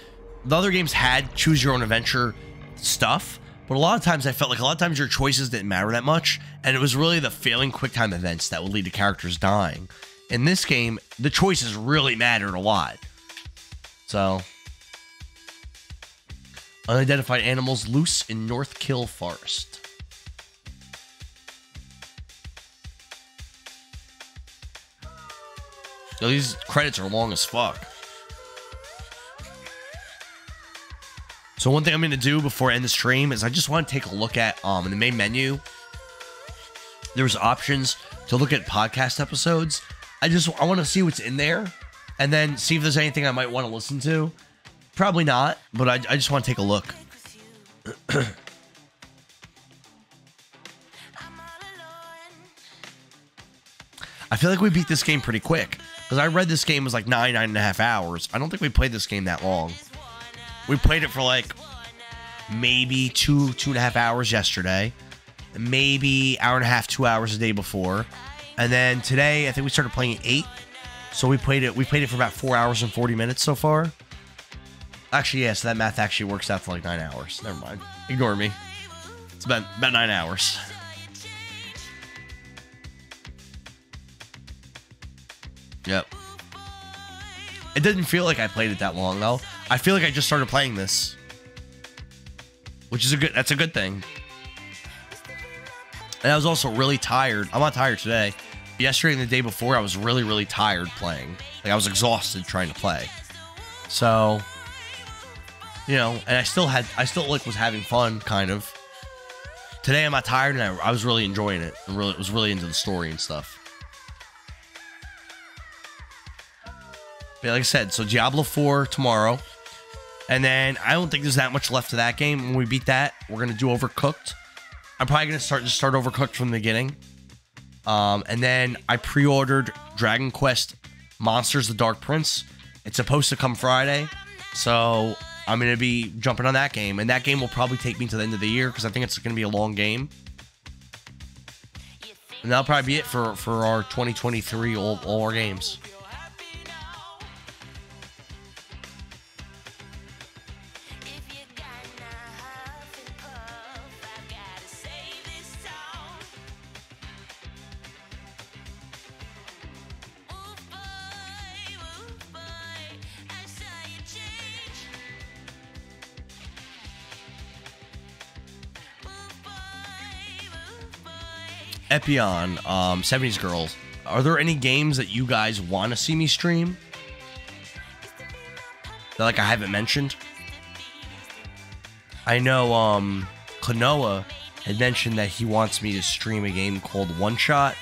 The other games had choose your own adventure stuff, but a lot of times I felt like a lot of times your choices didn't matter that much, and it was really the failing quick time events that would lead to characters dying. In this game, the choices really mattered a lot. So, unidentified animals loose in Northkill Forest. Yo, these credits are long as fuck. So one thing I'm gonna do before I end the stream is I just want to take a look at um in the main menu. There's options to look at podcast episodes. I just I want to see what's in there, and then see if there's anything I might want to listen to. Probably not, but I, I just want to take a look. I feel like we beat this game pretty quick because I read this game was like nine, nine and a half hours. I don't think we played this game that long. We played it for like maybe two, two and a half hours yesterday, maybe hour and a half, two hours a day before, and then today I think we started playing at eight. So we played it. We played it for about four hours and forty minutes so far. Actually, yeah. So that math actually works out to like nine hours. Never mind. Ignore me. It's about about nine hours. Yep. It didn't feel like I played it that long though. I feel like I just started playing this. Which is a good that's a good thing. And I was also really tired. I'm not tired today. Yesterday and the day before I was really, really tired playing. Like I was exhausted trying to play. So you know, and I still had I still like was having fun kind of. Today I'm not tired and I, I was really enjoying it. I really was really into the story and stuff. But like I said, so Diablo 4 tomorrow. And then I don't think there's that much left of that game. When we beat that, we're gonna do Overcooked. I'm probably gonna start just start Overcooked from the beginning. Um, and then I pre-ordered Dragon Quest Monsters: The Dark Prince. It's supposed to come Friday, so I'm gonna be jumping on that game. And that game will probably take me to the end of the year because I think it's gonna be a long game. And that'll probably be it for for our 2023 all, all our games. Epion, um, 70s Girls. Are there any games that you guys want to see me stream? That like I haven't mentioned? I know um Klonoa had mentioned that he wants me to stream a game called One Shot,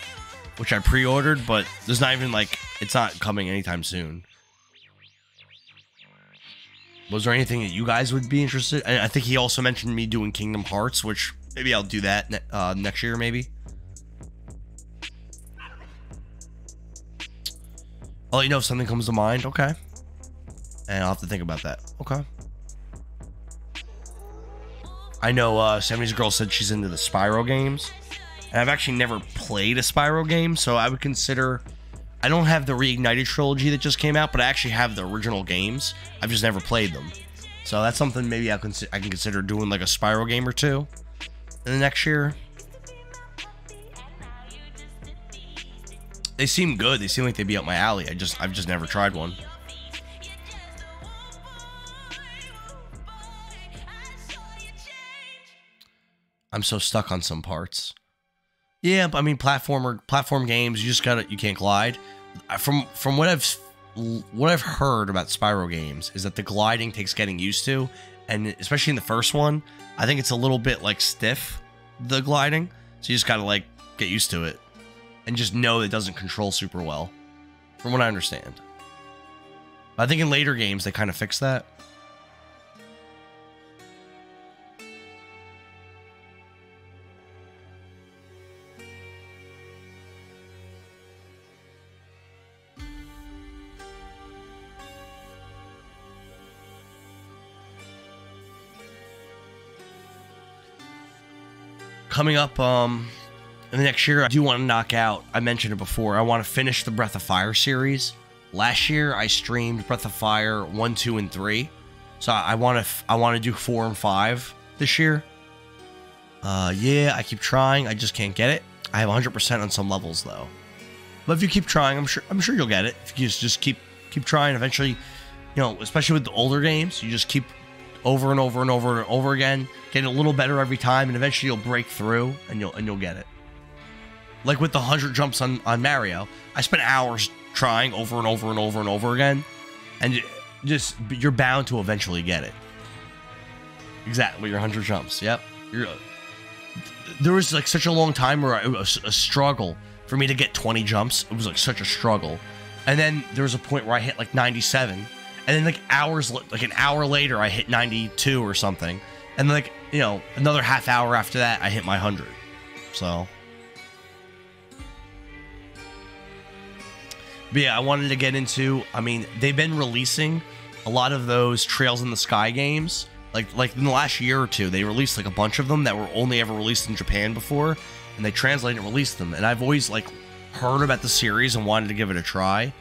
which I pre-ordered, but there's not even like it's not coming anytime soon. Was there anything that you guys would be interested? I think he also mentioned me doing Kingdom Hearts, which maybe I'll do that ne- uh, next year, maybe. I'll let you know if something comes to mind. Okay. And I'll have to think about that. Okay. I know uh 70s Girl said she's into the Spyro games. And I've actually never played a Spyro game, so I would consider I don't have the Reignited trilogy that just came out, but I actually have the original games. I've just never played them. So that's something maybe I can I can consider doing like a Spyro game or two in the next year. They seem good. They seem like they'd be up my alley. I just I've just never tried one. I'm so stuck on some parts. Yeah, I mean platformer platform games, you just gotta you can't glide. From from what I've what I've heard about Spyro games is that the gliding takes getting used to, and especially in the first one, I think it's a little bit like stiff, the gliding. So you just gotta like get used to it, and just know it doesn't control super well, from what I understand. I think in later games they kind of fix that. coming up um in the next year i do want to knock out i mentioned it before i want to finish the breath of fire series. Last year i streamed breath of fire 1 2 and 3 so i want to i want to do 4 and 5 this year. Uh yeah i keep trying i just can't get it. I have 100% on some levels though. But if you keep trying i'm sure i'm sure you'll get it. If you just, just keep keep trying eventually you know especially with the older games you just keep over and over and over and over again, getting a little better every time, and eventually you'll break through and you'll and you'll get it. Like with the hundred jumps on on Mario, I spent hours trying over and over and over and over again, and just you're bound to eventually get it. Exactly, your hundred jumps. Yep. You're, there was like such a long time where it was a struggle for me to get 20 jumps. It was like such a struggle. And then there was a point where I hit like 97. And then like hours, like an hour later, I hit 92 or something. And like, you know, another half hour after that, I hit my 100. So. But yeah, I wanted to get into. I mean, they've been releasing a lot of those Trails in the Sky games. Like, like in the last year or two, they released like a bunch of them that were only ever released in Japan before, and they translated and released them. And I've always like heard about the series and wanted to give it a try.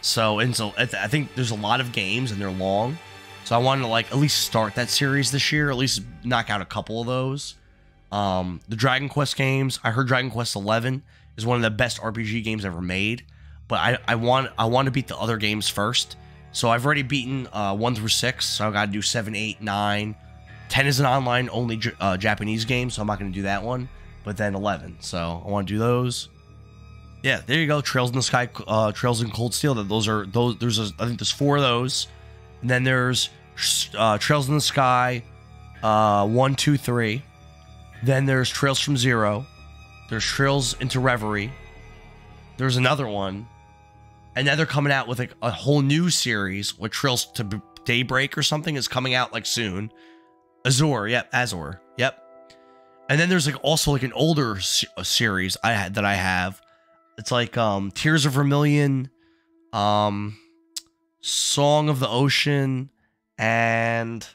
So, and so I think there's a lot of games and they're long. So I wanted to like at least start that series this year, at least knock out a couple of those. Um, the Dragon Quest games, I heard Dragon Quest 11 is one of the best RPG games ever made, but I, I want I want to beat the other games first. So I've already beaten uh, one through six. So I got to do seven, eight, nine. Ten is an online only uh, Japanese game, so I'm not going to do that one. But then 11, so I want to do those. Yeah, there you go. Trails in the Sky, uh, Trails in Cold Steel. Those are those. There's a, I think there's four of those, and then there's uh, Trails in the Sky, uh, one, two, three. Then there's Trails from Zero. There's Trails into Reverie. There's another one, and now they're coming out with like a whole new series with Trails to Daybreak or something is coming out like soon. Azure, yep, Azure, yep. And then there's like also like an older se- series I had that I have. It's like um Tears of Vermilion, um Song of the Ocean, and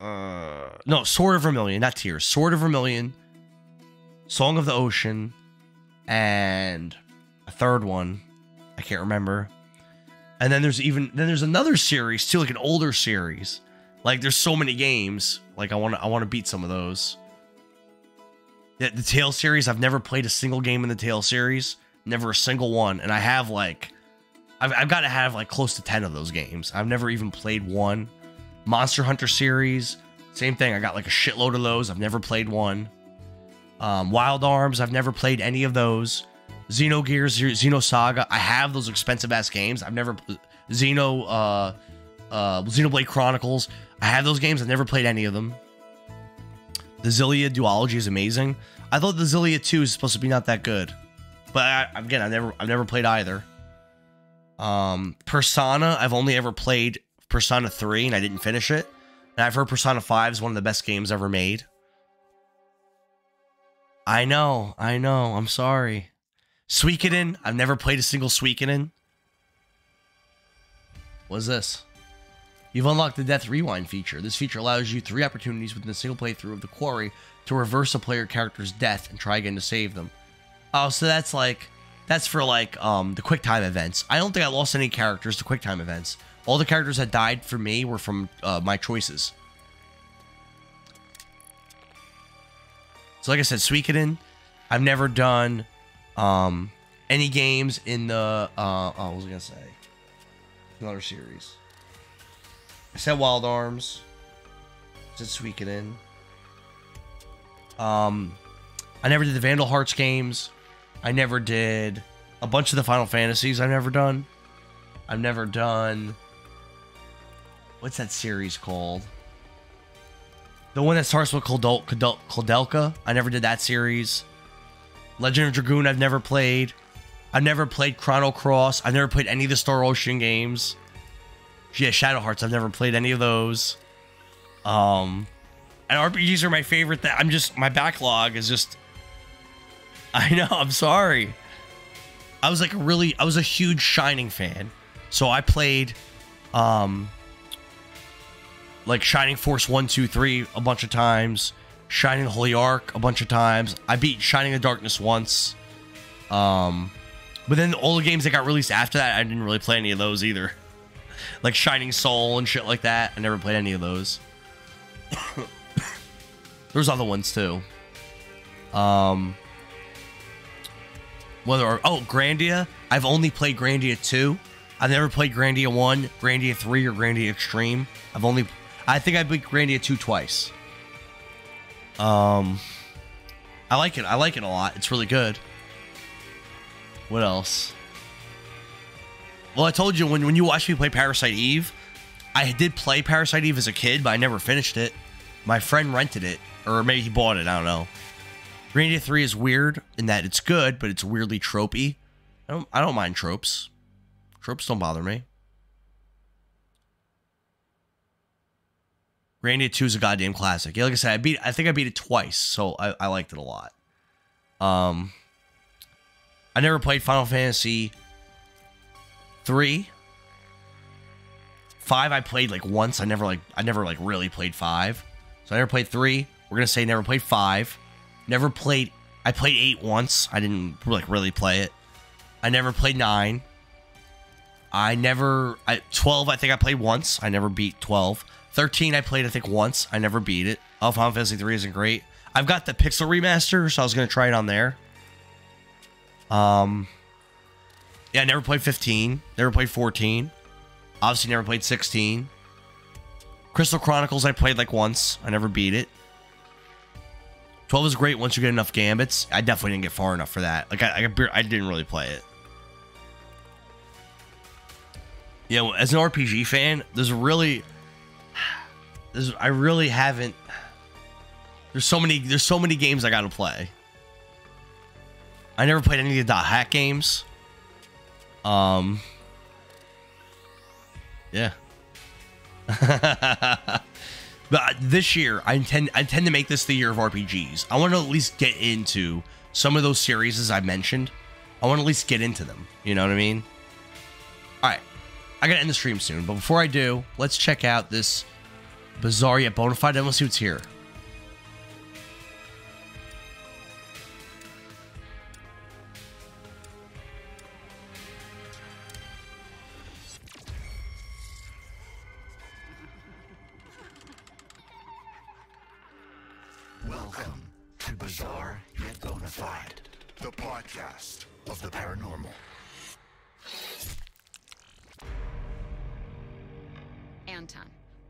uh no, Sword of Vermilion, not Tears. Sword of Vermilion, Song of the Ocean, and third one. I can't remember. And then there's even then there's another series too, like an older series. Like there's so many games. Like I want to I want to beat some of those. The, the Tales series, I've never played a single game in the Tales series, never a single one, and I have like, I've, I've got to have like close to ten of those games. I've never even played one. Monster Hunter series, same thing. I got like a shitload of those. I've never played one. Um, Wild Arms, I've never played any of those. Xenogears, Xenosaga, I have those expensive ass games. I've never Xeno, uh, uh, Xenoblade Chronicles. I have those games. I've never played any of them. The Xillia duology is amazing. I thought the Xillia 2 is supposed to be not that good. But I, again, I never I've never played either. Um Persona, I've only ever played Persona 3 and I didn't finish it. And I've heard Persona 5 is one of the best games ever made. I know, I know, I'm sorry. Suikoden, I've never played a single Suikoden. What's this? You've unlocked the Death Rewind feature. This feature allows you three opportunities within a single playthrough of the Quarry to reverse a player character's death and try again to save them. Oh, so that's like that's for like um the QuickTime events. I don't think I lost any characters to QuickTime events. All the characters that died for me were from uh, my choices. So like I said, Suikoden, I've never done um any games in the uh oh, what was I gonna say? Another series. I said Wild Arms. Tweak it in. Um, I never did the Vandal Hearts games. I never did a bunch of the Final Fantasies. I've never done. I've never done. What's that series called? The one that starts with Koudelka. I never did that series. Legend of Dragoon. I've never played. I've never played Chrono Cross. I've never played any of the Star Ocean games. Yeah, Shadow Hearts. I've never played any of those. Um, and RPGs are my favorite. That I'm just my backlog is just. I know. I'm sorry. I was like a really. I was a huge Shining fan, so I played, um, like Shining Force one, two, three a bunch of times. Shining Holy Ark a bunch of times. I beat Shining the Darkness once. Um, but then all the games that got released after that, I didn't really play any of those either. like Shining Soul and shit like that. I never played any of those. There's other ones too. Um, whether oh Grandia, I've only played Grandia two. I've never played Grandia one, Grandia three, or Grandia Extreme. I've only, I think I beat Grandia two twice. Um, I like it. I like it a lot. It's really good. What else? Well, I told you when when you watched me play Parasite Eve, I did play Parasite Eve as a kid, but I never finished it. My friend rented it, or maybe he bought it. I don't know. Grandia Three is weird in that it's good, but it's weirdly tropey. I don't I don't mind tropes. Tropes don't bother me. Grandia 2 is a goddamn classic. Yeah, like I said, I beat I think I beat it twice, so I, I liked it a lot. Um I never played Final Fantasy 3. 5 I played like once. I never like I never like really played 5. So I never played 3. We're going to say never played 5. Never played I played 8 once. I didn't like really play it. I never played 9. I never I 12 I think I played once. I never beat 12. 13 I played I think once. I never beat it. Oh, Final Fantasy 3 isn't great. I've got the Pixel remaster, so I was gonna try it on there. Um Yeah, I never played 15. Never played 14. Obviously never played 16. Crystal Chronicles I played like once. I never beat it. 12 is great once you get enough gambits. I definitely didn't get far enough for that. Like I, I, I didn't really play it. Yeah, as an RPG fan, there's really, there's I really haven't. There's so many. There's so many games I got to play. I never played any of the hack games. Um. Yeah. but this year, I intend I intend to make this the year of RPGs. I want to at least get into some of those series as I mentioned. I want to at least get into them. You know what I mean? All right. I gotta end the stream soon, but before I do, let's check out this bizarre yet bona fide. And let's see what's here. Welcome to Bizarre Yet Bonafide, the podcast of the paranormal. Anton,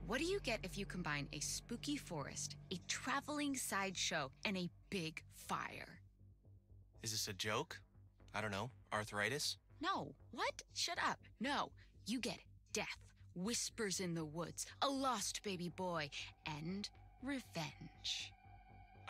what do you get if you combine a spooky forest, a traveling sideshow, and a big fire? Is this a joke? I don't know. Arthritis? No. What? Shut up. No. You get death, whispers in the woods, a lost baby boy, and revenge.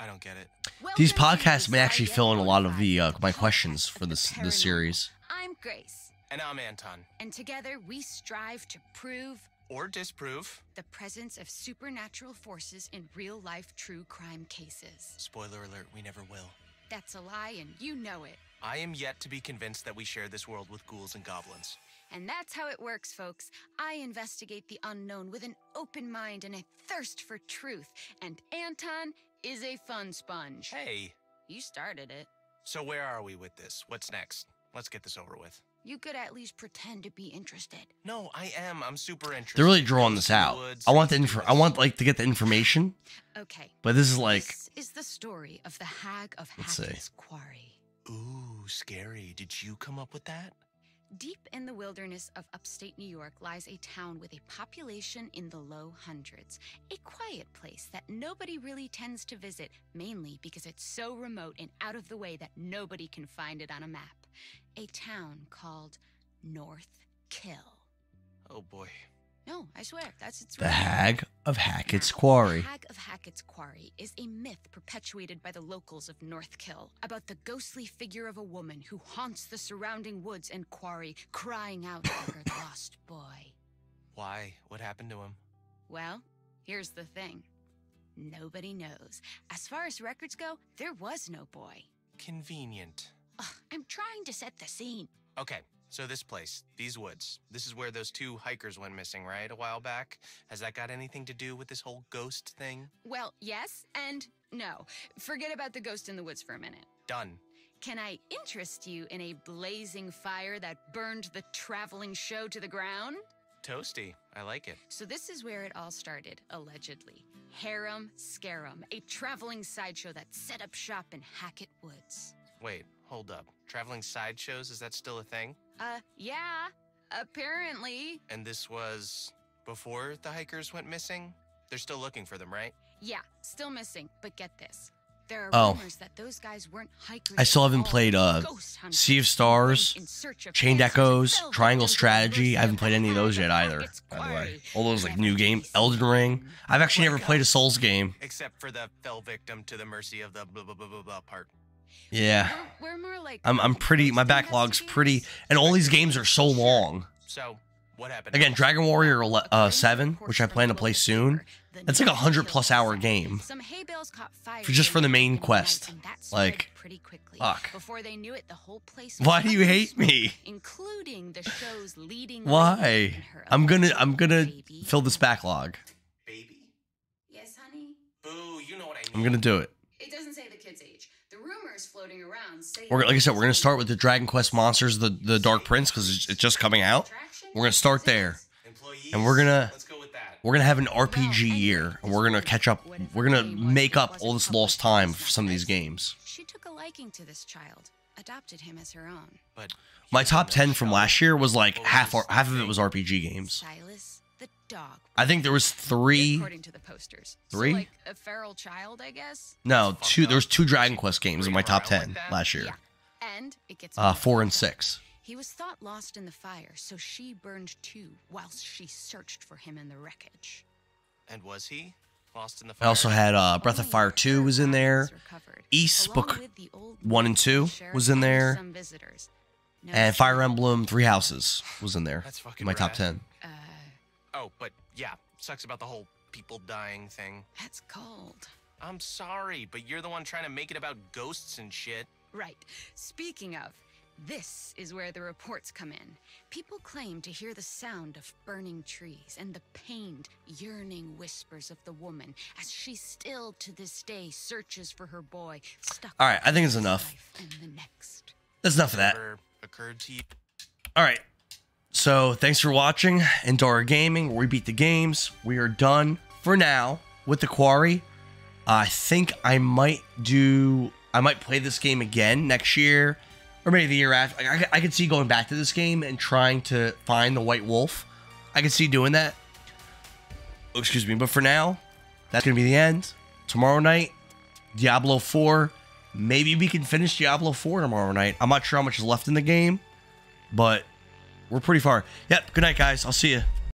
I don't get it. These podcasts may actually fill in a lot of the uh, my questions for this this series. I'm Grace, And I'm Anton. and together we strive to prove Or disprove. the presence of supernatural forces in real life true crime cases. Spoiler alert, we never will. That's a lie, and you know it. I am yet to be convinced that we share this world with ghouls and goblins. And that's how it works, folks. I investigate the unknown with an open mind and a thirst for truth. And Anton is a fun sponge. Hey. You started it. So where are we with this? What's next? Let's get this over with. You could at least pretend to be interested. No, I am. I'm super interested. They're really drawing this out. I want the info. I want like to get the information. Okay. But this is like This is the story of the Hag of Let's. Hackett's Quarry. Ooh, scary. Did you come up with that? Deep in the wilderness of upstate New York lies a town with a population in the low hundreds. A quiet place that nobody really tends to visit, mainly because it's so remote and out of the way that nobody can find it on a map. A town called North Kill. Oh boy. No, I swear, that's its The real. Hag of Hackett's Quarry. The Hag of Hackett's Quarry is a myth perpetuated by the locals of Northkill about the ghostly figure of a woman who haunts the surrounding woods and quarry, crying out for her lost boy. Why? What happened to him? Well, here's the thing nobody knows. As far as records go, there was no boy. Convenient. Ugh, I'm trying to set the scene. Okay, so this place, these woods, this is where those two hikers went missing, right? A while back. Has that got anything to do with this whole ghost thing? Well, yes and no. Forget about the ghost in the woods for a minute. Done. Can I interest you in a blazing fire that burned the traveling show to the ground? Toasty. I like it. So this is where it all started, allegedly. Harem Scarum, a traveling sideshow that set up shop in Hackett Woods. Wait, hold up. Traveling sideshows, is that still a thing? Uh, yeah, apparently. And this was before the hikers went missing? They're still looking for them, right? Yeah, still missing, but get this. There are Oh. rumors that those guys weren't hikers. I still haven't played uh, Sea of Stars, in of Chained Echoes, Triangle victim to the Strategy. I haven't played any of those yet either. By the way, all those like new game, Elden Ring. I've actually never played a Souls game. Except for the fell victim to the mercy of the blah blah blah blah blah part. Yeah, We're more like I'm I'm pretty. My backlog's pretty, and all these games are so long. So, what happened? Again, Dragon Warrior uh, Seven, which I plan to play soon. That's like a hundred plus hour game. Some hay bales caught fire For just for the main in the night, quest. and that spread Like, pretty quickly. fuck. Before they knew it, the whole place. Why do you hate me? Including the show's leading. Why? I'm gonna I'm gonna fill this backlog. Baby. Yes, honey. Boo, you know what I mean. I'm gonna do it. It doesn't say the kid's age. The rumors floating around say. We're like I said, we're gonna start with the Dragon Quest Monsters, the the Dark Prince, because it's, it's just coming out. We're gonna start there, and we're gonna we're gonna have an RPG year, and we're gonna catch up. We're gonna make up all this lost time for some of these games. She took a liking to this child, adopted him as her own. But My top ten from last year was like half half of it was RPG games. Silas, the dog. I think there was three. According to the posters. Three? So like a feral child, I guess. No, two. There was two Dragon Quest games in my top ten last year. And it gets. Uh, four and six. He was thought lost in the fire, so she burned too, whilst she searched for him in the wreckage. And was he lost in the fire. I fire? also had uh, Breath of Fire two was in there. Ys Book one and two was in there, Some visitors. No and Fire Emblem Three Houses was in there. That's in fucking my top rad. ten. Oh, but yeah, sucks about the whole people dying thing. That's cold. I'm sorry, but you're the one trying to make it about ghosts and shit. Right. Speaking of, this is where the reports come in. People claim to hear the sound of burning trees and the pained, yearning whispers of the woman as she still to this day searches for her boy stuck All right, I think it's enough. in the next. That's enough of that. Occurred to you? All right. So thanks for watching Endara Gaming, where we beat the games. We are done for now with the Quarry. I think I might do. I might play this game again next year, or maybe the year after. Like, I, I could see going back to this game and trying to find the White Wolf. I could see doing that. Oh, excuse me, but for now, that's gonna be the end. Tomorrow night, Diablo 4. Maybe we can finish Diablo 4 tomorrow night. I'm not sure how much is left in the game, but we're pretty far. Yep. Good night, guys. I'll see you.